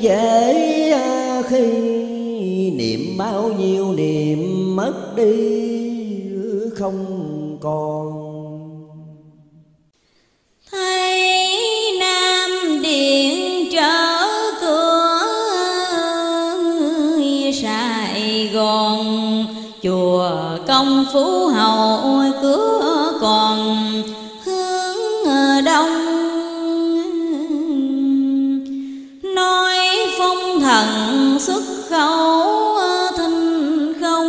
S3: dễ à, khi Niệm bao nhiêu niệm mất đi, không còn.
S2: Thấy nam điện trở cửa sài gòn, chùa công phú hậu khẩu thinh không,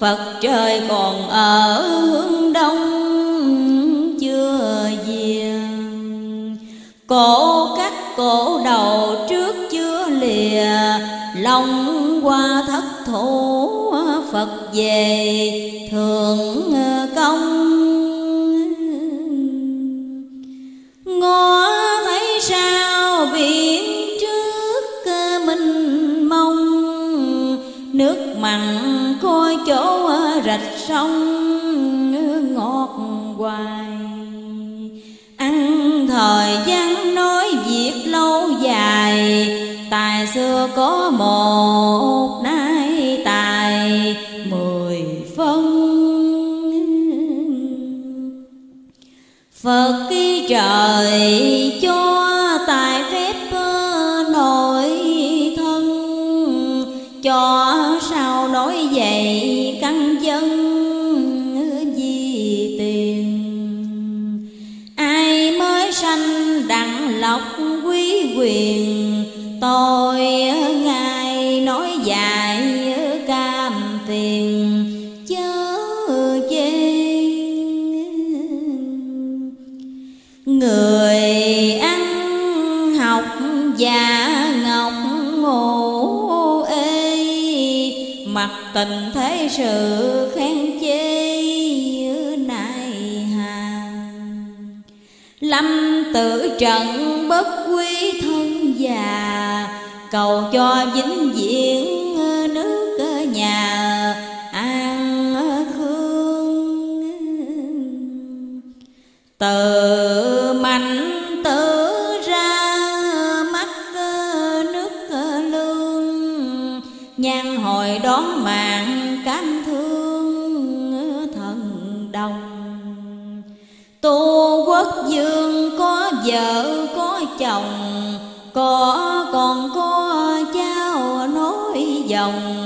S2: phật trời còn ở hướng đông, chưa về cổ cắt cổ đầu trước chưa lìa, lòng qua thất thủ phật về thường công. Ngon mặn coi chỗ à, rạch sông ngọt hoài. Ăn thời gian nói việc lâu dài, tài xưa có một nay tài, mười phân. Phật khi trời cho quyền. Tôi ngài nói dài cam tiền chớ chê. Người ăn học già ngọc ngủ ê Mặt tình thế sự khen chê. Lâm tử trận bất quý thân già, Cầu cho vĩnh viễn nước nhà an khương. Từ mạnh quốc dương có vợ, có chồng, có còn có cháu nối dòng,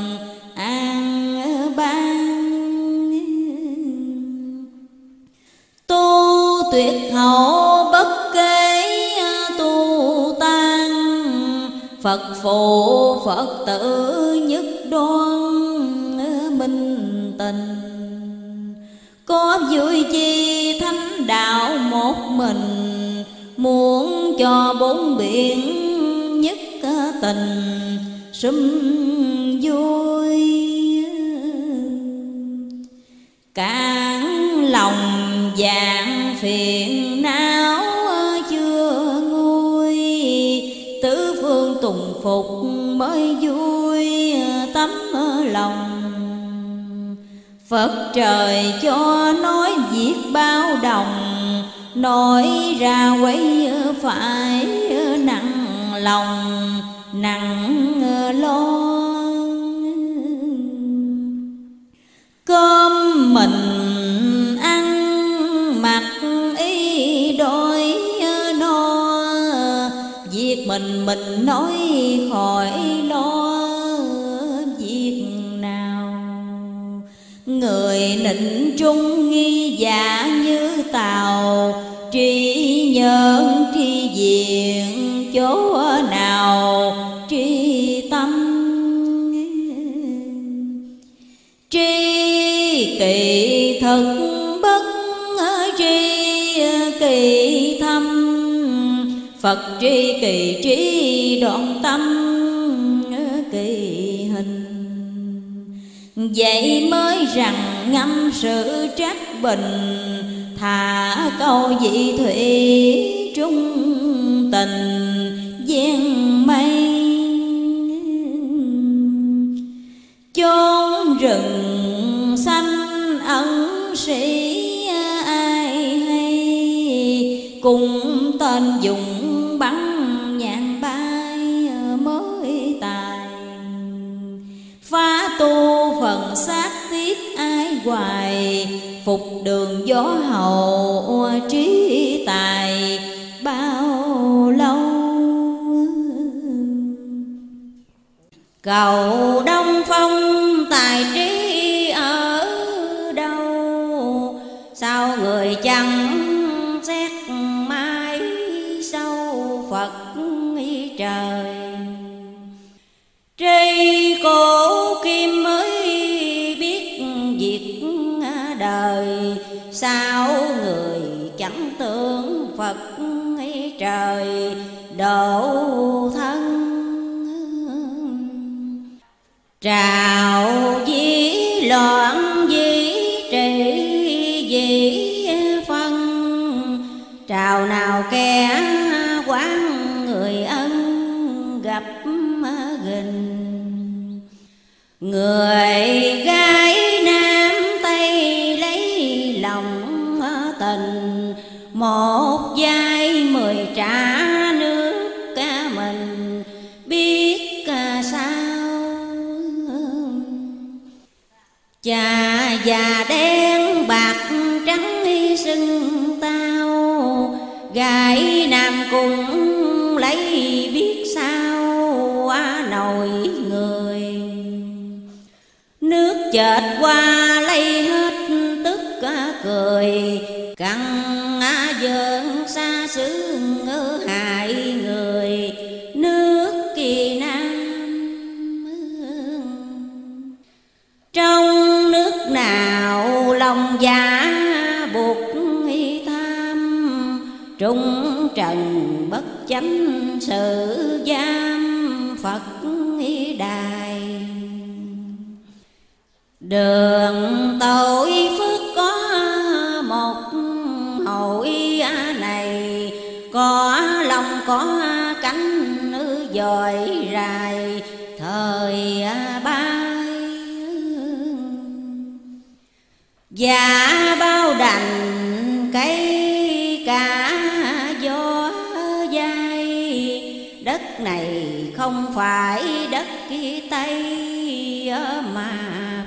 S2: an ban tu tuyệt hậu bất kế tu tan. Phật phụ phật tử nhất đoan, minh tình có vui chi thánh đạo một mình, muốn cho bốn biển nhất tình, sum vui. Cản lòng dạng phiền não chưa nguôi, tứ phương tùng phục mới vui tấm lòng. Phật trời cho nói việc bao đồng, Nói ra quấy phải nặng lòng, nặng lo. Cơm mình ăn, mặc y đôi no. Việc mình mình nói khỏi Người nịnh trung nghi giả như tàu Tri nhân tri diện chỗ nào? Tri tâm Tri kỳ thực bất tri kỳ thâm. Phật tri kỳ trí đoạn tâm. Vậy mới rằng ngâm sự trách bình, Thả câu dị thủy trung tình, gian mây. Chốn rừng xanh ẩn sĩ ai hay, cùng tên dùng bắn nhạn bay mới tài. Phá tu phần xác tiếc ai hoài, phục đường gió hậu trí tài, bao lâu? Cầu đông phong, tài trí ở đâu? Sao người chẳng đời, sao người chẳng tưởng phật trời, độ thân trào dĩ loạn dĩ trị dĩ phân. Trào nào kẻ quán người ân gặp gình người gái một vai mười trả nước ca mình, biết à, sao? Cha già đen bạc trắng hy sưng tao, Gái nam cũng lấy biết sao? Quá nồi người, Nước chợt qua lấy hết, tức à, cười. Căng á dơn xa xứ ngỡ hại người, Nước kỳ nam trong nước nào lòng giả buộc tham trung trần bất chánh sự giam phật đài. Đường tội phước có cánh nữ dòi rài, thời bay. Và bao đành cây cả gió dai, đất này không phải đất kia tây mà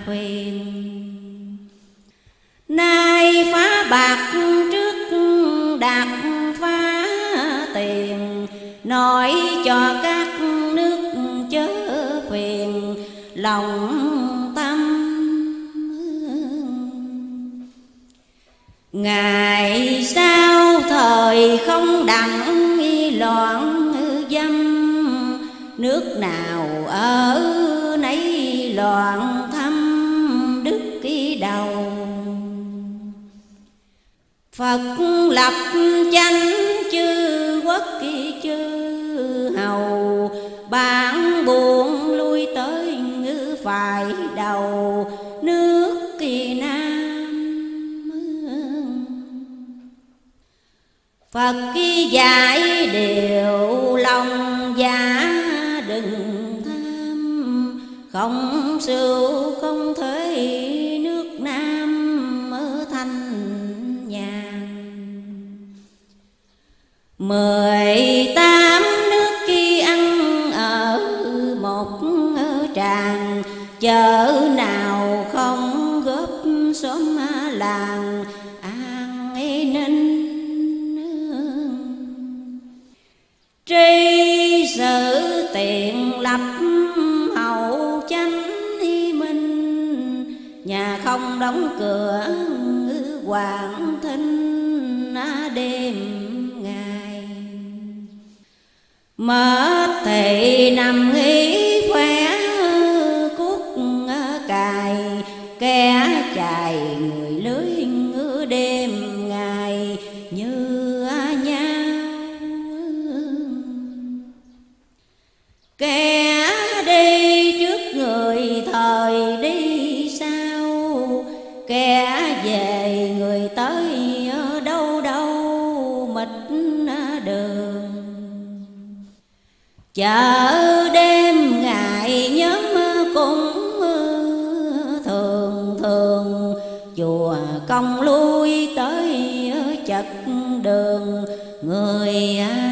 S2: quyền nay phá bạc trước đạt
S4: nói cho các nước chớ phiền lòng tâm ngày sau thời không đặng loạn dâm, nước nào ở nấy loạn thăm đức ký đầu. Phật lập chánh chư quốc kỳ chư hầu bạn buồn lui tới ngữ phải đầu. Nước kỳ nam Phật ký giải điều lòng giả đừng tham. Không sưu, không thấy nước nam ở thanh mười chợ nào không góp xóm làng an ninh tri sự tiện lập hậu chánh minh, nhà không đóng cửa hoàng thinh đêm ngày. Mất thì nằm nghỉ Kẻ chài, người lưới ngứa đêm ngày như nhau. Kẻ đi trước người thời đi sau Kẻ về người tới ở đâu đâu, mịt đường. Chợ chùa lui tới chật đường người ai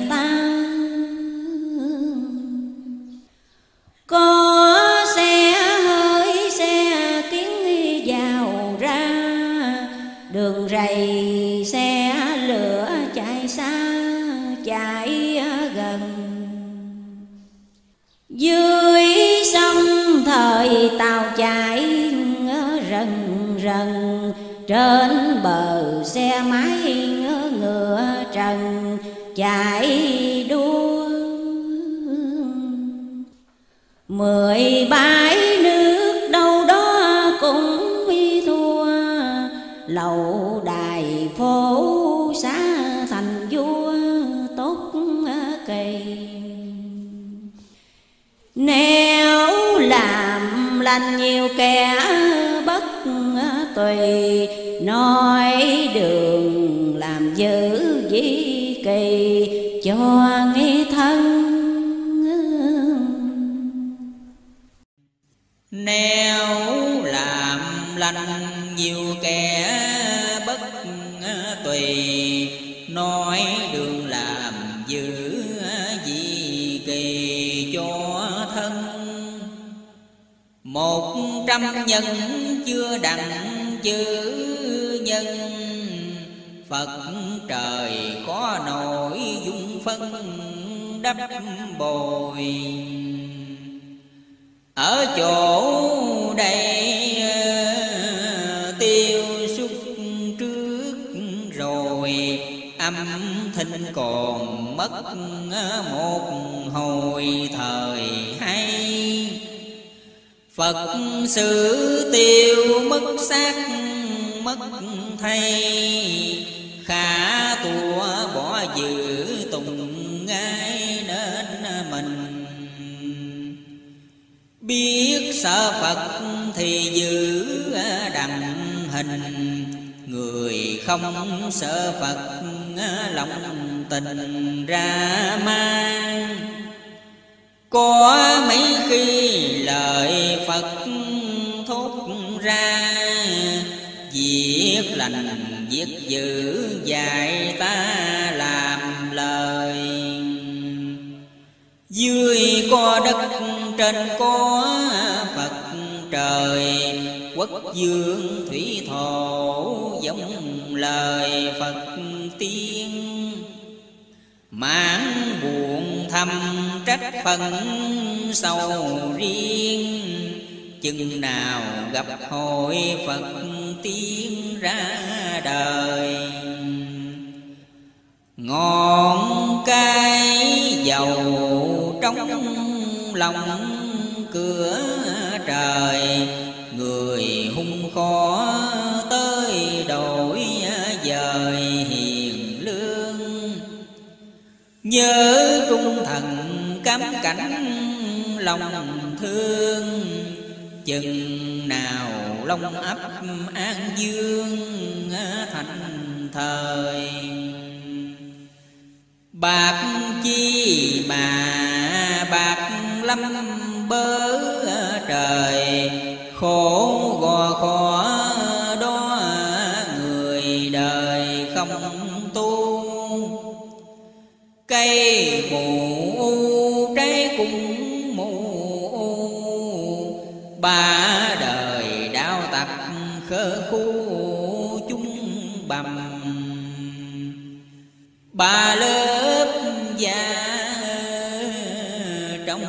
S4: trên bờ xe máy ngựa trần, chạy đua. Mười bãi nước đâu đó cũng thua, lầu đài phố xá thành vua tốt kỳ. Nếu làm lành nhiều kẻ tùy nói đường làm dữ di kỳ cho nghi thân.
S5: Nếu làm lành nhiều kẻ bất tùy, Nói đường làm dữ gì kỳ cho thân. Một trăm nhân chưa đặng chữ nhân. Phật trời có nổi dung phân đắp bồi. Ở chỗ đây ờ, tiêu xúc trước rồi, âm thanh còn mất ờ, một hồi thời hay phật sự tiêu mất xác mất thay, khả tùa bỏ giữ tùng ngay nên mình. Biết sợ Phật thì giữ đằng hình, Người không sợ Phật lòng tình ra mang có mấy khi lời Phật thốt ra Việc lành việc dữ, dạy ta làm lời. Dưới có đất, trên có Phật trời, Quốc dương thủy thổ giống lời Phật tiên. Mãn buồn thầm trách phận sầu riêng. Chừng nào gặp hội phật tiến ra đời. Ngọn cây dầu trong lòng cửa trời. Người hung khó nhớ trung thần cám cảnh lòng thương, chừng nào long ấp an dương thành thời. Bạc chi mà bạc lâm bớ trời, khổ gò khó cây mù trái cũng mù ba đời đau tập khơ khu chúng bầm. Ba lớp da trong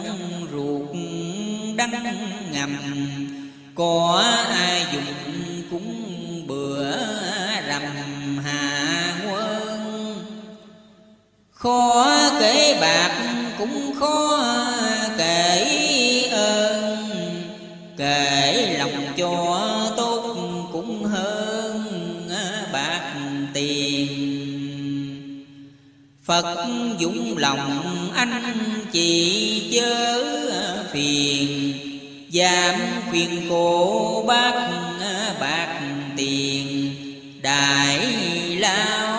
S5: ruột đắng ngầm. Có ai dùng khó kể bạc cũng khó kể ơn. Kể lòng cho tốt cũng hơn bạc tiền. Phật dũng lòng anh chị chớ phiền. Giảm khuyên cô bác bạc tiền. Đại lao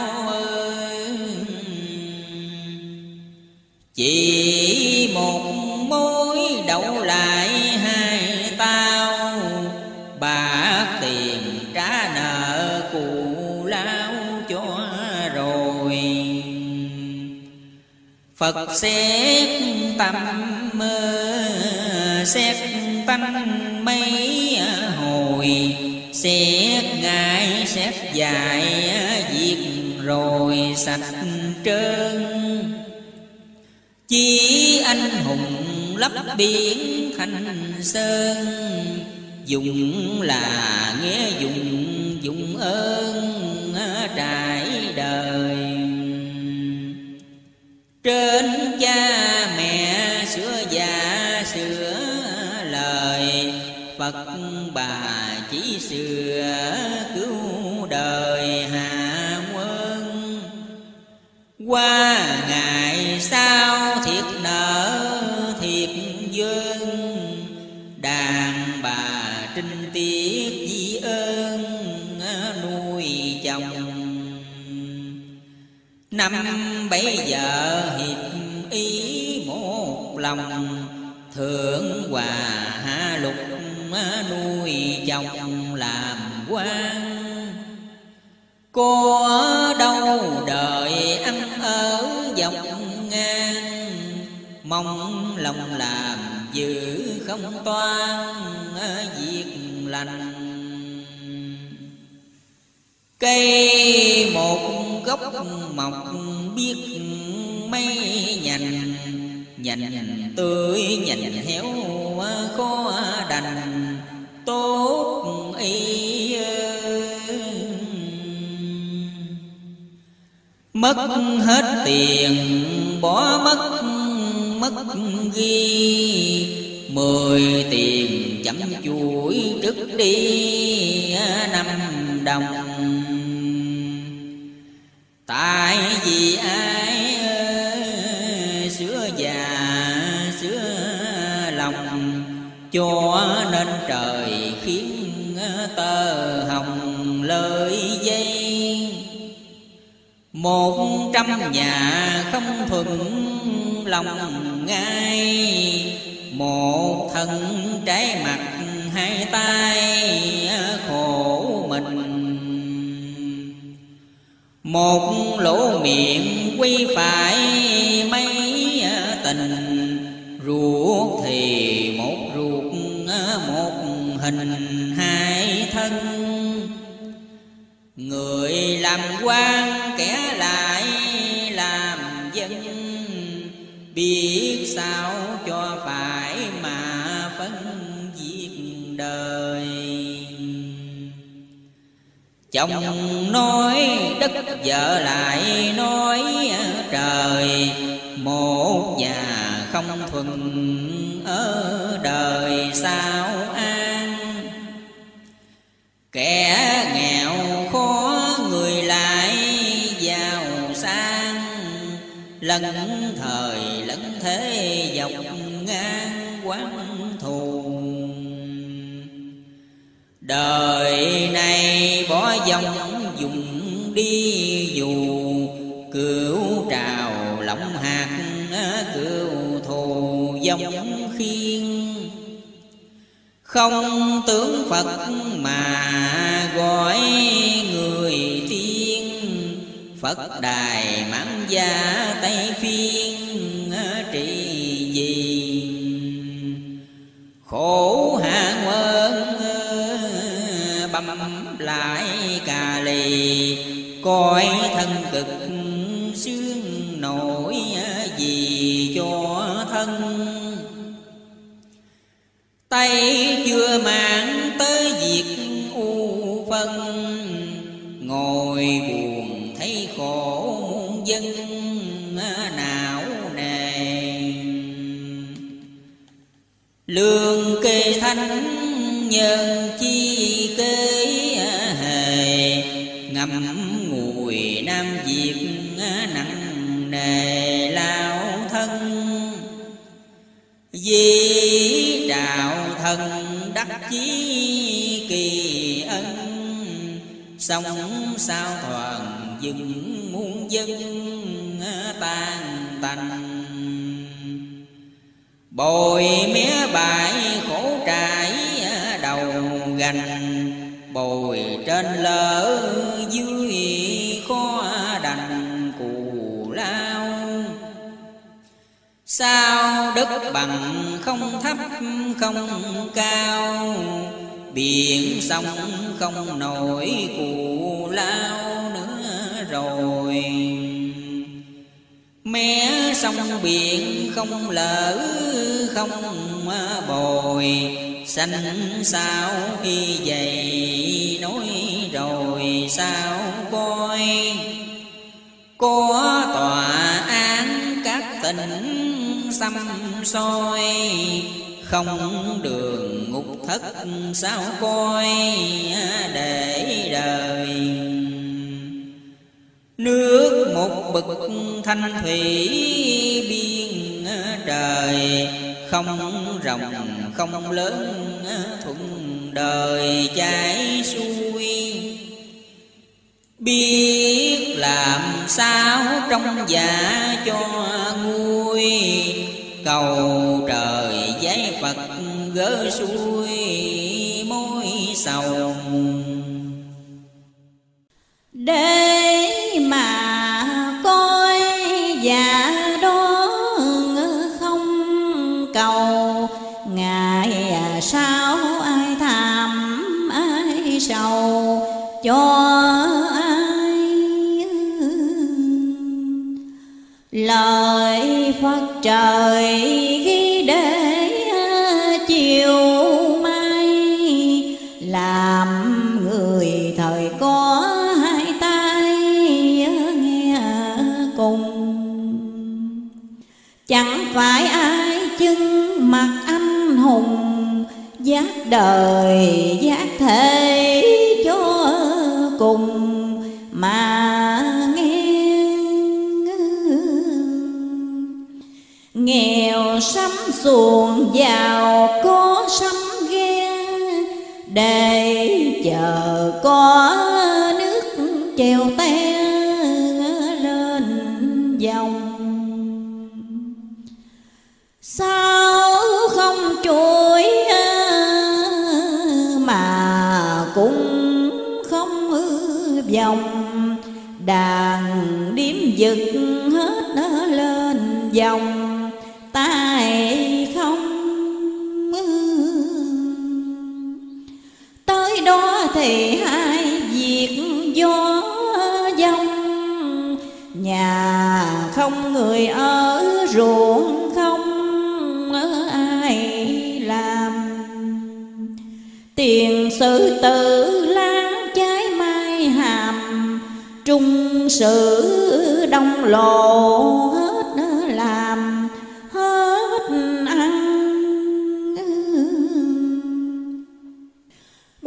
S5: Phật xét tâm mơ, xét tâm mấy hồi. Xét ngại xét dài việc rồi sạch trơn. Chí anh hùng lấp biển thanh sơn. Dùng là nghĩa dùng dùng ơn, trải đời. Trên cha mẹ sửa già sửa lời, Phật bà chỉ sửa cứu đời hạ quân. Qua ngày sau thì năm bảy giờ hiệp ý một lòng, thượng hòa hạ lục nuôi chồng làm quan. Có đâu đời ăn ở dòng ngang, mong lòng làm giữ không toan, việc lành cây một gốc mọc biết mấy nhành nhành tươi nhành héo khó đành tốt y mất hết tiền, bỏ mất mất ghi mười tiền chấm chuỗi trước đi, năm đồng. Tại vì ai xưa già xưa lòng, cho nên trời khiến tơ hồng lời dây. Một trăm nhà không thuận lòng ngay một thân trái mặt, hai tay khổ mình. Một lỗ miệng quy phải mấy tình. Ruột thì một ruột, một hình hai thân. Người làm quan chồng nói đất, vợ lại nói, trời, một nhà không thuần ở đời sao an? Kẻ nghèo khó người lại giàu sang, lẫn thời lẫn thế dọc ngang quán đời này bỏ dòng dùng đi dù cửu trào lỏng hạt cửu thù dòng khiên. Không tướng phật mà gọi người tiên, phật đài mãn gia tây phiên ờ, trị gì? Khổ hạ quân lại cà lì coi thân cực sướng nổi gì cho thân. Tay chưa mang tới việc u phân. Ngồi buồn thấy khổ muôn dân não nề. Lương kê thanh nhân chi di đạo thân đắc chí kỳ ân, sống sao toàn dừng muôn dân tan tành. Bồi mé bãi khổ trải đầu gành, bồi trên lỡ dưới khó đành cù lao. Sao đất bằng không thấp, không cao. Biển sông không nổi cù lao nữa rồi. Mé sông biển không lỡ không bồi. Xanh sao khi dậy nói rồi sao coi có tòa án các tỉnh xăm soi, không đường ngục thất sao coi để đời nước một bực thanh thủy biên trời, không rộng không lớn thuận đời chảy xuôi. Biết làm sao trong dạ cho nguôi cầu trời giấy phật gỡ xuôi mối sầu.
S2: Để mà coi già đó không cầu, ngày à sau ai tham ai sầu, cho ai lời trời ghi để chiều mai, làm người thời có hai tay nghe cùng. Chẳng phải ai chân mặt anh hùng, giác đời giác thế cho cùng, mà nghèo sắm xuồng giàu, có sắm ghe. Để chờ có nước chèo te lên dòng. Sao không chuỗi à, mà cũng không vòng đàn điếm giật hết lên dòng tài không tới đó thì hai việc gió dông nhà không người ở ruộng không ai làm. Tiền sự tử lan trái mai hàm. Trung sự đông lộ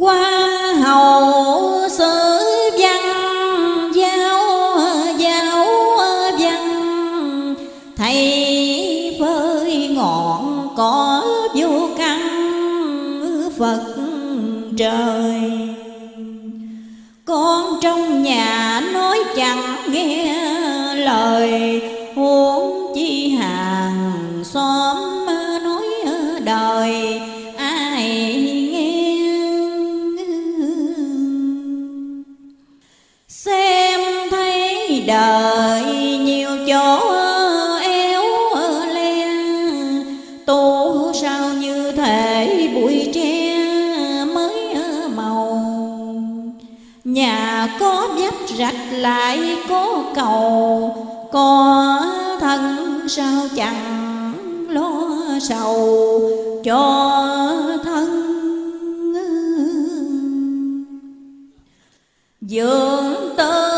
S2: qua hầu sự văn, giáo giáo văn. Thầy phơi ngọn cỏ vô căn phật trời. Con trong nhà nói chẳng nghe lời, huống rạch lại cố cầu có thân sao chẳng lo sầu cho thân dưỡng tơ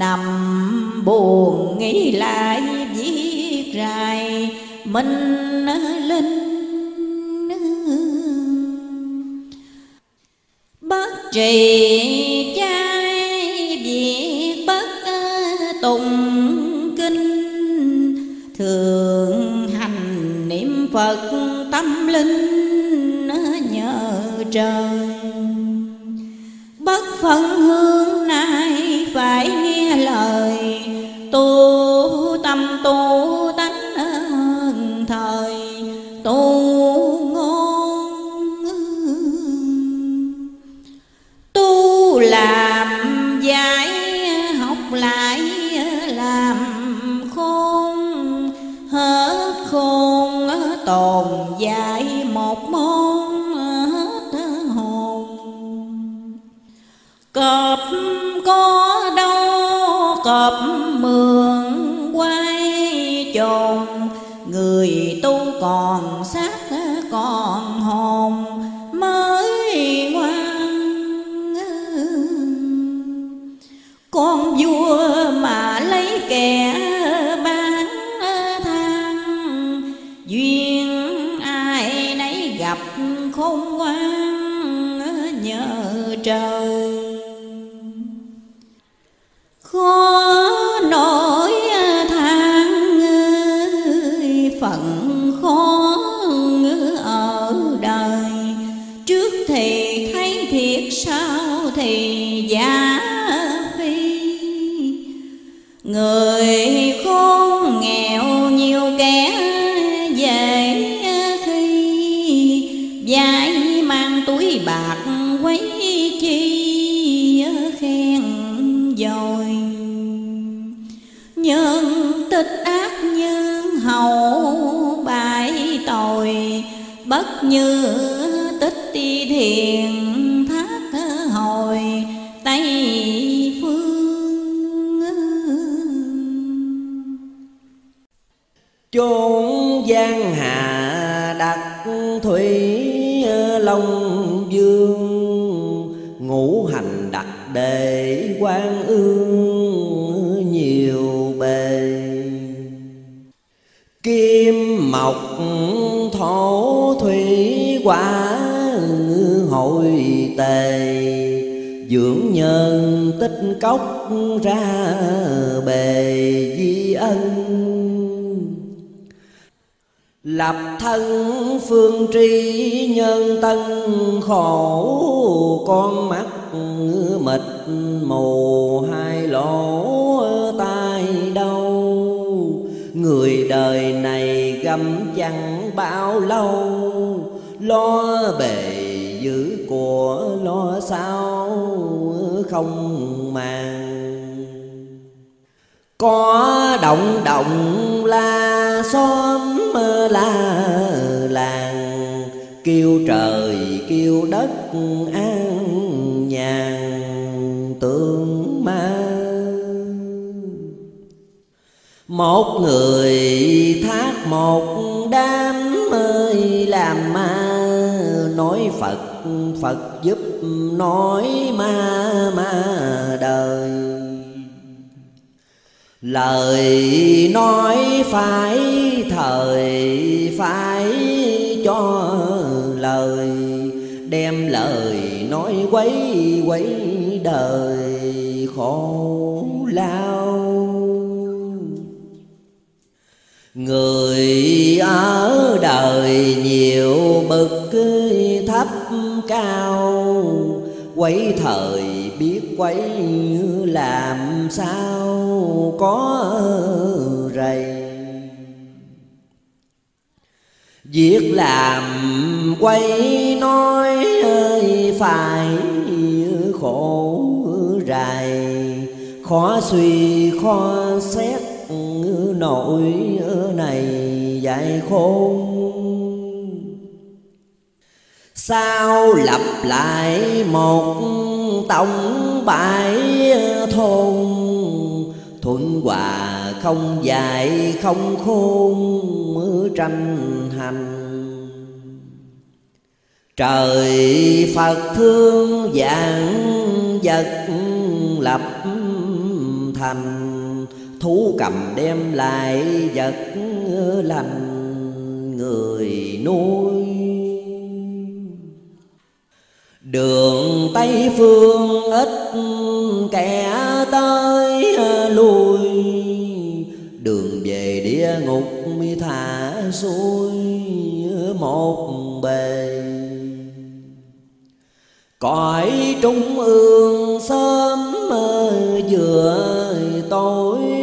S2: nằm buồn nghĩ lại viết rài mình linh bất trì trai việc bất tùng kinh, thường hành niệm phật tâm linh nhờ trời. Bất phân hương nay phải nghe lời. Tu tâm tu đâu mường quay chồn người tu còn xa như tích ti thiền thác hồi tây phương
S3: chốn giang hà đặt thủy long dương, ngũ hành đặt đề quan thổ thủy quả hội tề. Dưỡng nhân tích cốc ra bề di ân. Lập thân phương tri nhân tân khổ, con mắt mịt mù, hai lỗ tai đau. Người đời này găm chẳng bao lâu? Lo bề giữ của lo sao? Không màng. Có động động la xóm la làng. Kêu trời, kêu đất, an nhàn. Tương một người thác một đám ơi làm ma, nói phật phật giúp nói ma ma đời. Lời nói phải, thời phải cho lời, đem lời nói quấy quấy đời khổ lao. Người ở đời nhiều bậc thấp cao, quấy thời biết quấy làm sao có rầy. Việc làm quay nói ơi, phải khổ rài khó suy, khó xét nỗi này dài khôn. Sao lặp lại một tổng bãi thôn, thuận hòa không dài không khôn, mưa tranh hành. Trời phật thương dạng vật lập thành thú cầm đem lại vật lành người nuôi. Đường tây phương ít kẻ tới lui đường về địa ngục mi thả xuôi một bề. Cõi trung ương sớm vừa tối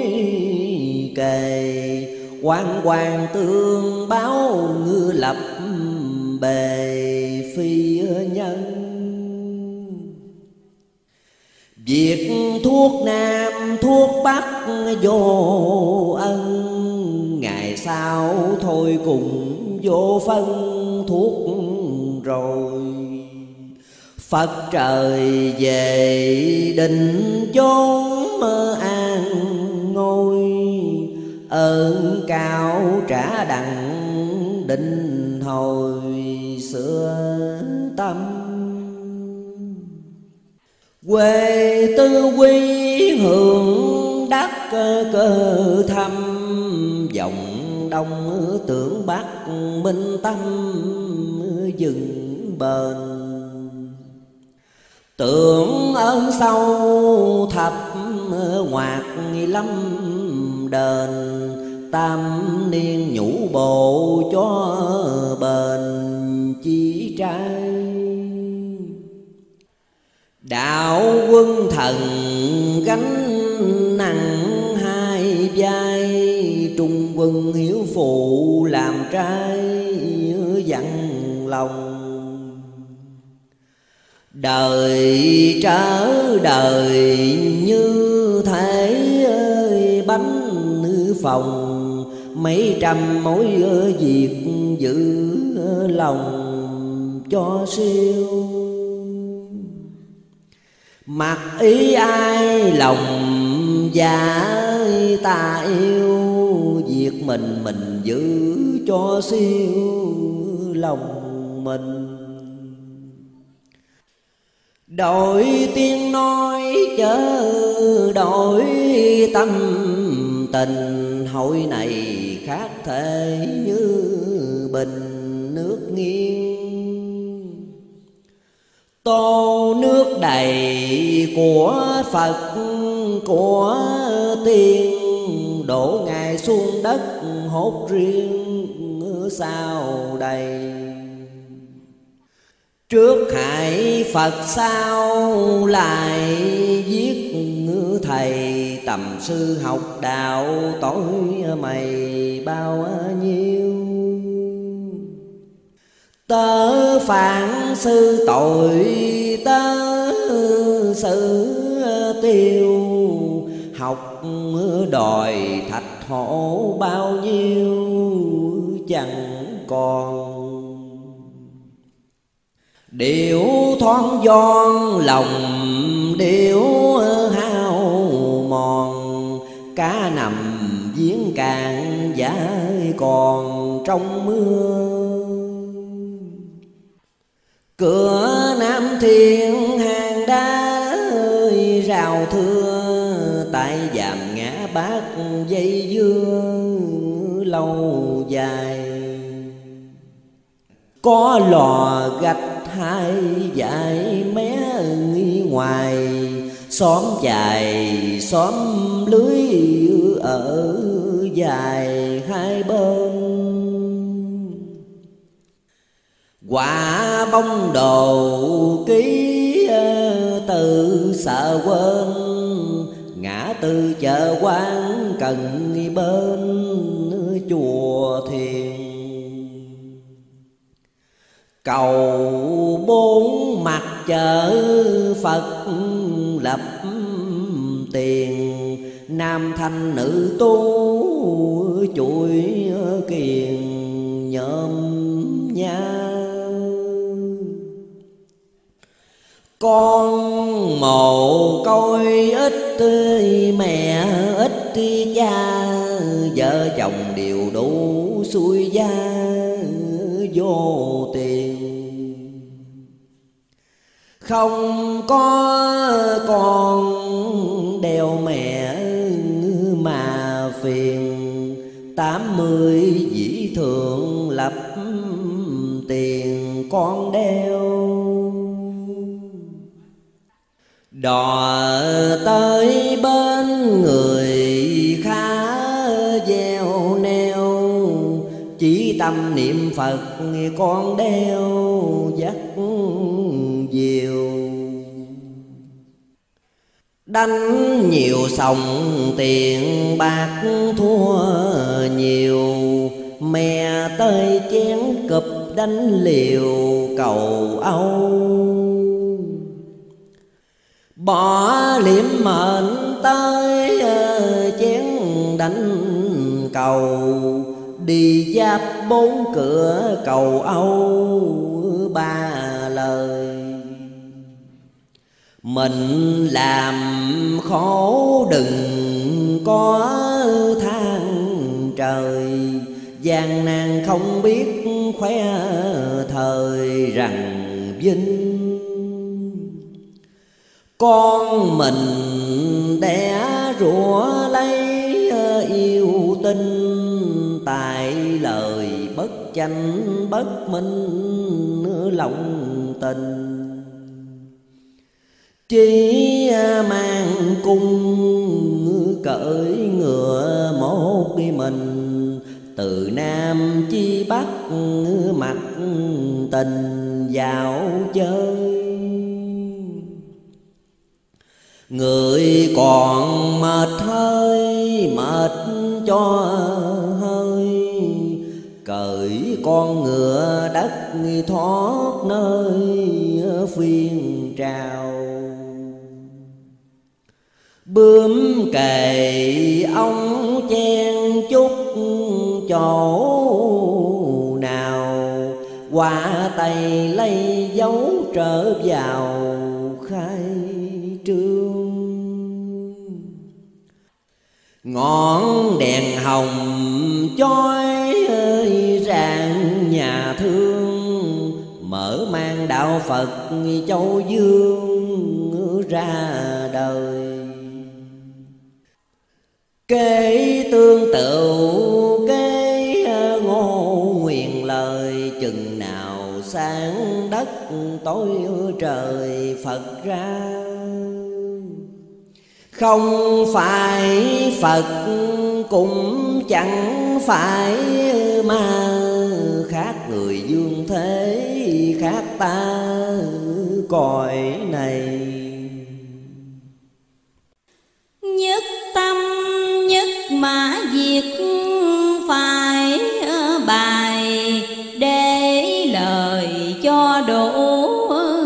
S3: quan quan tương báo ngư lập bề phi nhân. Việc thuốc Nam thuốc Bắc vô ân, Ngày sau thôi cùng vô phân thuốc rồi. Phật trời về định chốn an ngôi Ơn cao trả đặng định hồi xưa tâm. Quê tư quy hưởng đắc cơ cơ thăm vọng đông tưởng bắc minh tâm dừng bền. Tưởng ơn sâu thập, ngoạc lâm đền, tam niên nhũ bộ cho bền chỉ trai. Đạo quân thần gánh nặng hai vai, trung quân hiếu phụ làm trai dặn lòng. Đời trở đời phòng. Mấy trăm mối việc giữ lòng cho siêu. Mặc ý ai lòng giả ta yêu, việc mình mình giữ cho siêu lòng mình. Đổi tiếng nói chớ đổi tâm tình hội này khác thể như bình nước nghiêng. Tô nước đầy của phật, của tiên, đổ ngài xuống đất hốt riêng sao đầy. Trước hại Phật sao lại giết thầy Tầm sư học đạo tối mày bao nhiêu? Tớ phản sư tội tớ sự tiêu, Học đòi thạch hổ bao nhiêu chẳng còn. Điệu thoáng giòn lòng điệu hao mòn, cá nằm giếng cạn dãi còn trong mưa. Cửa nam thiên hàng đá ơi, rào thưa tại dạm ngã bát dây dương lâu dài. Có lò gạch hai dải mé nghi ngoài xóm dài, xóm lưới ở dài hai bên. Quả bông đồ ký ờ, từ sợ quên, ngã tư chợ quán cần bên chùa thiền. Cầu bốn mặt chợ phật lập tiền. Nam thanh nữ tu chuỗi kiền nhôm nha con mồ coi ít mẹ ít cha. Vợ chồng đều đủ xuôi gia vô tiền không có con đeo mẹ mà phiền. Tám mươi dĩ thượng lập tiền con đeo. Đò tới bên người khá gieo neo, chỉ tâm niệm phật con đeo dắt diêu đánh nhiều sòng tiền bạc thua nhiều. Mè tơi chén cụp đánh liều cầu âu. Bỏ liệm mệnh tới ờ, chén đánh cầu. Đi giáp bốn cửa cầu âu, ba lời mình làm khổ đừng có than trời. Gian nan không biết khoe thời rằng vinh. Con mình đẻ rủa lấy yêu tinh, tại lời bất chánh bất minh, lòng tình chỉ à, mang cung cởi ngựa một đi mình. Từ nam chi bắc, mặt tình vào chơi. Người còn mệt hơi, mệt cho hơi. Cởi con ngựa đất thoát nơi phiên trào bướm kề ông chen chút chỗ nào? Qua tay lấy dấu trở vào khai trương. Ngọn đèn hồng chói rạng nhà thương. Mở mang đạo phật, châu dương ra đời kế tương tự, kế ờ, ngô nguyện lời, chừng nào sáng đất tối trời phật ra. Không phải phật cũng chẳng phải ma, khác người dương thế, khác ta cõi này.
S4: Nhất tâm mã diệt phải bài để lời cho đủ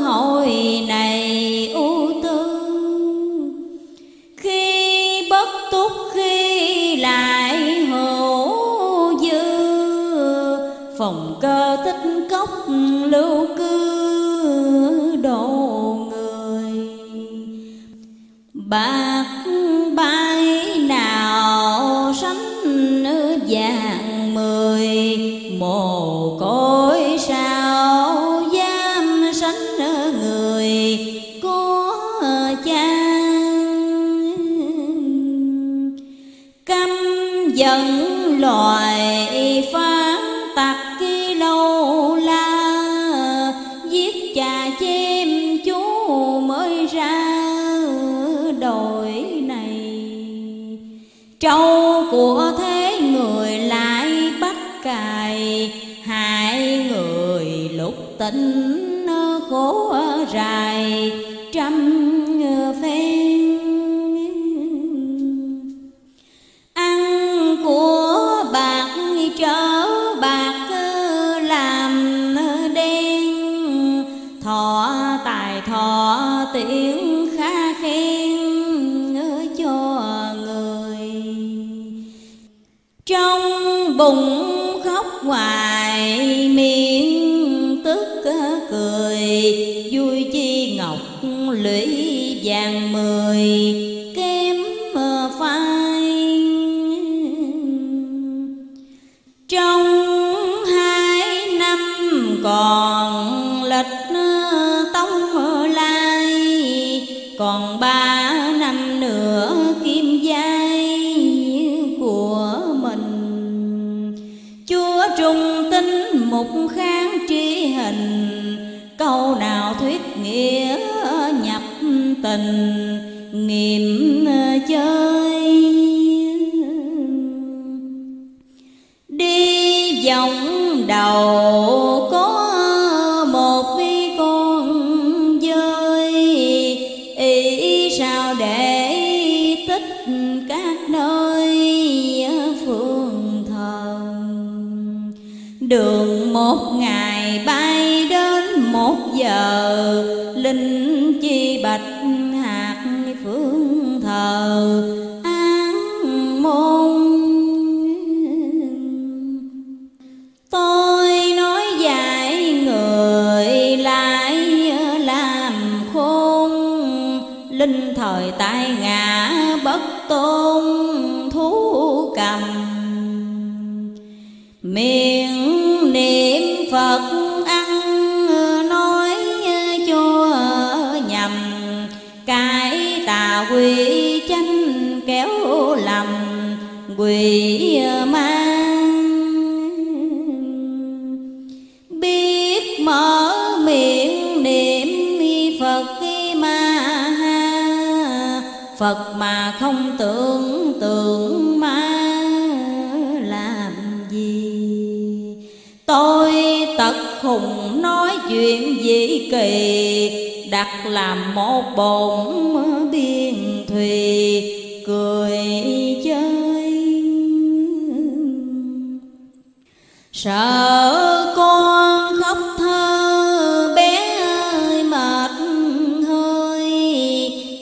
S4: hội này ưu tư. Khi bất túc, khi lại hữu dư,
S2: phòng cơ tích cốc lưu cư đồ người. Bạc vàng tình khổ dài vàng mười kém phai. Trong hai năm còn lịch tông lai còn ba tình niềm chơi. Đi vòng đầu có một vi con dơi, ý sao để tích các nơi phương thần. Đường một ngày bay đến một giờ, linh thời tai ngã bất tôn thú cầm. Người mang. Biết mở miệng niệm phật ma ha. Phật mà không tưởng tượng ma làm gì. Tôi tật khùng nói chuyện dĩ kỳ, đặt làm một bổn biên thùy, cười sợ con khóc thơ, bé ơi, mệt hơi.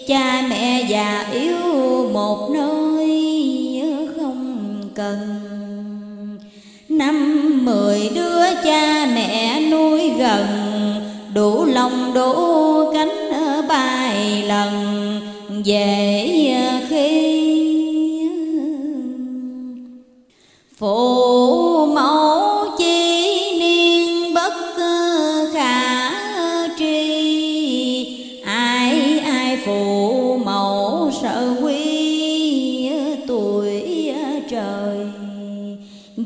S2: Cha mẹ già yếu một nơi không cần. Năm mười đứa cha mẹ nuôi gần, đủ lòng đủ cánh bài lần. Về khi phụ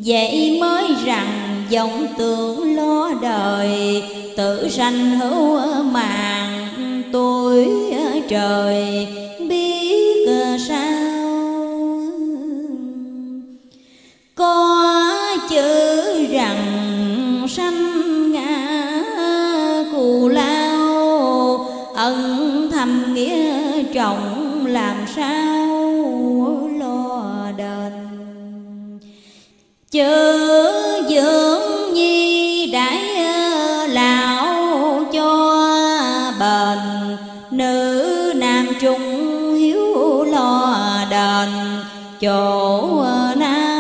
S2: vậy mới rằng vọng tưởng lo đời, tự sanh hữu màng tôi trời. Biết sao? Có chữ rằng sanh ngã cù lao ân thầm nghĩa trọng làm sao? Chữ dưỡng nhi đại lão cho bền, nữ nam trung hiếu lo đền, chỗ nào?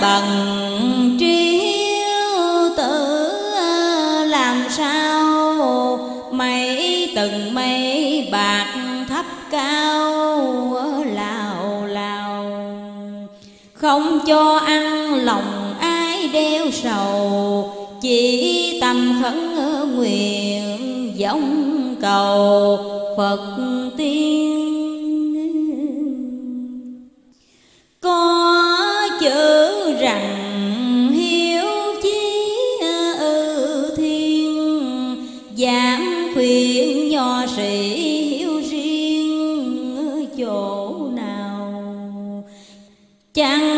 S4: Bằng cho ăn, lòng ai đeo sầu. Chỉ tâm khấn nguyện giống cầu, phật tiên. Có chữ rằng hiếu chí ư thiên, giảm khuyên nho sĩ hiếu riêng chỗ nào. Chẳng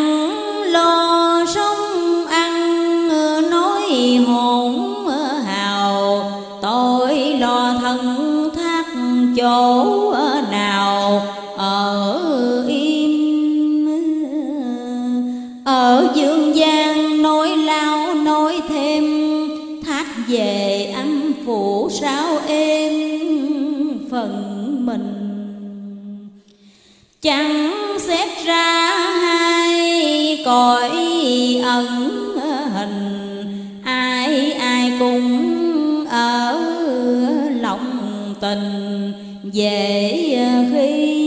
S4: chẳng xét ra hai cõi ẩn hình. Ai ai cũng ở lòng tình dễ khi.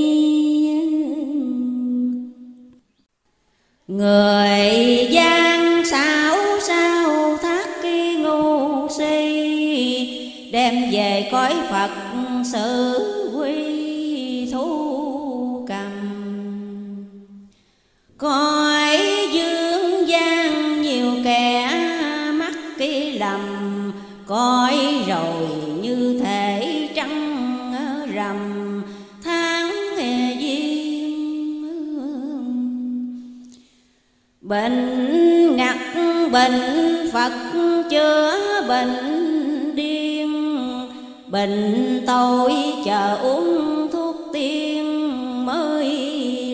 S4: Người gian sao sao thác ki ngu si, đem về cõi phật bệnh ngặt, bệnh phật chữa bệnh điên. Bệnh tôi chờ uống thuốc tiên mới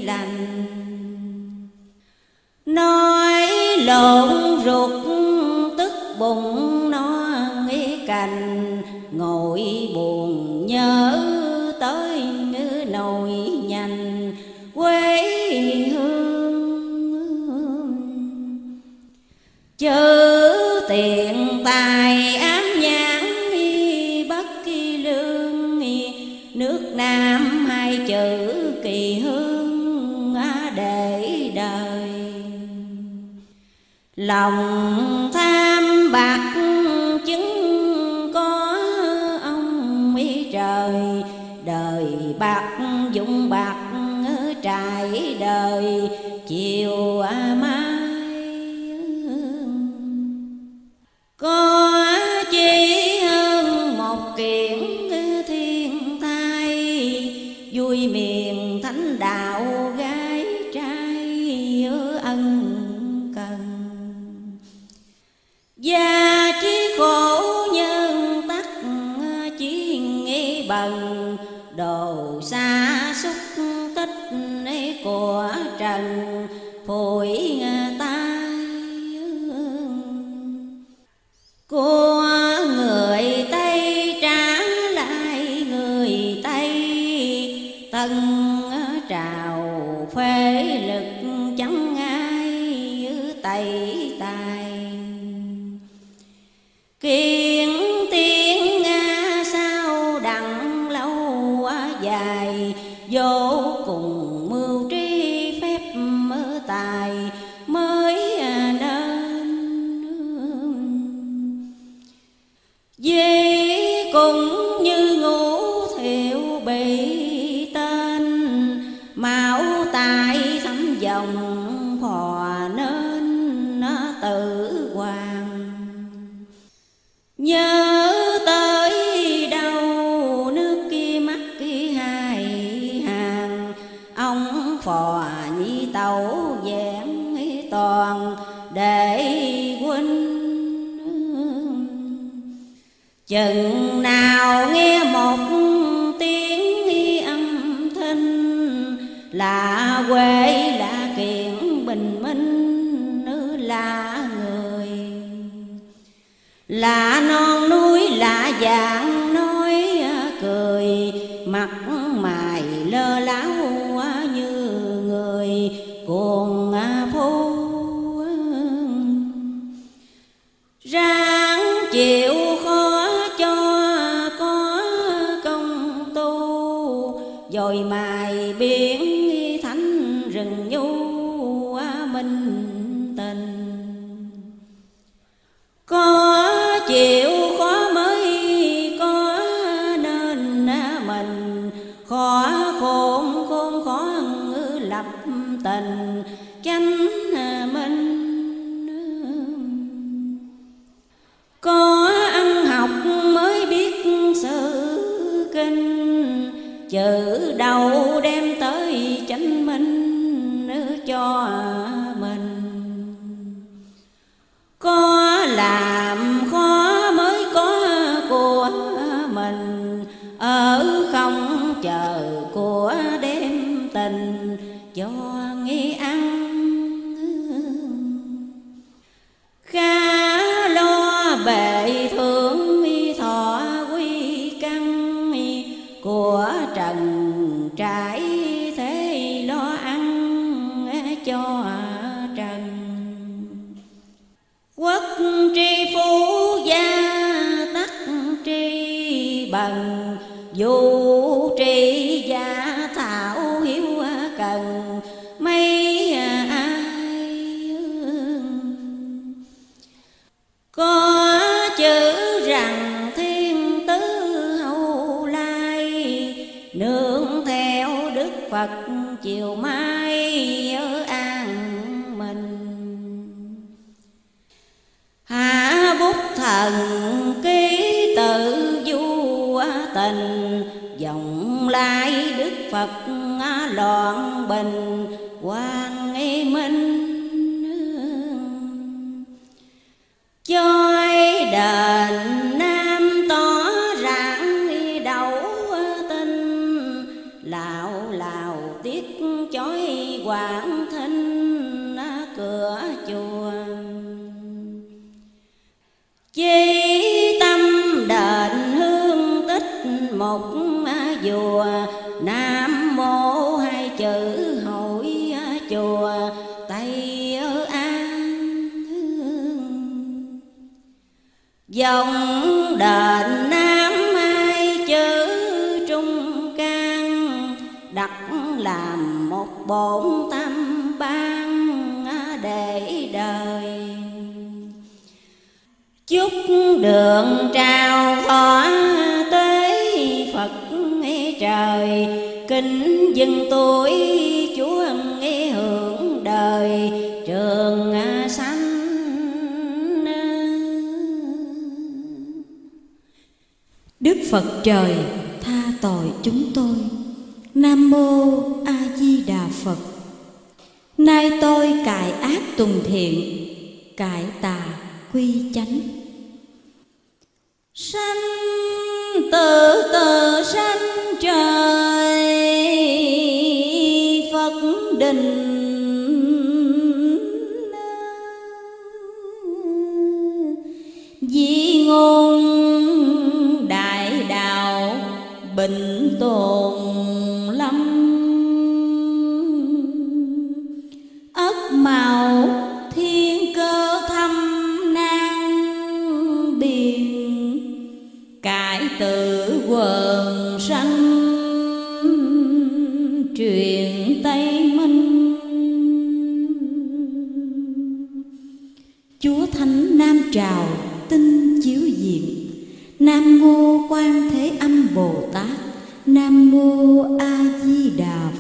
S4: lành. Nói lộn ruột, tức bụng nó nghĩ cành. Ngồi buồn nhớ chữ tiền tài ám nhãn bất kỳ lương nước nam hai chữ kỳ hương để đời. Lòng tham bạc chứng có ông ý trời đời bạc, dụng bạc trải đời. Có chỉ hơn một kiện thiên tai, vui miền thánh đạo gái trai ân cần. Gia chí khổ nhân tắc chí nghĩ bằng đồ xa xúc tích của trần, phổi ngã của thấm dòng phò nên tự hoàng. Nhớ tới đâu nước kia, mắt kia hai hàng, Ông phò nhi tẩu vẹn toàn để huynh chừng nào nghe một tiếng âm thanh là quê là non núi là dạng chờ của đêm tình cho nghi ăn khá lo bệ thượng thọ quy căn của trần trải thế lo ăn cho trần. Quốc tri phú gia tắc tri bằng dù phật, chiều mai ở an mình. Hạ bút thần ký tự du tình dòng lai đức phật loạn bình quan minh choi đền chùa. Nam mô hai chữ hội chùa. Tây an dòng đền nam hai chữ trung can đặt làm một bổn tâm ban để đời. Chúc đường trao thọ trời. Kính dân tuổi chúa nghe hưởng đời, trường à sanh.
S2: Đức Phật trời, tha tội chúng tôi. Nam Mô A Di Đà Phật. Nay tôi cải ác tùng thiện, Cải tà quy chánh
S4: sanh từ từ sanh trời, phật đình di ngôn đại đạo bình tồn lâm. Ất màu
S2: Nam Trào tinh chiếu diệm. Nam Mô Quan Thế Âm Bồ Tát. Nam Mô A Di Đà Phật